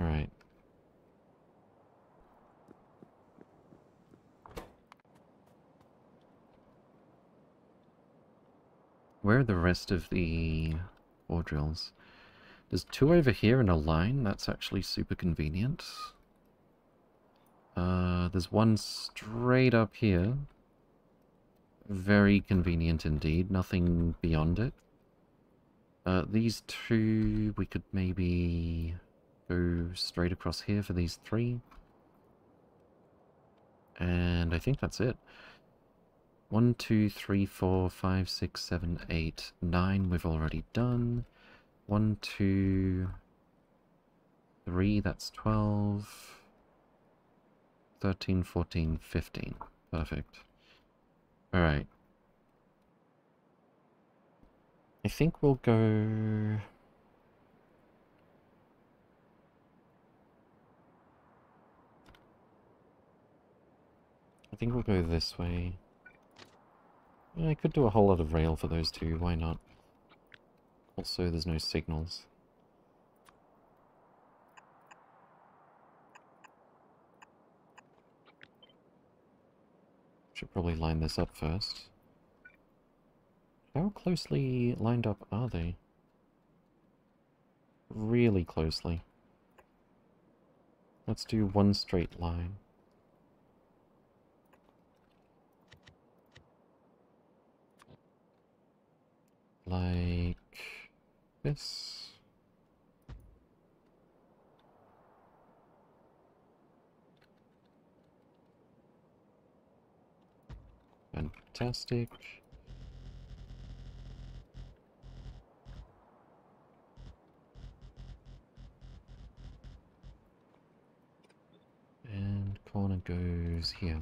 Speaker 1: Alright. Where are the rest of the ore drills? There's two over here in a line. That's actually super convenient. Uh, there's one straight up here. Very convenient indeed. Nothing beyond it. Uh, these two, we could maybe go straight across here for these three. And I think that's it. One, two, three, four, five, six, seven, eight, nine we've already done. One, two, three, that's 12. 13, 14, 15. Perfect. Alright. I think we'll go... I think we'll go this way. I could do a whole lot of rail for those two, why not? Also, there's no signals. Should probably line this up first. How closely lined up are they? Really closely. Let's do one straight line. like this. Fantastic. And corner goes here.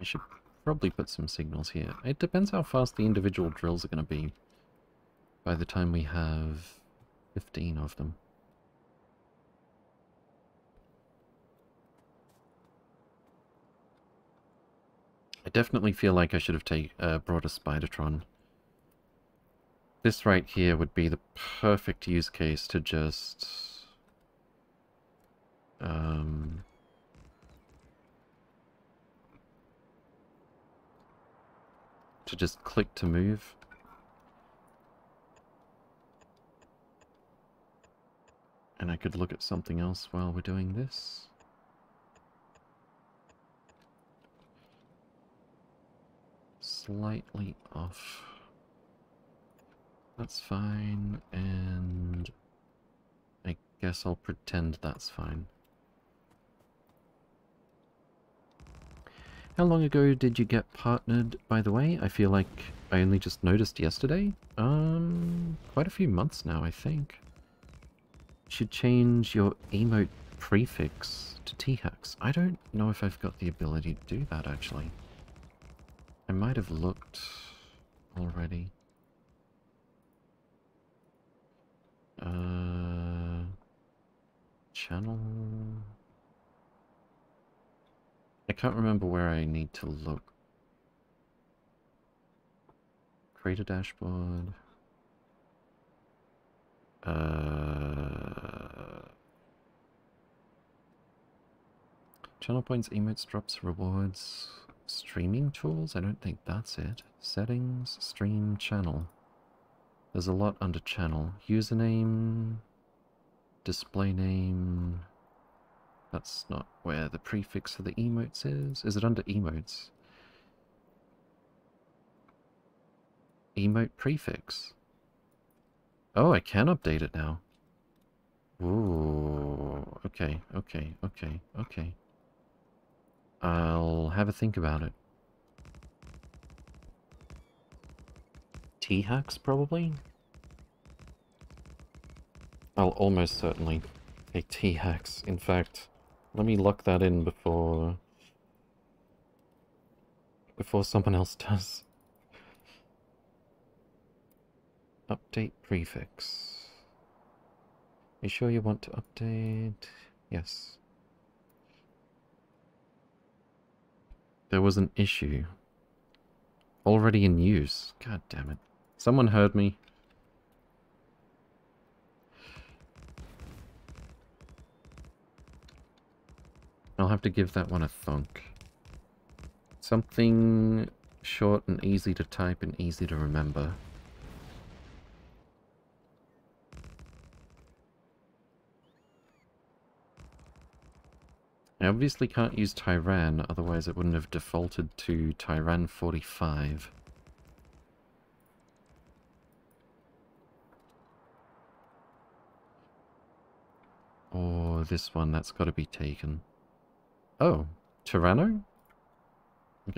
Speaker 1: I should probably put some signals here. It depends how fast the individual drills are going to be by the time we have 15 of them. I definitely feel like I should have take, uh, brought a Spidertron. This right here would be the perfect use case to just... Um, to just click to move. And I could look at something else while we're doing this. Slightly off. That's fine, and I guess I'll pretend that's fine. How long ago did you get partnered, by the way? I feel like I only just noticed yesterday. Um, quite a few months now, I think. Should change your emote prefix to T-Hax. I don't know if I've got the ability to do that, actually. I might have looked already. Uh, channel... I can't remember where I need to look. Create a dashboard. Uh, channel points, emotes, drops, rewards, streaming tools? I don't think that's it. Settings, stream, channel. There's a lot under channel. Username, display name, that's not where the prefix for the emotes is. Is it under emotes? Emote prefix. Oh, I can update it now. Ooh, okay, okay, okay, okay. I'll have a think about it. T-Hax, probably? I'll almost certainly take T-Hax. In fact, let me lock that in before... Before someone else does. Update prefix. Are you sure you want to update? Yes. There was an issue. Already in use. God damn it. Someone heard me. I'll have to give that one a thunk. Something short and easy to type and easy to remember. I obviously can't use Tyran, otherwise it wouldn't have defaulted to Tyran 45. Or this one, that's got to be taken. Oh, Tyranno?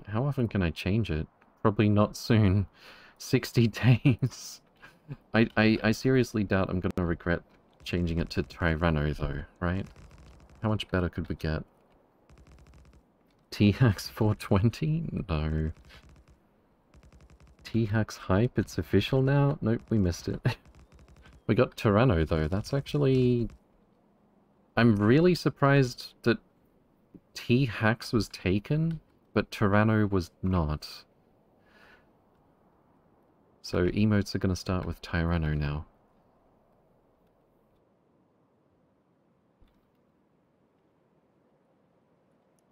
Speaker 1: How often can I change it? Probably not soon. 60 days. I, I, I seriously doubt I'm going to regret changing it to Tyranno, though, right? How much better could we get? T-Hax 420? No. T-Hax Hype, it's official now? Nope, we missed it. we got Tyranno, though. That's actually... I'm really surprised that T-Hax was taken, but Tyranno was not. So emotes are going to start with Tyranno now.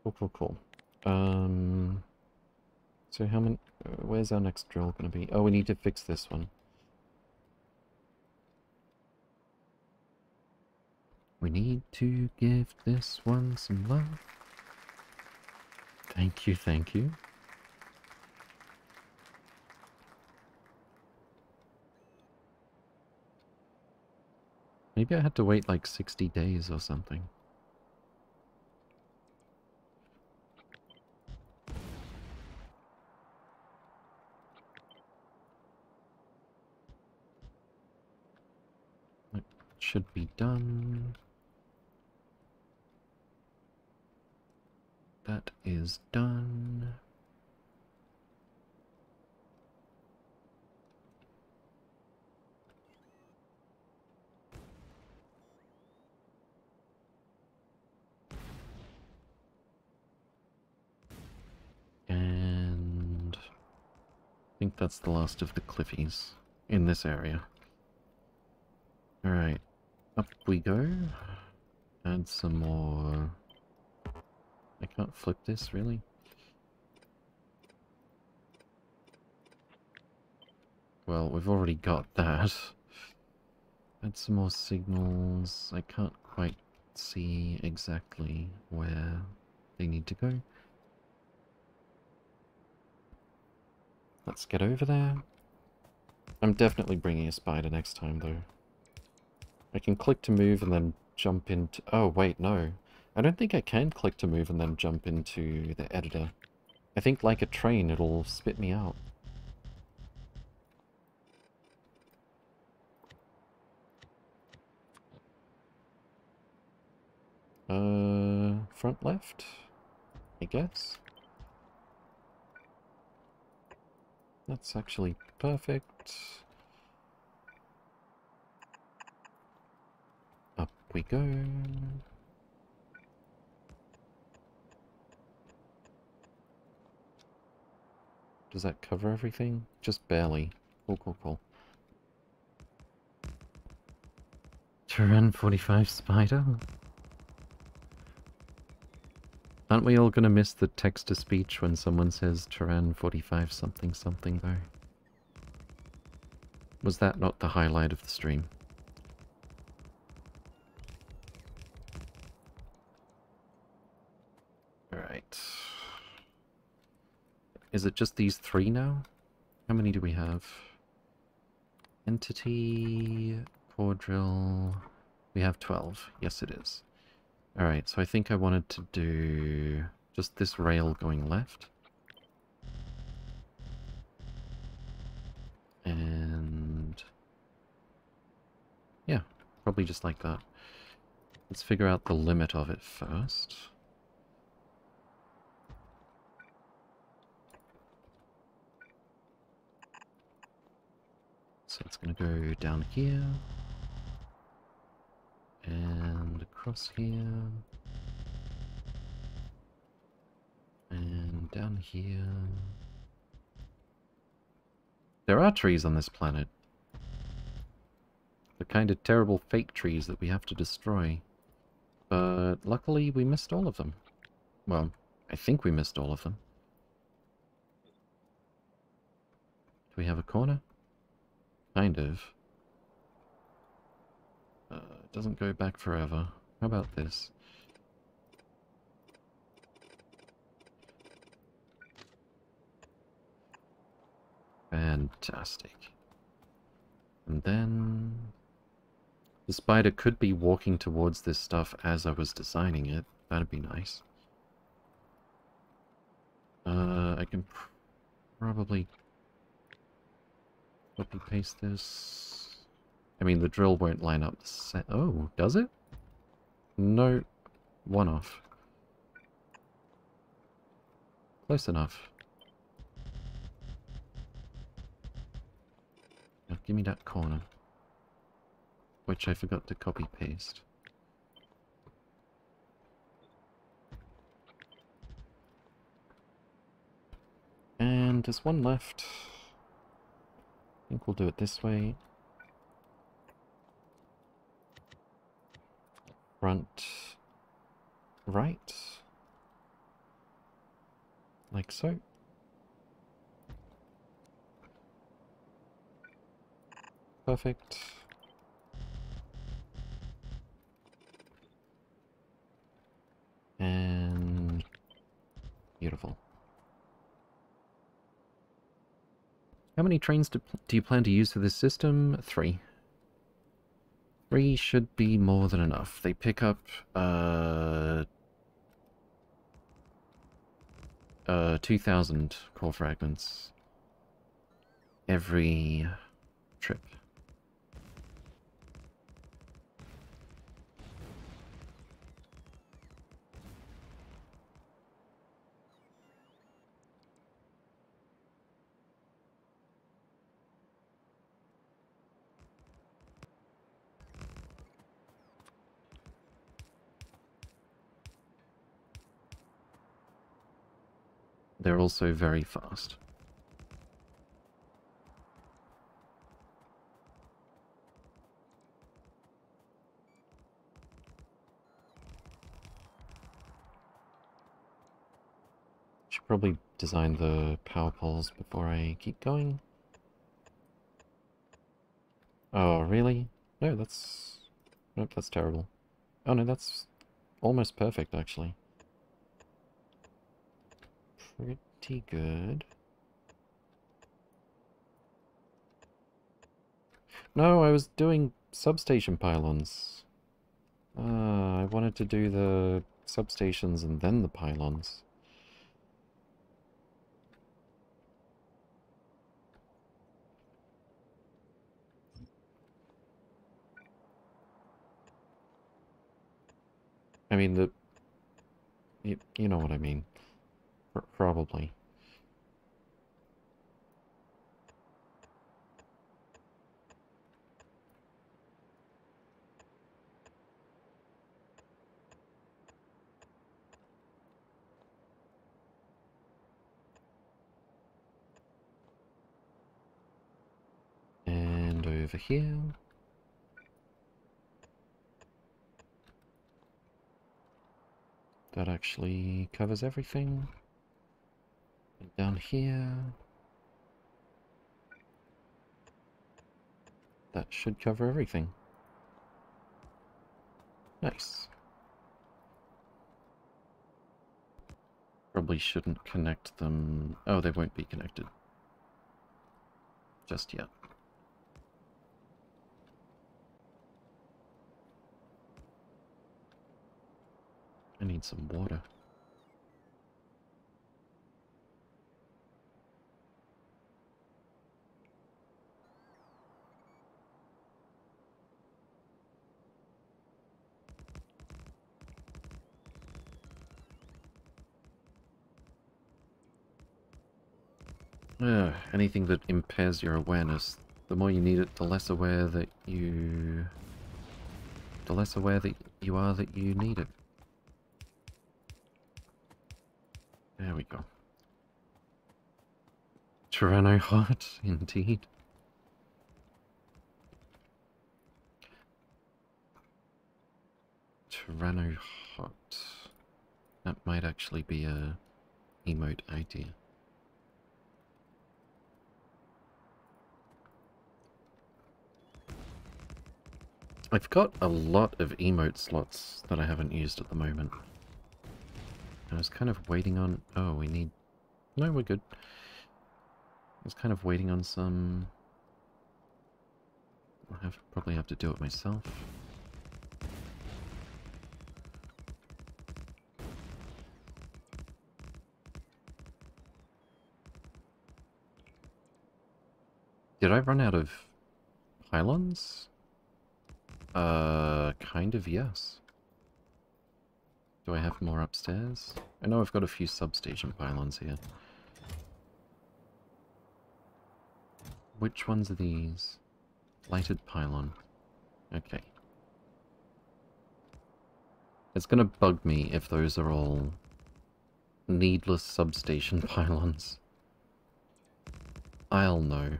Speaker 1: Cool, cool, cool. Um, so how many... Where's our next drill going to be? Oh, we need to fix this one. We need to give this one some love. Thank you, thank you. Maybe I had to wait like 60 days or something. Should be done. That is done. And I think that's the last of the cliffies in this area. Alright, up we go. Add some more... I can't flip this, really? Well, we've already got that. Add some more signals. I can't quite see exactly where they need to go. Let's get over there. I'm definitely bringing a spider next time, though. I can click to move and then jump into... Oh, wait, no. I don't think I can click to move and then jump into the editor. I think like a train, it'll spit me out. Uh, front left, I guess. That's actually perfect. Up we go. Does that cover everything? Just barely. Cool, cool, cool. Turan 45 spider? Aren't we all gonna miss the text-to-speech when someone says Turan 45 something something though? Was that not the highlight of the stream? Alright. Is it just these three now? How many do we have? Entity, drill... We have 12. Yes, it is. Alright, so I think I wanted to do just this rail going left. And... Yeah, probably just like that. Let's figure out the limit of it first. So it's going to go down here and across here and down here. There are trees on this planet. The kind of terrible fake trees that we have to destroy. But luckily we missed all of them. Well, I think we missed all of them. Do we have a corner? Kind of. Uh, doesn't go back forever. How about this? Fantastic. And then... The spider could be walking towards this stuff as I was designing it. That'd be nice. Uh, I can pr probably copy paste this. I mean, the drill won't line up the set. Oh, does it? No. One off. Close enough. Now give me that corner. Which I forgot to copy paste. And there's one left. I think we'll do it this way. Front right. Like so. Perfect. And beautiful. How many trains do, do you plan to use for this system? Three. Three should be more than enough. They pick up, uh... Uh, 2,000 core fragments every trip. They're also very fast. Should probably design the power poles before I keep going. Oh, really? No, that's... Nope, that's terrible. Oh no, that's almost perfect, actually. Pretty good. No, I was doing substation pylons. Ah, I wanted to do the substations and then the pylons. I mean, the... You, you know what I mean. Pr probably. And over here. That actually covers everything. And down here... That should cover everything. Nice. Probably shouldn't connect them... Oh, they won't be connected. Just yet. I need some water. Uh, anything that impairs your awareness, the more you need it, the less aware that you... The less aware that you are that you need it. There we go. Tyranno hot, indeed. Tyranno hot. That might actually be a emote idea. I've got a lot of emote slots that I haven't used at the moment. I was kind of waiting on... Oh, we need... No, we're good. I was kind of waiting on some... I have probably have to do it myself. Did I run out of pylons? Uh, kind of, yes. Do I have more upstairs? I know I've got a few substation pylons here. Which ones are these? Lighted pylon. Okay. It's gonna bug me if those are all needless substation pylons. I'll know.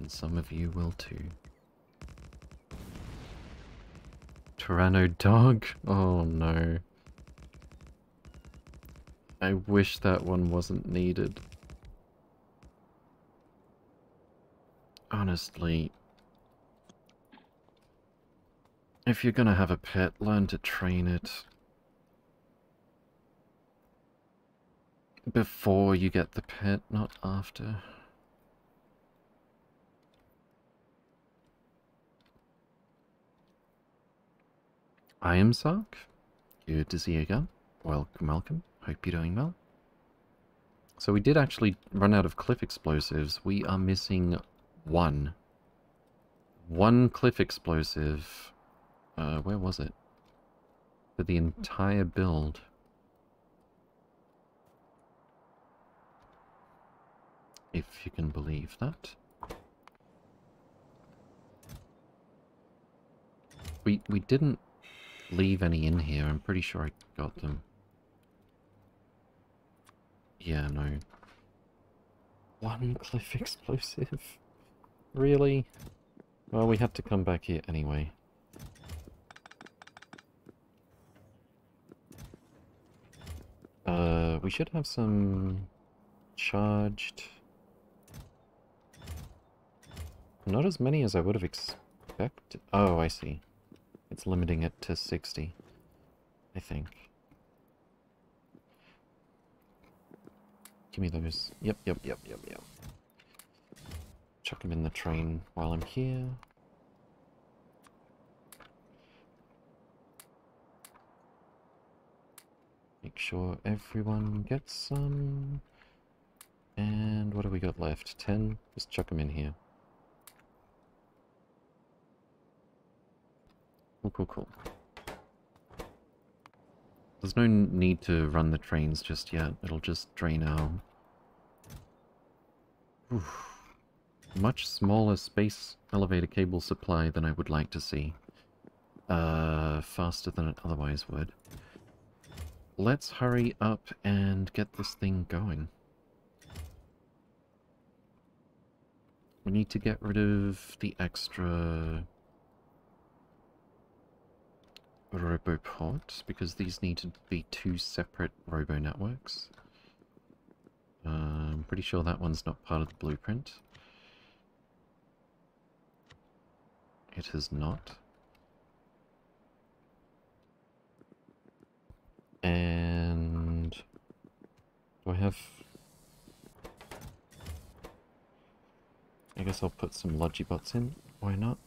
Speaker 1: And some of you will too. Tyranno dog? Oh no. I wish that one wasn't needed. Honestly. If you're gonna have a pet, learn to train it. Before you get the pet, not after. I am Sark. Good to see you again. Welcome, welcome. Hope you're doing well. So we did actually run out of cliff explosives. We are missing one. One cliff explosive. Uh, where was it? For the entire build. If you can believe that. We, we didn't leave any in here. I'm pretty sure I got them. yeah, no. One cliff explosive? Really? Well, we had to come back here anyway. Uh, we should have some charged... Not as many as I would have expected. Oh, I see. It's limiting it to 60, I think. Give me those. Yep, yep, yep, yep, yep. Chuck them in the train while I'm here. Make sure everyone gets some. And what do we got left? 10? Just chuck them in here. Cool, cool, cool. There's no need to run the trains just yet. It'll just drain out. Oof. Much smaller space elevator cable supply than I would like to see. Uh, faster than it otherwise would. Let's hurry up and get this thing going. We need to get rid of the extra RoboPort, because these need to be two separate robo networks. Uh, I'm pretty sure that one's not part of the blueprint. It is not. And... Do I have... I guess I'll put some Logibots in. Why not?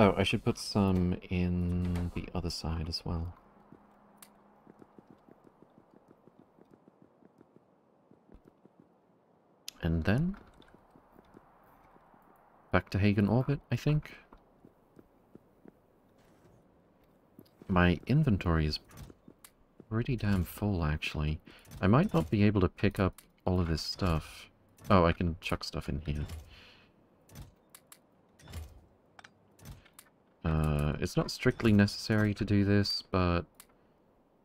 Speaker 1: Oh, I should put some in the other side as well. And then... Back to Hagen Orbit, I think. My inventory is pretty damn full, actually. I might not be able to pick up all of this stuff. Oh, I can chuck stuff in here. Uh, it's not strictly necessary to do this, but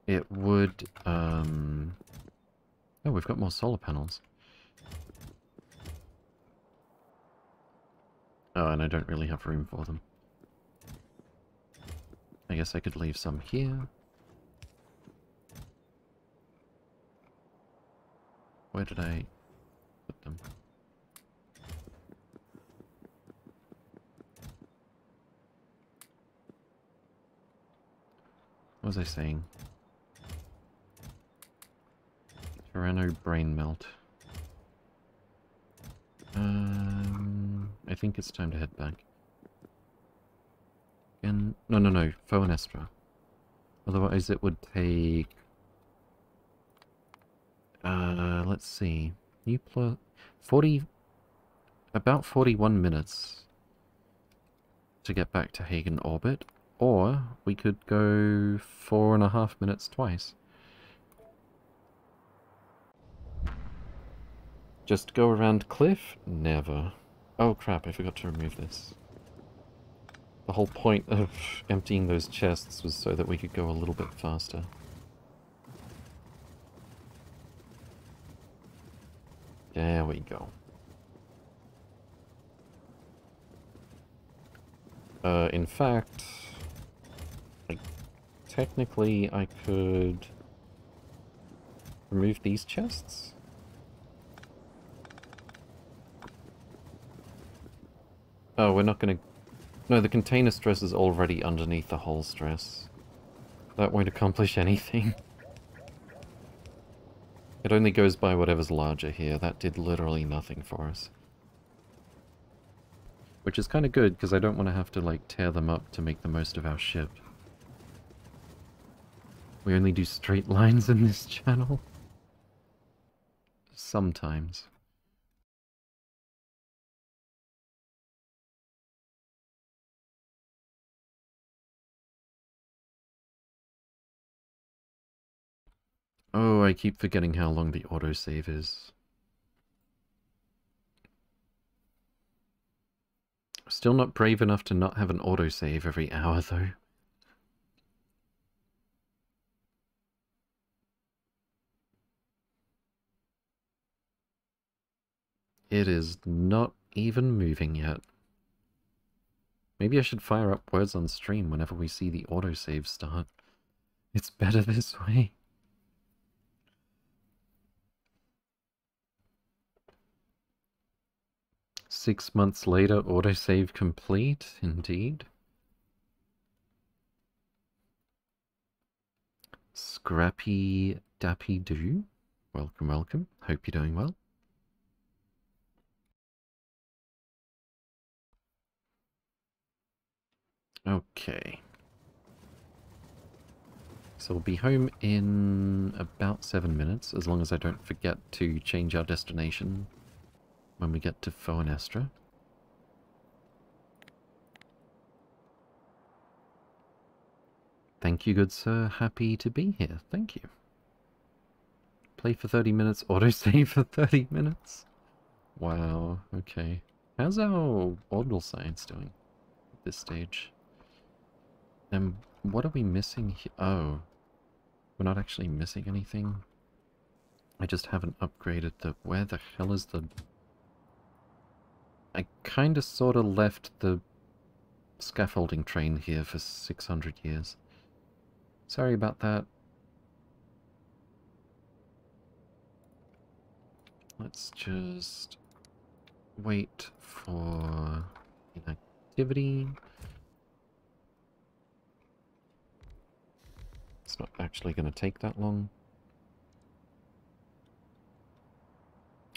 Speaker 1: it would... Um... Oh, we've got more solar panels. Oh, and I don't really have room for them. I guess I could leave some here. Where did I put them? Was I saying? Tyranno brain melt. Um, I think it's time to head back. And no, no, no, Foenestra. Otherwise, it would take. Uh, let's see. You plus forty, about forty-one minutes to get back to Hagen orbit. Or we could go four and a half minutes twice. Just go around cliff? Never. Oh crap, I forgot to remove this. The whole point of emptying those chests was so that we could go a little bit faster. There we go. Uh, in fact, technically I could remove these chests. Oh, we're not going to... No, the container stress is already underneath the hull stress. That won't accomplish anything. It only goes by whatever's larger here. That did literally nothing for us. Which is kind of good, because I don't want to have to, like, tear them up to make the most of our ship. We only do straight lines in this channel. Sometimes. Oh, I keep forgetting how long the autosave is. Still not brave enough to not have an autosave every hour, though. It is not even moving yet. Maybe I should fire up words on stream whenever we see the autosave start. It's better this way. Six months later, autosave complete, indeed. Scrappy Dappy Doo. Welcome, welcome. Hope you're doing well. Okay. So we'll be home in about seven minutes, as long as I don't forget to change our destination when we get to Foenestra. Thank you, good sir. Happy to be here. Thank you. Play for 30 minutes, autosave for 30 minutes. Wow, okay. How's our orbital science doing at this stage? And what are we missing here? Oh, we're not actually missing anything. I just haven't upgraded the... Where the hell is the... I kinda sorta left the scaffolding train here for 600 years. Sorry about that. Let's just wait for inactivity. It's not actually going to take that long.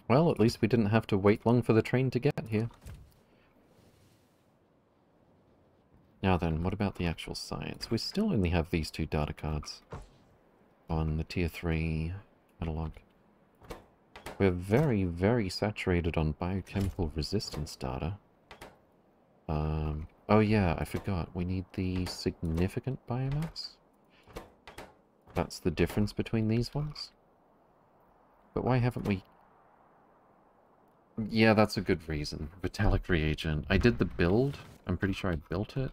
Speaker 1: Well, at least we didn't have to wait long for the train to get here. Now then, what about the actual science? We still only have these two data cards on the tier 3 catalog. We're very, very saturated on biochemical resistance data. Um, oh yeah, I forgot. We need the significant biomass. That's the difference between these ones. But why haven't we... Yeah, that's a good reason. Vitalic reagent. I did the build. I'm pretty sure I built it.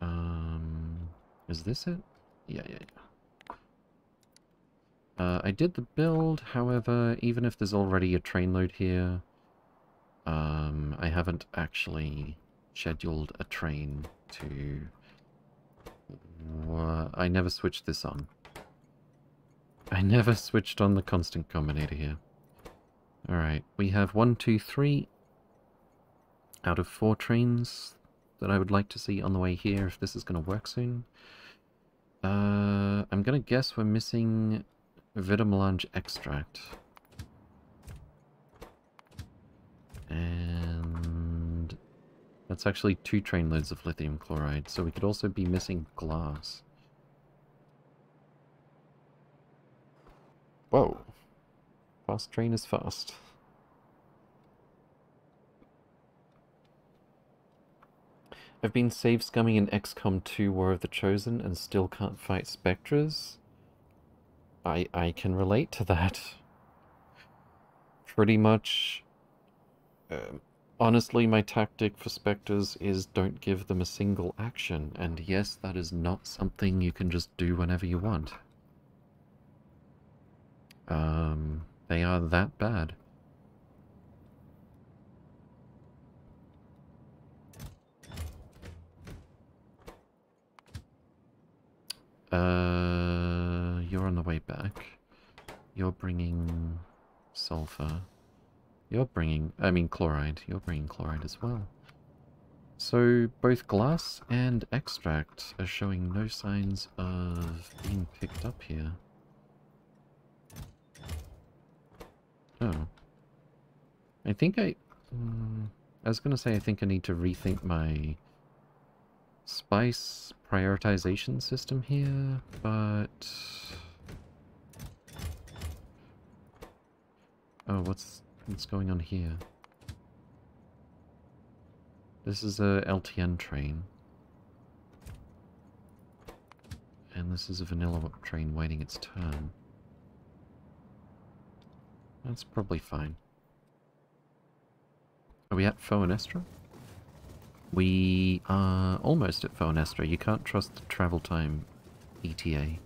Speaker 1: Um, is this it? Yeah, yeah, yeah. Uh, I did the build, however, even if there's already a train load here, um, I haven't actually scheduled a train to... I never switched this on. I never switched on the constant combinator here. Alright, we have one, two, three out of four trains that I would like to see on the way here if this is going to work soon. Uh, I'm going to guess we're missing Vitamelange extract. And that's actually two train loads of lithium chloride, so we could also be missing glass. Whoa. Fast train is fast. I've been save scumming in XCOM 2 War of the Chosen and still can't fight Spectres. I, I can relate to that. Pretty much... Uh, honestly, my tactic for Spectres is don't give them a single action, and yes, that is not something you can just do whenever you want. Um, they are that bad. Uh, you're on the way back. You're bringing sulfur. You're bringing, I mean chloride. You're bringing chloride as well. So both glass and extract are showing no signs of being picked up here. Oh. I think I... Um, I was going to say I think I need to rethink my spice prioritization system here, but... Oh, what's what's going on here? This is a LTN train. And this is a vanilla train waiting its turn. That's probably fine. Are we at Foenestra? We are almost at Foenestra. You can't trust the travel time ETA,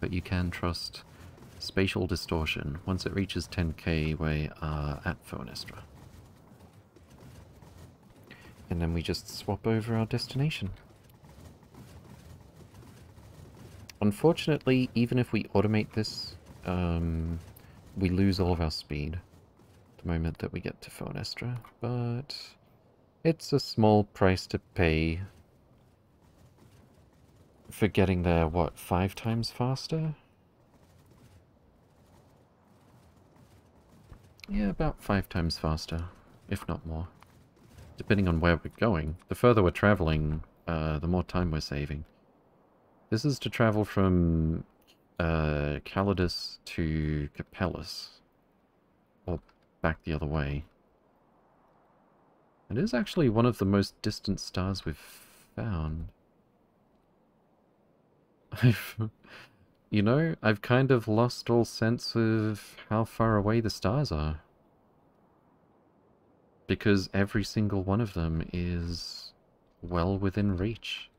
Speaker 1: but you can trust Spatial distortion. Once it reaches 10k, we are at Foenestra. And then we just swap over our destination. Unfortunately, even if we automate this, um, we lose all of our speed the moment that we get to Foenestra, but it's a small price to pay for getting there, what, five times faster? Yeah, about five times faster, if not more. Depending on where we're going. The further we're traveling, uh, the more time we're saving. This is to travel from uh, Calidus to Capellus. Or back the other way. It is actually one of the most distant stars we've found. I've... You know, I've kind of lost all sense of how far away the stars are. Because every single one of them is well within reach.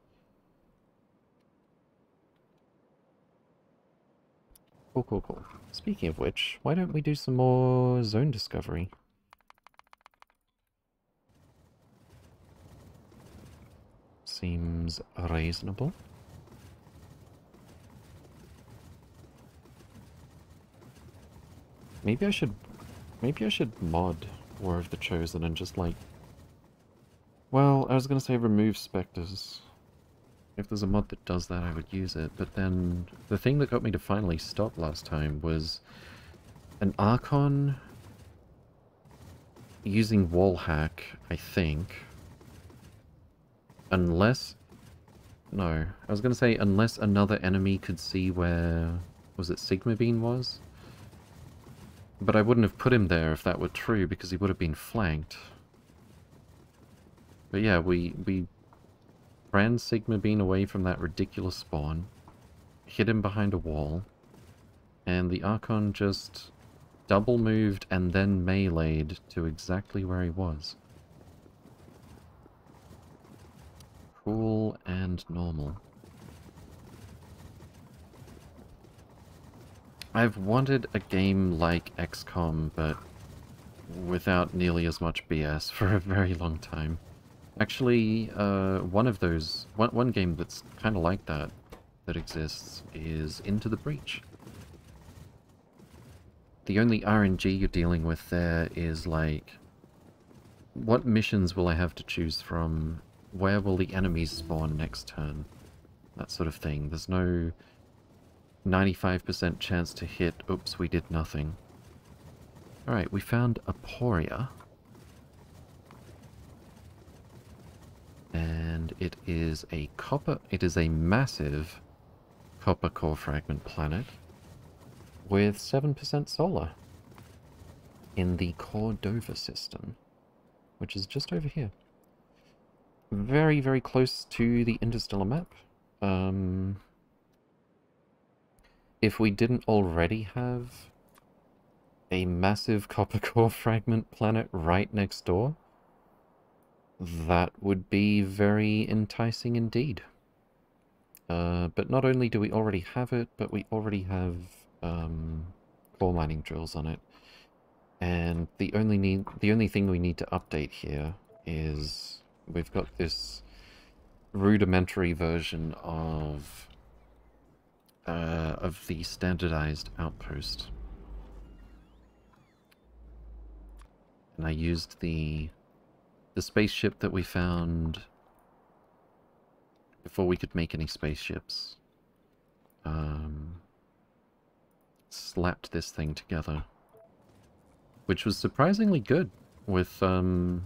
Speaker 1: Cool, cool, cool. Speaking of which, why don't we do some more zone discovery? Seems reasonable. Maybe I should... Maybe I should mod War of the Chosen and just like... Well, I was gonna say remove specters. If there's a mod that does that, I would use it. But then, the thing that got me to finally stop last time was an Archon using wall hack, I think. Unless... No, I was going to say unless another enemy could see where... Was it Sigma Bean was? But I wouldn't have put him there if that were true, because he would have been flanked. But yeah, we, we ran Sigma Bean away from that ridiculous spawn, hid him behind a wall, and the Archon just double moved and then meleeed to exactly where he was. Cool and normal. I've wanted a game like XCOM, but without nearly as much BS for a very long time. Actually, uh, one of those, one, one game that's kind of like that, that exists, is Into the Breach. The only RNG you're dealing with there is like, what missions will I have to choose from? Where will the enemies spawn next turn? That sort of thing. There's no 95% chance to hit, oops, we did nothing. Alright, we found Aporia. And it is a copper, it is a massive copper core fragment planet with 7% solar in the Cordova system, which is just over here. Very, very close to the interstellar map. Um, if we didn't already have a massive copper core fragment planet right next door, that would be very enticing indeed. Uh, but not only do we already have it, but we already have um, core mining drills on it. And the only need, the only thing we need to update here is we've got this rudimentary version of uh, of the standardized outpost. And I used the the spaceship that we found before we could make any spaceships. Um, slapped this thing together. Which was surprisingly good with um,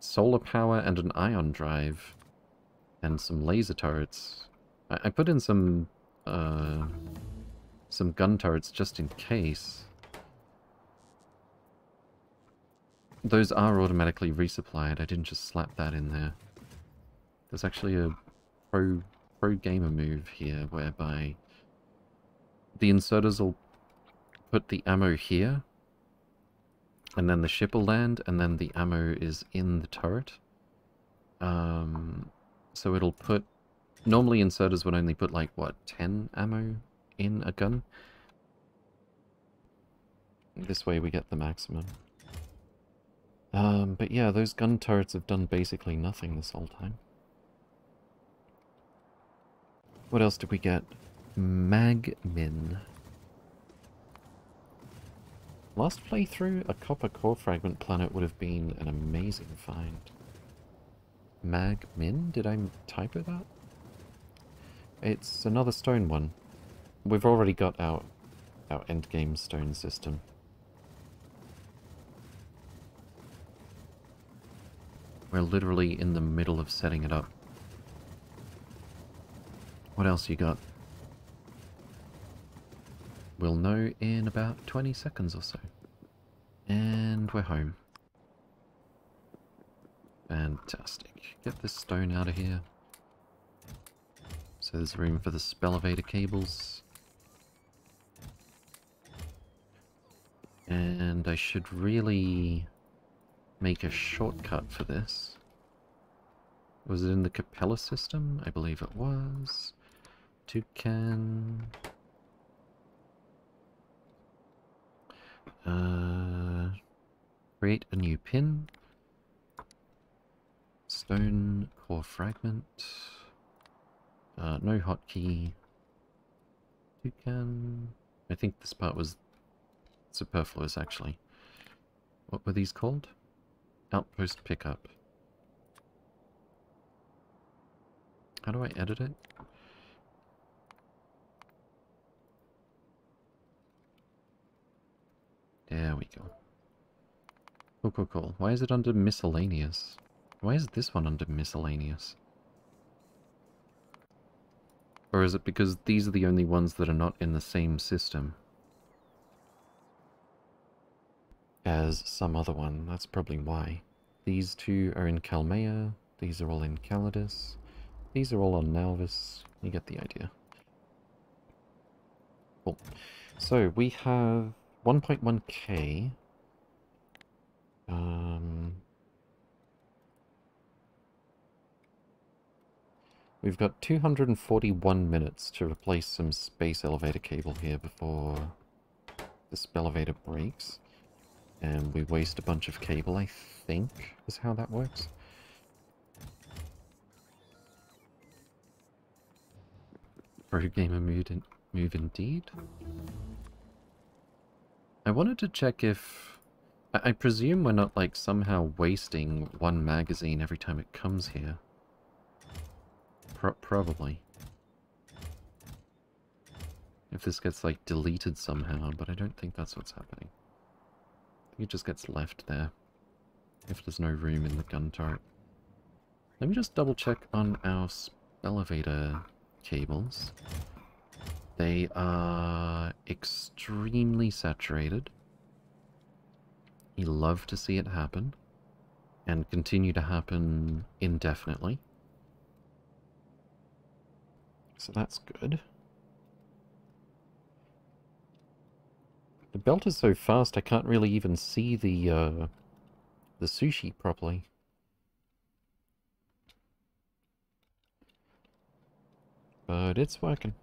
Speaker 1: solar power and an ion drive and some laser turrets. I, I put in some uh, some gun turrets just in case. Those are automatically resupplied. I didn't just slap that in there. There's actually a pro pro gamer move here whereby the inserters will put the ammo here and then the ship will land and then the ammo is in the turret. Um, so it'll put... Normally inserters would only put like, what, 10 ammo in a gun? This way we get the maximum. Um, but yeah, those gun turrets have done basically nothing this whole time. What else did we get? Magmin. Last playthrough, a copper core fragment planet would have been an amazing find. Magmin? Did I typo that? It's another stone one. We've already got our, our endgame stone system. We're literally in the middle of setting it up. What else you got? We'll know in about 20 seconds or so. And we're home. Fantastic. Get this stone out of here. So there's room for the space elevator cables. And I should really make a shortcut for this. Was it in the Capella system? I believe it was. Toucan. Uh, create a new pin. Stone core fragment. Uh, no hotkey. Toucan. I think this part was superfluous actually. What were these called? Outpost pickup. How do I edit it? There we go. Cool, cool, cool. Why is it under miscellaneous? Why is this one under miscellaneous? Or is it because these are the only ones that are not in the same system? As some other one. That's probably why. These two are in Kalmea. These are all in Calidus. These are all on Nauvis. You get the idea. Cool. So we have 1.1k. Um, we've got 241 minutes to replace some space elevator cable here before this elevator breaks. And we waste a bunch of cable, I think, is how that works. Pro gamer move, in, move indeed. I wanted to check if... I, I presume we're not, like, somehow wasting one magazine every time it comes here. Pro probably. If this gets, like, deleted somehow, but I don't think that's what's happening. It just gets left there. If there's no room in the gun turret. Let me just double check on our elevator cables. They are extremely saturated. You love to see it happen. And continue to happen indefinitely. So that's good. The belt is so fast I can't really even see the, uh, the sushi properly. But it's working.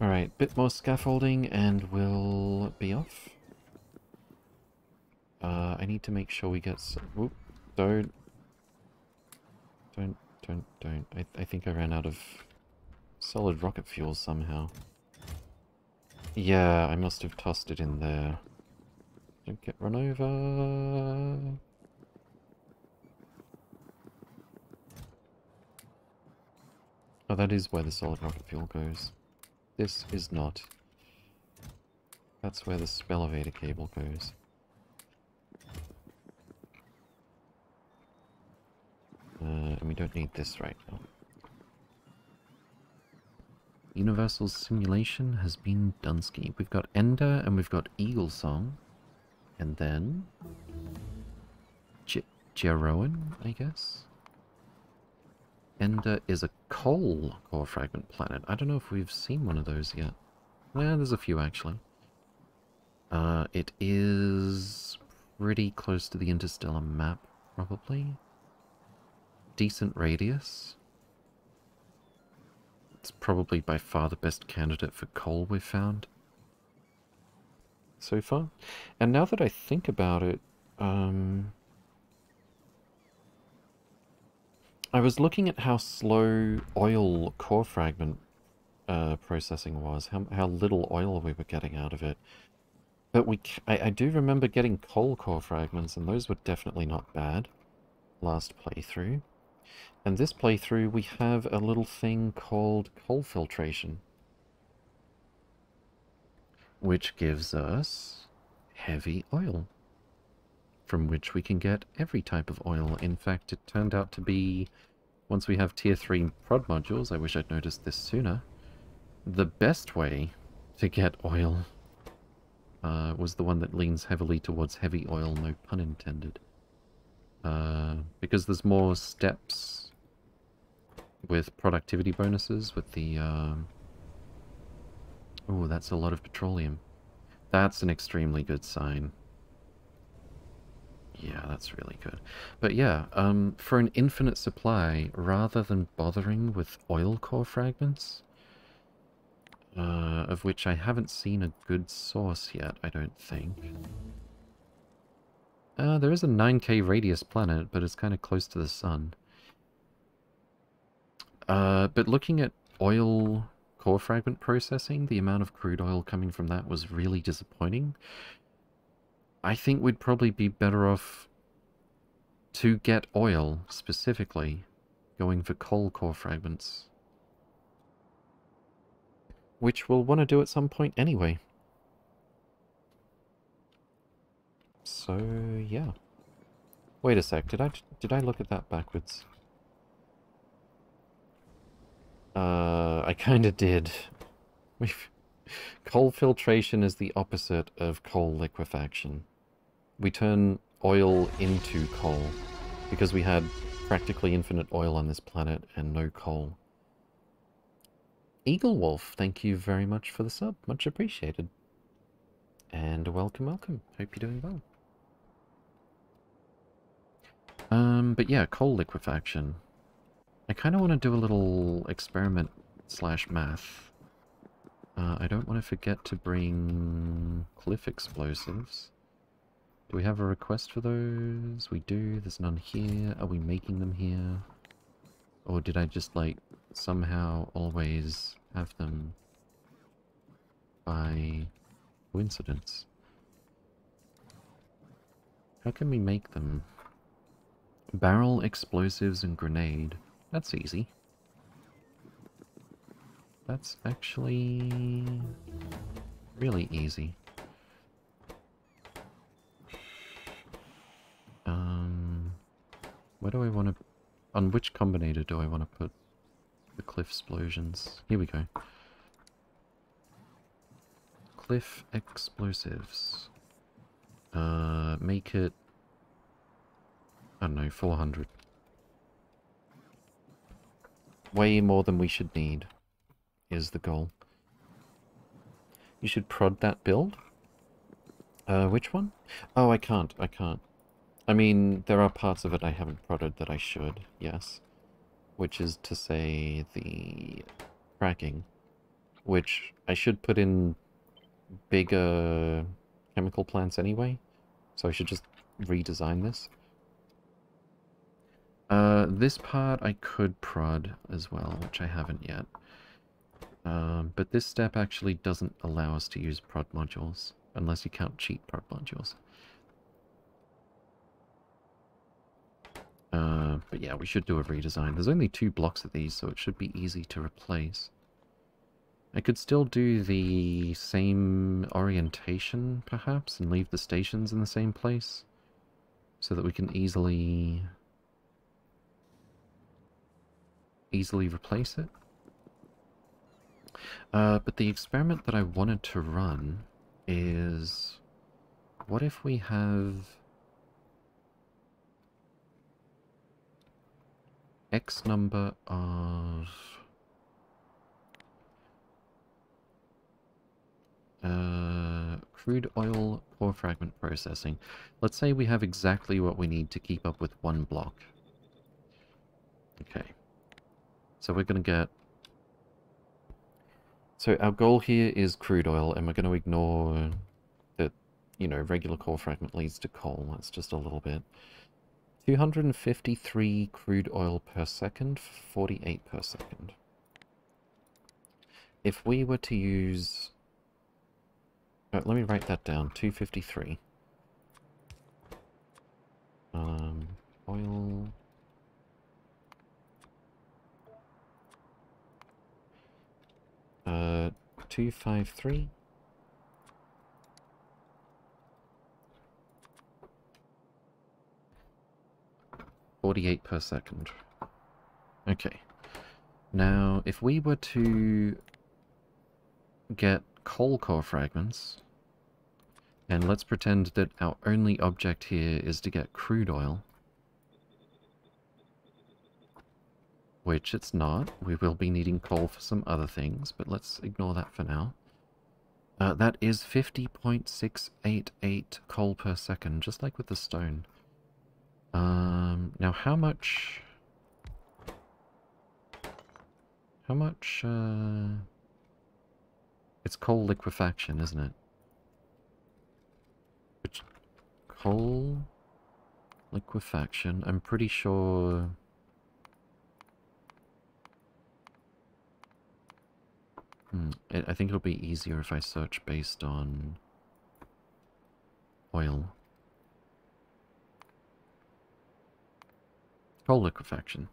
Speaker 1: Alright, bit more scaffolding and we'll be off. Uh, I need to make sure we get some... Whoop, don't... Don't, don't, don't. I, I think I ran out of Solid rocket fuel somehow. Yeah, I must have tossed it in there. Don't get run over. Oh, that is where the solid rocket fuel goes. This is not. That's where the spell evader cable goes. Uh, and we don't need this right now. Universal Simulation has been Dunsky. We've got Ender and we've got Eagle Song. And then... Jeroen, I guess? Ender is a coal core fragment planet. I don't know if we've seen one of those yet. Well, there's a few actually. Uh, it is pretty close to the interstellar map, probably. Decent radius It's probably by far the best candidate for coal we've found so far. And now that I think about it, um, I was looking at how slow oil core fragment uh, processing was, how, how little oil we were getting out of it. But we, I, I do remember getting coal core fragments, and those were definitely not bad last playthrough. And this playthrough, we have a little thing called coal filtration. Which gives us heavy oil. From which we can get every type of oil. In fact, it turned out to be, once we have tier 3 prod modules, I wish I'd noticed this sooner, the best way to get oil uh, was the one that leans heavily towards heavy oil, no pun intended. Uh, because there's more steps with productivity bonuses with the... Um... Oh, that's a lot of petroleum. That's an extremely good sign. Yeah, that's really good. But yeah, um, for an infinite supply, rather than bothering with oil core fragments, uh, of which I haven't seen a good source yet, I don't think. Uh, there is a 9k radius planet, but it's kind of close to the sun. Uh, but looking at oil core fragment processing, the amount of crude oil coming from that was really disappointing. I think we'd probably be better off to get oil, specifically, going for coal core fragments which we'll want to do at some point anyway. So, yeah. Wait a sec, did I, did I look at that backwards? Uh, I kinda did. We've... Coal filtration is the opposite of coal liquefaction. We turn oil into coal, because we had practically infinite oil on this planet and no coal. Eagle Wolf, thank you very much for the sub. Much appreciated. And welcome, welcome. Hope you're doing well. Um, but yeah, coal liquefaction. I kind of want to do a little experiment slash math. Uh, I don't want to forget to bring cliff explosives. Do we have a request for those? We do. There's none here. Are we making them here? Or did I just, like, somehow always have them by coincidence. How can we make them? Barrel, explosives, and grenade. That's easy. That's actually really easy. Um, where do I want to... On which combinator do I want to put the cliff explosions. Here we go. Cliff explosives. Uh, make it, I don't know, 400. Way more than we should need is the goal. You should prod that build? Uh, which one? Oh, I can't, I can't. I mean, there are parts of it I haven't prodded that I should, yes which is to say the cracking, which I should put in bigger chemical plants anyway, so I should just redesign this. Uh, this part I could prod as well, which I haven't yet. Um, but this step actually doesn't allow us to use prod modules, unless you count cheat prod modules. Uh, but yeah, we should do a redesign. There's only two blocks of these, so it should be easy to replace. I could still do the same orientation, perhaps, and leave the stations in the same place, so that we can easily... easily replace it. Uh, but the experiment that I wanted to run is... What if we have X number of uh, crude oil core fragment processing. Let's say we have exactly what we need to keep up with one block. Okay. So we're going to get So our goal here is crude oil, and we're going to ignore that, you know, regular core fragment leads to coal. That's just a little bit. 253 crude oil per second, 48 per second. If we were to use... Right, let me write that down. 253. Um, oil... Uh, 253. Forty-eight per second. Okay. Now, if we were to get coal core fragments, and let's pretend that our only object here is to get crude oil, which it's not. We will be needing coal for some other things, but let's ignore that for now. Uh, that is 50.688 coal per second, just like with the stone. Um, now how much... How much, uh... It's coal liquefaction, isn't it? Which... Coal... Liquefaction, I'm pretty sure... Hmm. I think it'll be easier if I search based on oil. Coal liquefaction.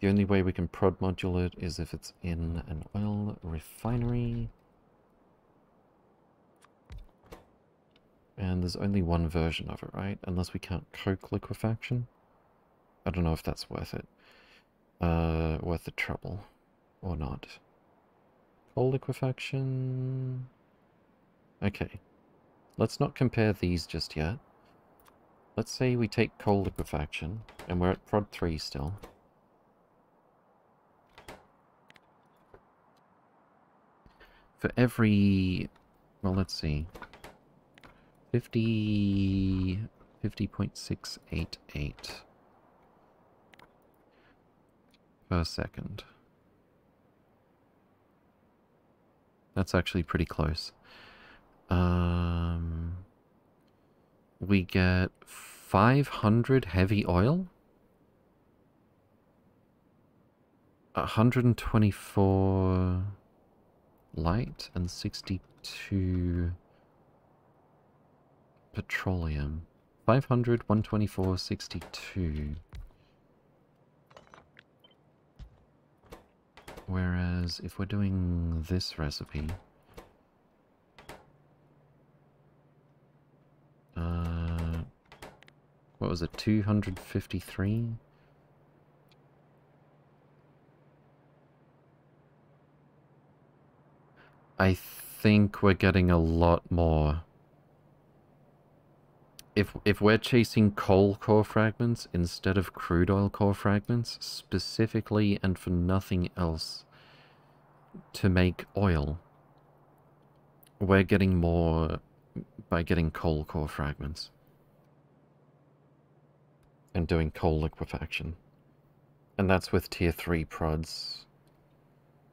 Speaker 1: The only way we can prod module it is if it's in an oil refinery. And there's only one version of it, right? Unless we count coke liquefaction. I don't know if that's worth it. Uh, worth the trouble. Or not. Coal liquefaction... Okay. Let's not compare these just yet. Let's say we take coal liquefaction, and we're at prod 3 still. For every... Well, let's see. 50... 50.688 per second. That's actually pretty close. Um, we get 500 heavy oil. 124 light and 62 petroleum. 500, 124, 62. Whereas if we're doing this recipe, uh, what was it, 253? I think we're getting a lot more if if we're chasing coal core fragments instead of crude oil core fragments, specifically and for nothing else to make oil, we're getting more by getting coal core fragments and doing coal liquefaction. And that's with tier 3 prods.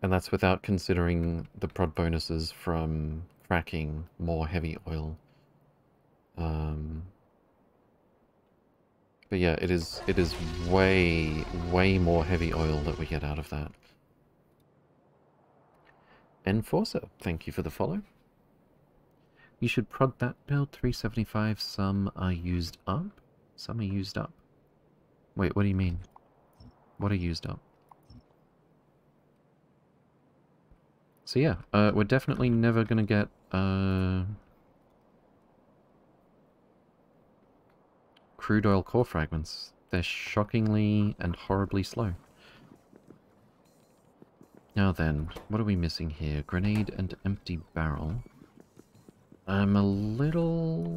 Speaker 1: And that's without considering the prod bonuses from cracking more heavy oil. Um, but yeah, it is it is way, way more heavy oil that we get out of that. Enforcer, thank you for the follow. You should prod that build, 375, some are used up. Some are used up. Wait, what do you mean? What are used up? So yeah, uh, we're definitely never gonna get, uh, crude oil core fragments. They're shockingly and horribly slow. Now then, what are we missing here? Grenade and empty barrel. I'm a little...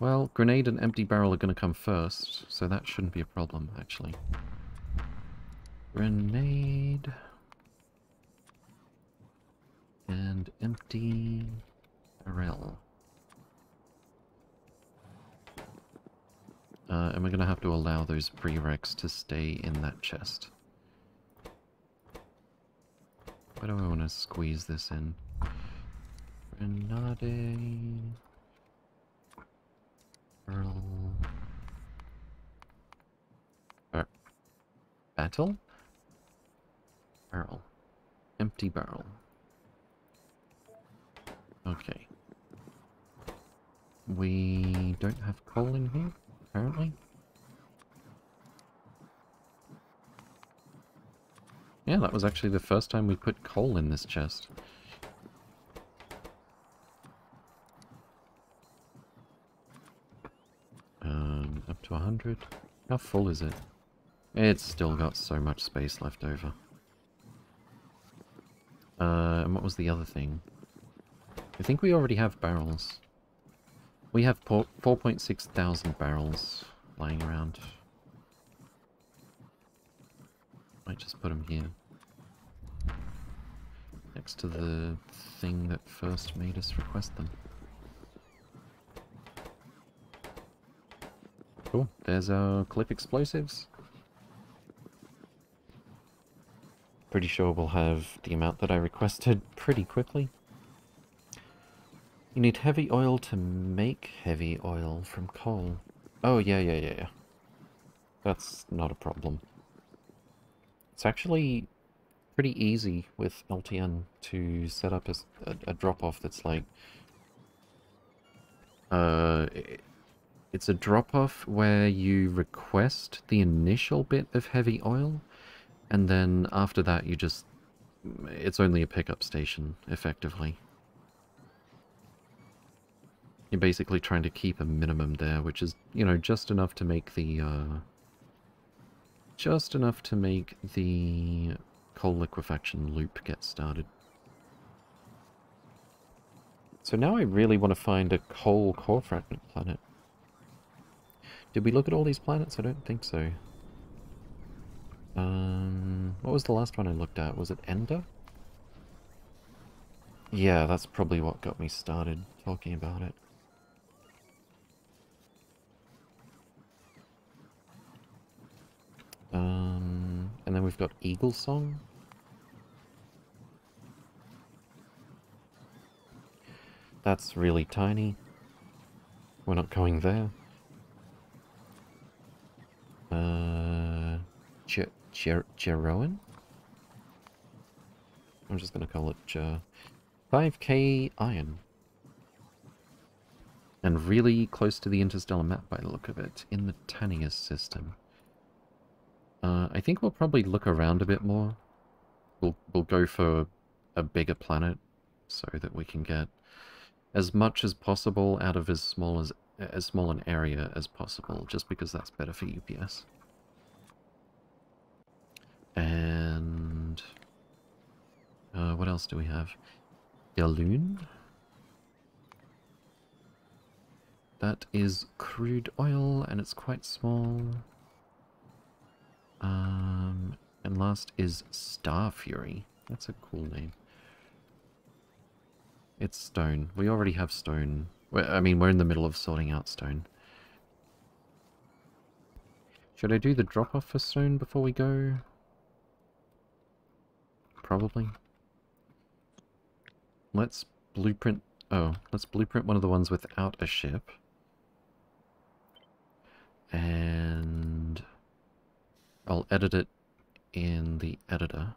Speaker 1: Well, grenade and empty barrel are going to come first, so that shouldn't be a problem, actually. Grenade... And empty barrel. Uh, and we're going to have to allow those prereqs to stay in that chest. Where do I want to squeeze this in? Grenade. Barrel. Bar battle? Barrel. Empty barrel. Okay. We don't have coal in here, apparently. Yeah, that was actually the first time we put coal in this chest. Um, up to 100. How full is it? It's still got so much space left over. Uh, and what was the other thing? I think we already have barrels. We have 4.6 thousand barrels lying around. Might just put them here. Next to the thing that first made us request them. Cool. There's our cliff explosives. Pretty sure we'll have the amount that I requested pretty quickly. You need heavy oil to make heavy oil from coal. Oh, yeah, yeah, yeah, yeah. That's not a problem. It's actually pretty easy with LTN to set up a, a, a drop-off that's like... Uh, it's a drop-off where you request the initial bit of heavy oil, and then after that you just... It's only a pickup station, effectively. You're basically trying to keep a minimum there, which is, you know, just enough to make the, uh, Just enough to make the coal liquefaction loop get started. So now I really want to find a coal core fragment planet. Did we look at all these planets? I don't think so. Um, what was the last one I looked at? Was it Ender? Yeah, that's probably what got me started talking about it. Um, and then we've got Eagle Song. That's really tiny. We're not going there. Uh, Jer Jer Jeroen? I'm just going to call it Jer. 5k iron. And really close to the interstellar map by the look of it, in the Tanius system. Uh, I think we'll probably look around a bit more. We'll, we'll go for a bigger planet so that we can get as much as possible out of as small as as small an area as possible, just because that's better for UPS. And uh, what else do we have? Yaloon. That is crude oil, and it's quite small. Um, and last is Star Fury. That's a cool name. It's stone. We already have stone. I mean, we're in the middle of sorting out stone. Should I do the drop-off for stone before we go? Probably. Let's blueprint... Oh, let's blueprint one of the ones without a ship. And... I'll edit it in the editor.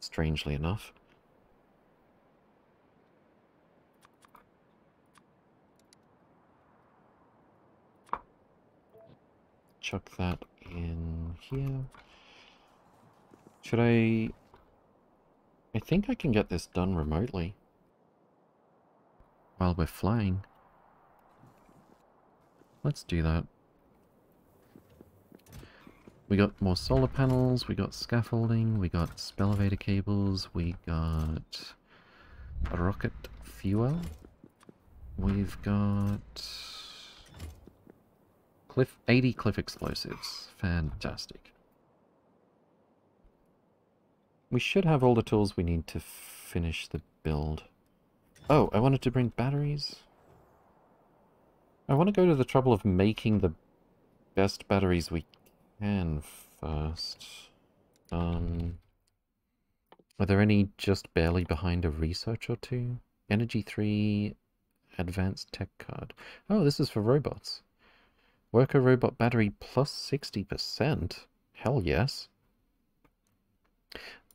Speaker 1: Strangely enough. Chuck that in here. Should I... I think I can get this done remotely. While we're flying. Let's do that. We got more solar panels, we got scaffolding, we got spell elevator cables, we got rocket fuel. We've got cliff 80 cliff explosives. Fantastic. We should have all the tools we need to finish the build. Oh, I wanted to bring batteries. I want to go to the trouble of making the best batteries we can first. Um, Are there any just barely behind a research or two? Energy 3 advanced tech card. Oh, this is for robots. Worker robot battery plus 60%. Hell yes.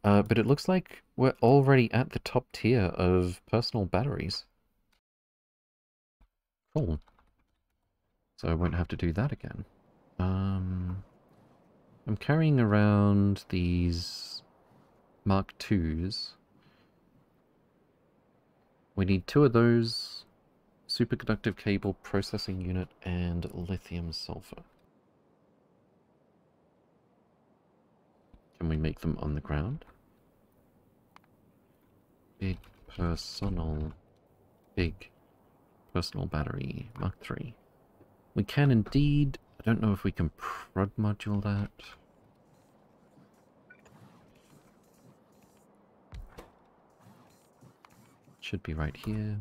Speaker 1: Uh, but it looks like we're already at the top tier of personal batteries. Cool. So I won't have to do that again. Um, I'm carrying around these Mark IIs. We need two of those, superconductive cable processing unit, and lithium sulfur. Can we make them on the ground? Big personal... Big personal battery, Mark III. We can indeed. I don't know if we can prod module that. Should be right here.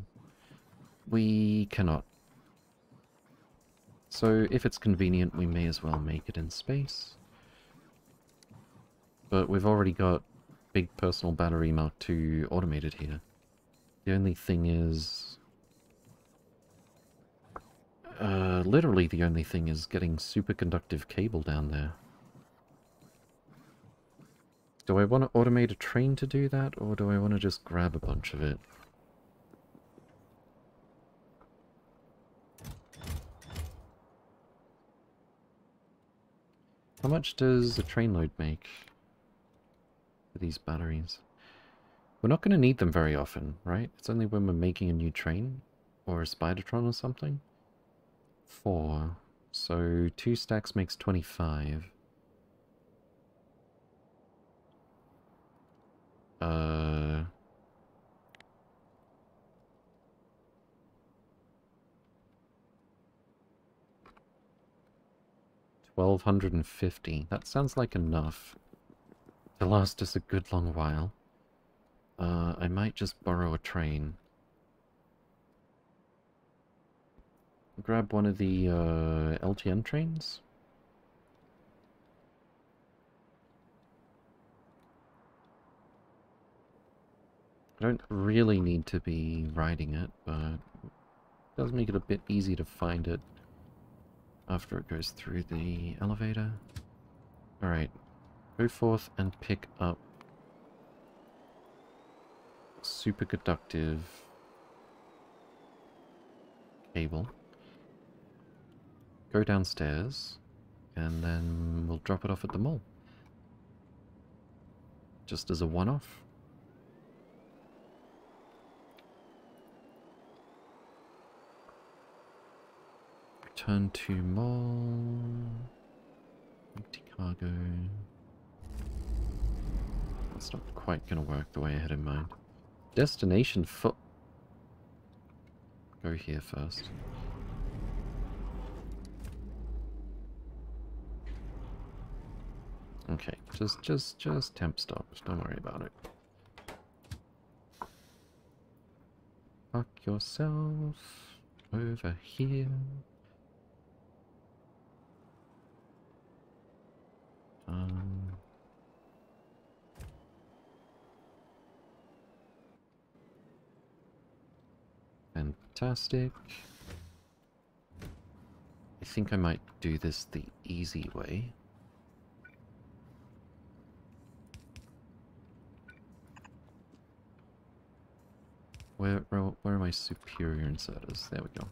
Speaker 1: We cannot. So if it's convenient, we may as well make it in space. But we've already got big personal battery Mark II automated here. The only thing is... Uh, literally the only thing is getting superconductive cable down there. Do I want to automate a train to do that, or do I want to just grab a bunch of it? How much does a train load make? For these batteries. We're not going to need them very often, right? It's only when we're making a new train or a Spidertron or something. Four. So two stacks makes 25. Uh... Twelve hundred and fifty. That sounds like enough to last us a good long while. Uh, I might just borrow a train. Grab one of the uh, LTN trains. I don't really need to be riding it, but it does make it a bit easy to find it after it goes through the elevator. Alright, Go forth and pick up superconductive cable. Go downstairs, and then we'll drop it off at the mall. Just as a one-off. Return to mall. Empty cargo. That's not quite going to work the way I had in mind. Destination foot. Go here first. Okay, just, just, just temp stops. Don't worry about it. Fuck yourself over here. Um... Fantastic. I think I might do this the easy way. Where, where, where are my superior inserters? There we go.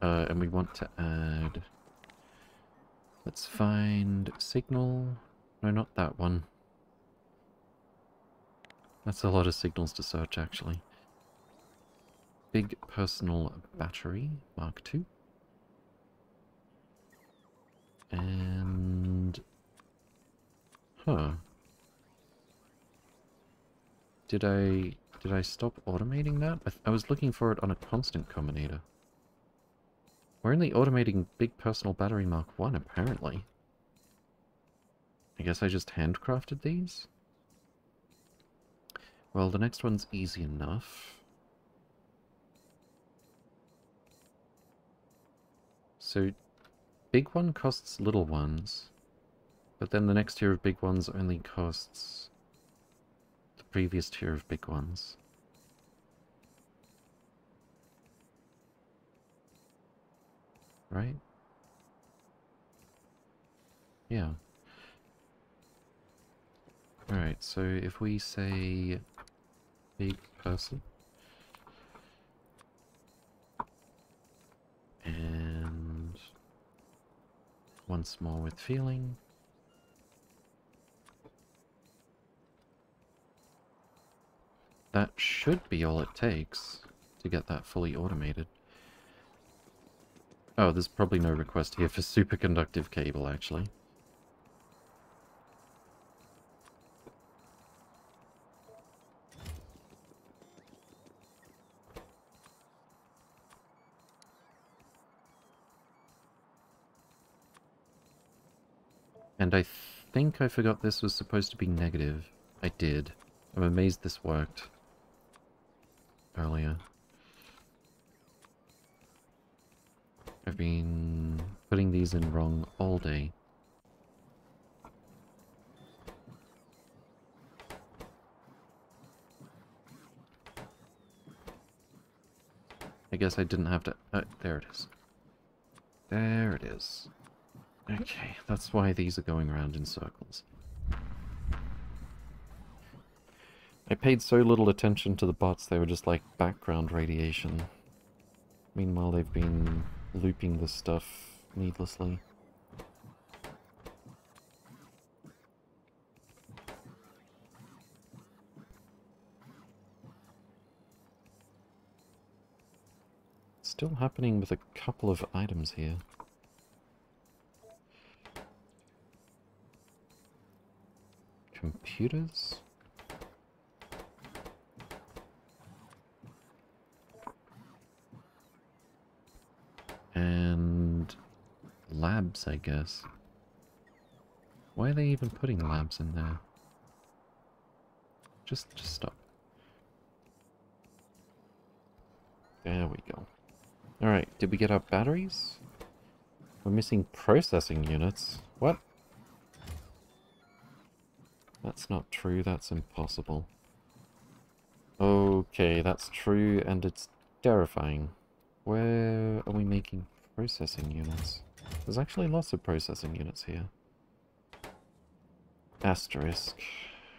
Speaker 1: Uh, and we want to add... Let's find signal. No, not that one. That's a lot of signals to search, actually. Big personal battery, Mark II. And... Huh. Did I... Did I stop automating that? I, I was looking for it on a constant combinator. We're only automating big personal battery Mark 1, apparently. I guess I just handcrafted these? Well, the next one's easy enough. So, big one costs little ones. But then the next tier of big ones only costs the previous tier of big ones. Right? Yeah. Alright, so if we say big person and once more with feeling that should be all it takes to get that fully automated. Oh, there's probably no request here for superconductive cable, actually. And I think I forgot this was supposed to be negative. I did. I'm amazed this worked earlier. I've been putting these in wrong all day. I guess I didn't have to... Uh, there it is. There it is. Okay, that's why these are going around in circles. I paid so little attention to the bots, they were just like background radiation. Meanwhile, they've been looping this stuff needlessly. Still happening with a couple of items here. Computers? Labs, I guess. Why are they even putting labs in there? Just, just stop. There we go. Alright, did we get our batteries? We're missing processing units. What? That's not true, that's impossible. Okay, that's true, and it's terrifying. Where are we making processing units? There's actually lots of processing units here. Asterisk.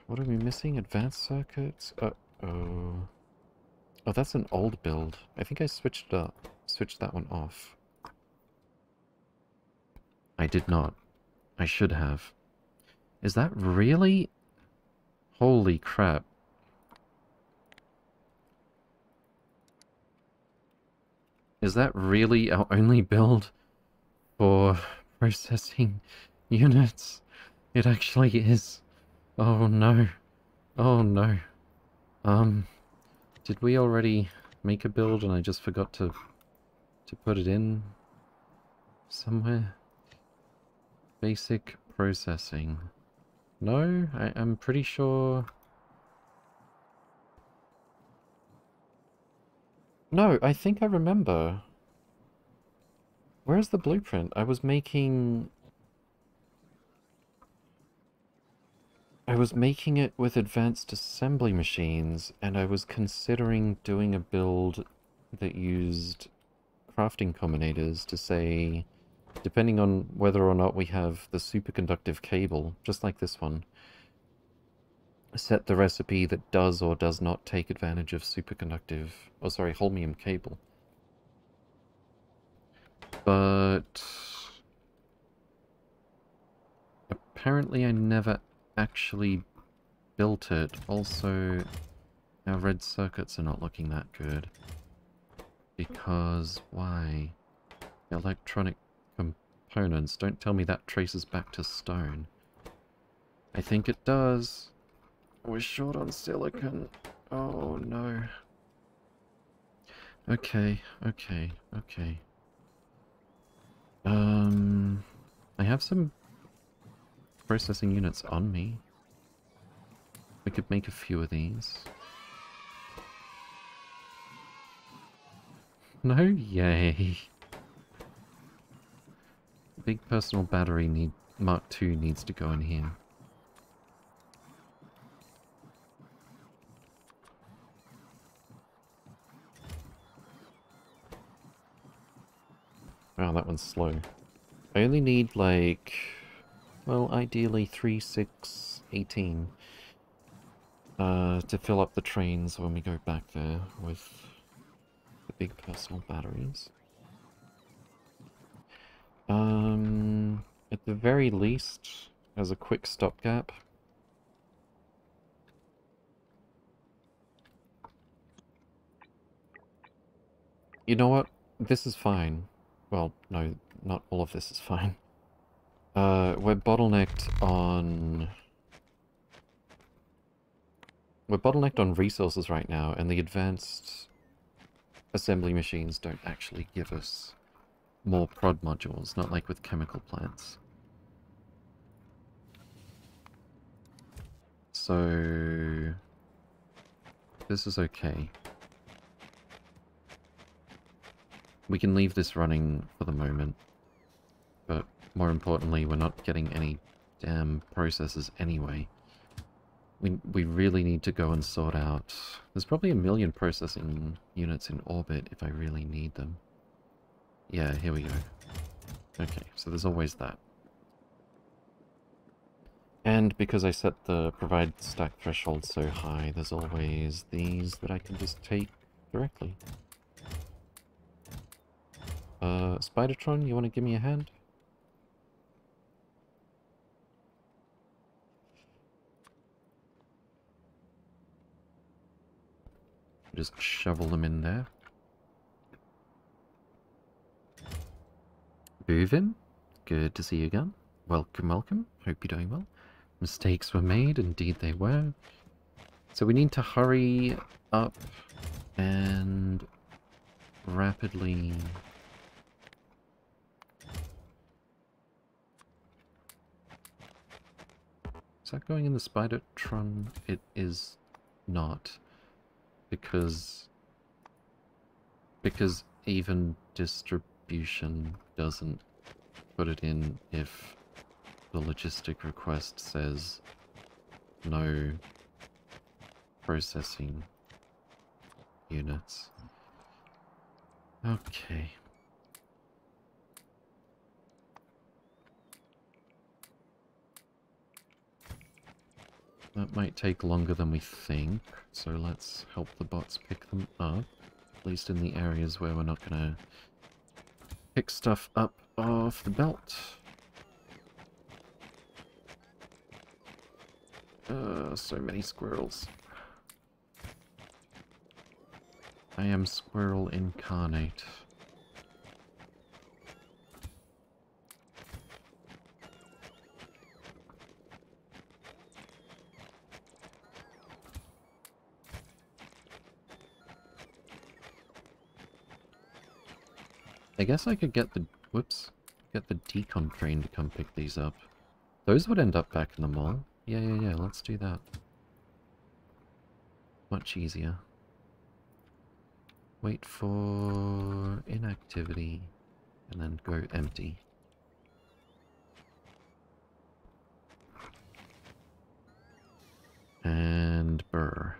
Speaker 1: What are we missing? Advanced circuits? Uh-oh. Oh, that's an old build. I think I switched up, switched that one off. I did not. I should have. Is that really? Holy crap. Is that really our only build for processing units? It actually is. Oh no. Oh no. Um, did we already make a build and I just forgot to to put it in somewhere? Basic processing. No, I, I'm pretty sure... No, I think I remember. Where's the blueprint? I was making... I was making it with advanced assembly machines, and I was considering doing a build that used crafting combinators to say, depending on whether or not we have the superconductive cable, just like this one, set the recipe that does or does not take advantage of superconductive, oh sorry, holmium cable. But apparently I never actually built it. Also, our red circuits are not looking that good. Because, why? Electronic components. Don't tell me that traces back to stone. I think it does. We're short on silicon. Oh no. Okay, okay, okay. Um, I have some processing units on me. We could make a few of these. No, yay. Big personal battery need Mark II needs to go in here. Wow, that one's slow. I only need like, well, ideally 3, 6, 18 uh, to fill up the trains when we go back there with the big personal batteries. Um, at the very least, as a quick stopgap, you know what? This is fine. Well, no, not all of this is fine. Uh, we're bottlenecked on... We're bottlenecked on resources right now, and the advanced assembly machines don't actually give us more prod modules, not like with chemical plants. So... This is okay. We can leave this running for the moment. But more importantly, we're not getting any damn processes anyway. We, we really need to go and sort out... There's probably a million processing units in orbit if I really need them. Yeah, here we go. Okay, so there's always that. And because I set the provide stack threshold so high, there's always these that I can just take directly. Uh, Spidertron, you want to give me a hand? Just shovel them in there. Boovin, good to see you again. Welcome, welcome. Hope you're doing well. Mistakes were made, indeed they were. So we need to hurry up and rapidly... that going in the spider Spidertron? It is not. Because... Because even distribution doesn't put it in if the logistic request says no processing units. Okay. That might take longer than we think, so let's help the bots pick them up, at least in the areas where we're not going to pick stuff up off the belt. Uh, so many squirrels. I am squirrel incarnate. I guess I could get the... Whoops. Get the decon train to come pick these up. Those would end up back in the mall. Yeah, yeah, yeah, let's do that. Much easier. Wait for inactivity, and then go empty. And burr.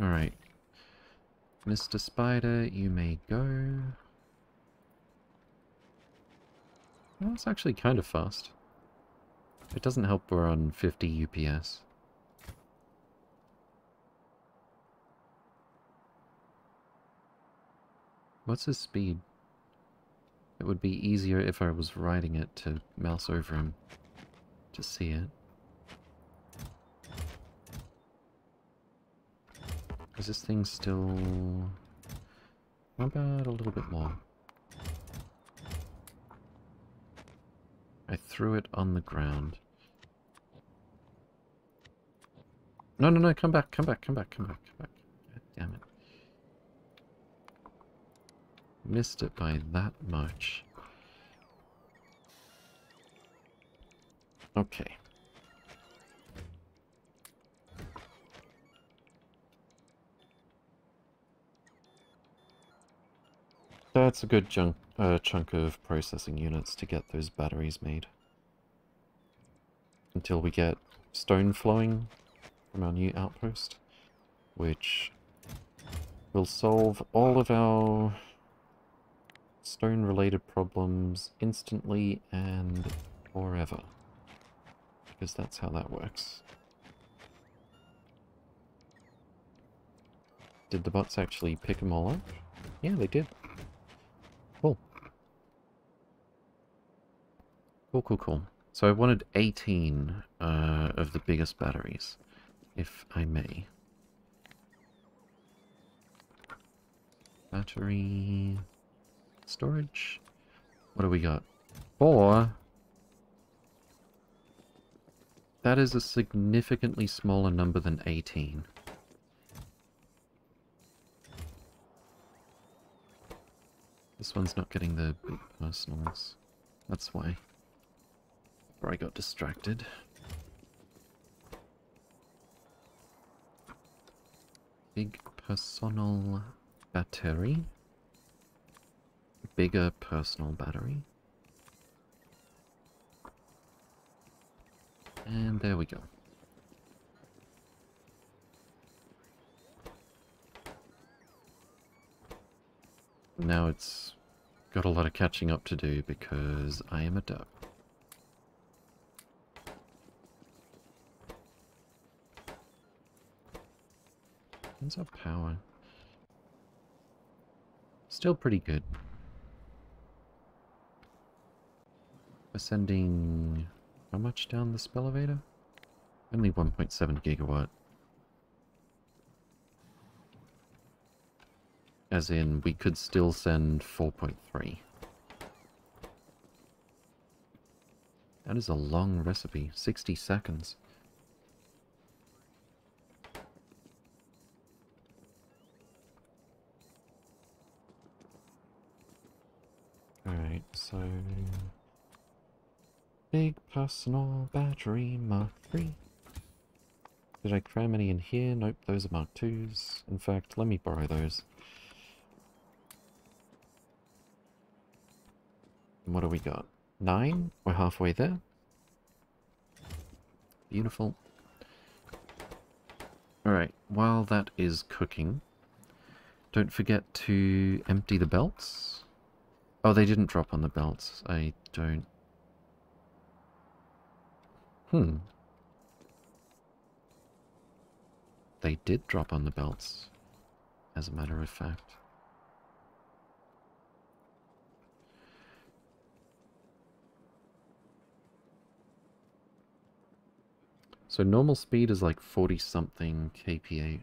Speaker 1: Alright. Mr. Spider, you may go. That's actually kind of fast. It doesn't help we're on 50 UPS. What's his speed? It would be easier if I was riding it to mouse over him to see it. Is this thing still... How about a little bit more? I threw it on the ground. No, no, no, come back, come back, come back, come back, come back. God damn it. Missed it by that much. Okay. That's a good chunk, uh, chunk of processing units to get those batteries made. Until we get stone flowing from our new outpost, which will solve all of our stone-related problems instantly and forever. Because that's how that works. Did the bots actually pick them all up? Yeah, they did. Cool. Cool, cool, cool. So I wanted 18 uh, of the biggest batteries, if I may. Battery... Storage? What do we got? Four? That is a significantly smaller number than 18. This one's not getting the big personals. That's why. Or I got distracted. Big personal battery. Bigger personal battery. And there we go. Now it's got a lot of catching up to do because I am a duck. What's our power? Still pretty good. We're sending how much down the space elevator? Only 1.7 gigawatt. As in, we could still send 4.3. That is a long recipe. 60 seconds. So... Big personal battery Mark 3. Did I cram any in here? Nope, those are Mark 2s. In fact, let me borrow those. And what do we got? Nine? We're halfway there. Beautiful. Alright, while that is cooking, don't forget to empty the belts. Oh, they didn't drop on the belts. I don't... Hmm. They did drop on the belts, as a matter of fact. So normal speed is like 40 something kph.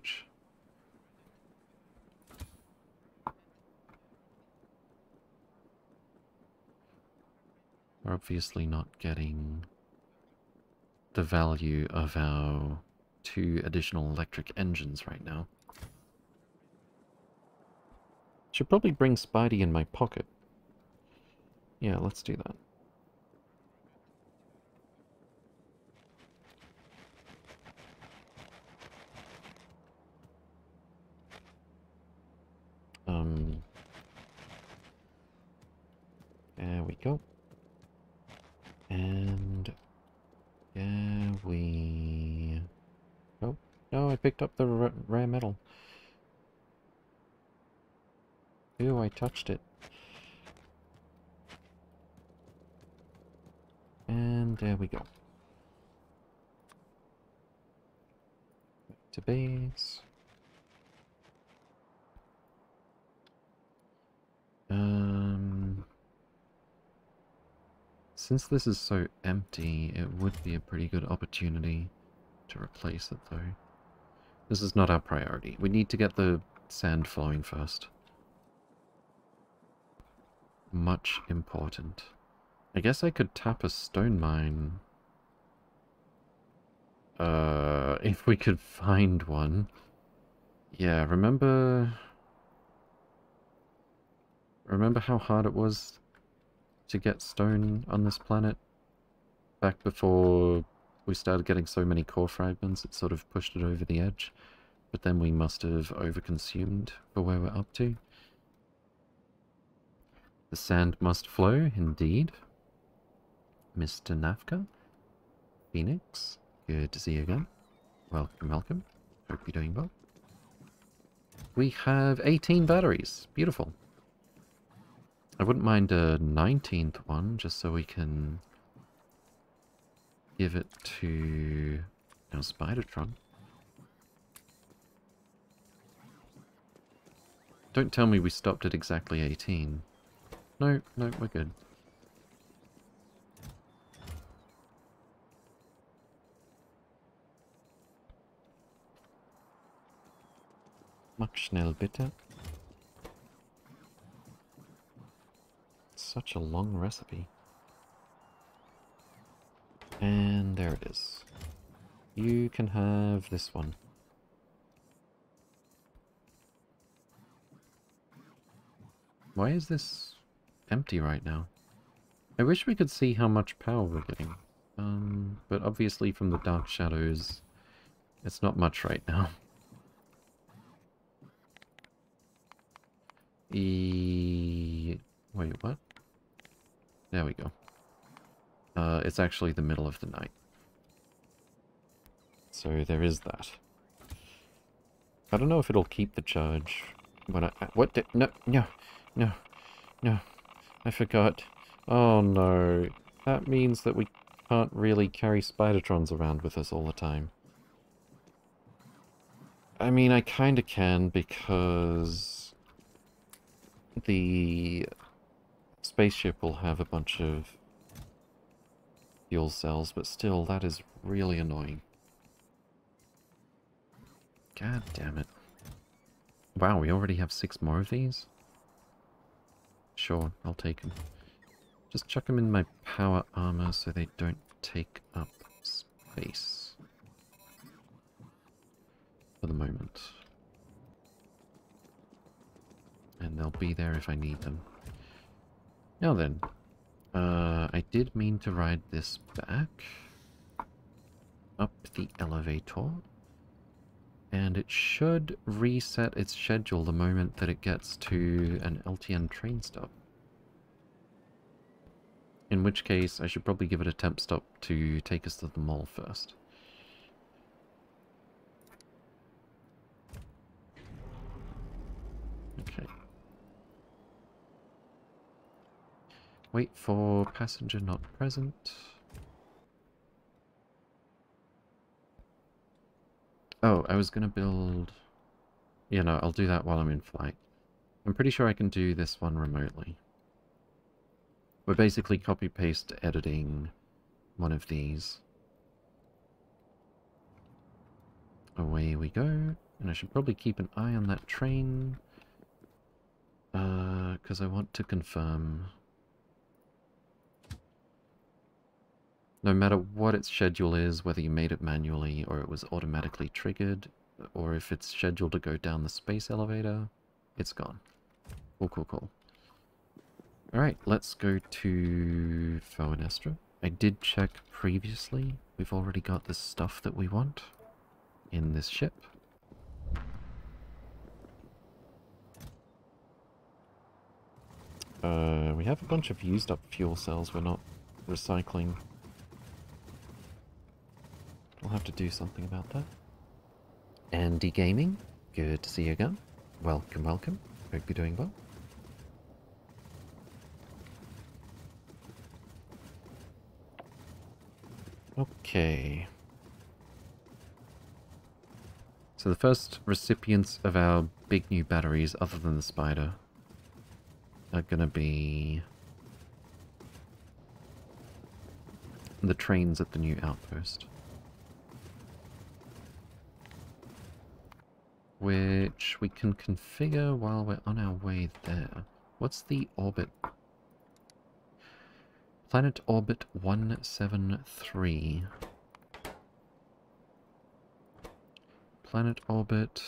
Speaker 1: We're obviously not getting the value of our two additional electric engines right now. Should probably bring Spidey in my pocket. Yeah, let's do that. Um, there we go. And yeah, we. Oh no! I picked up the rare metal. Ew! I touched it. And there we go. Back to base. Um, since this is so empty, it would be a pretty good opportunity to replace it, though. This is not our priority. We need to get the sand flowing first. Much important. I guess I could tap a stone mine. Uh, if we could find one. Yeah, remember... Remember how hard it was to get stone on this planet? Back before we started getting so many core fragments, it sort of pushed it over the edge. But then we must have overconsumed for where we're up to. The sand must flow, indeed. Mr. Nafka. Phoenix. Good to see you again. Welcome, welcome. Hope you're doing well. We have 18 batteries. Beautiful. I wouldn't mind a 19th one, just so we can give it to Spidertron. Don't tell me we stopped at exactly 18. No, no, we're good. Mach schnell bitte. Such a long recipe. And there it is. You can have this one. Why is this empty right now? I wish we could see how much power we're getting. Um, but obviously from the dark shadows, it's not much right now. E... Wait, what? There we go. Uh, it's actually the middle of the night. So there is that. I don't know if it'll keep the charge when I... What? The, no, no, no, no. I forgot. Oh no. That means that we can't really carry Spidertrons around with us all the time. I mean, I kinda can because the spaceship will have a bunch of fuel cells, but still, that is really annoying. God damn it. Wow, we already have six more of these? Sure, I'll take them. Just chuck them in my power armor so they don't take up space. For the moment. And they'll be there if I need them. Now then, uh, I did mean to ride this back up the elevator. And it should reset its schedule the moment that it gets to an LTN train stop. In which case, I should probably give it a temp stop to take us to the mall first. Okay. Wait for passenger not present. Oh, I was going to build... You know, I'll do that while I'm in flight. I'm pretty sure I can do this one remotely. We're basically copy-paste editing one of these. Away we go. And I should probably keep an eye on that train. Because uh, I want to confirm No matter what its schedule is, whether you made it manually or it was automatically triggered, or if it's scheduled to go down the space elevator, it's gone. Cool, cool, cool. Alright, let's go to Foenestra. I did check previously. We've already got the stuff that we want in this ship. Uh, we have a bunch of used up fuel cells we're not recycling. We'll have to do something about that. Andy Gaming, good to see you again. Welcome, welcome. Hope you're doing well. Okay. So the first recipients of our big new batteries, other than the spider, are going to be the trains at the new outpost. Which we can configure while we're on our way there. What's the orbit? Planet orbit 173. Planet orbit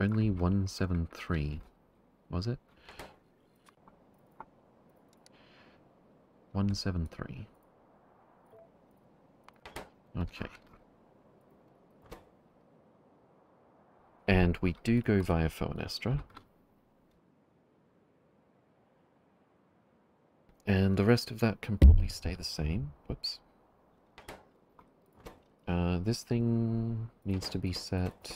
Speaker 1: only 173. Was it? 173. Okay. And we do go via Foenestra. And the rest of that can probably stay the same. Whoops. Uh, this thing needs to be set...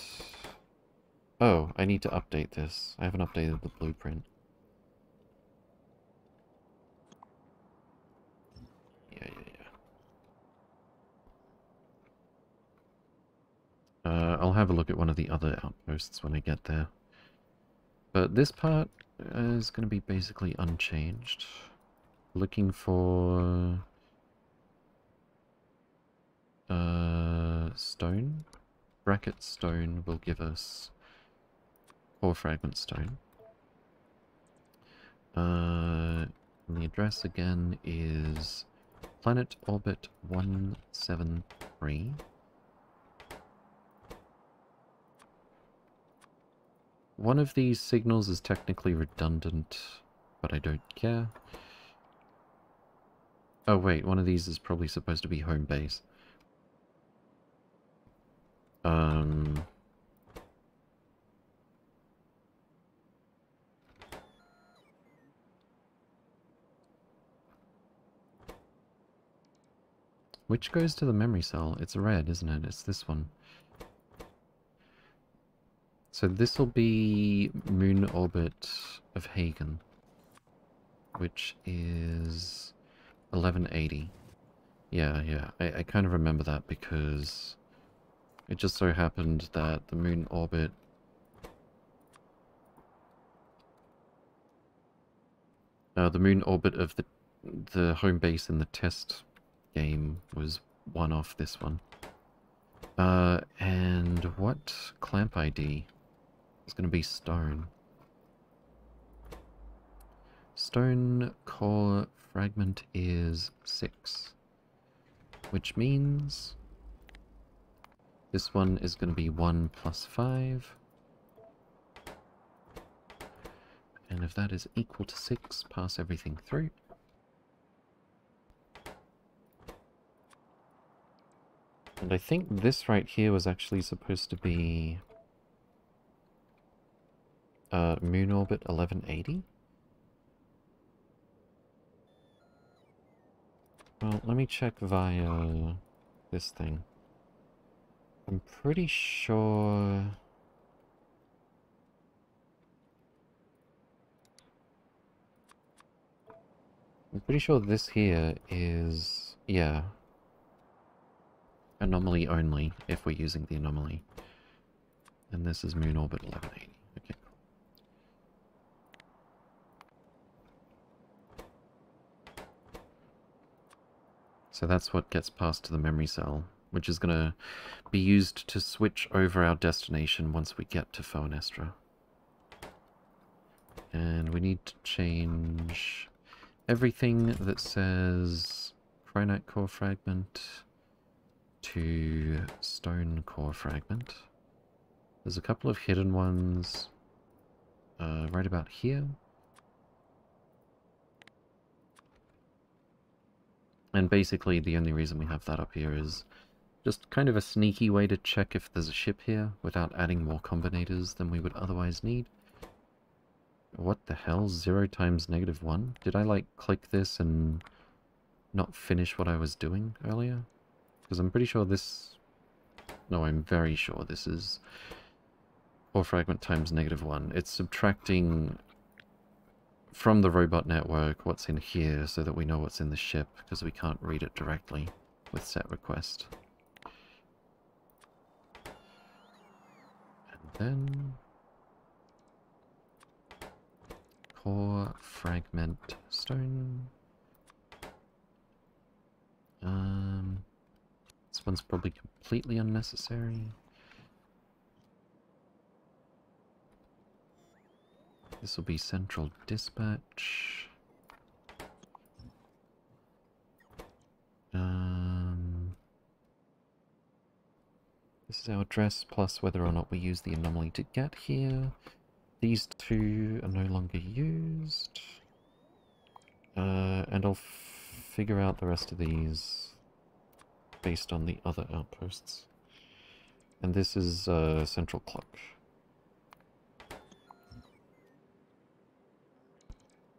Speaker 1: Oh, I need to update this. I haven't updated the blueprint. Yeah, yeah, yeah. Uh, I'll have a look at one of the other outposts when I get there. But this part is going to be basically unchanged. Looking for... Uh, stone? Bracket stone will give us core fragment stone. Uh, the address again is planet orbit 173. One of these signals is technically redundant, but I don't care. Oh wait, one of these is probably supposed to be home base. Um... Which goes to the memory cell? It's red, isn't it? It's this one. So this will be moon orbit of Hagen, which is 1180. Yeah, yeah, I, I kind of remember that because it just so happened that the moon orbit uh, the moon orbit of the the home base in the test game was one off this one. Uh, and what clamp ID? It's going to be stone. Stone core fragment is 6. Which means this one is going to be 1 plus 5. And if that is equal to 6, pass everything through. And I think this right here was actually supposed to be uh, moon orbit 1180? Well, let me check via this thing. I'm pretty sure... I'm pretty sure this here is... yeah. Anomaly only, if we're using the anomaly. And this is moon orbit 1180. Okay, So that's what gets passed to the memory cell, which is going to be used to switch over our destination once we get to Foenestra. And we need to change everything that says Cryonite Core Fragment to Stone Core Fragment. There's a couple of hidden ones uh, right about here. And basically the only reason we have that up here is just kind of a sneaky way to check if there's a ship here without adding more combinators than we would otherwise need. What the hell? Zero times negative one? Did I like click this and not finish what I was doing earlier? Because I'm pretty sure this... No, I'm very sure this is core fragment times negative one. It's subtracting from the robot network what's in here so that we know what's in the ship because we can't read it directly with set request. And then core fragment stone. Um, this one's probably completely unnecessary. This will be central dispatch. Um, this is our address plus whether or not we use the anomaly to get here. These two are no longer used. Uh, and I'll figure out the rest of these based on the other outposts. And this is uh, central clock.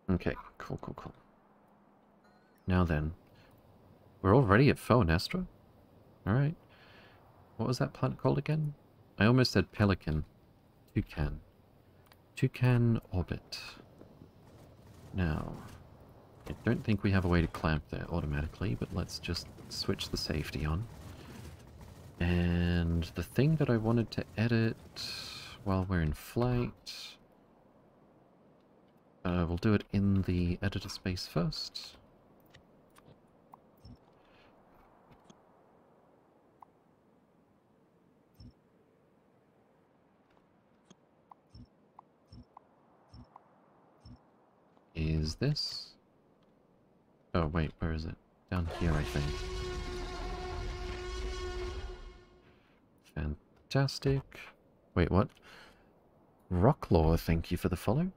Speaker 1: Okay, cool, cool, cool. Now then. We're already at Foenestra? Alright. What was that planet called again? I almost said Pelican. Toucan. Toucan Orbit. Now, I don't think we have a way to clamp there automatically, but let's just switch the safety on. And the thing that I wanted to edit while we're in flight... Uh, we'll do it in the editor space first. Is this? Oh, wait, where is it? Down here, I think. Fantastic. Wait, what? Rocklaw, thank you for the follow.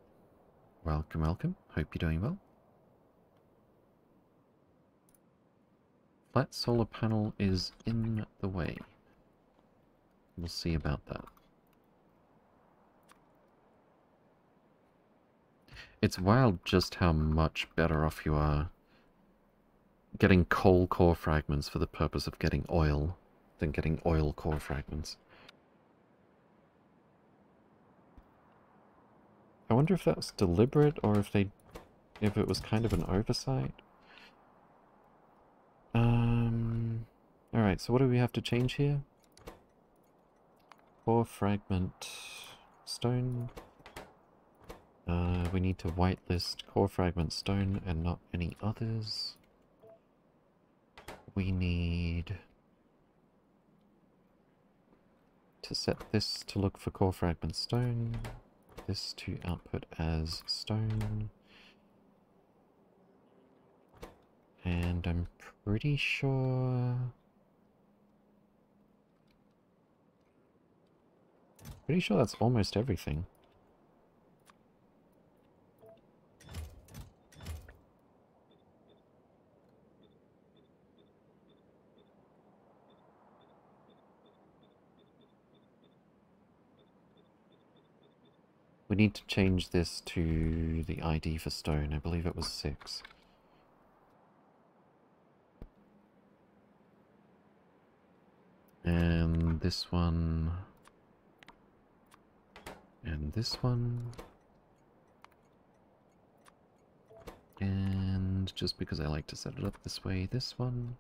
Speaker 1: Welcome, welcome. Hope you're doing well. Flat solar panel is in the way. We'll see about that. It's wild just how much better off you are getting coal core fragments for the purpose of getting oil than getting oil core fragments. I wonder if that was deliberate or if they if it was kind of an oversight. Um Alright, so what do we have to change here? Core fragment stone uh, we need to whitelist core fragment stone and not any others. We need to set this to look for core fragment stone, this to output as stone. And I'm pretty sure... Pretty sure that's almost everything. Need to change this to the ID for stone. I believe it was 6. And this one... And this one... And just because I like to set it up this way, this one...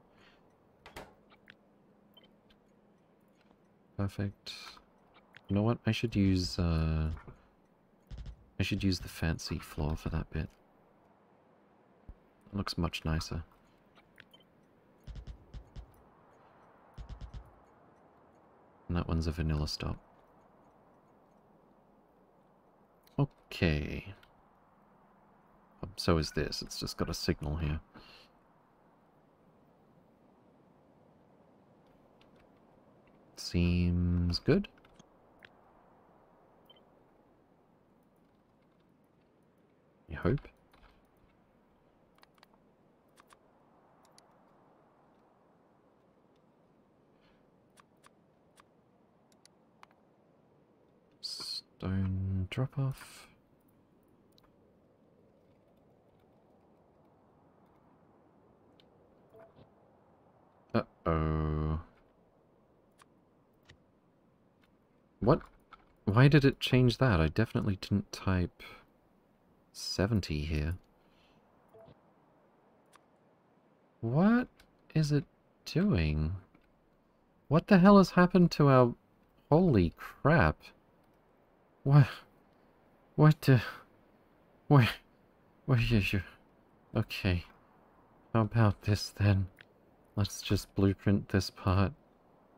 Speaker 1: Perfect. You know what? I should use... Uh, I should use the fancy floor for that bit. It looks much nicer. And that one's a vanilla stop. Okay. Um, so is this. It's just got a signal here. Seems good. Hope. Stone drop off. Uh-oh. What? Why did it change that? I definitely didn't type... 70 here. What is it doing? What the hell has happened to our... Holy crap. What... What the... Where... Where is you? Okay. How about this then? Let's just blueprint this part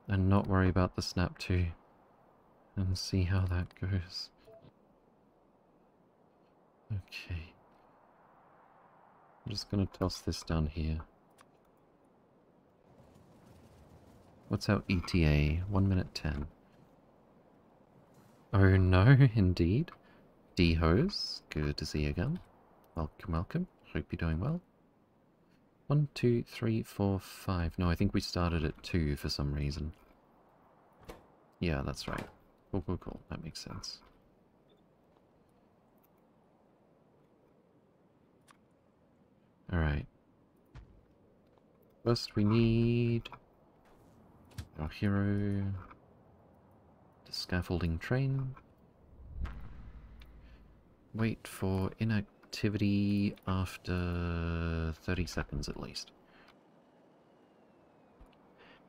Speaker 1: and not worry about the snap 2 and see how that goes. Okay. I'm just going to toss this down here. What's our ETA? 1 minute 10. Oh no, indeed. D-Hose, good to see you again. Welcome, welcome. Hope you're doing well. One, two, three, four, five. No, I think we started at two for some reason. Yeah, that's right. Cool, cool, cool. That makes sense. Alright. First we need our hero, the scaffolding train. Wait for inactivity after 30 seconds at least.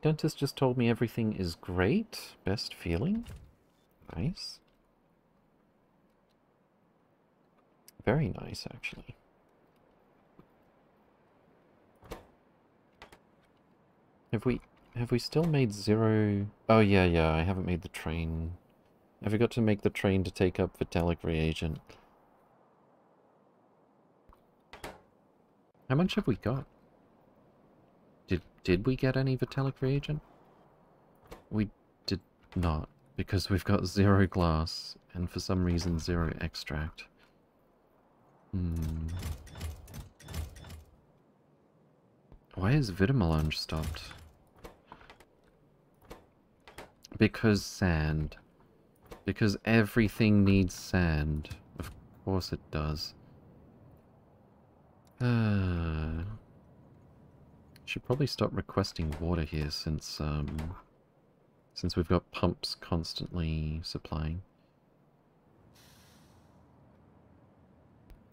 Speaker 1: Dentist just told me everything is great. Best feeling. Nice. Very nice, actually. Have we have we still made zero? Oh yeah, yeah, I haven't made the train. I forgot to make the train to take up Vitalic reagent. How much have we got? Did did we get any Vitalic reagent? We did not, because we've got zero glass, and for some reason zero extract. Hmm. Why is Vitamelange stopped? Because sand. Because everything needs sand. Of course it does. Uh, should probably stop requesting water here since um, since we've got pumps constantly supplying.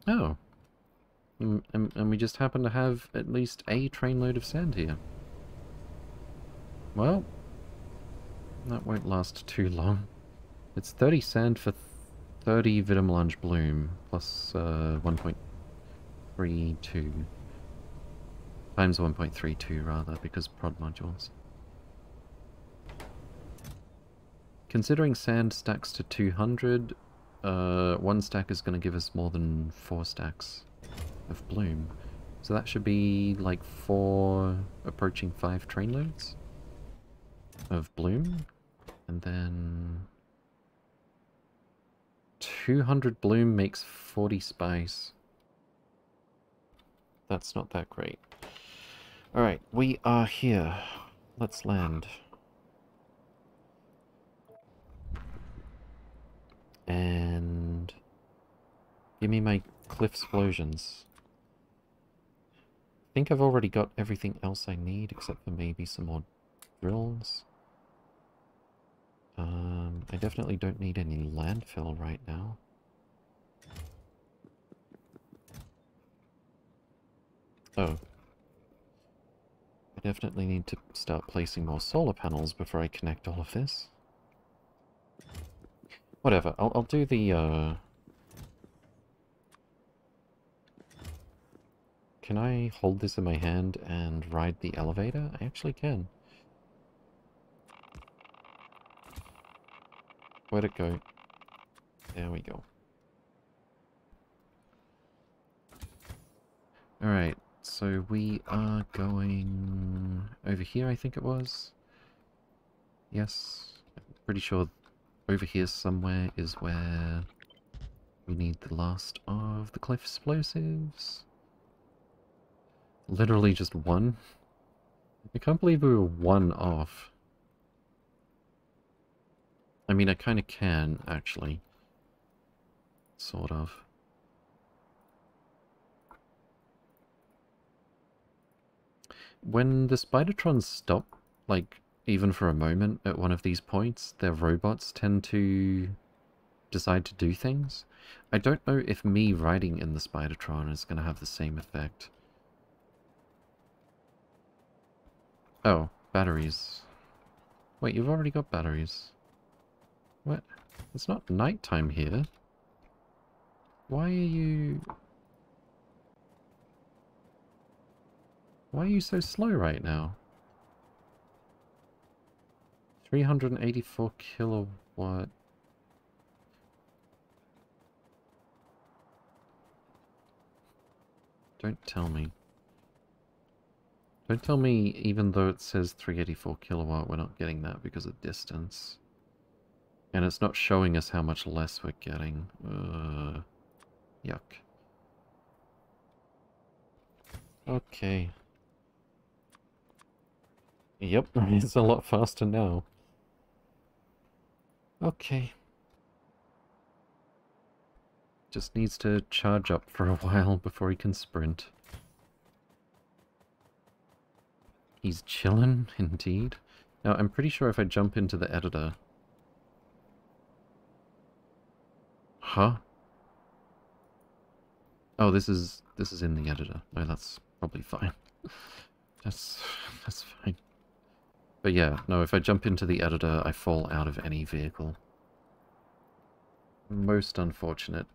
Speaker 1: Oh. And, and, and we just happen to have at least a trainload of sand here. Well, that won't last too long. It's 30 sand for 30 Vitamelange Bloom, plus uh, 1.32. Times 1.32 rather, because prod modules. Considering sand stacks to 200, uh, one stack is going to give us more than four stacks of bloom. So that should be like four, approaching five train loads of bloom. And then 200 bloom makes 40 spice. That's not that great. Alright, we are here. Let's land. And... Give me my cliff explosions. I think I've already got everything else I need, except for maybe some more drills. Um, I definitely don't need any landfill right now. Oh. I definitely need to start placing more solar panels before I connect all of this. Whatever, I'll, I'll do the, uh... Can I hold this in my hand and ride the elevator? I actually can. Where'd it go? There we go. Alright, so we are going over here, I think it was. Yes, I'm pretty sure over here somewhere is where we need the last of the cliff explosives. Literally just one. I can't believe we were one off. I mean, I kind of can, actually. Sort of. When the Spidertrons stop, like, even for a moment at one of these points, their robots tend to decide to do things. I don't know if me riding in the Spidertron is going to have the same effect. Oh, batteries. Wait, you've already got batteries. What? It's not nighttime here. Why are you... Why are you so slow right now? 384 kilowatt. Don't tell me. Don't tell me, even though it says 384 kilowatt, we're not getting that because of distance. And it's not showing us how much less we're getting. Uh, yuck. Okay. Yep, it's a lot faster now. Okay. Just needs to charge up for a while before he can sprint. He's chillin', indeed. Now, I'm pretty sure if I jump into the editor... Huh? Oh, this is this is in the editor. No, that's probably fine. That's that's fine. But yeah, no, if I jump into the editor, I fall out of any vehicle. Most unfortunate.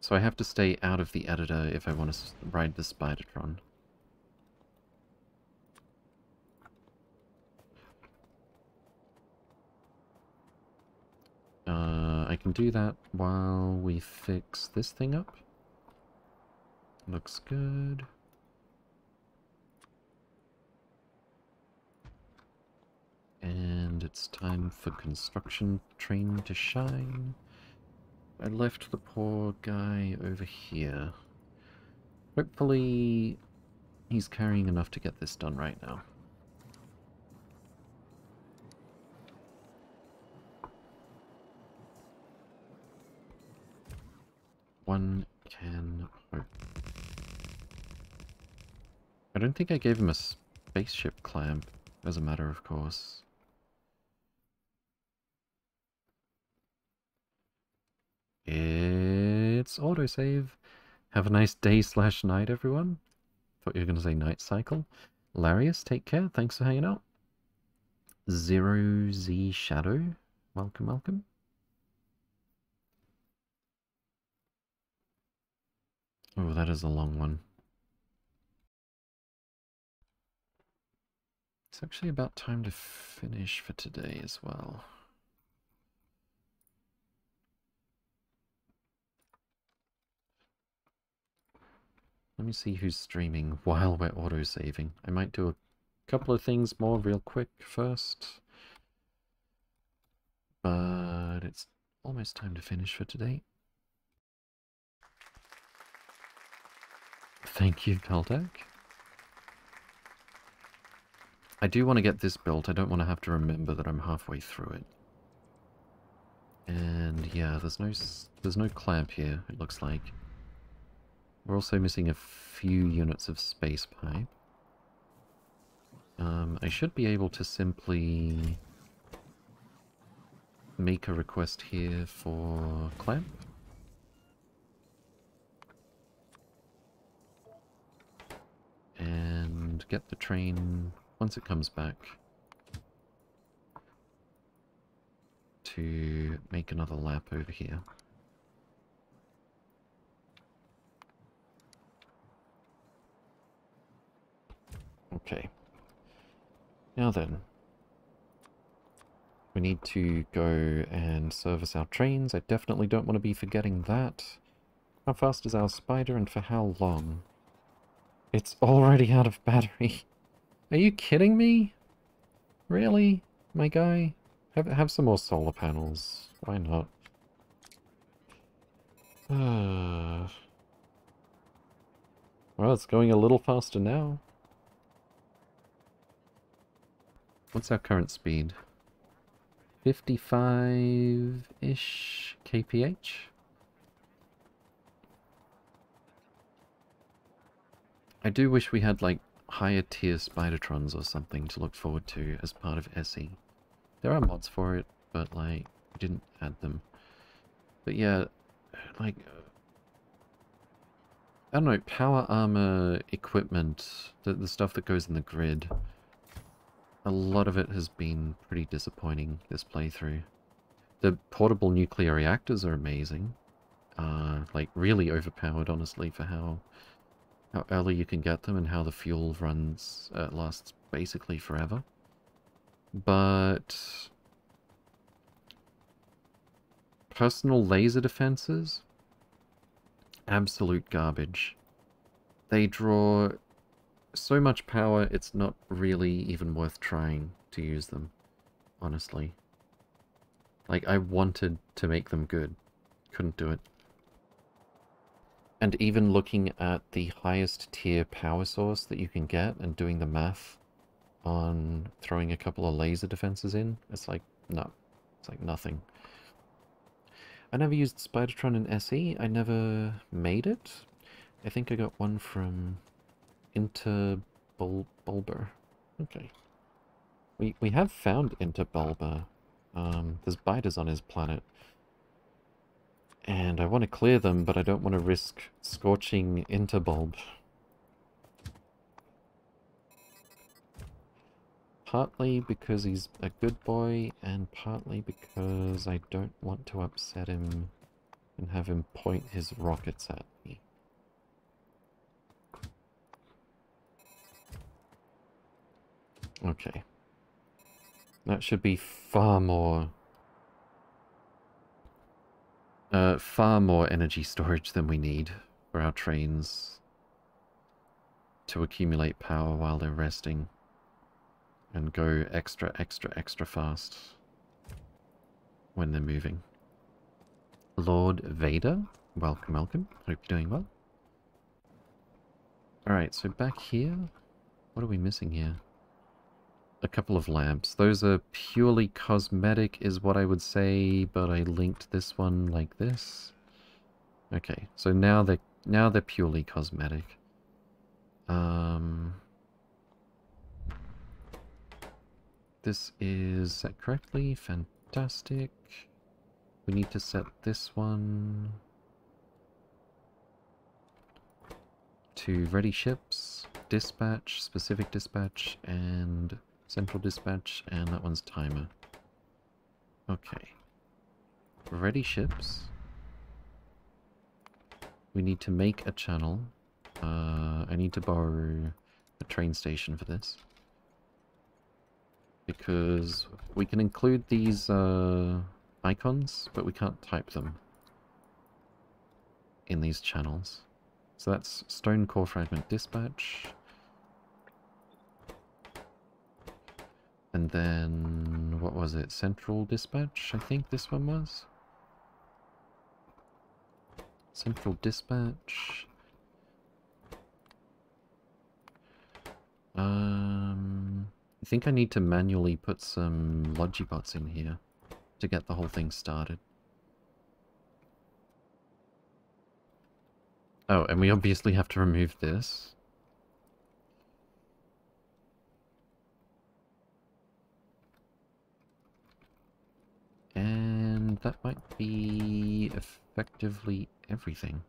Speaker 1: So I have to stay out of the editor if I want to ride the Spidertron. Uh, I can do that while we fix this thing up. Looks good. And it's time for construction train to shine. I left the poor guy over here. Hopefully he's carrying enough to get this done right now. One can hope. I don't think I gave him a spaceship clamp, as a matter of course. It's autosave. Have a nice day slash night, everyone. Thought you were going to say night cycle. Larius, take care. Thanks for hanging out. Zero Z Shadow. Welcome, welcome. Oh, that is a long one. It's actually about time to finish for today as well. Let me see who's streaming while we're auto-saving. I might do a couple of things more real quick first. But it's almost time to finish for today. Thank you, Caltech. I do want to get this built. I don't want to have to remember that I'm halfway through it. And yeah, there's no there's no clamp here, it looks like. We're also missing a few units of space pipe. Um, I should be able to simply make a request here for clamp. And get the train once it comes back to make another lap over here. Okay. Now then, we need to go and service our trains. I definitely don't want to be forgetting that. How fast is our spider and for how long? It's already out of battery. Are you kidding me? Really, my guy? Have, have some more solar panels. Why not? Uh, well, it's going a little faster now. What's our current speed? 55-ish kph? I do wish we had, like, higher tier Spidertrons or something to look forward to as part of SE. There are mods for it, but, like, we didn't add them. But yeah, like, I don't know, power armor equipment, the, the stuff that goes in the grid, a lot of it has been pretty disappointing this playthrough. The portable nuclear reactors are amazing. Uh, like, really overpowered, honestly, for how how early you can get them and how the fuel runs uh, lasts basically forever. But personal laser defenses, absolute garbage. They draw so much power, it's not really even worth trying to use them, honestly. Like, I wanted to make them good. Couldn't do it. And even looking at the highest tier power source that you can get and doing the math on throwing a couple of laser defenses in, it's like, no, it's like nothing. I never used Spidertron in SE. I never made it. I think I got one from Interbulber. Okay. We we have found Interbulber. Um, there's biters on his planet. And I want to clear them, but I don't want to risk scorching Interbulb. Partly because he's a good boy, and partly because I don't want to upset him and have him point his rockets at me. Okay. That should be far more... Uh, far more energy storage than we need for our trains to accumulate power while they're resting and go extra, extra, extra fast when they're moving. Lord Vader, welcome, welcome. Hope you're doing well. Alright, so back here, what are we missing here? A couple of lamps. Those are purely cosmetic is what I would say, but I linked this one like this. Okay, so now they're, now they're purely cosmetic. Um, This is set correctly. Fantastic. We need to set this one to ready ships, dispatch, specific dispatch, and central dispatch, and that one's timer. Okay. Ready ships. We need to make a channel. Uh, I need to borrow a train station for this because we can include these uh, icons, but we can't type them in these channels. So that's Stone Core Fragment Dispatch. And then, what was it? Central Dispatch, I think this one was? Central Dispatch. Um... I think I need to manually put some Logibots in here to get the whole thing started. Oh, and we obviously have to remove this. And that might be effectively everything.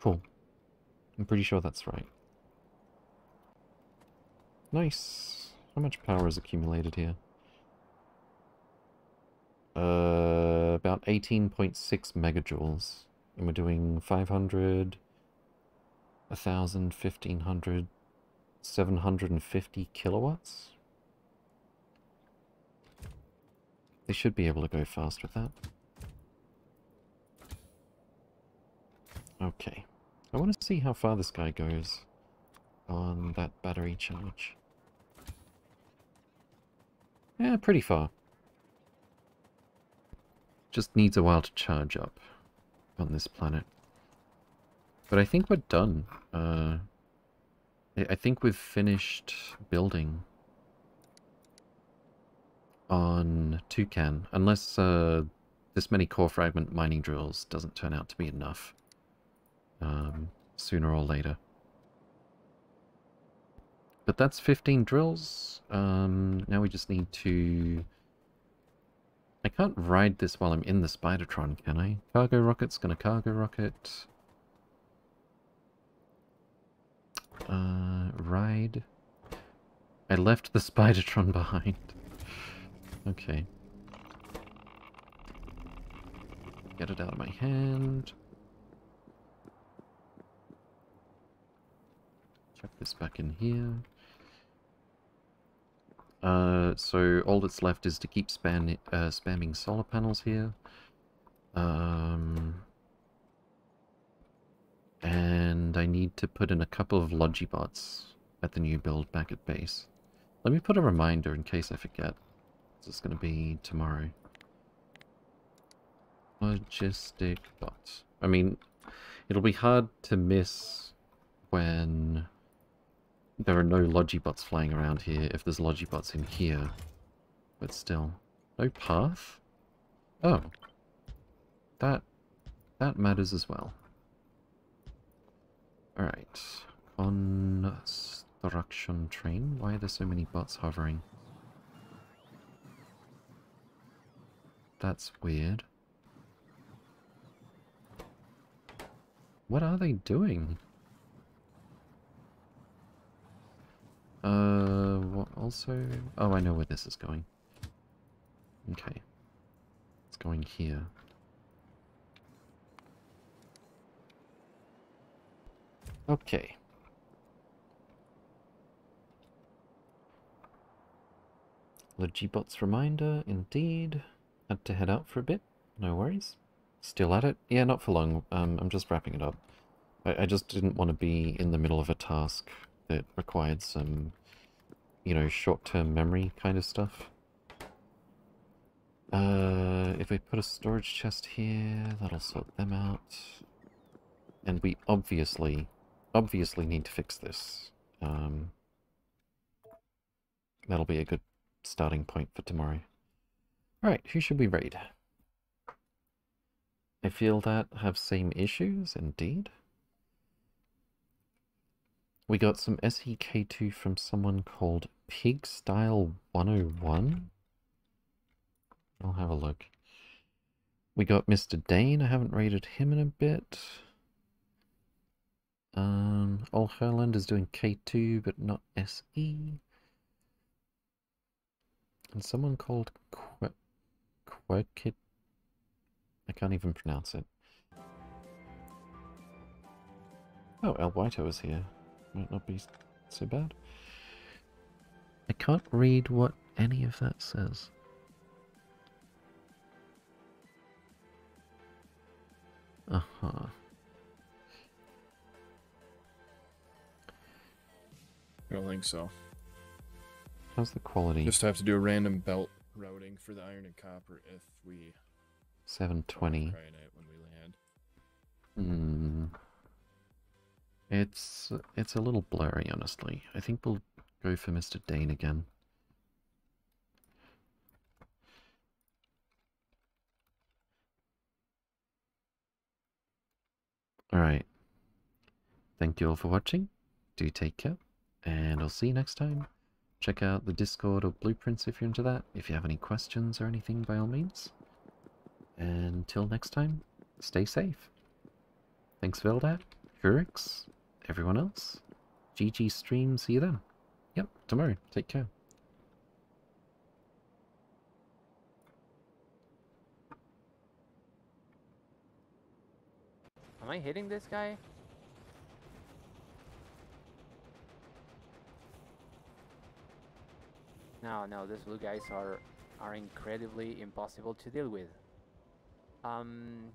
Speaker 1: Cool. I'm pretty sure that's right. Nice. How much power is accumulated here? Uh, about 18.6 megajoules. And we're doing 500, 1,000, 1,500, 750 kilowatts? They should be able to go fast with that. Okay. I want to see how far this guy goes on that battery charge. Yeah, pretty far. Just needs a while to charge up on this planet. But I think we're done. Uh, I think we've finished building on Toucan, unless uh, this many core fragment mining drills doesn't turn out to be enough um, sooner or later. But that's 15 drills. Um, now we just need to... I can't ride this while I'm in the Spidertron, can I? Cargo rocket's gonna cargo rocket. Uh, ride. I left the Spidertron behind. Okay. Get it out of my hand. Chuck this back in here. Uh, so all that's left is to keep uh, spamming solar panels here. Um, and I need to put in a couple of Logibots at the new build back at base. Let me put a reminder in case I forget. Is going to be tomorrow. Logistic bot. I mean, it'll be hard to miss when there are no Logibots flying around here if there's Logibots in here. But still. No path? Oh. That... That matters as well. Alright. Construction train. Why are there so many bots hovering? That's weird. What are they doing? Uh, what also? Oh, I know where this is going. Okay. It's going here. Okay. Logibot's reminder, indeed. Had to head out for a bit. No worries. Still at it? Yeah, not for long. Um, I'm just wrapping it up. I, I just didn't want to be in the middle of a task that required some, you know, short-term memory kind of stuff. Uh, if we put a storage chest here, that'll sort them out. And we obviously, obviously need to fix this. Um, that'll be a good starting point for tomorrow. Alright, who should we raid? I feel that have same issues, indeed. We got some SEK2 from someone called Pigstyle101. I'll have a look. We got Mr. Dane. I haven't rated him in a bit. Um, Old Herland is doing K2, but not SE. And someone called Qu Quirkit. I can't even pronounce it. Oh, El Whito is here. Might not be so bad. I can't read what any of that says. Uh-huh.
Speaker 3: I don't think so.
Speaker 1: How's the quality?
Speaker 3: Just have to do a random belt routing for the iron and copper if we
Speaker 1: 720.
Speaker 3: try when we land.
Speaker 1: Hmm. It's it's a little blurry, honestly. I think we'll go for Mr. Dane again. Alright. Thank you all for watching. Do take care. And I'll see you next time. Check out the Discord or Blueprints if you're into that. If you have any questions or anything, by all means. And Until next time, stay safe. Thanks, Veldat, Furix, everyone else. GG stream, see you then. Yep, tomorrow. Take care.
Speaker 4: Am I hitting this guy? No, no, these blue guys are are incredibly impossible to deal with. Um,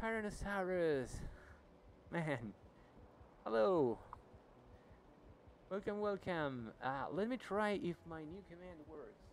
Speaker 4: Tyrannosaurus! Man! Hello! Welcome, welcome! Uh, let me try if my new command works.